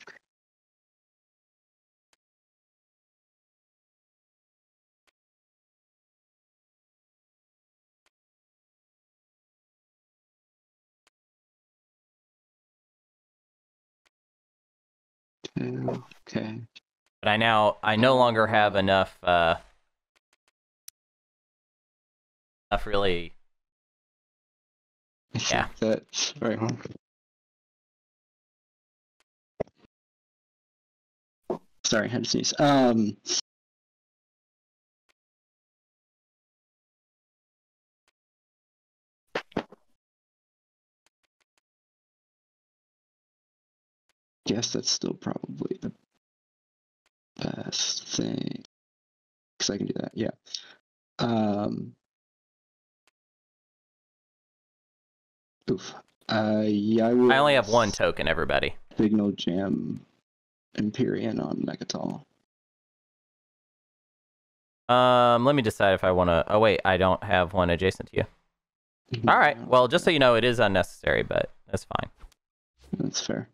Two, Okay. but I now I no longer have enough uh enough really Yeah. That's right. Huh? Sorry, I had to sneeze. Um, guess that's still probably the best thing because I can do that. Yeah. Um, oof. Uh, yeah, I, I only have one token, everybody. Signal Jam Empyrean on Mecatol. Um, let me decide if I want to. Oh wait, I don't have one adjacent to you. All right. Well, just so you know, it is unnecessary, but that's fine. That's fair.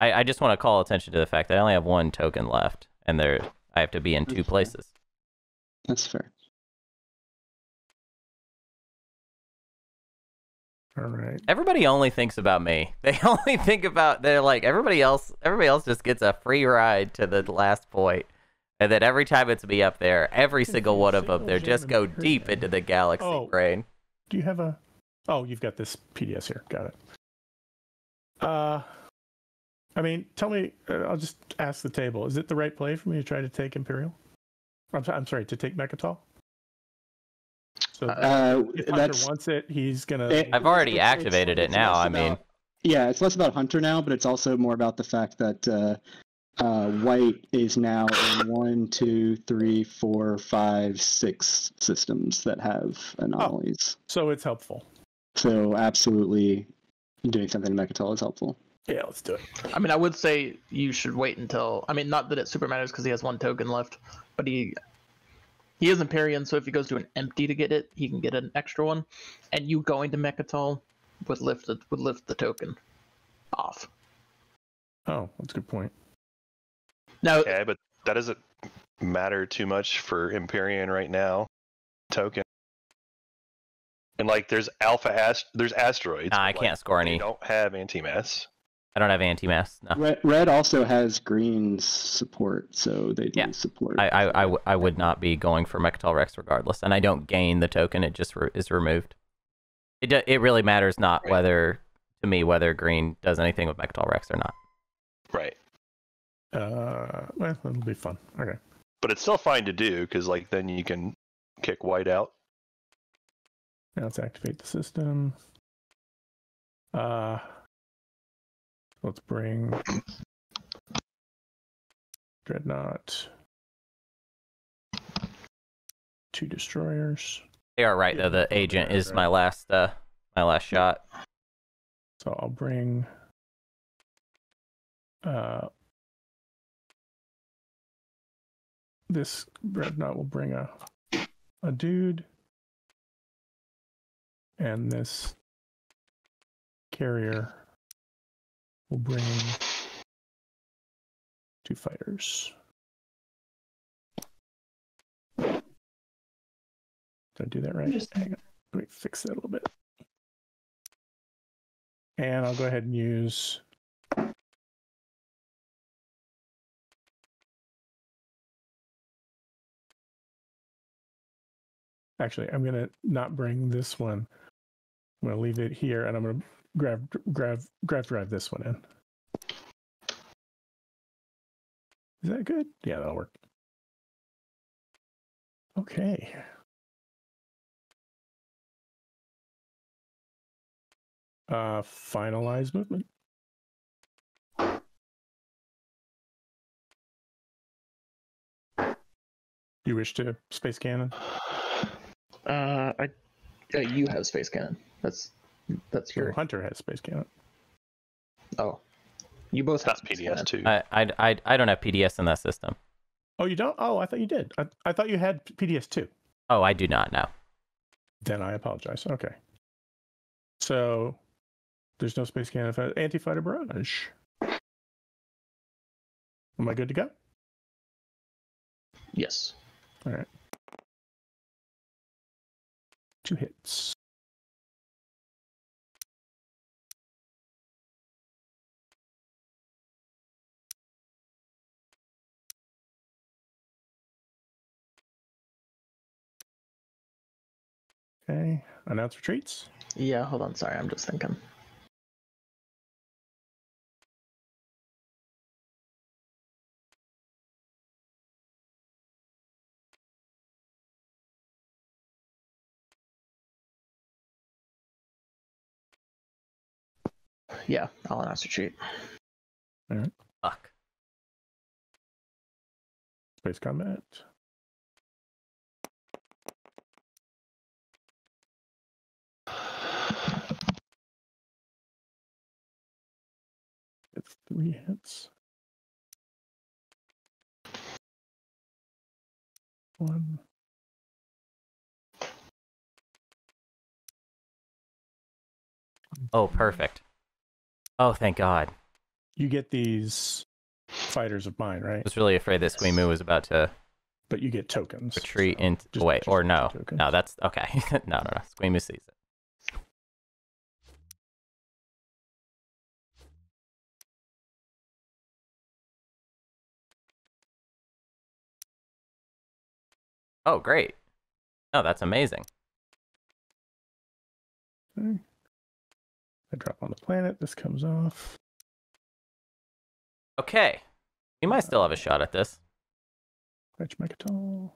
I, I just want to call attention to the fact that I only have one token left, and there I have to be in two Okay. places. That's fair. All right. Everybody only thinks about me. They only think about they're like everybody else. Everybody else just gets a free ride to the last point, and then every time it's me up there, every single one of them, they just go deep into the galaxy Oh. brain. Do you have a? Oh, you've got this PDS here. Got it. Uh, I mean, tell me. Uh, I'll just ask the table. Is it the right play for me to try to take Imperial? I'm, I'm sorry, to take Mecatol. So Uh, if Hunter wants it, he's gonna. It- I've already it's- it's- activated it now. I mean, about- yeah, it's less about Hunter now, but it's also more about the fact that uh, uh, White is now in one, two, three, four, five, six systems that have anomalies. so it's helpful. So absolutely, doing something to Mecatol is helpful. Yeah, let's do it. I mean, I would say you should wait until. I mean, not that it super matters because he has one token left, but he he is Empyrean, so if he goes to an empty to get it, he can get an extra one. And you going to Mecatol would lift the would lift the token off. Oh, that's a good point. Now, Okay, but that doesn't matter too much for Empyrean right now. Token. And like, there's alpha ast, there's asteroids. nah, I like, can't score They any. don't have antimass. I don't have anti-mass. No. Red, red also has green's support, so they do Yeah. support. I, I, I, w- I would not be going for Mecatol Rex regardless, and I don't gain the token; it just re- is removed. It do- it really matters not Right. whether to me whether green does anything with Mecatol Rex or not. Right. Uh, well, it'll be fun. Okay. But it's still fine to do because like then you can kick white out. Now let's activate the system. Uh, let's bring Dreadnought. Two destroyers. They are right though. The agent is my last uh my last shot. So I'll bring uh this dreadnought will bring a a dude and this carrier will bring two fighters. Did I do that right? Hang on. Let me fix that a little bit. And I'll go ahead and use Actually, I'm gonna not bring this one. I'm gonna leave it here, and I'm gonna grab grab grav drive this one in. Is that good? Yeah, that'll work. Okay. Uh, finalize movement. You wish to space cannon? Uh, I, uh, you have space cannon. That's that's Your your. hunter has space cannon. Oh, you both have That's space PDS too. I, I, I, I don't have PDS in that system. Oh, you don't? Oh, I thought you did. I, I thought you had PDS too. Oh, I do not know. Then I apologize. Okay. So there's no space cannon. Anti fighter barrage. Am I good to go? Yes. All right. Two hits. Okay. Announce retreats. Yeah. Hold on. Sorry, I'm just thinking. Yeah, I'll announce retreat. All right. Fuck. Space combat. Three hits. One. Oh, perfect. Oh, thank God. You get these fighters of mine, right? I was really afraid that Squeemu was about to But you get tokens. retreat so into. just- wait, just or no, no, that's okay. no, no, no. Squeemu sees it. Oh, great. Oh, that's amazing. Okay. I drop on the planet. This comes off. Okay. We might still have a shot at this. Fetch Mecatol.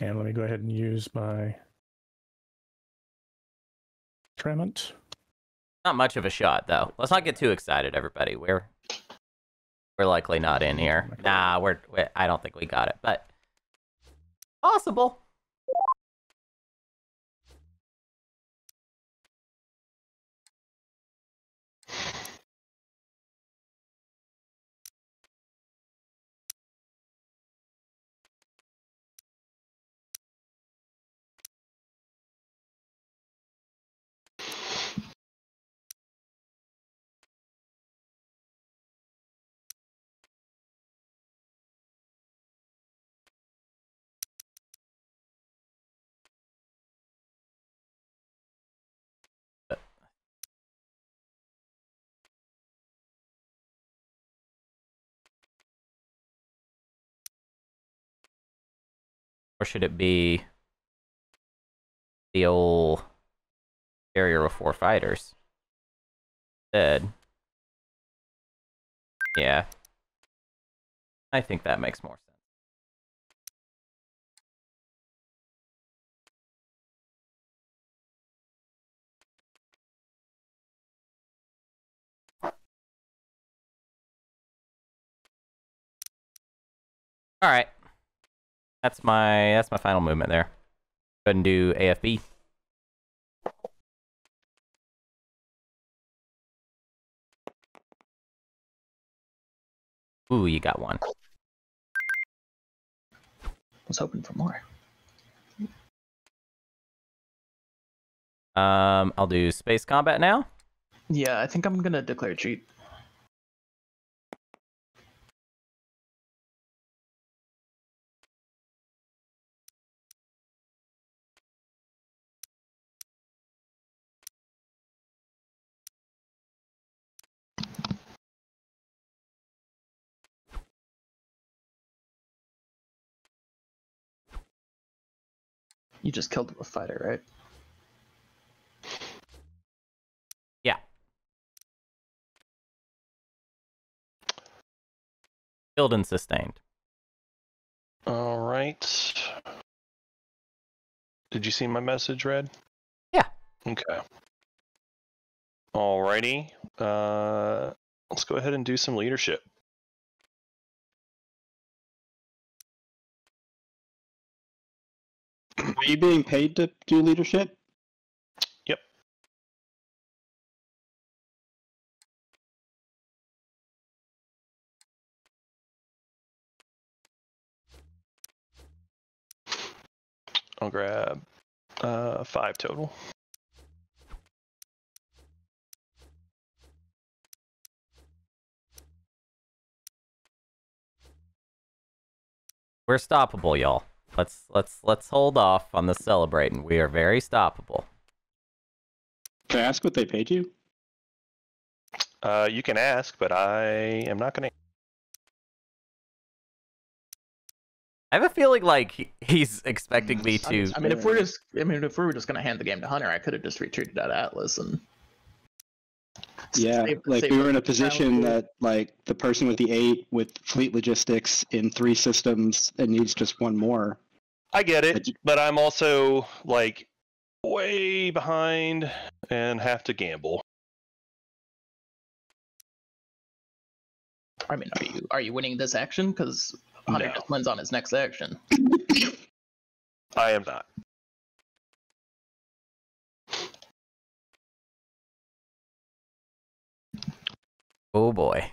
And let me go ahead and use my Tremont. Not much of a shot, though. Let's not get too excited, everybody. We're we're likely not in here. Nah, we're, we I don't think we got it, but possible. Or should it be the old carrier with four fighters? Instead. Yeah. I think that makes more sense. All right. That's my that's my final movement there. Go ahead and do AFB. Ooh, you got one. was hoping for more. Um, I'll do space combat now. Yeah, I think I'm gonna declare cheat. You just killed a fighter, right? Yeah. Killed and sustained. All right. Did you see my message, Red? Yeah. Okay. Alrighty. Uh, let's go ahead and do some leadership. Are you being paid to do leadership? Yep. I'll grab uh, five total. We're stoppable, y'all. Let's let's let's hold off on the celebrating. We are very stoppable. Can I ask what they paid you? Uh, you can ask, but I am not going to. I have a feeling like he- he's expecting me I mean- to. I mean, if we're just, I mean, if we were just gonna hand the game to Hunter, I could have just retreated out of Atlas and. Yeah, save- like save we were in a position round. that like the person with the eight with fleet logistics in three systems and needs just one more. I get But it, you- but I'm also like way behind and have to gamble. I mean, are you are you winning this action? Because Hunter No. just wins on his next action. I am not. Oh boy.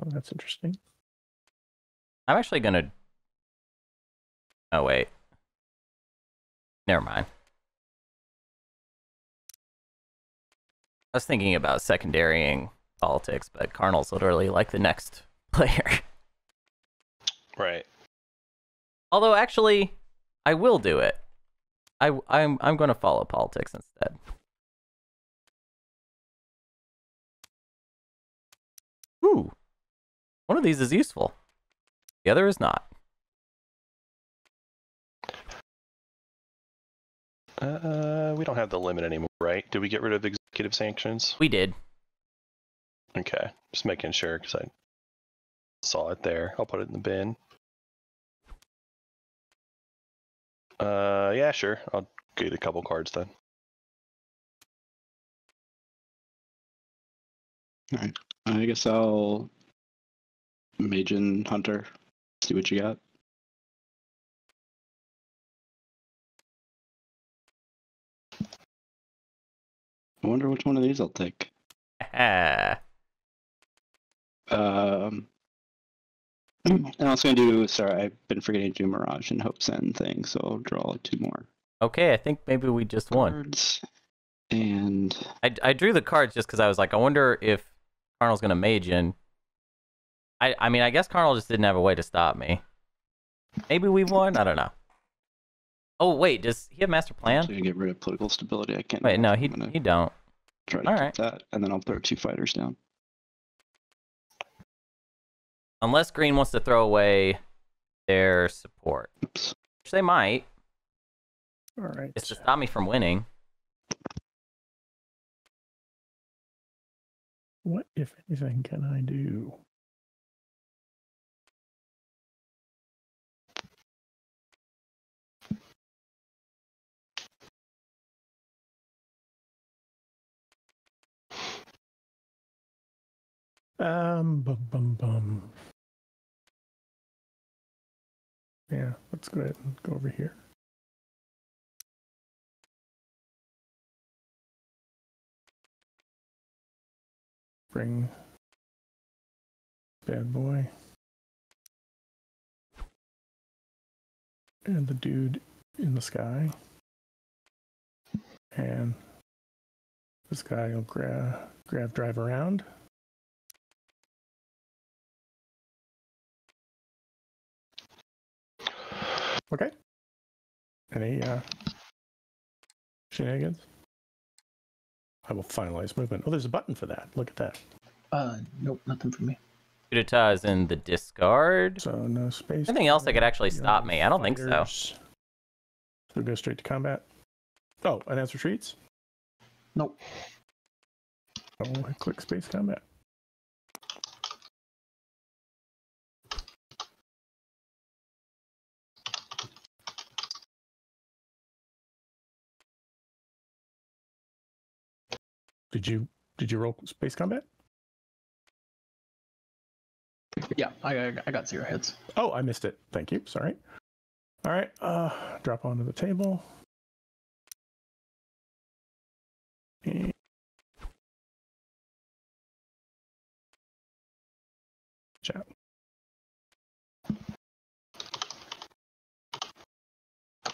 Oh, that's interesting. I'm actually gonna. Oh wait. Never mind. I was thinking about secondarying politics, but Karnal's literally like the next player. Right. Although actually, I will do it. I I'm I'm going to follow politics instead. Ooh, one of these is useful. The other is not. Uh, we don't have the limit anymore, right? Did we get rid of executive sanctions? We did. Okay, just making sure because I saw it there. I'll put it in the bin. Uh, yeah, sure. I'll get a couple cards then. All right. I guess I'll Mageon Hunter. See what you got. I wonder which one of these I'll take. Um, and I was going to do, sorry, I've been forgetting to do Mirage and Hope's End thing, so I'll draw two more okay, I think maybe we just won. cards. And I, I drew the cards just because I was like, I wonder if Karnal's gonna mage in. I I mean, I guess Karnal just didn't have a way to stop me. Maybe we've won. I don't know. Oh wait, does he have master plan? to get rid of political stability, I can't. Wait, no, he gonna he don't. try to all keep right. that, and then I'll throw two fighters down. Unless Green wants to throw away their support, Oops. which they might, All right. just to stop me from winning. What, if anything, can I do? Um, bum, bum, bum. Yeah, let's go ahead and go over here. Bring bad boy and the dude in the sky and this guy will grab grav drive around okay any uh shenanigans i will finalize movement oh there's a button for that look at that Uh, nope, nothing for me. coup d'état is in the discard. So no space. Anything else that could actually stop me? I don't think so. fighters. So go straight to combat. Oh, advanced retreats. Nope. Oh, click space combat. Did you did you roll space combat? Yeah, I, I, I got zero hits. Oh, I missed it. Thank you. Sorry. All right. Uh, drop onto the table. And- Chat. Is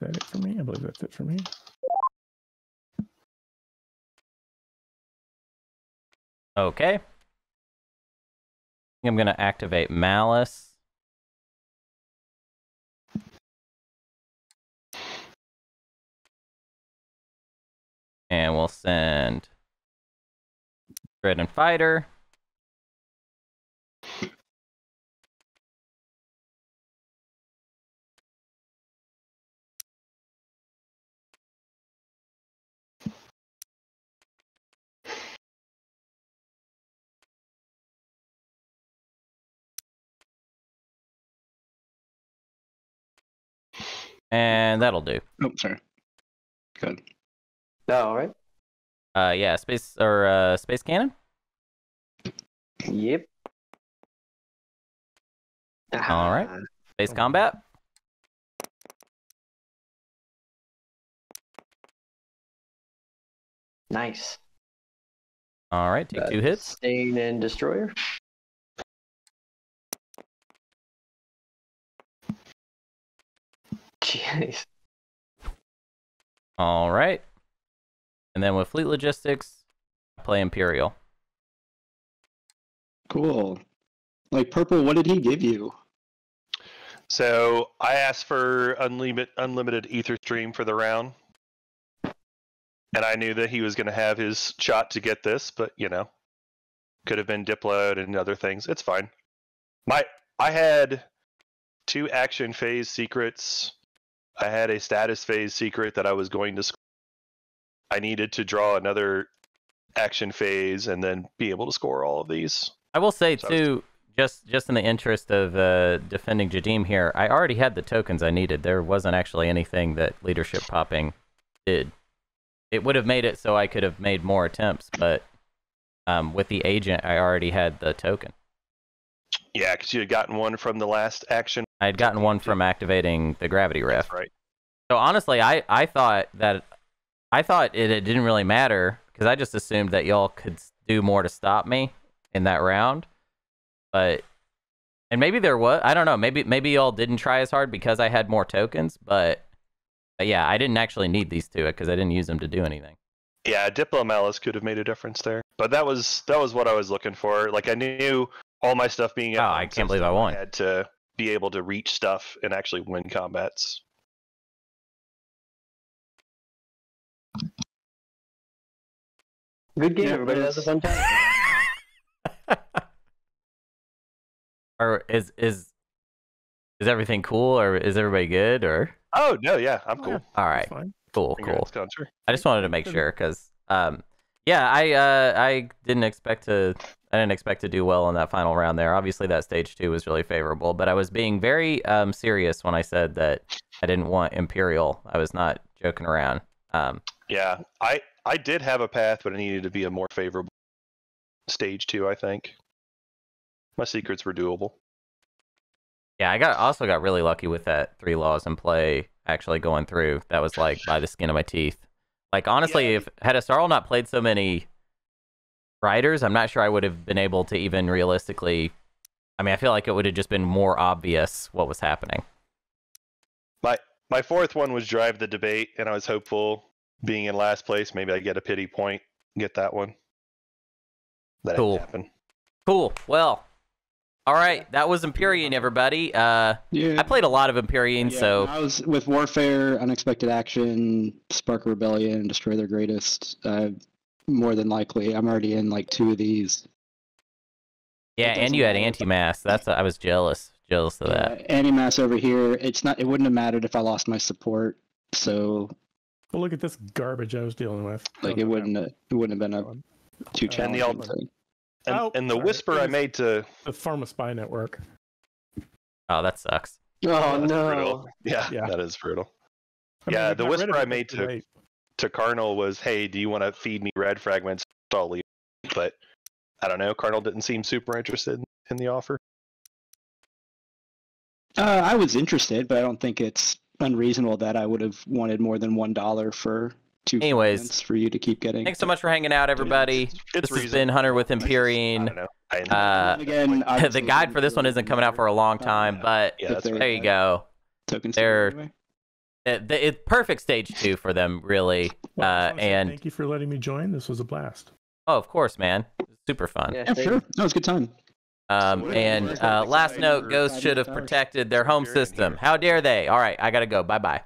that it for me? I believe that's it for me. Okay. I'm gonna activate Mallice. And we'll send Dread and Fighter. And that'll do. Oh, sorry. Good. No, all right. Uh yeah, space or uh space cannon? Yep. All right. Ah, Space combat? Nice. All right, take Uh, two hits. Stain and Destroyer. Jeez. All right. And then with Fleet Logistics, play Imperial. Cool. Like purple, what did he give you? So I asked for unlimited unlimited Aetherstream for the round, and I knew that he was going to have his shot to get this, but you know, could have been Dipload and other things. It's fine. My I had two action phase secrets. I had a status phase secret that I was going to. sc- I needed to draw another action phase and then be able to score all of these. I will say So too, just just in the interest of uh, defending Jadim here, I already had the tokens I needed. There wasn't actually anything that leadership popping did. It would have made it so I could have made more attempts, but um, with the agent, I already had the token. Yeah, because you had gotten one from the last action. I had gotten one from activating the gravity rift. Right. So honestly, I, I thought that I thought it, it didn't really matter because I just assumed that y'all could do more to stop me in that round. But and maybe there was I don't know maybe maybe y'all didn't try as hard because I had more tokens. But, but yeah, I didn't actually need these two because I didn't use them to do anything. Yeah, Diplo Mallice could have made a difference there, but that was that was what I was looking for. Like I knew all my stuff being. Oh, I can't believe I won. had to be able to reach stuff and actually win combats. Good game, Yeah, everybody. it That's a was- fun time. or is is is everything cool or is everybody good or Oh no, yeah, I'm cool. yeah, all right that's fine. cool cool I just wanted to make sure because, um, yeah, I uh, I didn't expect to I didn't expect to do well in that final round there. Obviously, that stage two was really favorable, but I was being very um, serious when I said that I didn't want Imperial. I was not joking around. Um, Yeah, I I did have a path, but it needed to be a more favorable stage two. I think my secrets were doable. yeah, I got also got really lucky with that three laws in play actually going through. That was like by the skin of my teeth. Like honestly, Yeah. if had Astarl not played so many riders, I'm not sure I would have been able to even realistically. I mean, I feel like it would have just been more obvious what was happening. My my fourth one was drive the debate, and I was hopeful being in last place. Maybe I get a pity point, get that one. That Cool. happen. Cool. Well, all right. That was Empyrean, everybody. Uh, Yeah. I played a lot of Empyrean, Yeah, so I was with Warfare, Unexpected Action, Spark of Rebellion, Destroy Their Greatest. Uh, more than likely, I'm already in like two of these. yeah. And you had matter. anti-mass. That's I was jealous, jealous of that. Uh, Animass over here. It's not. It wouldn't have mattered if I lost my support. So Well, look at this garbage I was dealing with. like Oh, it wouldn't. Have, it wouldn't have been a too And the challenging alt- thing. And, Oh, and the sorry. whisper It I made to The Pharma Spy Network. Oh, that sucks. Oh That's no. brutal. Yeah, Yeah. that is brutal. I Yeah, the whisper I made to- late. To Karnal was, "Hey, do you want to feed me red fragments?" I'll leave. But I don't know. Karnal didn't seem super interested in the offer. Uh, I was interested, but I don't think it's unreasonable that I would have wanted more than one dollar for two. Anyways, for you to keep getting. Thanks so much for hanging out, everybody. It's- it's This has been Hunter with I just- I Empyrean. know. Uh, Again, the guide for this one isn't coming out for a long time, but yeah, that's if right. there you go. tokens. they're- anyway. It, the- it's perfect stage two for them, really. Well, Uh, just and thank you for letting me join. This was a blast. oh, of course, man, super fun. Yeah, Yeah, sure. No, it's a good time. Um, So, and uh, last note: Ghost should have protected their home system. How dare they? All right, I gotta go. Bye bye.